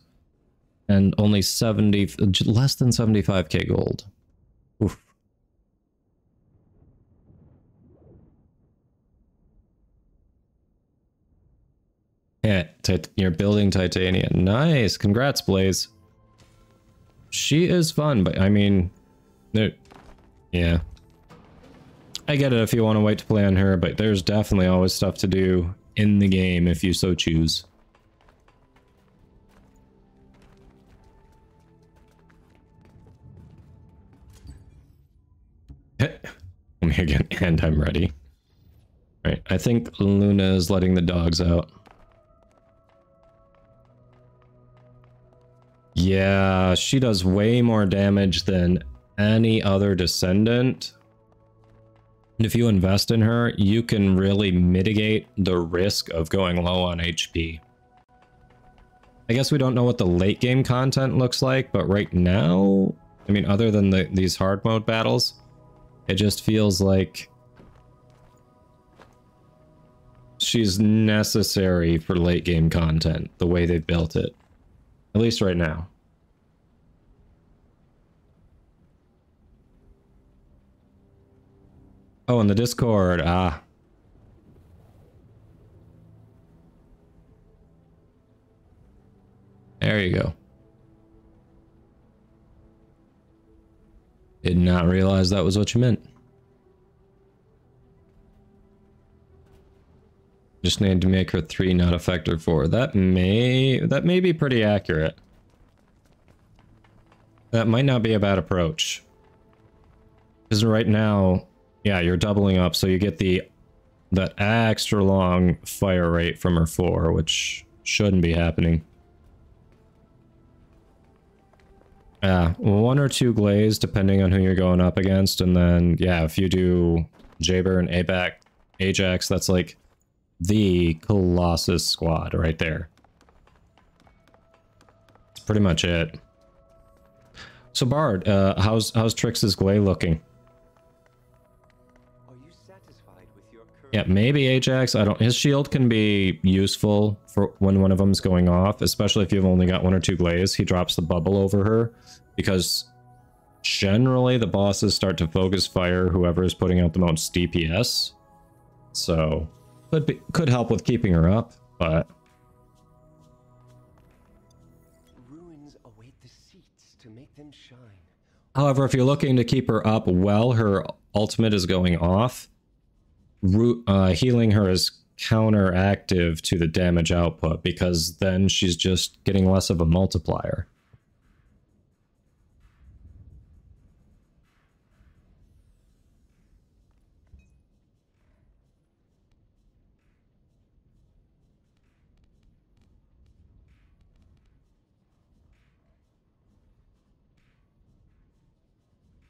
and only 70, less than 75k gold? Oof. Yeah, you're building Titania. Nice. Congrats, Blaze. She is fun, but I mean, yeah. I get it if you want to wait to play on her, but there's definitely always stuff to do in the game if you so choose. me again, and I'm ready. Right, I think Luna is letting the dogs out. Yeah, she does way more damage than any other descendant. And if you invest in her, you can really mitigate the risk of going low on HP. I guess we don't know what the late game content looks like, but right now, I mean, other than the, these hard mode battles, it just feels like she's necessary for late game content, the way they built it. At least right now. Oh, in the Discord. Ah. There you go. Did not realize that was what you meant. Just need to make her three, not a factor four. That may that may be pretty accurate. That might not be a bad approach. Because right now, yeah, you're doubling up, so you get the that extra long fire rate from her four, which shouldn't be happening. Yeah, one or two Gleys, depending on who you're going up against, and then, yeah, if you do Jayber and Abac, Ajax, that's like the Colossus squad right there. That's pretty much it. So Bard, uh, how's how's Trix's Gley looking? Yeah, maybe Ajax. I don't. His shield can be useful for when one of them's going off, especially if you've only got one or two Gleys. He drops the bubble over her because generally the bosses start to focus fire whoever is putting out the most DPS. So could be, could help with keeping her up, but Ruins await the seats to make them shine. However, if you're looking to keep her up while her ultimate is going off, uh, healing her is counteractive to the damage output because then she's just getting less of a multiplier.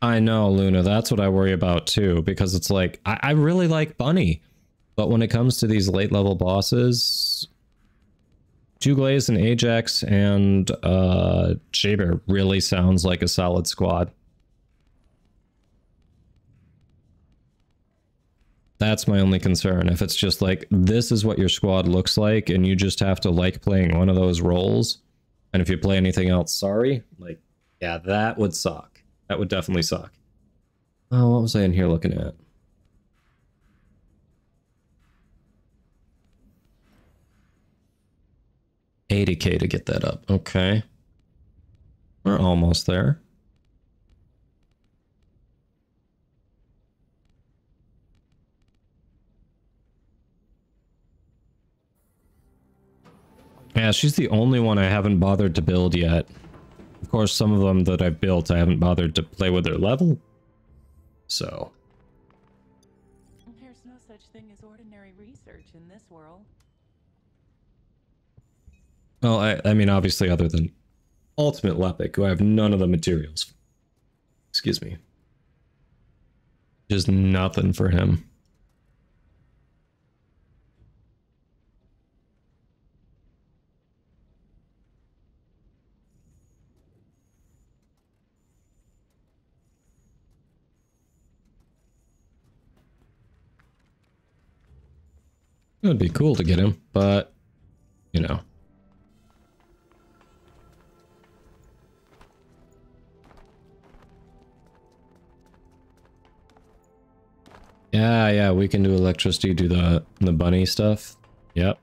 I know, Luna. That's what I worry about too, because it's like I, I really like Bunny, but when it comes to these late level bosses, Two Gleys and Ajax and uh, Jayber really sounds like a solid squad. That's my only concern. If it's just like, this is what your squad looks like, and you just have to like playing one of those roles, and if you play anything else, sorry, like, yeah, that would suck. That would definitely suck. Oh, what was I in here looking at? Eighty K to get that up. Okay. We're almost there. Yeah, she's the only one I haven't bothered to build yet. Of course, some of them that I've built, I haven't bothered to play with their level. So, There's no such thing as ordinary research in this world. well, I, I mean, obviously, other than Ultimate Lepic, who I have none of the materials. Excuse me. Just nothing for him. It would be cool to get him, but, you know. Yeah, yeah, we can do electricity, do the the bunny stuff. Yep.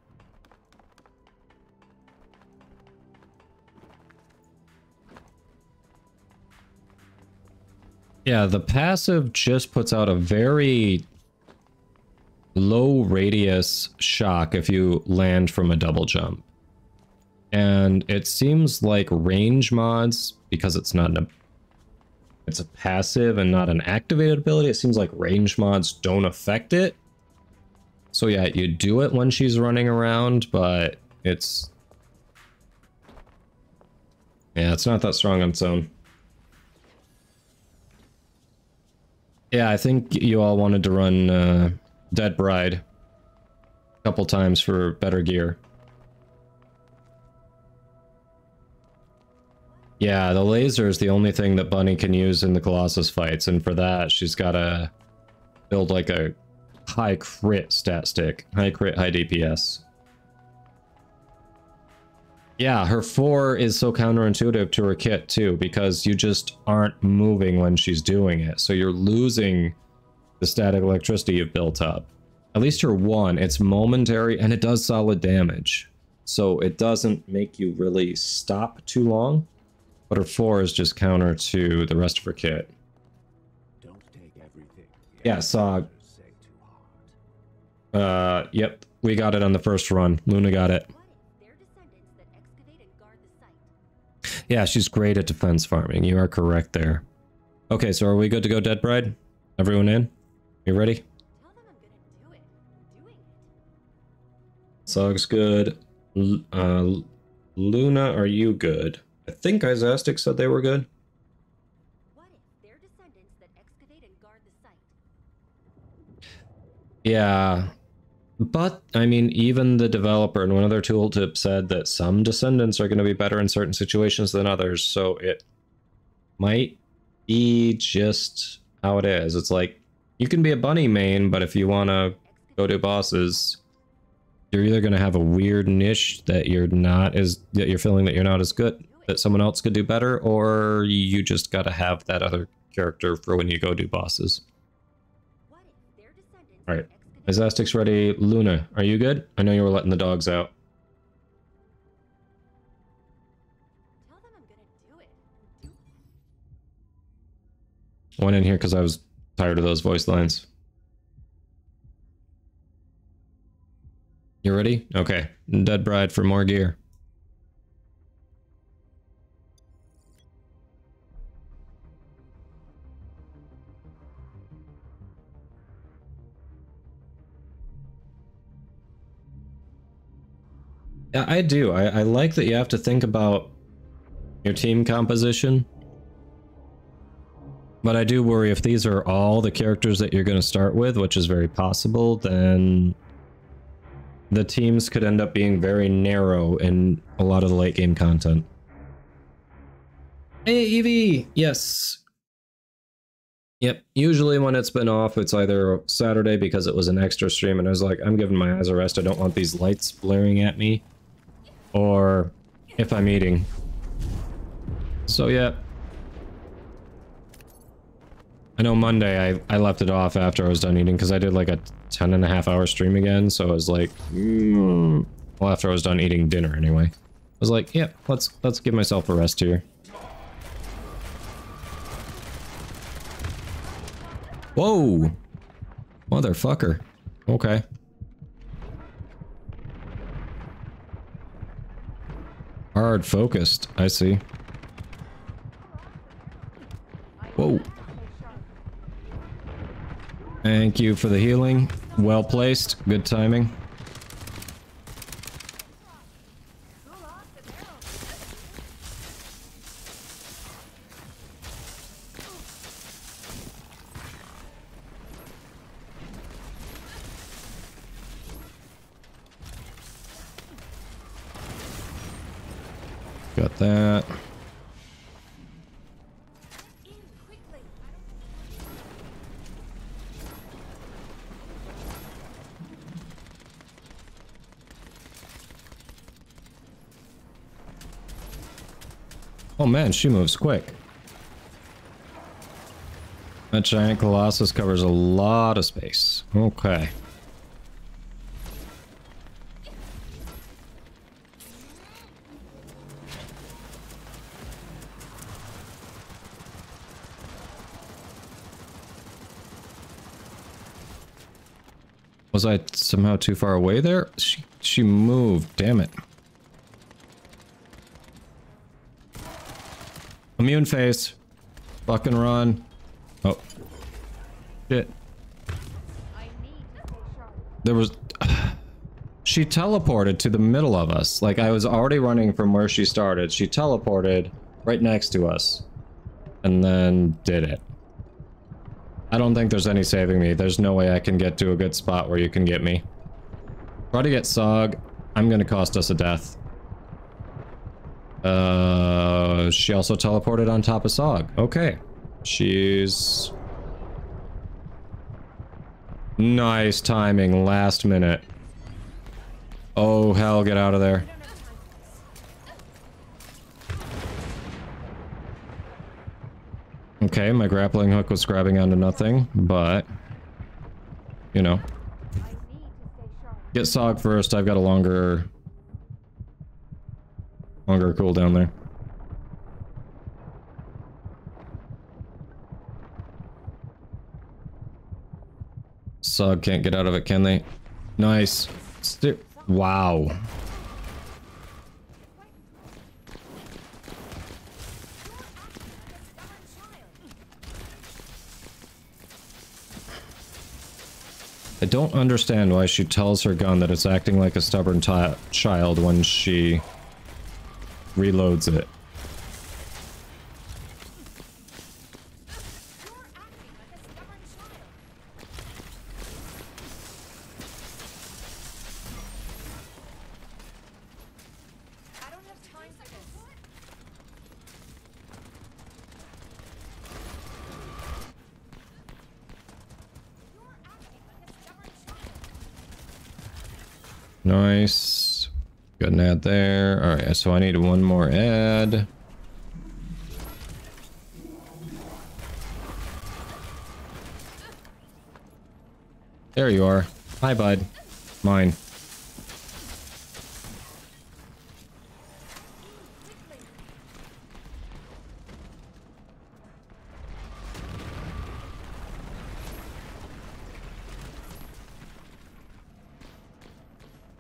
Yeah, the passive just puts out a very low radius shock if you land from a double jump. And it seems like range mods, because it's not an it's a passive and not an activated ability. It seems like range mods don't affect it. So yeah, you do it when she's running around, but it's... Yeah, it's not that strong on its own. Yeah, I think you all wanted to run uh, Dead Bride a couple times for better gear. Yeah, the laser is the only thing that Bunny can use in the Colossus fights, and for that, she's gotta build like a high crit stat stick. High crit, high DPS. Yeah, her 4 is so counterintuitive to her kit too, because you just aren't moving when she's doing it, so you're losing the static electricity you've built up. At least her 1, it's momentary, and it does solid damage. So it doesn't make you really stop too long. But her 4 is just counter to the rest of her kit. Don't take everything. Yeah, Sog. Uh, yep, we got it on the first run. Luna got it. Yeah, she's great at defense farming. You are correct there. Okay, so are we good to go, Dead Bride? Everyone in? You ready? Sog's good. Uh, Luna, are you good? I think Isastic said they were good. Yeah. But, I mean, even the developer in one of their tooltips said that some descendants are going to be better in certain situations than others, so it might be just how it is. It's like, you can be a bunny main, but if you want to go to bosses, you're either going to have a weird niche that you're not as, that you're feeling that you're not as good, that someone else could do better, or you just got to have that other character for when you go do bosses. Alright. Isastic's ready. Luna, are you good? I know you were letting the dogs out. Went in here because I was tired of those voice lines. You ready? Okay. Dead Bride for more gear. Yeah, I do. I, I like that you have to think about your team composition. But I do worry if these are all the characters that you're going to start with, which is very possible, then the teams could end up being very narrow in a lot of the late game content. Hey, Evie! Yes. Yep, usually when it's been off, it's either Saturday because it was an extra stream and I was like, I'm giving my eyes a rest, I don't want these lights blaring at me. Or if I'm eating. So yeah. I know Monday I, I left it off after I was done eating because I did like a 10 and a half hour stream again. So I was like, mm. well, after I was done eating dinner anyway. I was like, yeah, let's, let's give myself a rest here. Whoa! Motherfucker. Okay. Hard focused, I see. Thank you for the healing. Well placed. Good timing. Got that. Man, she moves quick. That giant colossus covers a lot of space. Okay. Was I somehow too far away there? She, she moved, damn it. Immune face. Fucking run. Oh. Shit. There was... She teleported to the middle of us. Like, I was already running from where she started. She teleported right next to us. And then did it. I don't think there's any saving me. There's no way I can get to a good spot where you can get me. Try to get Sog. I'm gonna cost us a death. Uh, she also teleported on top of Sog. Okay. She's... Nice timing, last minute. Oh, hell, get out of there. Okay, my grappling hook was grabbing onto nothing, but... You know. Get Sog first, I've got a longer... Longer cooldown there. Sog can't get out of it, can they? Nice. Sti wow. I don't understand why she tells her gun that it's acting like a stubborn child when she reloads it. Nice. There. Alright, so I need one more ad. There you are. Hi, bud. Mine.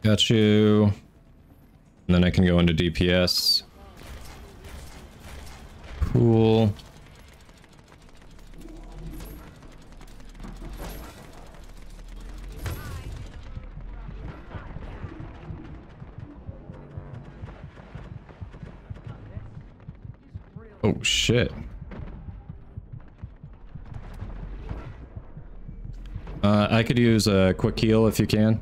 Got you. And then I can go into DPS. Cool. Oh shit. Uh, I could use a quick heal if you can.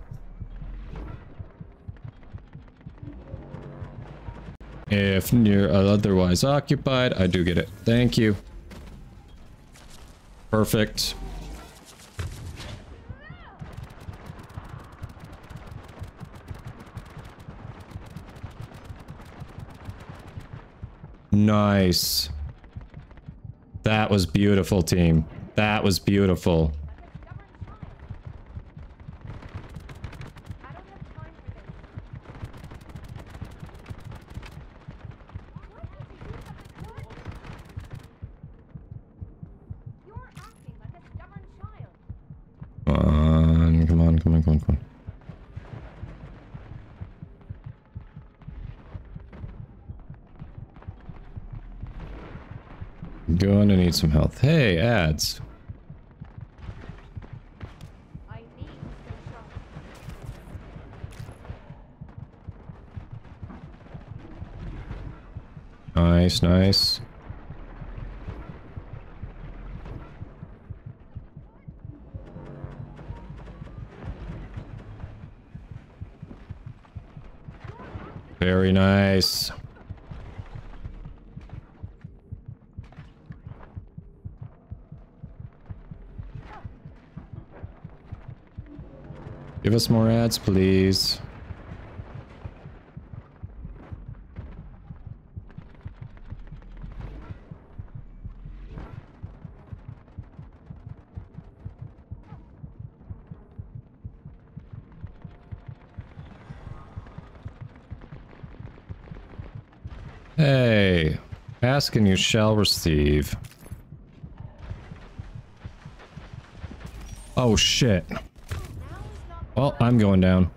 If you're otherwise occupied, I do get it. Thank you. Perfect. Nice. That was beautiful, team. That was beautiful. need some health. Hey, ads. Nice, nice. Very nice. Give us more ads, please. Hey, ask and you shall receive. Oh shit. Well, I'm going down.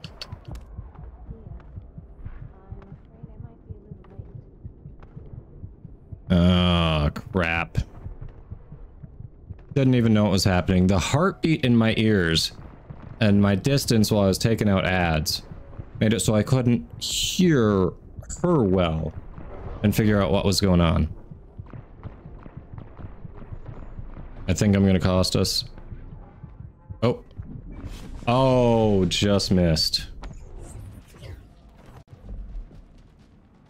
Oh, crap. Didn't even know what was happening. The heartbeat in my ears and my distance while I was taking out ads made it so I couldn't hear her well and figure out what was going on. I think I'm gonna cost us. Oh. Just missed.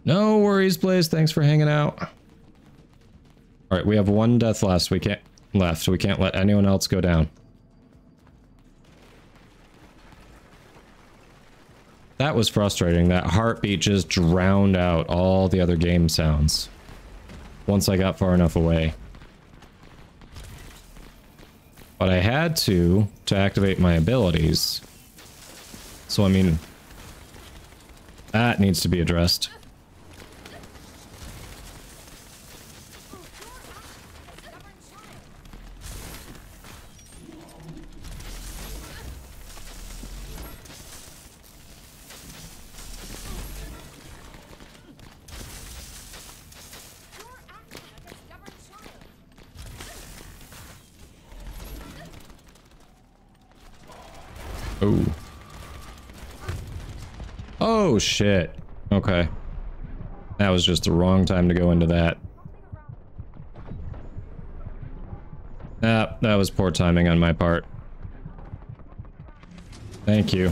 No worries, Blaze. Thanks for hanging out. All right, we have one death last. We can't left. We can't let anyone else go down. That was frustrating. That heartbeat just drowned out all the other game sounds. Once I got far enough away. But I had to, to activate my abilities. So, I mean... That needs to be addressed. Oh. Oh, shit. Okay. That was just the wrong time to go into that. Ah, that was poor timing on my part. Thank you.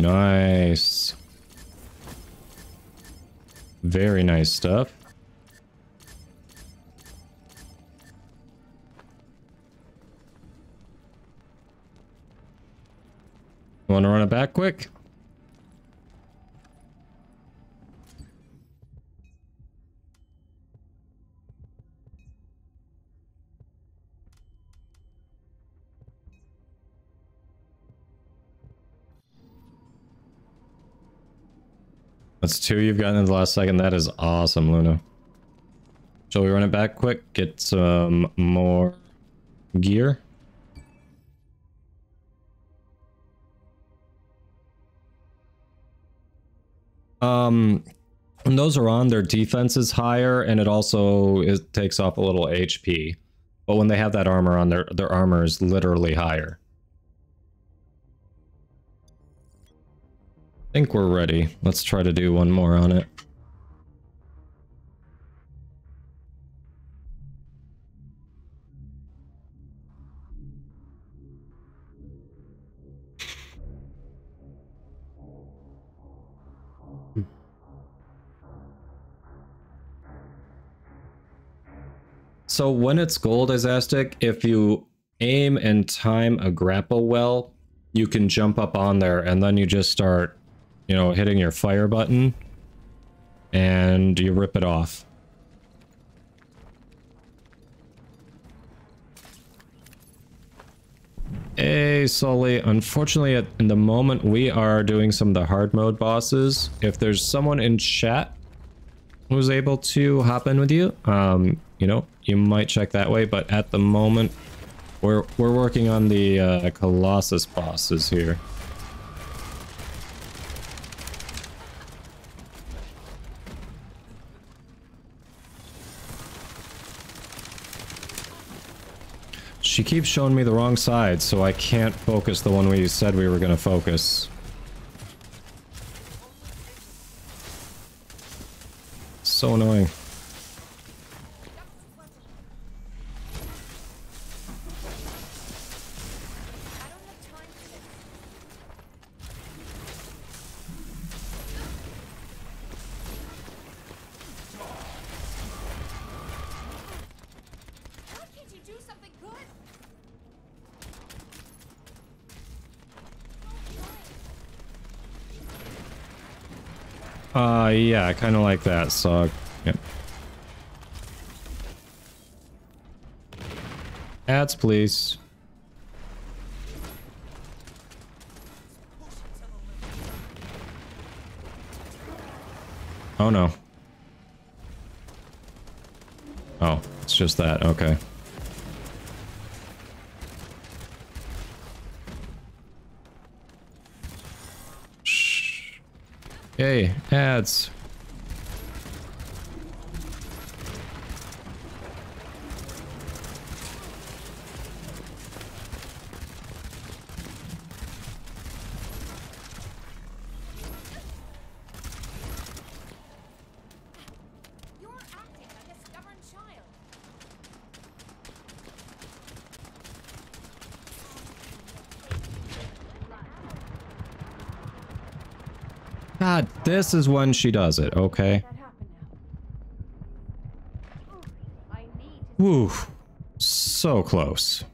Nice. Very nice stuff. Want to run it back quick? That's two you've gotten in the last second. That is awesome, Luna. Shall we run it back quick? Get some more gear? Um, when those are on, their defense is higher, and it also it takes off a little HP. But when they have that armor on, their their armor is literally higher. Think we're ready. Let's try to do one more on it. So when it's gold, Azastic, if you aim and time a grapple well, you can jump up on there and then you just start you know, hitting your fire button and you rip it off. Hey, Sully. Unfortunately, at in the moment, we are doing some of the hard mode bosses. If there's someone in chat who's able to hop in with you, um, you know, you might check that way. But at the moment, we're we're working on the uh, Colossus bosses here. She keeps showing me the wrong side, so I can't focus the one we said we were gonna focus. So annoying. Uh, yeah, I kind of like that, so... Yep. Ads, please. Oh no. Oh, it's just that, okay. Yay, ads. You're acting like a stubborn child. God, this is when she does it, okay? Whew. So close.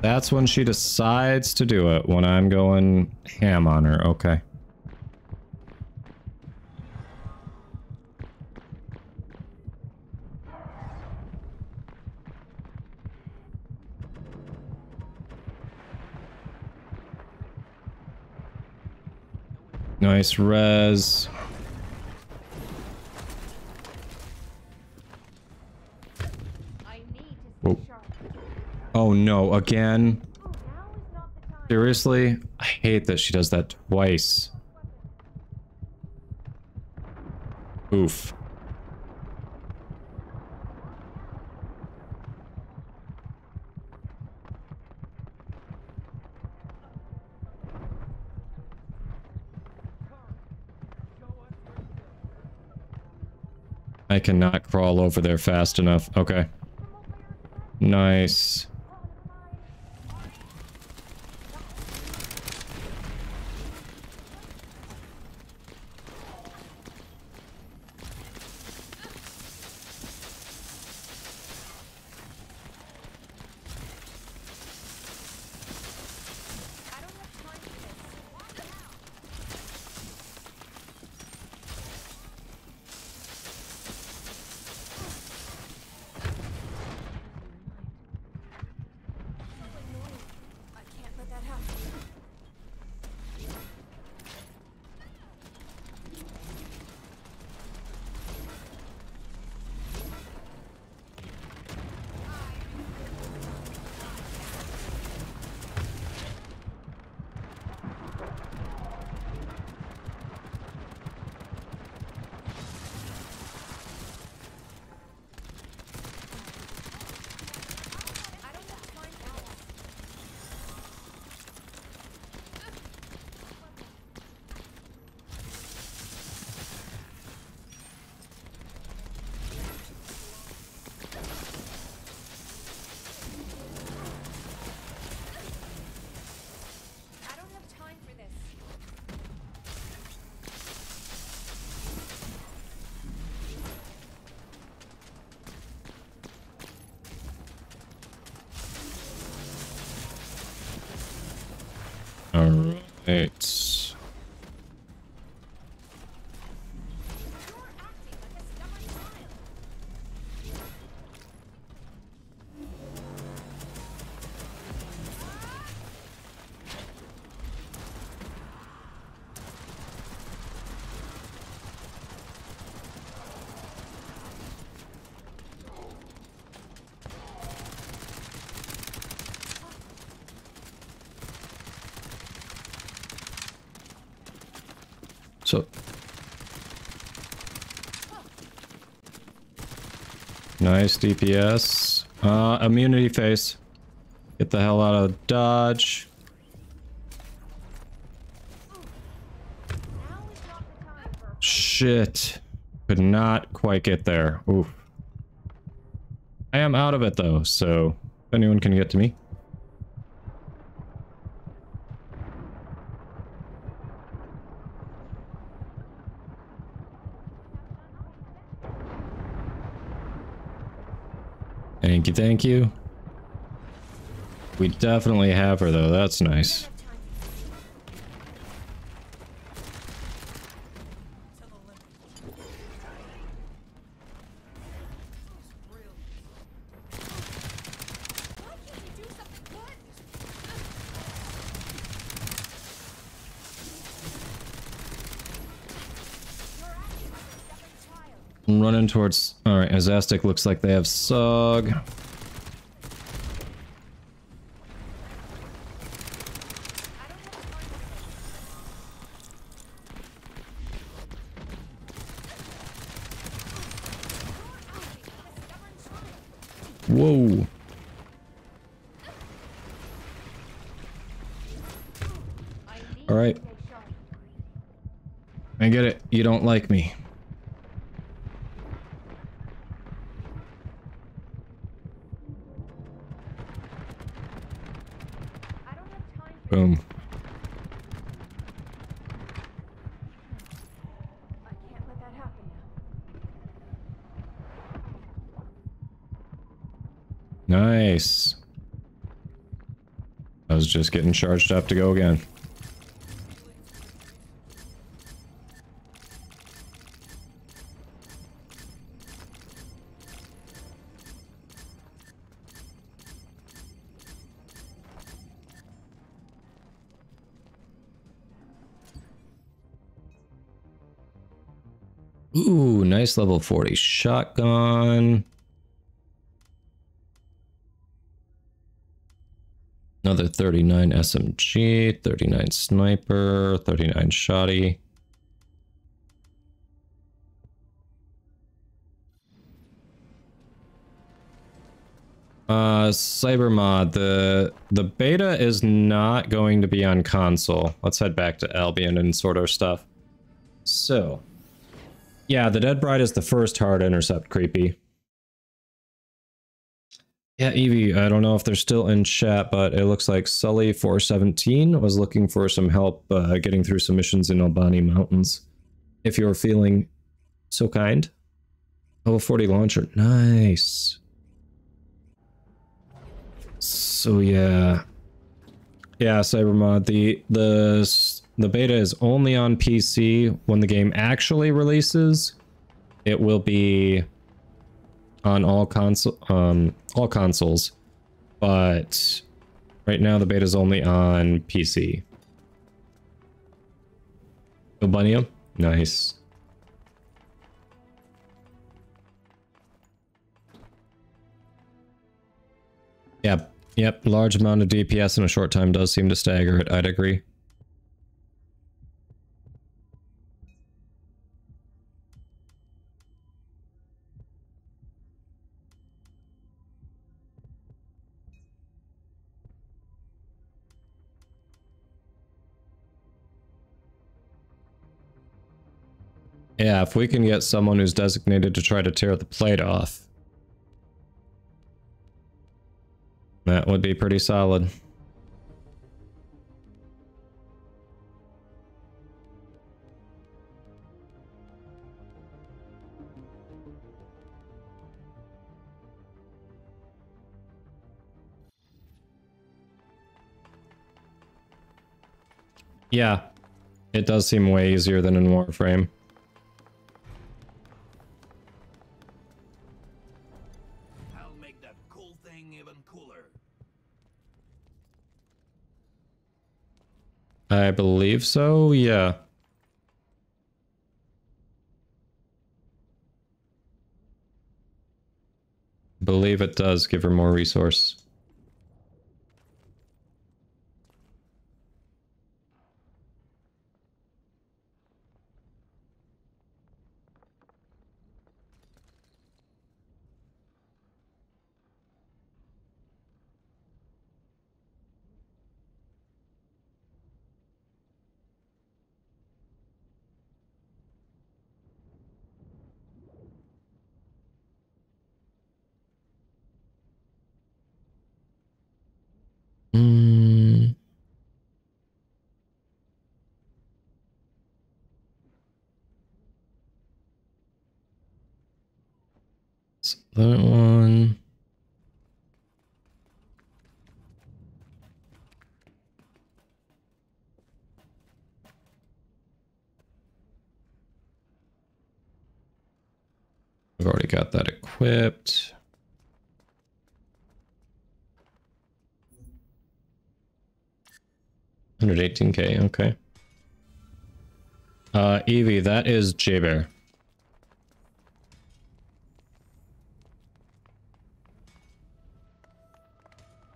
That's when she decides to do it, when I'm going ham on her, okay. Nice res. Whoa. Oh no, again? Seriously? I hate that she does that twice. Oof. Cannot crawl over there fast enough. Okay. Nice. Nice DPS. Uh, immunity face. Get the hell out of Dodge. Shit. Could not quite get there. Oof. I am out of it though, so if anyone can get to me. Thank you, thank you. We definitely have her though, that's nice. I'm running towards... Azastic looks like they have Sog. Whoa. Alright. I get it. You don't like me. Boom. Nice. I was just getting charged up to go again. Ooh, nice level 40 shotgun. Another 39 SMG, 39 sniper, 39 shoddy. Uh, Cybermod, the the beta is not going to be on console. Let's head back to Albion and sort our stuff. So, yeah, the Dead Bride is the first hard intercept creepy. Yeah, Evie, I don't know if they're still in chat, but it looks like Sully417 was looking for some help uh, getting through some missions in Albani Mountains. If you're feeling so kind. Level 40 launcher. Nice. So yeah. Yeah, Cybermod, the the the beta is only on PC. When the game actually releases, it will be on all console um all consoles. But right now the beta is only on PC. Albanium? Nice. Yep. Yep. Large amount of DPS in a short time does seem to stagger it. I'd agree. Yeah, if we can get someone who's designated to try to tear the plate off. That would be pretty solid. Yeah, it does seem way easier than in Warframe. I believe so, yeah. Believe it does give her more resource. Mm. So that one. I've already got that equipped. Hundred eighteen K, okay. Uh Evie, that is Jayber.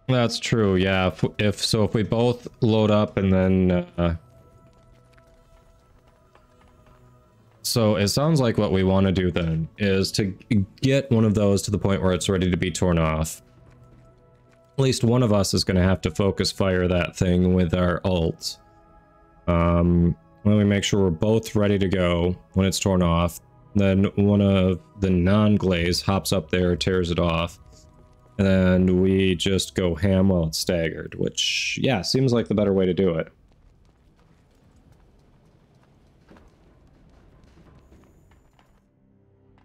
That's true, yeah. If, if so if we both load up and then uh So it sounds like what we want to do then is to get one of those to the point where it's ready to be torn off. At least one of us is going to have to focus fire that thing with our ult. Um, when we make sure we're both ready to go when it's torn off, then one of the non-Gleys hops up there, tears it off, and we just go ham while it's staggered, which, yeah, seems like the better way to do it.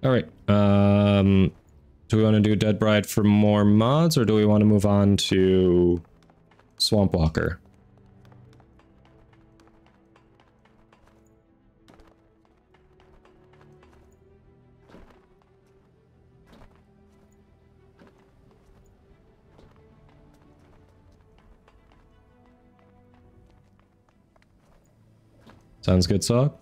All right. Um, do we want to do Dead Bride for more mods, or do we want to move on to Swamp Walker? Sounds good, Sog?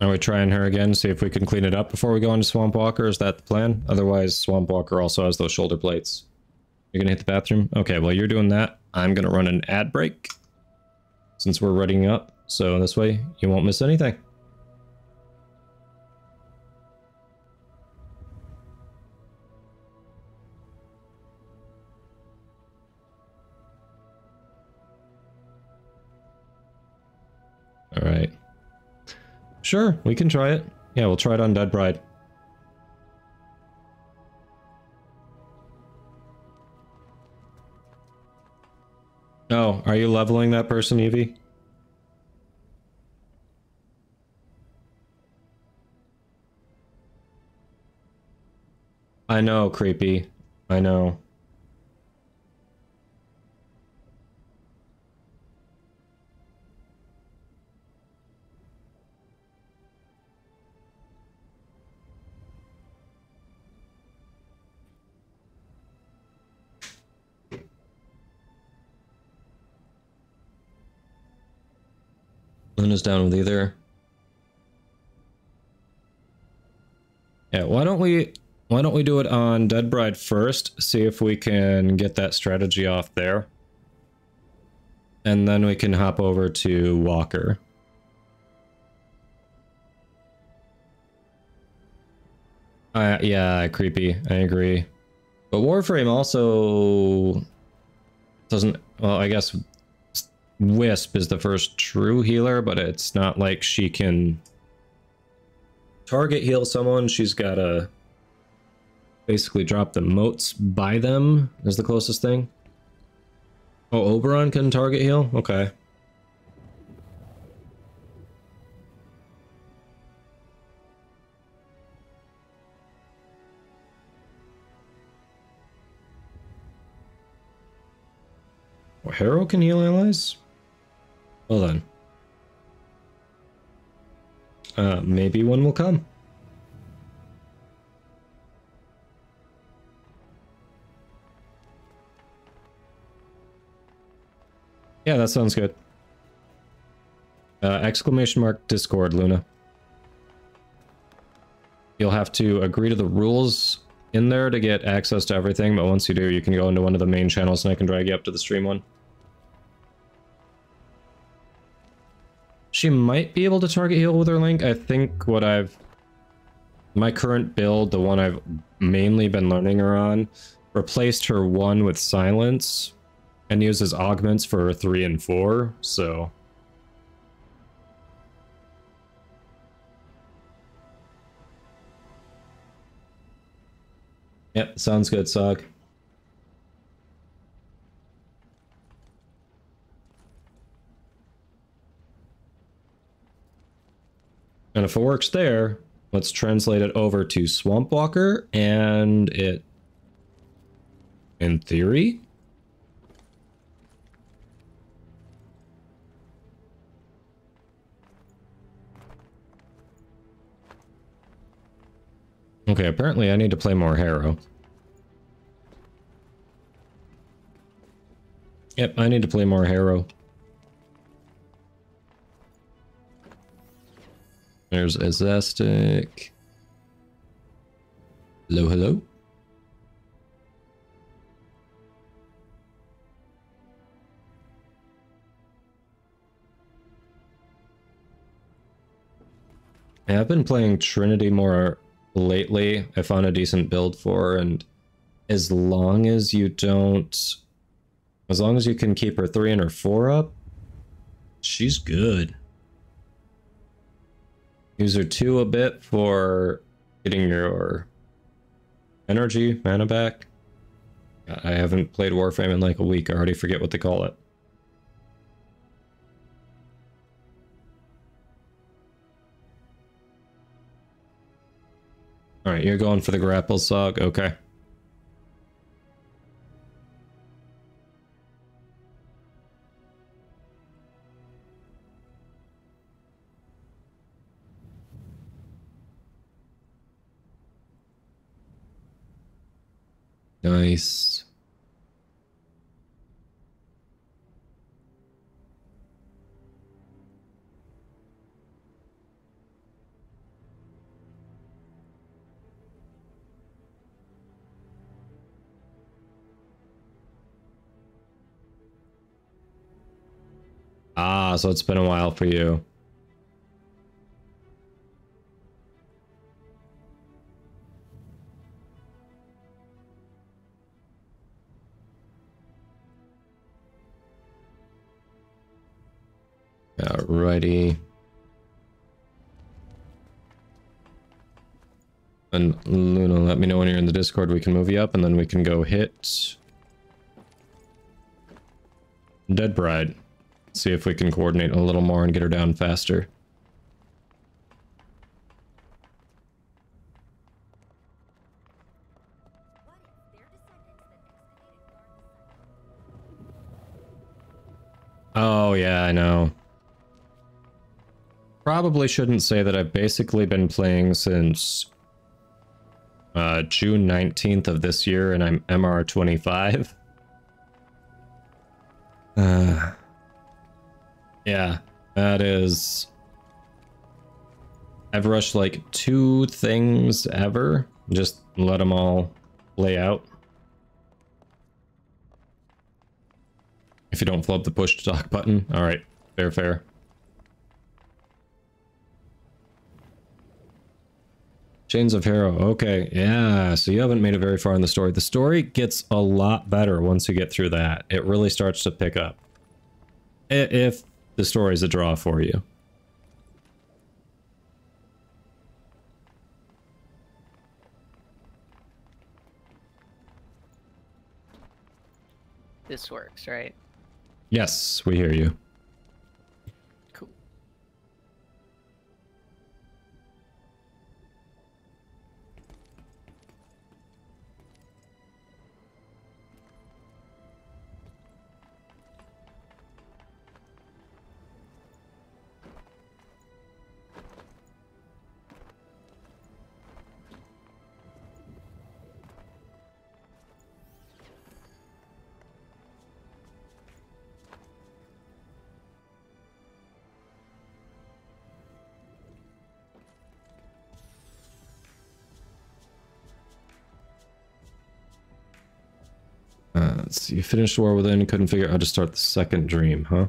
Are we trying her again, see if we can clean it up before we go into Swamp Walker? Is that the plan? Otherwise, Swamp Walker also has those shoulder plates. You're gonna hit the bathroom? Okay, well you're doing that. I'm gonna run an ad break. Since we're running up, so this way you won't miss anything. Sure, we can try it. Yeah, we'll try it on Dead Bride. Oh, are you leveling that person, Evie? I know, creepy. I know. Luna's down with either. Yeah, why don't we why don't we do it on Dead Bride first, see if we can get that strategy off there. And then we can hop over to Walker. Uh, yeah, creepy. I agree. But Warframe also doesn't well, I guess Wisp is the first true healer, but it's not like she can target heal someone. She's got to basically drop the motes by them is the closest thing. Oh, Oberon can target heal? Okay. Well, Harrow can heal allies? Well then. Uh, maybe one will come. Yeah, that sounds good. Uh, exclamation mark Discord, Luna. You'll have to agree to the rules in there to get access to everything, but once you do, you can go into one of the main channels and I can drag you up to the stream one. She might be able to target heal with her link. I think what I've... My current build, the one I've mainly been learning her on, replaced her one with silence. and uses augments for 3 and 4, so... Yep, sounds good, Sog. And if it works there, let's translate it over to Swamp Walker, and it, in theory, Okay, apparently I need to play more Harrow. Yep, I need to play more Harrow. There's Azastic. Hello, hello. Yeah, I've been playing Trinity more lately. I found a decent build for, and as long as you don't, as long as you can keep her three and her four up, she's good. Use her two a bit for getting your energy mana back. I haven't played Warframe in like a week. I already forget what they call it. Alright, you're going for the grapple sog? Okay. Nice. Ah, so it's been a while for you. Alrighty. And Luna, let me know when you're in the Discord. We can move you up, and then we can go hit Dead Bride. See if we can coordinate a little more and get her down faster. Oh, yeah, I know. Probably shouldn't say that I've basically been playing since uh, June 19th of this year, and I'm MR25. Uh, yeah, that is... I've rushed like two things ever. Just let them all play out. If you don't flub the push to talk button. Alright, fair, fair. Chains of Harrow. Okay, yeah. So you haven't made it very far in the story. The story gets a lot better once you get through that. It really starts to pick up. If the story's a draw for you. This works, right? Yes, we hear you. You finished War Within, and couldn't figure out how to start the second dream, huh?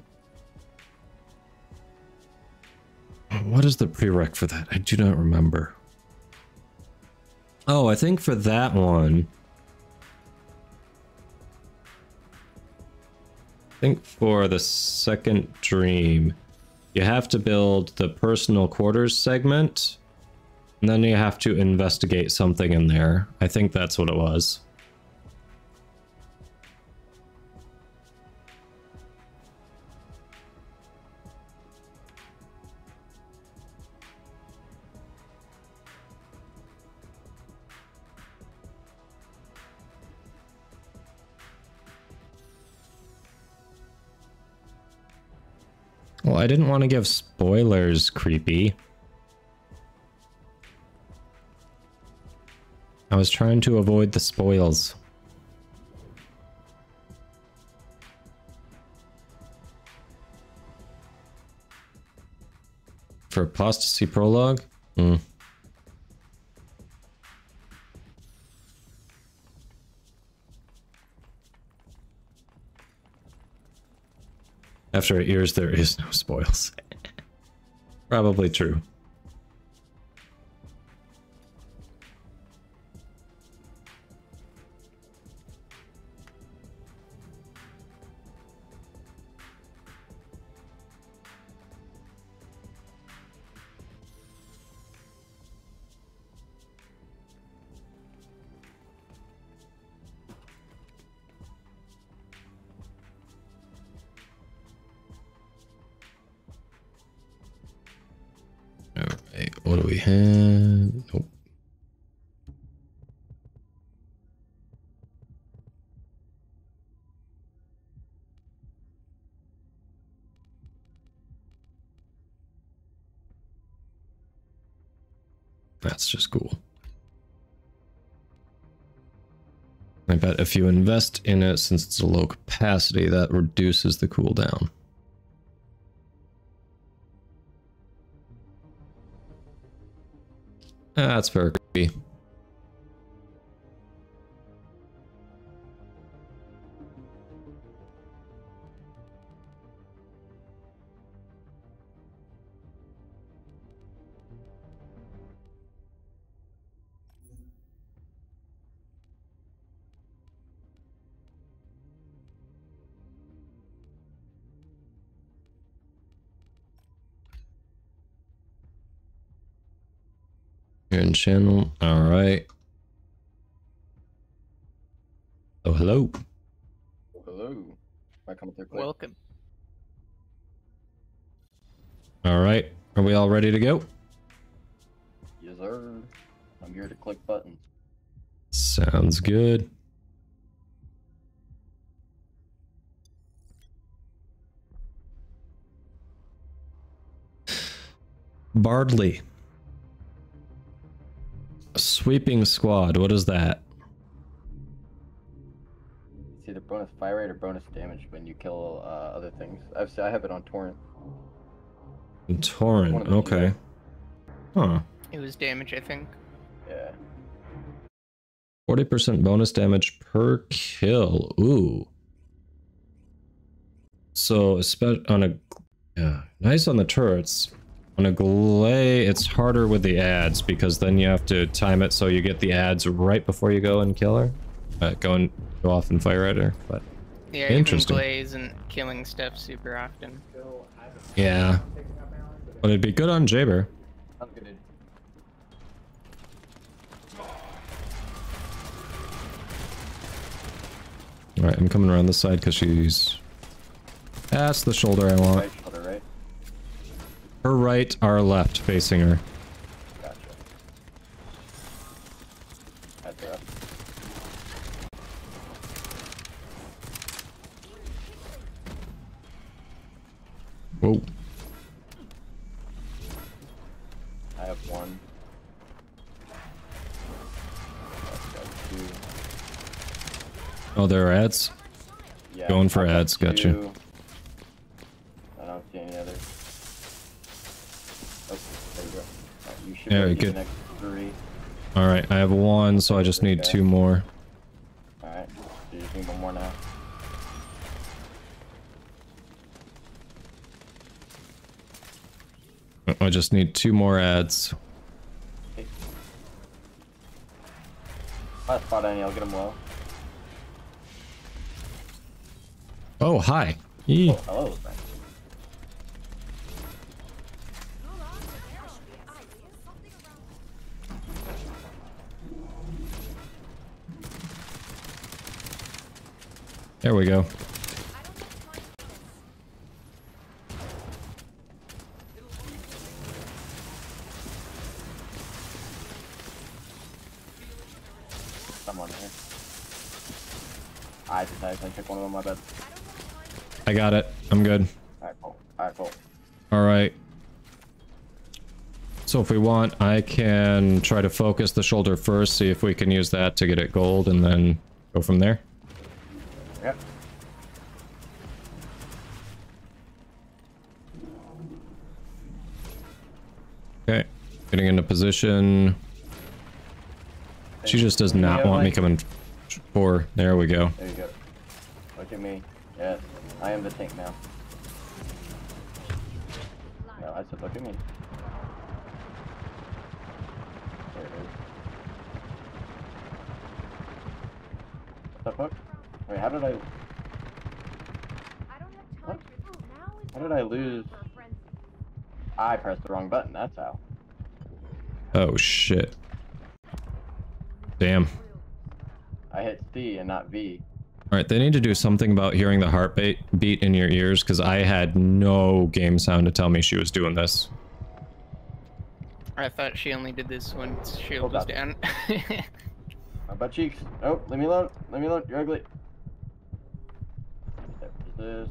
What is the prereq for that? I do not remember. Oh, I think for that one... I think for the second dream, you have to build the personal quarters segment, and then you have to investigate something in there. I think that's what it was. Well, I didn't want to give spoilers, creepy. I was trying to avoid the spoils. For apostasy prologue? Hmm. After eight years, there is no spoils. Probably true. I bet if you invest in it, since it's a low capacity, that reduces the cooldown. That's very creepy. You're in channel. All right. Oh, hello. Oh, hello. Am I coming through quick? Welcome. All right. Are we all ready to go? Yes, sir. I'm here to click buttons. Sounds good. Bardley. Sweeping squad. What is that? It's either bonus fire rate or bonus damage when you kill uh, other things. I've I have it on torrent. One Torrent. of the Okay. Huh. It was damage, I think. Yeah. 40% bonus damage per kill. Ooh. So, espe- on a yeah, nice on the turrets. On a Gley, it's harder with the ads because then you have to time it so you get the ads right before you go and kill her. Uh, go and go off and fire at her. But Yeah, interesting. Gleys and killing stuff super often. Yeah. But it'd be good on Jayber. I'm good. Alright, I'm coming around this side because she's... That's the shoulder I want. Right shoulder, right? Her right, our left, facing her. Gotcha. That's. Whoa. I have one. Oh, there are ads? Yeah, Going for I've got ads, gotcha. two. I don't see any others. Oh, there you go. Uh, you should Yeah, be able to do good. the next three. Alright, I have one, so I just need two more. Alright, so you just need one more now. I just need two more ads. If I spot any, I'll get them low. Oh, hi. Yee. Oh, hello, There we go. Someone here. I decided I took one of them, my bad. I got it. I'm good. Alright, cool. Alright, cool. All right. So if we want, I can try to focus the shoulder first, see if we can use that to get it gold, and then go from there. Getting into position. She just does not want me coming for. There we go. There you go. Look at me. Yes, I am the tank now. No, I said look at me. There it is. What the fuck? Wait, how did I... What? How did I lose? I pressed the wrong button, that's how. Oh shit. Damn. I hit C and not V. Alright, they need to do something about hearing the heartbeat beat in your ears, because I had no game sound to tell me she was doing this. I thought she only did this when shield was down. My butt cheeks. Oh, leave me alone. Leave me alone. You're ugly. There is this.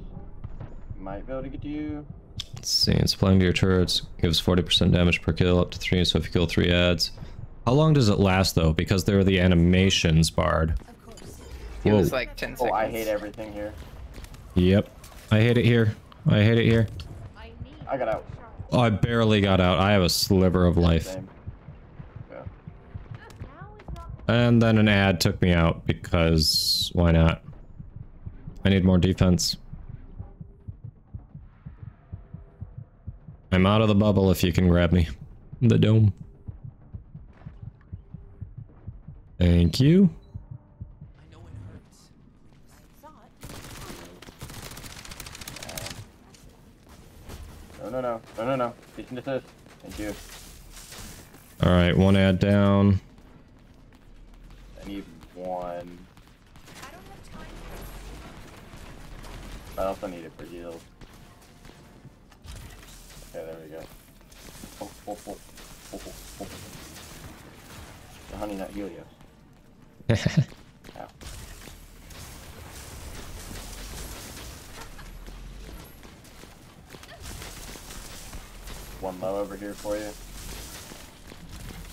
Might be able to get to you. Let's see, it's applying to your turrets, gives 40% damage per kill, up to 3, so if you kill 3 ads. How long does it last, though? Because there are the animations barred. it was like 10 seconds. Oh. I hate everything here. Yep. I hate it here. I hate it here. I got out. Oh, I barely got out. I have a sliver of life. Yeah. And then an ad took me out because why not? I need more defense. I'm out of the bubble if you can grab me. The dome. Thank you. No, no, no. No, no, no. Cease and desist. Thank you. Alright, one ad down. I need one. I also need it for heals. The honey nut Helios. Ow. One low over here for you.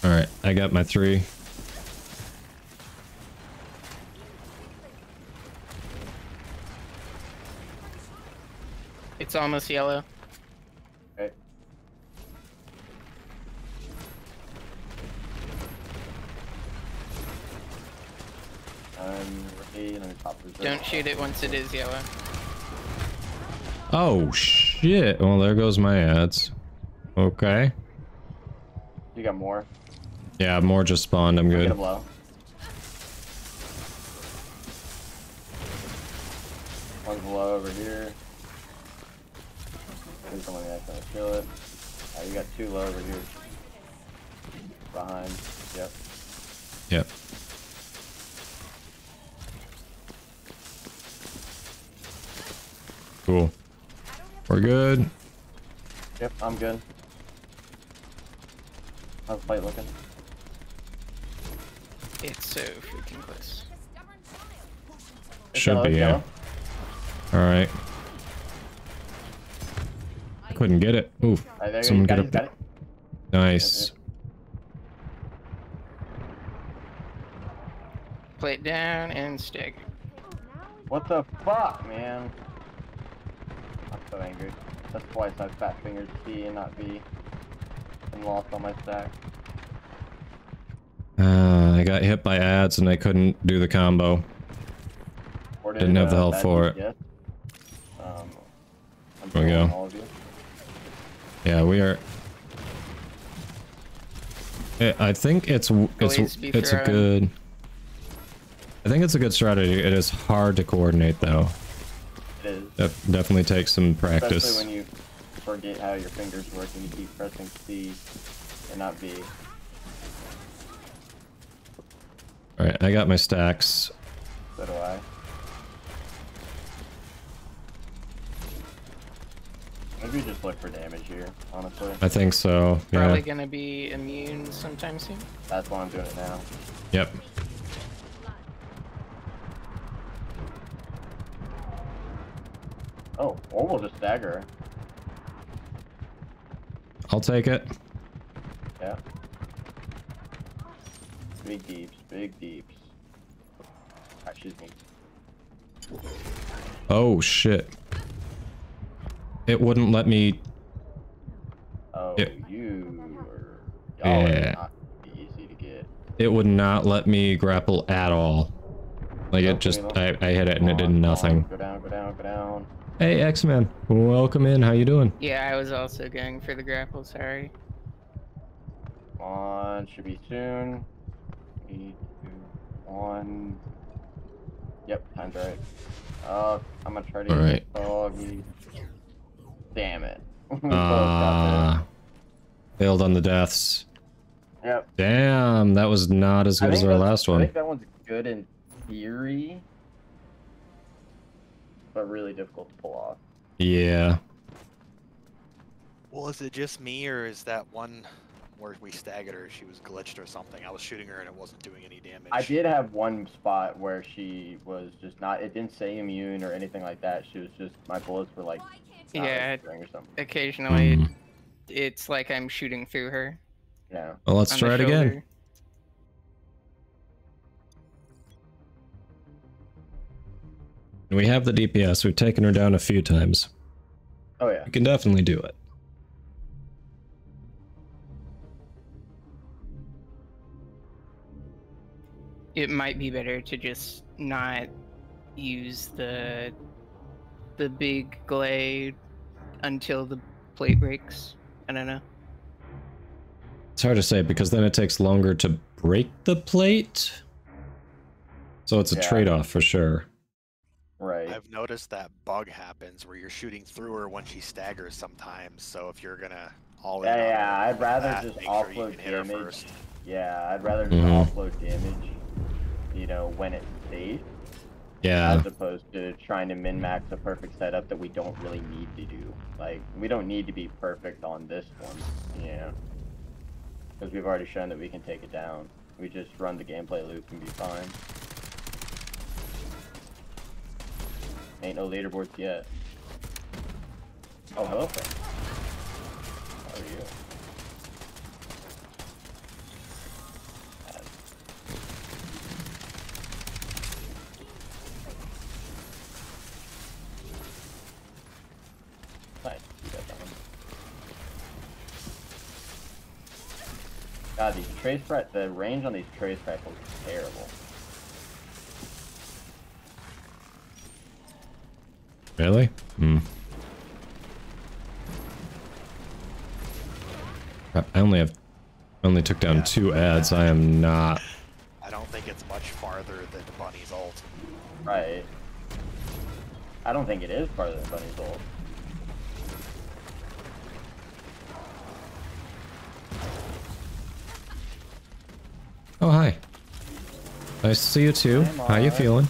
Alright, I got my three. It's almost yellow. Okay. I'm ready. Let me pop this. Don't shoot it once it is yellow. Oh shit. Well, there goes my ads. Okay. You got more? Yeah, more just spawned. I'm Get good. him low. One's low over here. There's someone that's gonna kill it. Uh, you got two low over here. Behind. Yep. Yep. Cool. We're good. Yep, I'm good. How's the fight looking? It's so freaking close. Should be, yeah. yellow. Alright. Couldn't get it. Oof. Alright, there Someone go. get up there. Nice. Play it down and stick. What the fuck, man? I'm so angry. That's twice I fat fingered C and not B. And lost on my stack. Uh, I got hit by ads and I couldn't do the combo. Did, Didn't have the health for DPS? it. Um, There we go. all of you. Yeah, we are. I- I think it's it's it's a good. I think it's a good strategy. It is hard to coordinate though. It is. Def definitely takes some practice. Especially when you forget how your fingers work and you keep pressing C and not B. Alright, I got my stacks. So do I. Maybe just look for damage here, honestly. I think so, yeah. Probably gonna be immune sometime soon. That's why I'm doing it now. Yep. Oh, or we'll just stagger. I'll take it. Yeah. Big deeps, big deeps. Ah, She's me. Oh, shit. It wouldn't let me... Oh, It- you are... Y'all Yeah. are not easy to get. It would not let me grapple at all. Like, it just... I, I hit it and it did nothing. Go down, go down, go down. Hey, X-Men. Welcome in. How you doing? Yeah, I was also going for the grapple, sorry. Come on, should be soon. Three, two, one. Yep, time's right. Uh, I'm gonna try to All use right. Foggy. Damn it. We Uh, failed on the deaths. Yep. Damn, that was not as good as think our that's- last I think that one's good in theory, but really difficult to pull off. Yeah. Well, is it just me, or is that one where we staggered her, she was glitched or something? I was shooting her and it wasn't doing any damage. I did have one spot where she was just not. It didn't say immune or anything like that. She was just my bullets were like. not Yeah, or something. occasionally Hmm. it's like I'm shooting through her. Yeah. Well, let's try the it again. We have the DPS. We've taken her down a few times. Oh yeah. We can definitely do it. It might be better to just not use the the big glade until the plate breaks. I don't know. It's hard to say because then it takes longer to break the plate. So it's a Yeah. trade-off for sure. Right. I've noticed that bug happens where you're shooting through her when she staggers sometimes. So if you're gonna all in Yeah, on yeah. I'd rather that, just make sure offload can hit her damage. first. Yeah, I'd rather just Mhm. offload damage. You know, when it's safe, Yeah. as opposed to trying to min max a perfect setup that we don't really need to do. Like, we don't need to be perfect on this one. You know, because we've already shown that we can take it down. We just run the gameplay loop and be fine. Ain't no leaderboards yet. Oh, hello, friend. How are you? Nice. God, these trace rifles, the range on these trace rifles is terrible. Really? Hmm. I only have only took down two ads. I am not I don't think it's much farther than Bunny's ult. Right. I don't think it is farther than Bunny's ult. Oh hi. Nice to see you too. I'm How you alright. feeling?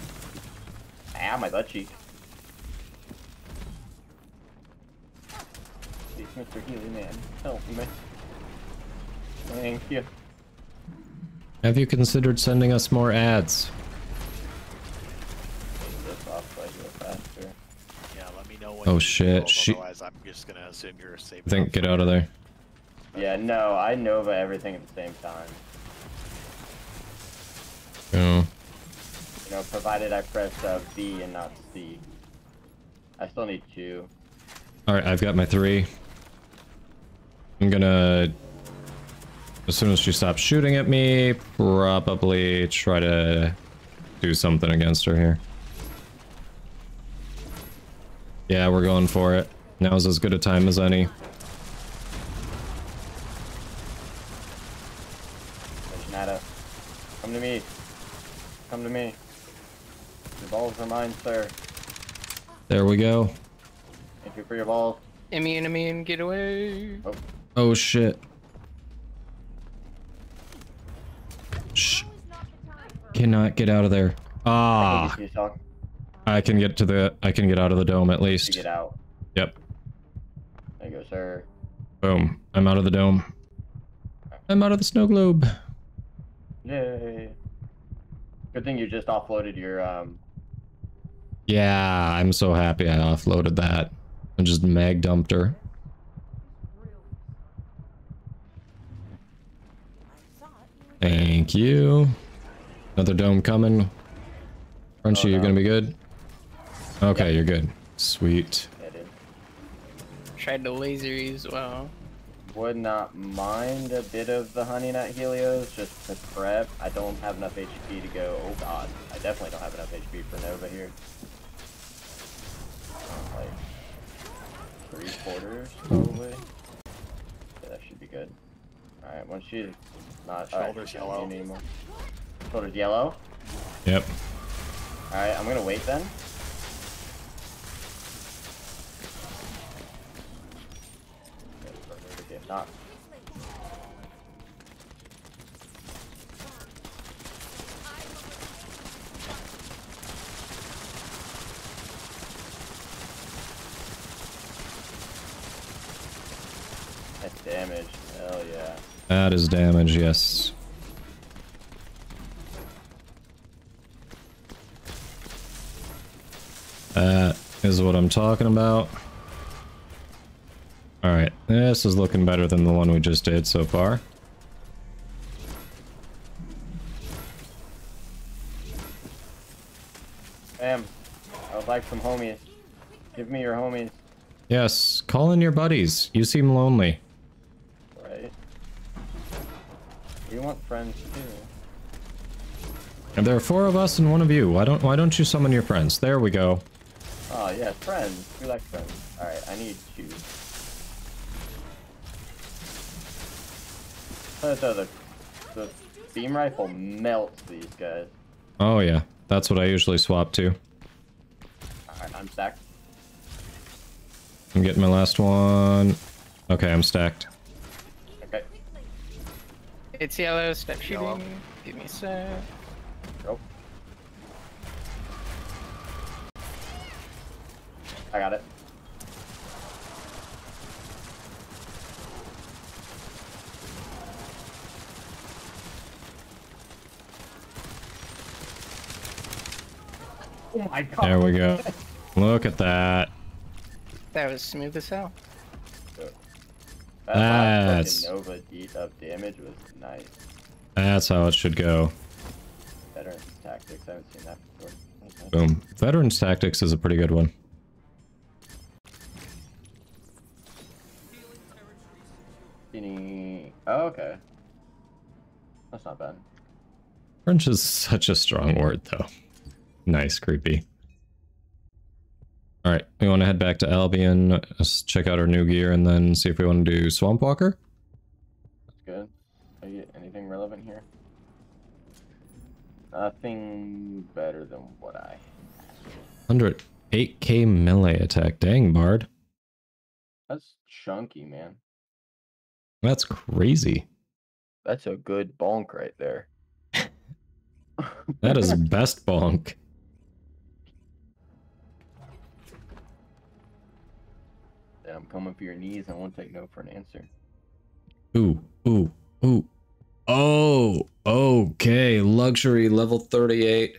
Ah, my butt cheek. Mr. Healy, man, help me. Thank you. Have you considered sending us more ads? This off like real faster. Yeah, let me know when Oh you shit, build, she- Otherwise, I'm just gonna assume you're safe. I think get out of there. Yeah, no, I Nova everything at the same time. Oh. You know, provided I press uh, B and not C. I still need two. Alright, I've got my three. I'm gonna as soon as she stops shooting at me, probably try to do something against her here. Yeah, we're going for it. Now's as good a time as any. Nada. Come to me. Come to me. The balls are mine, sir. There we go. Thank you for your ball. Immune, immune, get away. Oh. Oh shit. Shh. Cannot get out of there. Ah. I can get to the. I can get out of the dome at least. get out. Yep. There you go, sir. Boom. I'm out of the dome. I'm out of the snow globe. Yay. Good thing you just offloaded your um Yeah, I'm so happy I offloaded that. I just mag dumped her. Thank you. Another dome coming. Crunchy, Oh, you're gonna be good? Okay, you're good. Sweet. Tried to laser you as well. Would not mind a bit of the honey nut helios just to prep. I don't have enough HP to go. Oh god, I definitely don't have enough HP for Nova here. Uh, like three quarters probably. Yeah, that should be good. Alright, once she's not Shoulders she doesn't yellow. anymore. Shoulders yellow. Yep. Alright, I'm gonna wait then. If not, that's damage. Hell yeah. That is damage, yes. That is what I'm talking about. Alright, this is looking better than the one we just did so far. Bam. I would like some homies. Give me your homies. Yes, call in your buddies. You seem lonely. Right. You want friends too. And there are four of us and one of you. Why don't why don't you summon your friends? There we go. Oh yeah, friends. We like friends. Alright, I need two. So, so the, the beam rifle melts these guys. Oh yeah, that's what I usually swap to. Alright, I'm stacked. I'm getting my last one. Okay, I'm stacked. Okay. It's yellow, step Yellow. shooting. Give me a sec. Go. I got it. Oh my god. There we go. Look at that. That was smooth as hell. That's- Nova deed of damage was nice. That's how it should go. Better tactics. I haven't seen that before. Okay. Boom. Veterans Tactics is a pretty good one. Any- Oh, okay. That's not bad. French is such a strong word, though. Nice, creepy. All right, we want to head back to Albion, let's check out our new gear, and then see if we want to do Swamp Walker. That's good. Are you, anything relevant here? Nothing better than what I. 108k melee attack. Dang, Bard. That's chunky, man. That's crazy. That's a good bonk right there. That is best bonk. I'm coming for your knees. I won't take no for an answer. Ooh, ooh, ooh. Oh, okay. Luxury level 38.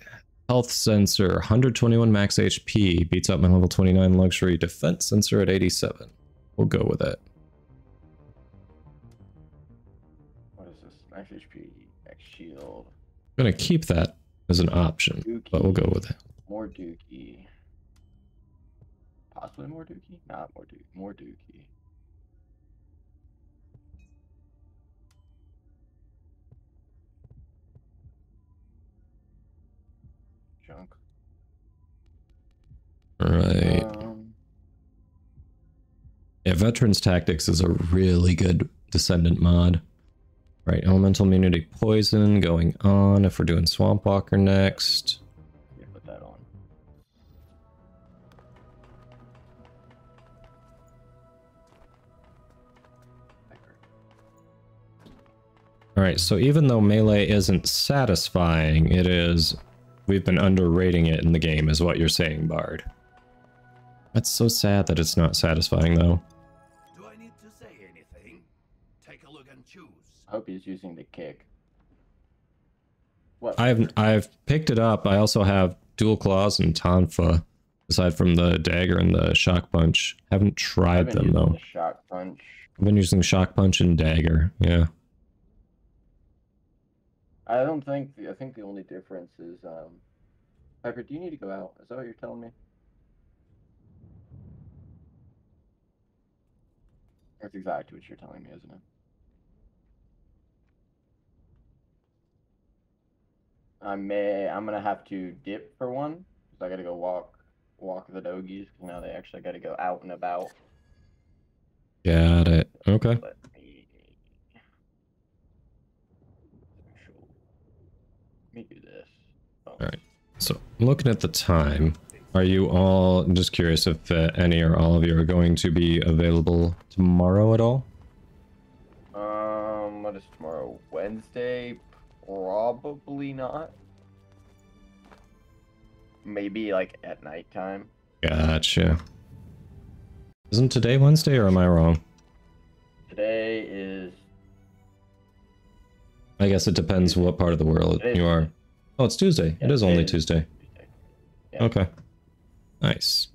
Health sensor, 121 max HP. Beats out my level 29 luxury defense sensor at 87. We'll go with it. What is this? Max HP, X shield, I'm gonna keep that as an option, but we'll go with it. more dookie. Possibly more dookie? Not more dookie. More dookie. Junk. Right. Um, Yeah, Veterans Tactics is a really good Descendant mod. Right, Elemental Immunity Poison going on if we're doing Swamp Walker next. Alright, so even though melee isn't satisfying, it is... We've been underrating it in the game, is what you're saying, Bard. That's so sad that it's not satisfying, though. Do I need to say anything? Take a look and choose. I hope he's using the kick. What? I've I've picked it up. I also have dual claws and tonfa, aside from the dagger and the shock punch. Haven't I've tried them though. the shock punch. I've been using shock punch and dagger. Yeah. I don't think I think the only difference is um Piper, do you need to go out? Is that what you're telling me? That's exactly what you're telling me, isn't it? I may I'm gonna have to dip for one because I gotta go walk walk the doggies because now they actually gotta go out and about. Got it. Okay. Let me let me do this. Alright. So, looking at the time, are you all... I'm just curious if uh, any or all of you are going to be available tomorrow at all? Um, what is tomorrow? Wednesday? Probably not. Maybe like at nighttime. Gotcha. Isn't today Wednesday or am I wrong? Today is I guess it depends what part of the world you are. Oh, it's Tuesday. Yeah, it is it only is Tuesday. Yeah. Okay. Nice.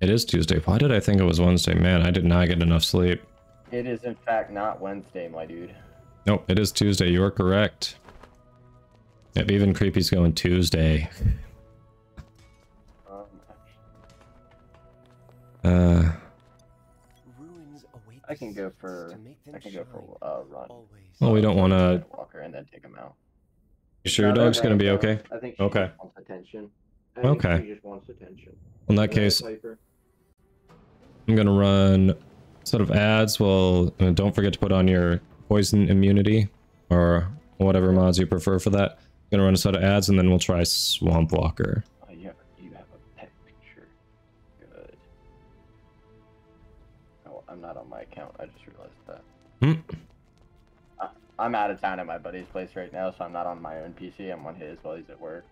It is Tuesday. Why did I think it was Wednesday? Man, I did not get enough sleep. it is in fact not Wednesday, my dude. Nope, it is Tuesday. You are correct. Yep, even Creepy's going Tuesday. Um, Uh, I can go for I can go for a run. well, we don't want to... Walker and then take him out. You sure your No, they're dog's going to be right, okay? I think she Okay. wants attention. I think Okay. She just wants attention. In that Right, case, I'm gonna run a set of ads. Well, uh, don't forget to put on your poison immunity or whatever mods you prefer for that. I'm gonna run a set of ads and then we'll try Swamp Walker. Account. I just realized that. Hmm. I, I'm out of town at my buddy's place right now, so I'm not on my own PC. I'm on his while he's at work.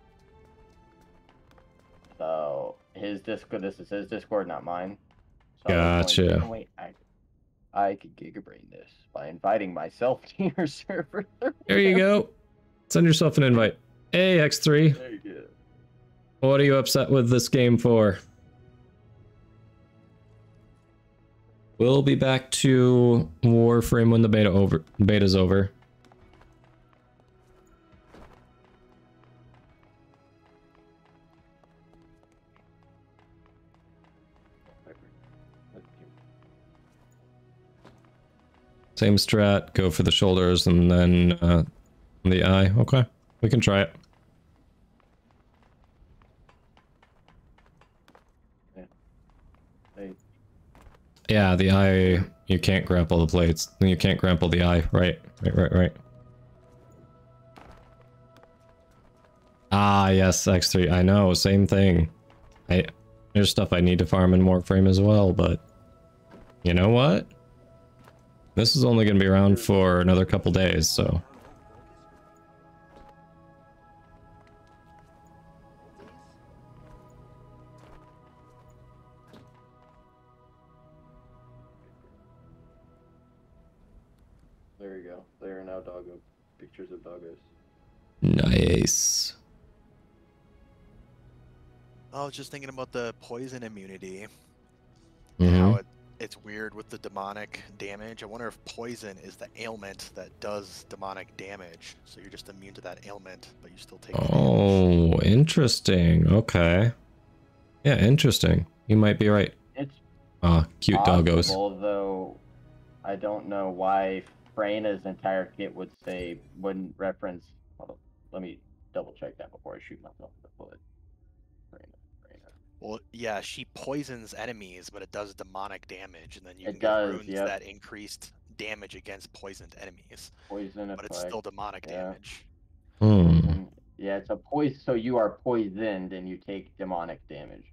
So his Discord. This is his Discord, not mine. So going, Gotcha. "Oh, wait, I, I could gigabrain this by inviting myself to your server. There you go. Send yourself an invite. Hey, X3. There you go. What are you upset with this game for? We'll be back to Warframe when the beta over beta's over. Same strat, go for the shoulders and then uh, the eye. Okay, we can try it. Hey, Yeah, the eye, you can't grapple the plates. You can't grapple the eye. Right, right, right, right. Ah, yes, X3. I know, same thing. I There's stuff I need to farm in Warframe as well, but... You know what? This is only going to be around for another couple days, so... Nice. I was just thinking about the poison immunity. Mhm. How it, it's weird with the demonic damage. I wonder if poison is the ailment that does demonic damage. So you're just immune to that ailment, but you still take. Oh, interesting. Okay. Yeah, interesting. You might be right. It's Ah, cute doggos. Although I don't know why Freyna's entire kit would say wouldn't reference. Hold on, let me double check that before I shoot myself in the foot. Freyna, Freyna. Well, yeah, she poisons enemies, but it does demonic damage, and then you It can does, get runes yep. that increased damage against poisoned enemies. Poison But it's still demonic yeah. damage. Hmm. Yeah, it's a poison. So you are poisoned and you take demonic damage.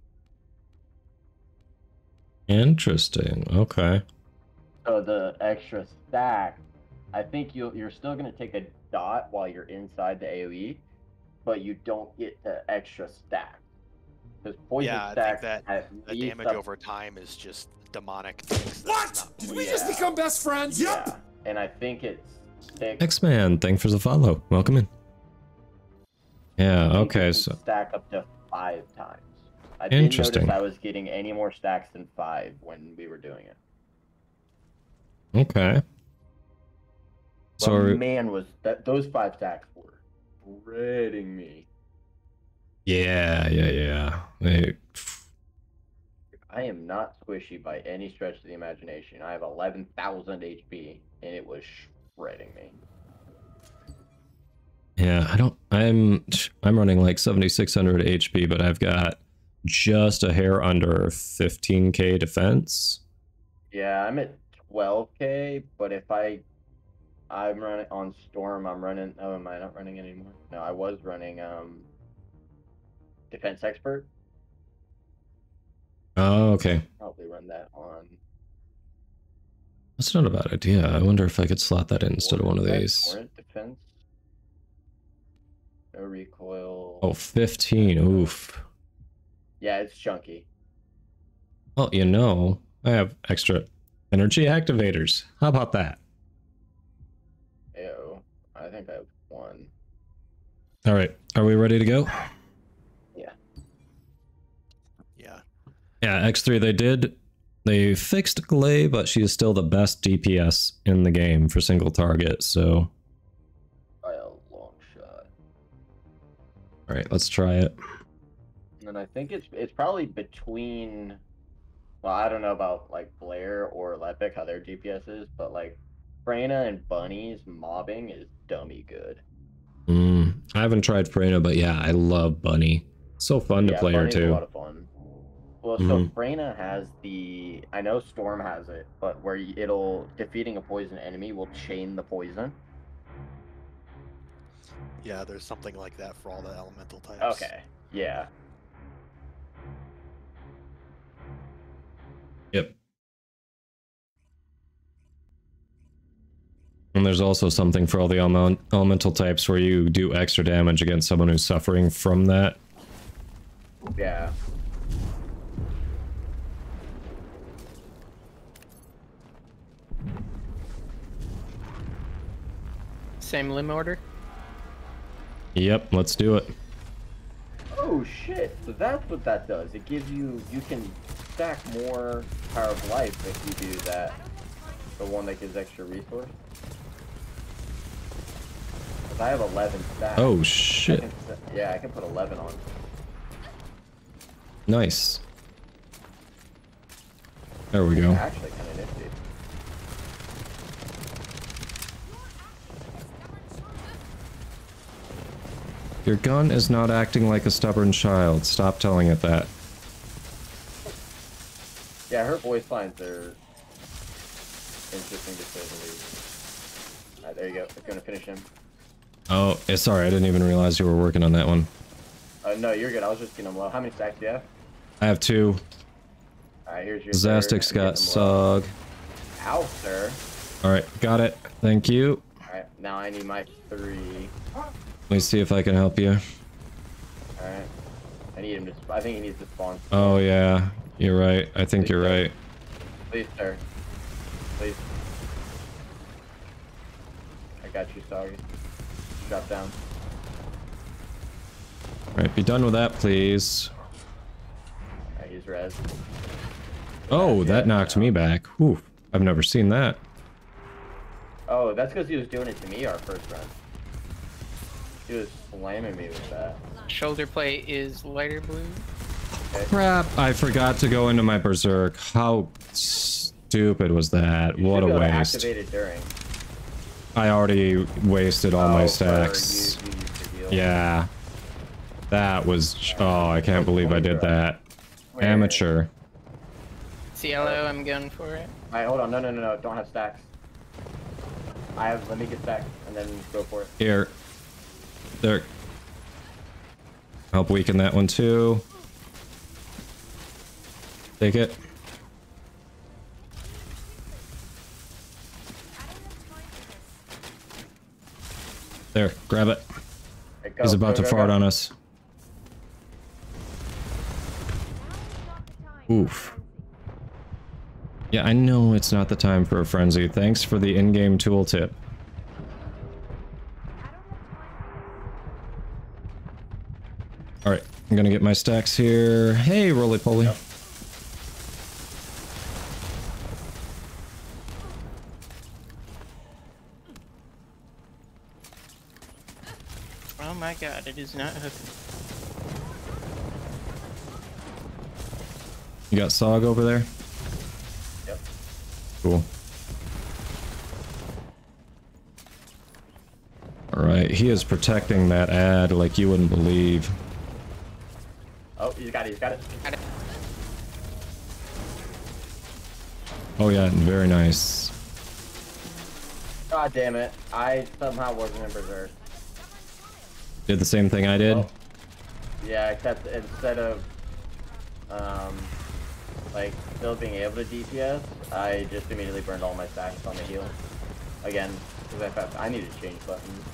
Interesting. Okay. So the extra stack, I think you you're still gonna take a dot while you're inside the AOE, but you don't get the extra stack. Because poison yeah, I think stack that at the damage up- over time is just demonic things. What? Did oh, we just become best friends? Yep. Yeah, and I think it's six. X-Man, thanks for the follow. Welcome in. Yeah, okay, you can so stack up to five times. I didn't Interesting. notice I was getting any more stacks than five when we were doing it. okay. So man, was that those five stacks were shredding me. yeah, yeah, yeah. They- I am not squishy by any stretch of the imagination. I have 11,000 HP, and it was shredding me. yeah, I don't. I'm I'm running like 7600 HP, but I've got just a hair under 15k defense. Yeah, I'm at 12k, but if I, I'm running on Storm. I'm running. Oh, am I not running anymore? No, I was running um. Defense expert. Oh, okay. Probably run that on. That's not a bad idea. I wonder if I could slot that in instead of one of these. Defense. No recoil. Oh, 15. Oof. Yeah, it's chunky. Well, you know, I have extra energy activators. How about that? Ew. I think I have one. All right. Are we ready to go? Yeah. Yeah. Yeah, X3, they did. They fixed Gley, but she is still the best DPS in the game for single target, so. By a long shot. All right, let's try it. And I think it's it's probably between. Well, I don't know about like Blair or Lepic how their DPS is, but like Freyna and Bunny's mobbing is dummy good. Mm, I haven't tried Freyna, but yeah, I love Bunny. So fun to Yeah, play her Bunny's a too. lot of fun. Well, so Mhm. Freyna has the. I know Storm has it, but where it'll defeating a poison enemy will chain the poison. Yeah, there's something like that for all the elemental types. Okay. Yeah. Yep. And there's also something for all the element- elemental types where you do extra damage against someone who's suffering from that. Yeah. Same limb order. Yep, let's do it. Oh shit! So that's what that does. It gives you you can stack more power of life if you do that. The one that gives extra resource. I have 11 stacks. Oh, I shit. can yeah, I can put 11 on. Nice. There we go. Actually, kind of nifty. Your gun is not acting like a stubborn child. Stop telling it that. Yeah, her voice lines are interesting to say the least. Alright, there you go. It's gonna finish him. Oh, eh, sorry, I didn't even realize you were working on that one. Uh, no, you're good. I was just getting him low. How many stacks do you have? I have two. Alright, here's your. Zastic's got getting him low. Sog. Ow, sir. Alright, got it. Thank you. Alright, now I need my three. Let me see if I can help you. Alright. I need him to. I think he needs to spawn. Oh, yeah. You're right. I think you're right. Please, sir. Please. I got you, Soggy. Drop down. Alright, be done with that, please. Alright, he's res. Oh, that knocked me back. Whew. I've never seen that. Oh, that's because he was doing it to me our first run. He was slamming me with that. Shoulder plate is lighter blue. Crap, I forgot to go into my berserk. How stupid was that? You What a be able to waste. During. I already wasted all Oh, my stacks. you- you used to heal. Yeah. That was. Oh, I can't believe I did that. Amateur. CLO, I'm going for it. Alright, hold on. No, no, no, no. Don't have stacks. I have. Let me get stacks and then go for it. Here. There. Help weaken that one too. Take it. There, grab it. Hey, go, He's about go, to go, fart on us. Oof. Yeah, I know it's not the time for a frenzy. Thanks for the in-game tooltip. Alright, I'm gonna get my stacks here. Hey, roly-poly. Oh my god, it is not hooking. You got Sog over there? Yep. Cool. Alright, he is protecting that ad like you wouldn't believe. Oh, he's got it, he's got it. Oh yeah, very nice. God damn it. I somehow wasn't in Berserk. Did the same thing I did? Oh. Yeah, except instead of, um, like, still being able to DPS, I just immediately burned all my stacks on the heal. Again, because I I needed to change buttons.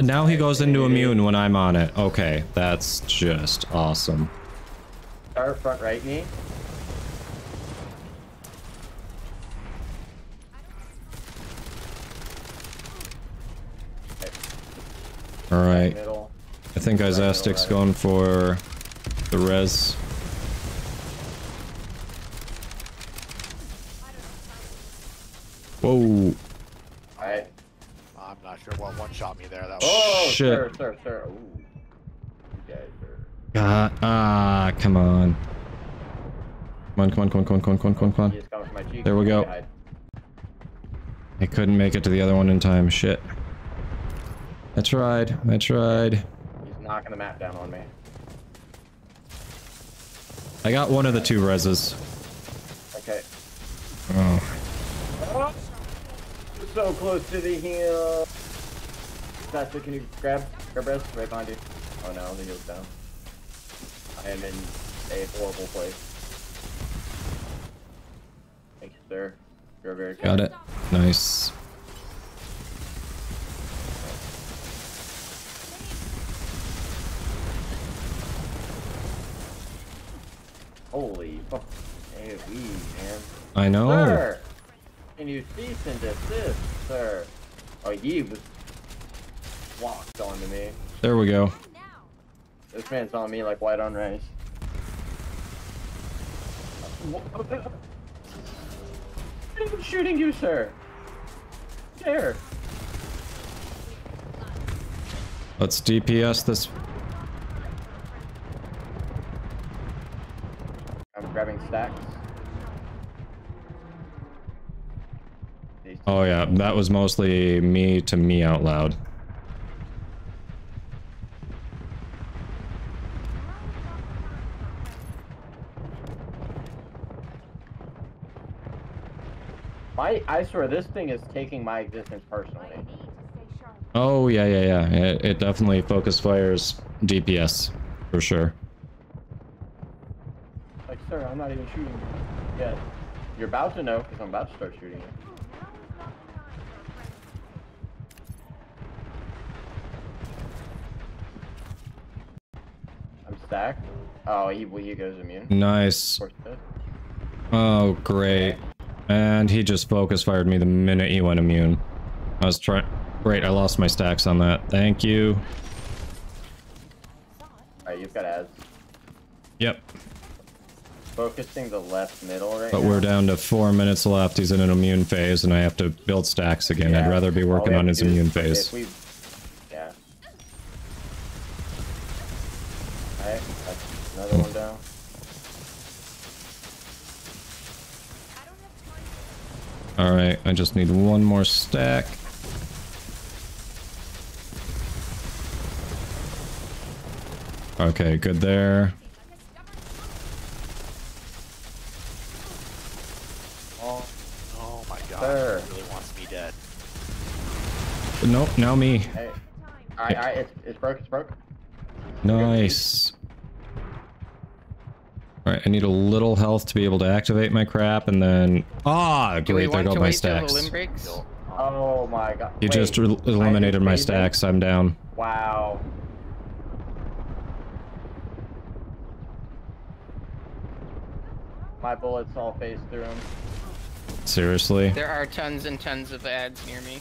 Now he goes into immune when I'm on it. Okay, that's just awesome. Start front right knee. Alright. I think Izastic's going for the res. Whoa. Alright. I'm not sure what one shot me there. That was Oh, Shit. sir, sir, sir. Ooh. You guys are... God, ah, come on. Come on, come on, come on, come on, come on, come on, come on, come on. coming for my cheek. There we go. I couldn't make it to the other one in time. Shit. I tried. I tried. He's knocking the map down on me. I got one of the two reses. Okay. Oh. Oh, so close to the heal. Sasha. Can you grab grab res right behind you? Oh no, the heal's down. I am in a horrible place. Thank you, sir. You're very kind. Got it. Nice. Holy fuck. Man. I know. Sir! Can you cease and desist, sir? Oh, he was walked onto me. There we go. This man's on me like white on rice. I'm shooting you, sir. There. Let's DPS this. I'm grabbing stacks. Oh yeah, that was mostly me to me out loud. My, I swear, this thing is taking my existence personally. Oh yeah, yeah, yeah. It, it definitely focus fires DPS for sure. Like, sir, I'm not even shooting yet. You're about to know, because I'm about to start shooting you. I'm stacked. Oh, he, well, he goes immune. Nice. Of course he does. Oh great. And he just focus fired me the minute he went immune. I was trying. Great, I lost my stacks on that. Thank you. Alright, you've got ads. Yep. Focusing the left middle right But now. we're down to four minutes left. He's in an immune phase, and I have to build stacks again. I'd rather be working on his immune phase. we- Yeah. Alright, another one down. Alright, I just need one more stack. Okay, good there. Oh, oh my god. Sir. He really wants me dead. Nope, now me. Hey. Alright, alright, it's, it's broke, it's broke. Nice. Alright, I need a little health to be able to activate my crap, and then... Ah, Do we great, there want go my wait till the stacks. Oh my god. You Wait, just I el- just eliminated my saved it? stacks. I'm down. Wow. My bullets all phased through him. Seriously? There are tons and tons of ads near me.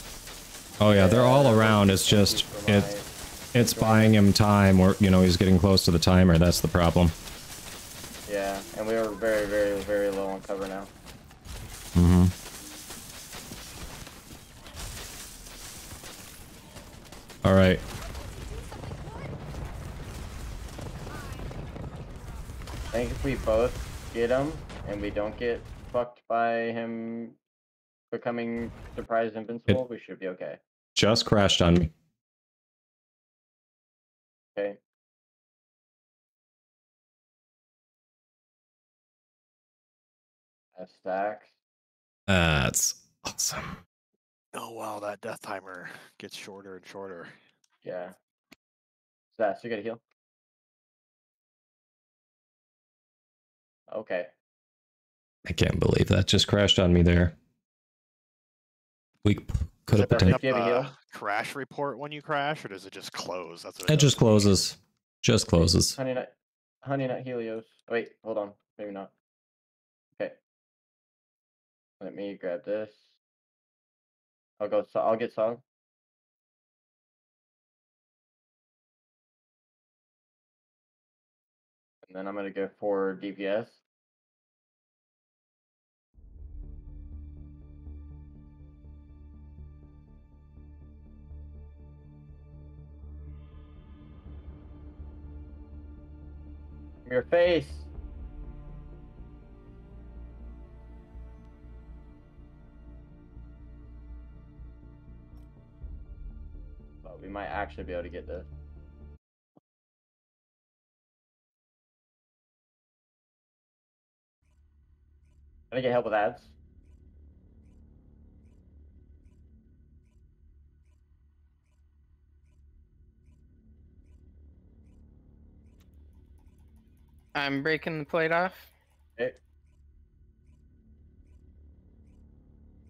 Oh yeah, they're all around. It's just it, it's buying him time, or you know, he's getting close to the timer. That's the problem. Yeah, and we are very, very, very low on cover now. Mm-hmm. All right. I think if we both get him and we don't get fucked by him becoming surprise invincible, we should be okay. Just crashed on me. Okay. That stacks. That's awesome. Oh wow, that death timer gets shorter and shorter. Yeah. Zaz, you gotta heal. Okay. I can't believe that just crashed on me there. We p- could have it potentially. up a uh, crash report when you crash, or does it just close? That's what It does just closes. Just closes. Honey nut, honey nut Helios. Wait, hold on. Maybe not. Okay. Let me grab this. I'll go. So I'll get song. And then I'm gonna go for DPS. Your face. But we might actually be able to get this. Can I get help with ads? I'm breaking the plate off. Okay.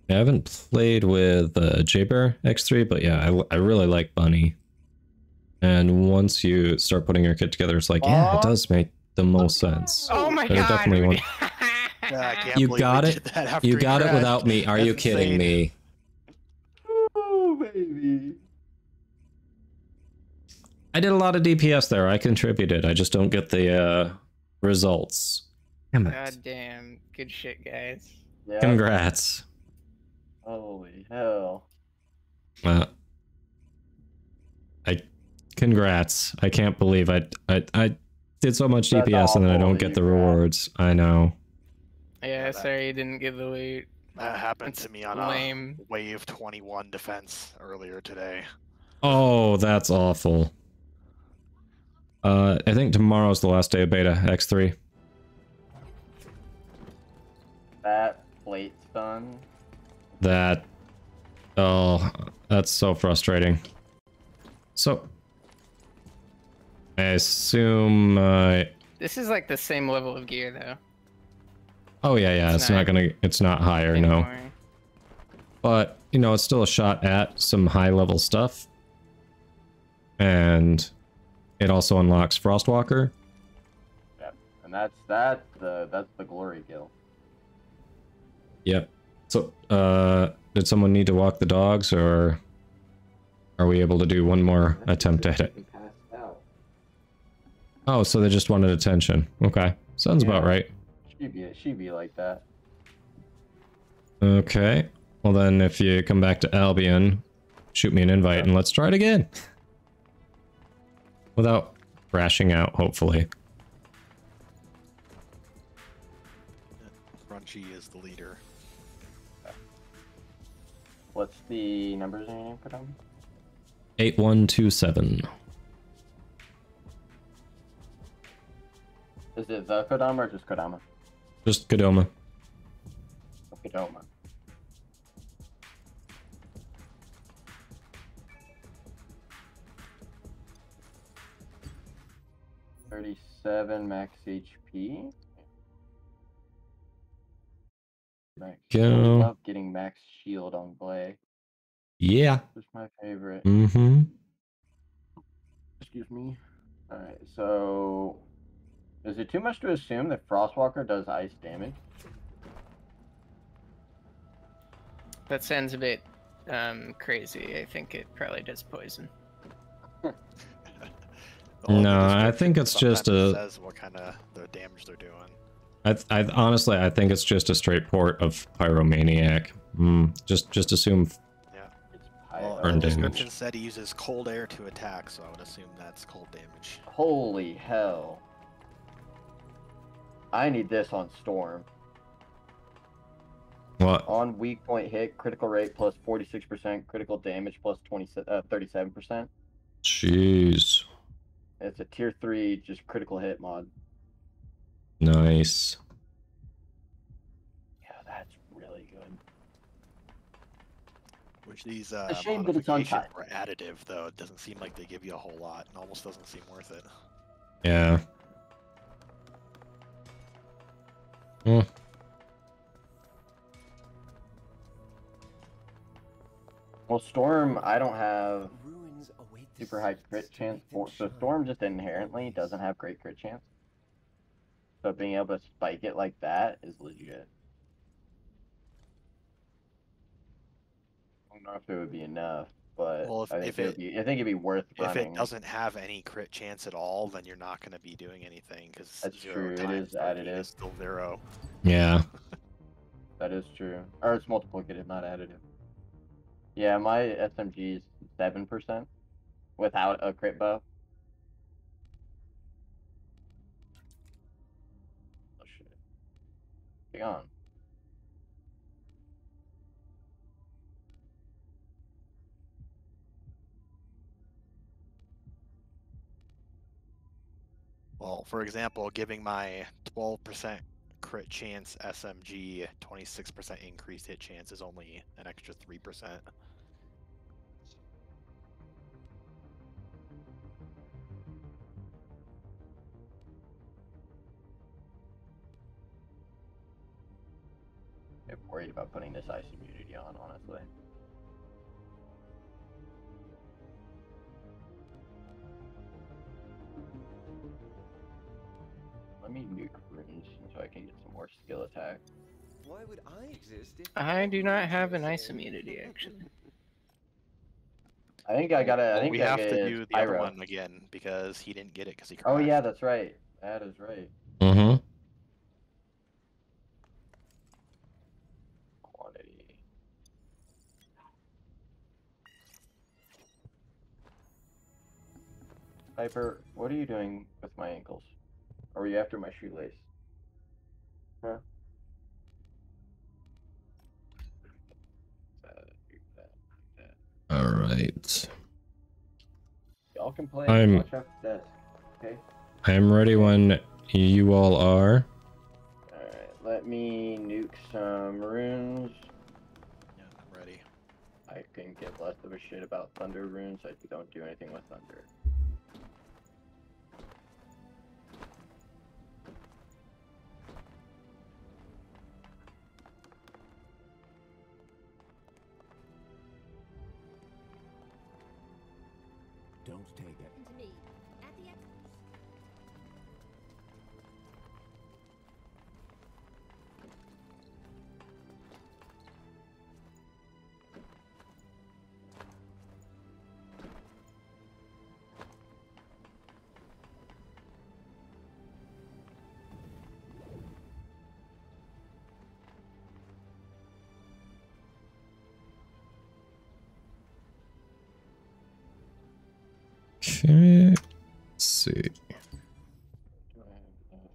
I haven't played with uh, Jayber X3, but yeah, I, I really like Bunny. And once you start putting your kit together, it's like, yeah, it does make the most sense. Oh my There god! definitely one- Yeah, You got it. that after You he got it without me. Are you kidding insane. me? Oh baby. I did a lot of DPS there. I contributed. I just don't get the uh, results. Damn it. God damn. Good shit, guys. Yeah. Congrats. Holy hell. Uh, I congrats. I can't believe I I I did so much That's DPS and then I don't get the crashed. rewards. I know. Yeah, sorry you didn't get the loot. That happened to me on lame. a wave 21 defense earlier today. Oh, that's awful. Uh, I think tomorrow's the last day of beta X3. That plate stun. That. Oh, that's so frustrating. So. I assume. Uh, This is like the same level of gear though. oh yeah, yeah. It's, It's not, not gonna. It's not higher, no. But you know, it's still a shot at some high level stuff. And it also unlocks Frostwalker. Yep. And that's that's the that's the glory kill. Yep. So, uh, did someone need to walk the dogs, or are we able to do one more attempt at it? Oh, so they just wanted attention. Okay, sounds about right. She'd be she'd be like that. Okay. Well then, if you come back to Albion, shoot me an invite and let's try it again. Without crashing out, hopefully. Crunchy is the leader. What's the numbers in your name, Codoma? 8127. Is it the Codoma or just Codoma? Just Codoma. Codoma. Thirty-seven max HP. Max. I love getting max shield on Gley. Yeah. Just my favorite. Mm-hmm. Excuse me. Alright, so is it too much to assume that Frostwalker does ice damage? That sounds a bit um, crazy. I think it probably does poison. No, I think it's just Sometimes it a. says what kind of the damage they're doing. I, I honestly, I think it's just a straight port of pyromaniac. Mm, just, just assume Well, burn the damage. description said he uses cold air to attack, so I would assume that's cold damage. Holy hell. I need this on Storm. What? On weak point hit, critical rate plus 46%, critical damage plus 20, uh, 37%. Jeez. It's a tier 3, just critical hit mod. Nice. Yeah, that's really good. Which these uh, A shame that it's on modifications time. were additive, though. It doesn't seem like they give you a whole lot. and almost doesn't seem worth it. Yeah. Hmm. Well, Storm, I don't have super high crit chance for, so Storm just inherently doesn't have great crit chance. So being able to spike it like that is legit. I don't know if it would be enough, but Well, if- I, think if it would be, I think it'd be worth If it doesn't have any crit chance at all, then you're not going to be doing anything because That's zero true, it times is 13 additive. is still zero. Yeah. That is true. Or it's multiplicative, not additive. Yeah, my SMG is seven percent without a crit buff. Oh shit. Hang on. Well, for example, giving my 12% crit chance SMG 26% increased hit chance is only an extra 3%. Worried about putting this ice immunity on, honestly. Let me nuke runes so I can get some more skill attack. Why would I exist if I do not have an ice immunity, actually. I think I gotta. I Well, think we I have to do the other one again because he didn't get it because he Oh yeah, that's right. That is right. Mm-hmm. Piper, what are you doing with my ankles? Or are you after my shoelace? Huh? All right. Y'all can play. I'm- Watch out for desk. Okay. I am ready when you all are. Alright, let me nuke some runes. Yeah, I'm ready. I can give less of a shit about thunder runes. I don't do anything with thunder. Okay. Let's see. I have enough?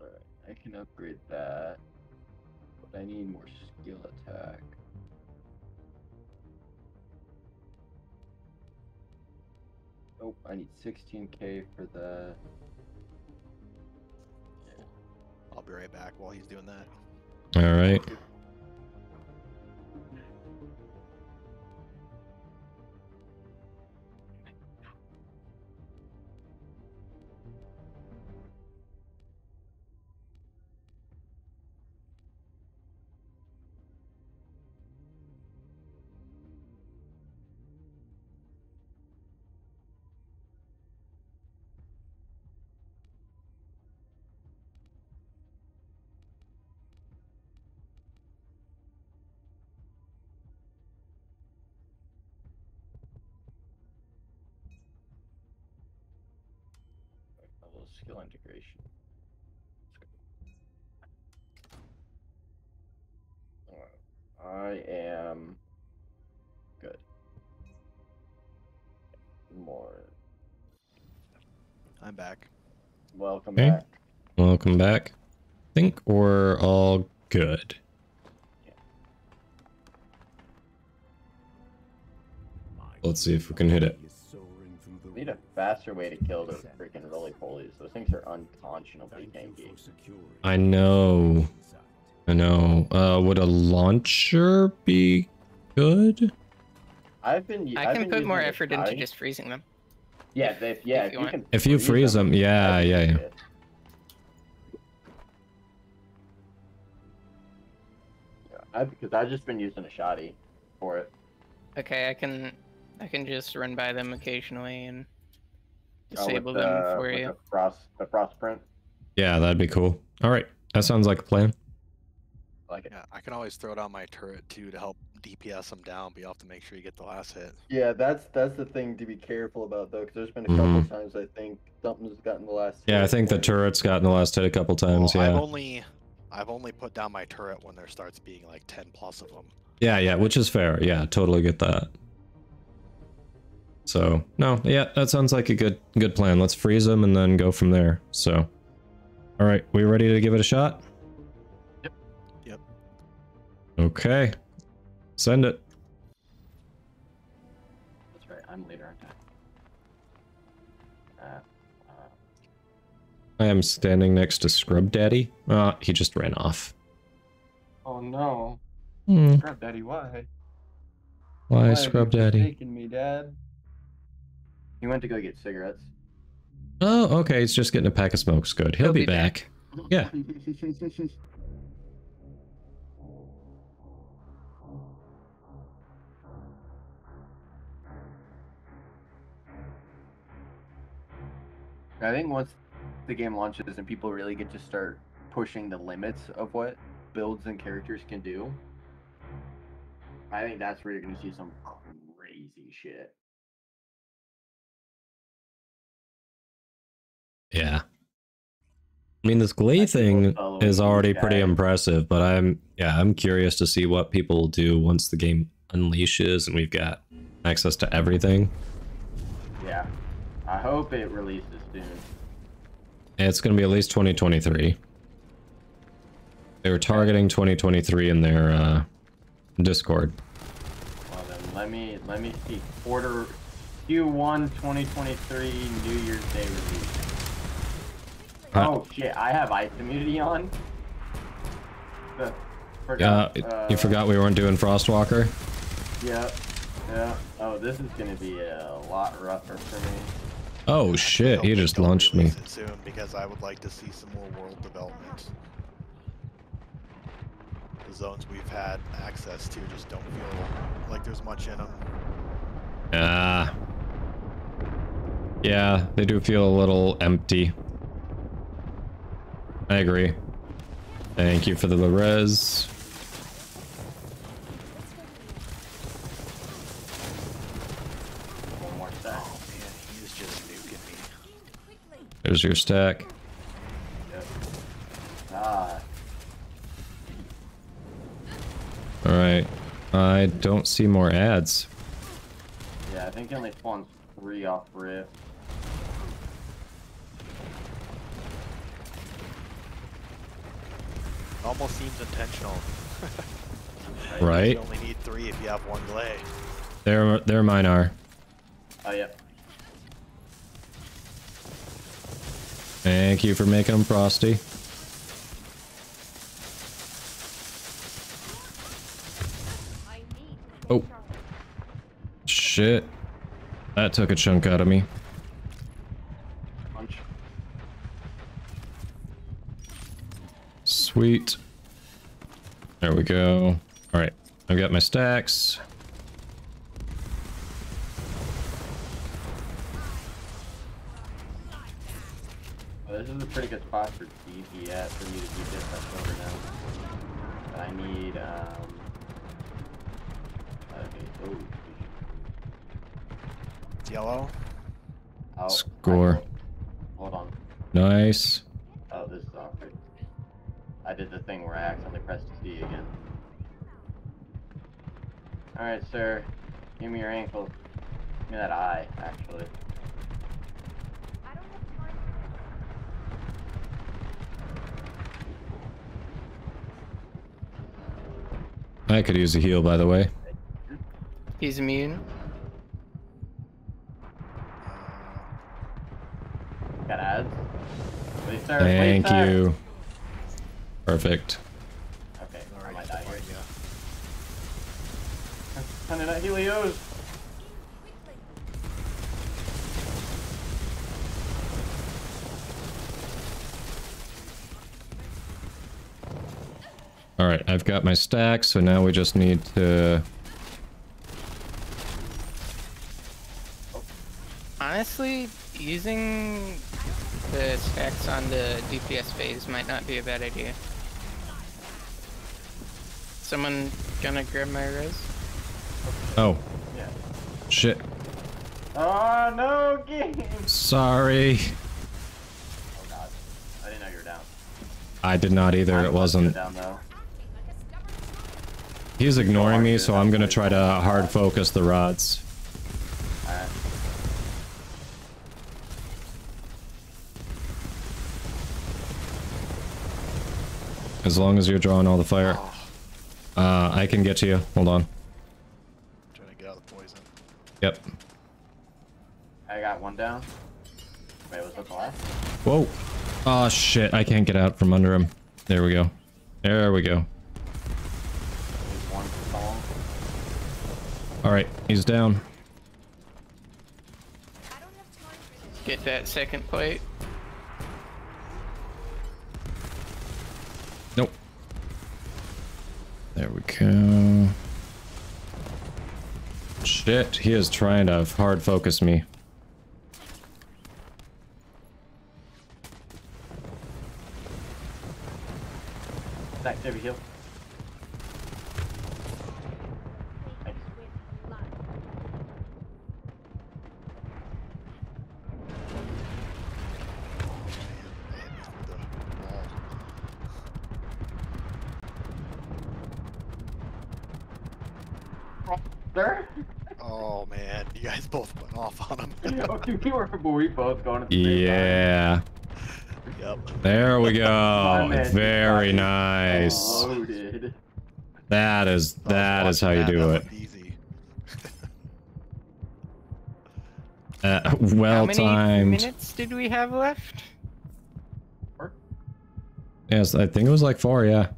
Alright, I can upgrade that. But I need more skill attack. Oh, I need 16k for that. I'll be right back while he's doing that. All right. Skill integration. I am good. More. I'm back. Welcome Okay. back. Welcome back. think we're all good. Let's see if we can hit it. We need a faster way to kill those freaking roly polies. Those things are unconscionably tanky. I know. I know. Uh, would a launcher be good? I've been. I I've can been put more effort into just freezing them. Yeah, if, yeah. If, you you, can. If you freeze them, yeah, yeah, yeah. I because I've just been using a shoddy for it. Okay, I can I can just run by them occasionally and Uh, with disable the- them for you. The frost, the frost print. Yeah, that'd be cool. All right, that sounds like a plan. Like it. Yeah, I can always throw down my turret too to help DPS them down, but you have to make sure you get the last hit. Yeah, that's that's the thing to be careful about though, because there's been a couple times I think something's gotten the last. Yeah, I think the turret's gotten the last hit a couple times. Well, I've Yeah, only I've only put down my turret when there starts being like ten plus of them. yeah, yeah, which is fair. Yeah, totally get that. So no, yeah, that sounds like a good good plan. Let's freeze them and then go from there. So, all right, we ready to give it a shot? Yep. Yep. Okay, send it. That's right. I'm leader, I? Uh, uh, I am standing next to Scrub Daddy. Uh, he just ran off. oh no. Hmm. Scrub Daddy, why? Why, have Scrub you Daddy? forsaken me, Dad. He went to go get cigarettes. Oh, okay. He's just getting a pack of smokes. Good. He'll, be, back. Yeah. I think once the game launches and people really get to start pushing the limits of what builds and characters can do, I think that's where you're going to see some crazy shit. Yeah. I mean, this Gley thing is already pretty impressive, but I'm yeah, I'm curious to see what people do once the game unleashes and we've got access to everything. Yeah. I hope it releases soon. It's going to be at least 2023. They were targeting 2023 in their uh, Discord. Well then, let me let me see. Quarter Q1 2023 New Year's Day release. Uh, oh shit! I have ice immunity on. The, Uh, forgot. uh, you forgot we weren't doing Frostwalker? Yep. Yeah. yeah. Oh, this is gonna be a lot rougher for me. Oh shit, he just launched me. Soon because I would like to see some more world development. The zones we've had access to just don't feel like there's much in them. Ah. yeah, they do feel a little empty. I agree. Thank you for the res. There's your stack. Yep. Ah. Alright. I don't see more ads. Yeah, I think he only spawns three off Rift. Almost seems intentional. Right. You only need three if you have one Gley. There, there mine are. Oh yeah. Thank you for making them frosty. Oh. Shit. That took a chunk out of me. Punch. Sweet. There we go. Alright. I've got my stacks. Well, this is a pretty good spot for DP at for me to do this up over now. But I need um. Okay. Ooh. It's yellow. Oh, Score. Hold on. Nice. Oh, this is awkward. I did the thing where I accidentally pressed C again. Alright, sir. Give me your ankle. Give me that eye, actually. I could use a heal, by the way. He's immune. Got ads? Please, sir. Thank please, sir. you. Perfect. Okay, I might die here. Sending out Helios. Alright, I've got my stack, so now we just need to... Honestly, using the stacks on the DPS phase might not be a bad idea. Someone gonna grab my res? Oh. Yeah. Shit. Oh, no, game! Sorry. Oh, God. I didn't know you were down. I did not either, it wasn't. Down, though. He's ignoring me, so I'm gonna try to hard focus the rods. Alright. As long as you're drawing all the fire. Oh, Uh, I can get to you. Hold on. Trying to get out of the poison. Yep. I got one down. Wait, was that the last? Whoa. Oh shit, I can't get out from under him. There we go. There we go. Alright, he's down. Get that second plate. Nope. There we go. Shit, he is trying to hard focus me. Back to heal. Sir? Oh man, you guys both went off on him. okay, we were, were we both going at the same Yeah. Yep. There we go. Very nice. Loaded. That is that is how you do it. Uh, well How many timed. minutes did we have left? Four? Yes, I think it was like four. Yeah.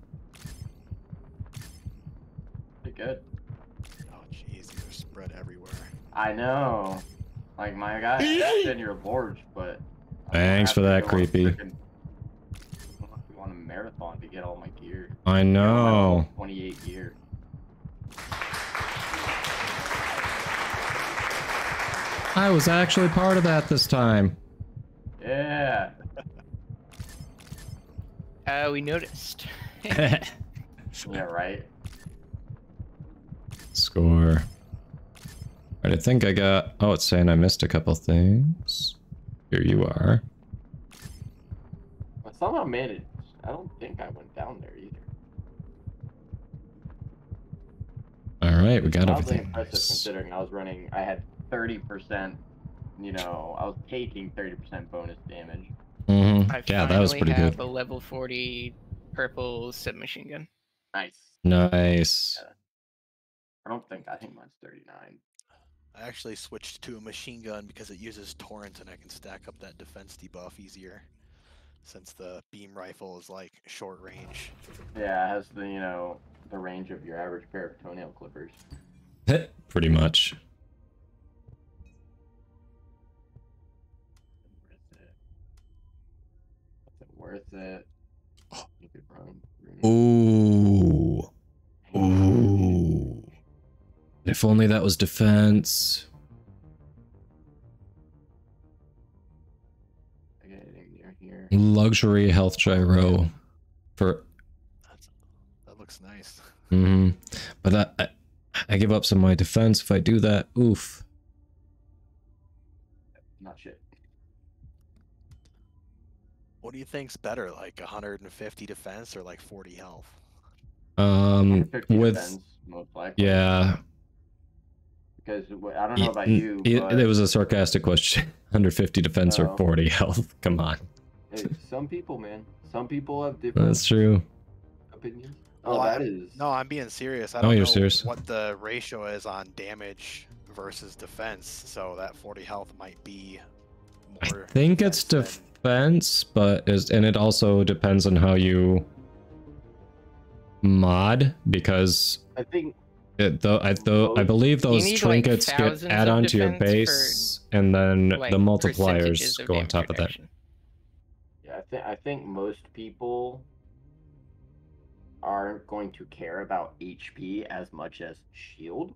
Pretty good. Oh jeez, these are spread everywhere. I know. Like my guy, that's in your gorge, but Thanks for that, creepy. frickin- I want a marathon to get all my gear. I know. 28 gear. I was actually part of that this time. Yeah. Uh, we noticed. Yeah, right. Score. Alright, I think I got. Oh, it's saying I missed a couple things. Here you are. I somehow managed. I don't think I went down there either. Alright, we got Oddly everything. impressive considering I was running. I had 30%. You know, I was taking 30% bonus damage. Mm-hmm. I Yeah, that was finally pretty have good. a level 40 purple submachine gun. Nice. Nice. I don't think. I think mine's 39. I actually switched to a machine gun because it uses torrent and I can stack up that defense debuff easier. Since the beam rifle is like short range. Yeah, it has the you know the range of your average pair of toenail clippers. Pretty much. Is it worth it? You could run. Ooh. Ooh. If only that was defense. Getting near here. Luxury health gyro. For. That's, That looks nice. hmm But I, I, I give up some of my defense if I do that. Oof. Not shit. What do you think's better, like 150 defense or like 40 health? Um, with defense, most likely. yeah, Because w- I don't know about you, it, but it was a sarcastic question. 150 defense or Oh. 40 health. Come on, hey, some people, man, some people have different that's true. opinions. Well, Oh, I- that is. No, I'm being serious. I Oh, don't you're know serious? what the ratio is on damage versus defense, so that 40 health might be more. I think it's defense, but is and it also depends on how you mod because I think it, the, I, though I believe those need, like, trinkets get add on to your defense for, base, and then like, the multipliers go on damage top of that. Yeah, I think I think most people aren't going to care about HP as much as shield.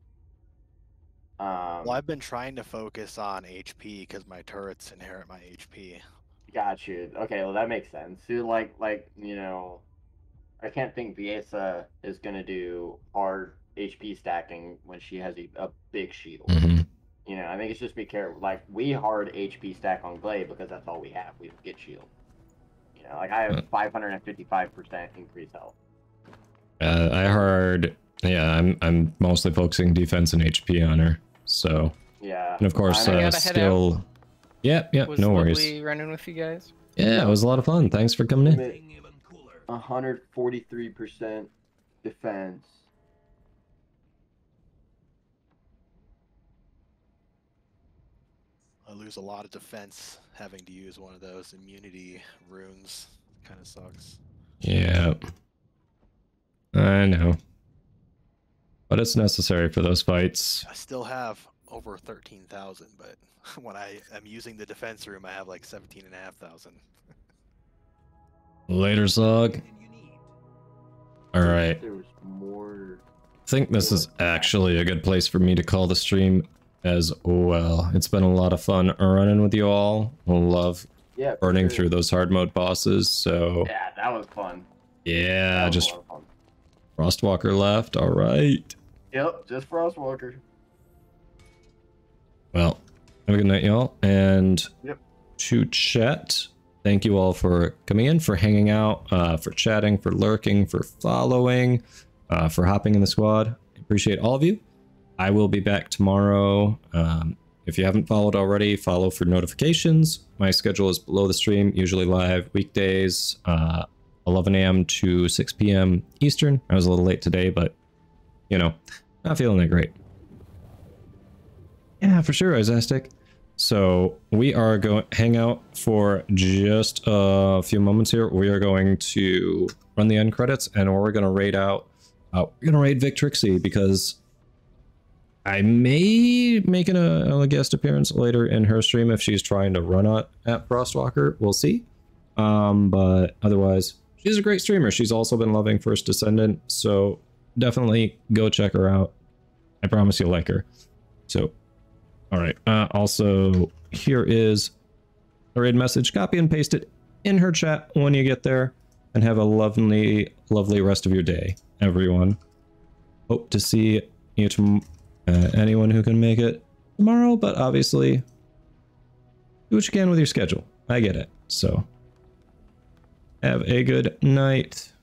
Um, Well, I've been trying to focus on HP because my turrets inherit my HP. Got you. Okay, well that makes sense. So like like you know, I can't think Viessa is gonna do hard HP stacking when she has a, a big shield. Mhm. You know, I think it's just be careful. Like we hard HP stack on Gley because that's all we have. We get shield. You know, like I have 555 percent increased health. Uh, I hard. yeah, I'm I'm mostly focusing defense and HP on her. So Yeah. and of course I uh, gotta head skill. Yeah, yeah, was no worries. running with you guys. Yeah, it was a lot of fun. Thanks for coming in. 143 percent defense. Lose a lot of defense having to use one of those immunity runes. Kind of sucks. Yeah. I know. But it's necessary for those fights. I still have over 13,000, but when I am using the defense room, I have like 17,500. Later, Zog. Alright. There was more. I think this is actually a good place for me to call the stream as well. It's been a lot of fun running with you all. Love Yeah, burning sure. through those hard mode bosses. So Yeah, that was fun. yeah, was just fun. Frostwalker left. All right. Yep, just Frostwalker. Well, have a good night, y'all. And Yep. to chat, thank you all for coming in, for hanging out, uh, for chatting, for lurking, for following, uh, for hopping in the squad. Appreciate all of you. I will be back tomorrow. Um, if you haven't followed already, follow for notifications. My schedule is below the stream, usually live weekdays, uh, 11 a.m. to 6 p.m. Eastern. I was a little late today, but you know, not feeling that great. Yeah, for sure, Isastic. So we are going hang out for just a few moments here. We are going to run the end credits, and we're gonna raid out. Uh, we're gonna raid Victrixie because I may make an, a, a guest appearance later in her stream if she's trying to run at, at Frostwalker. We'll see. Um, but otherwise, she's a great streamer. She's also been loving First Descendant, so definitely go check her out. I promise you'll like her. So, all right. Uh, also, here is a raid message. Copy and paste it in her chat when you get there, and have a lovely, lovely rest of your day, everyone. Hope to see you tom- uh, anyone who can make it tomorrow, but obviously, do what you can with your schedule. I get it. So, have a good night.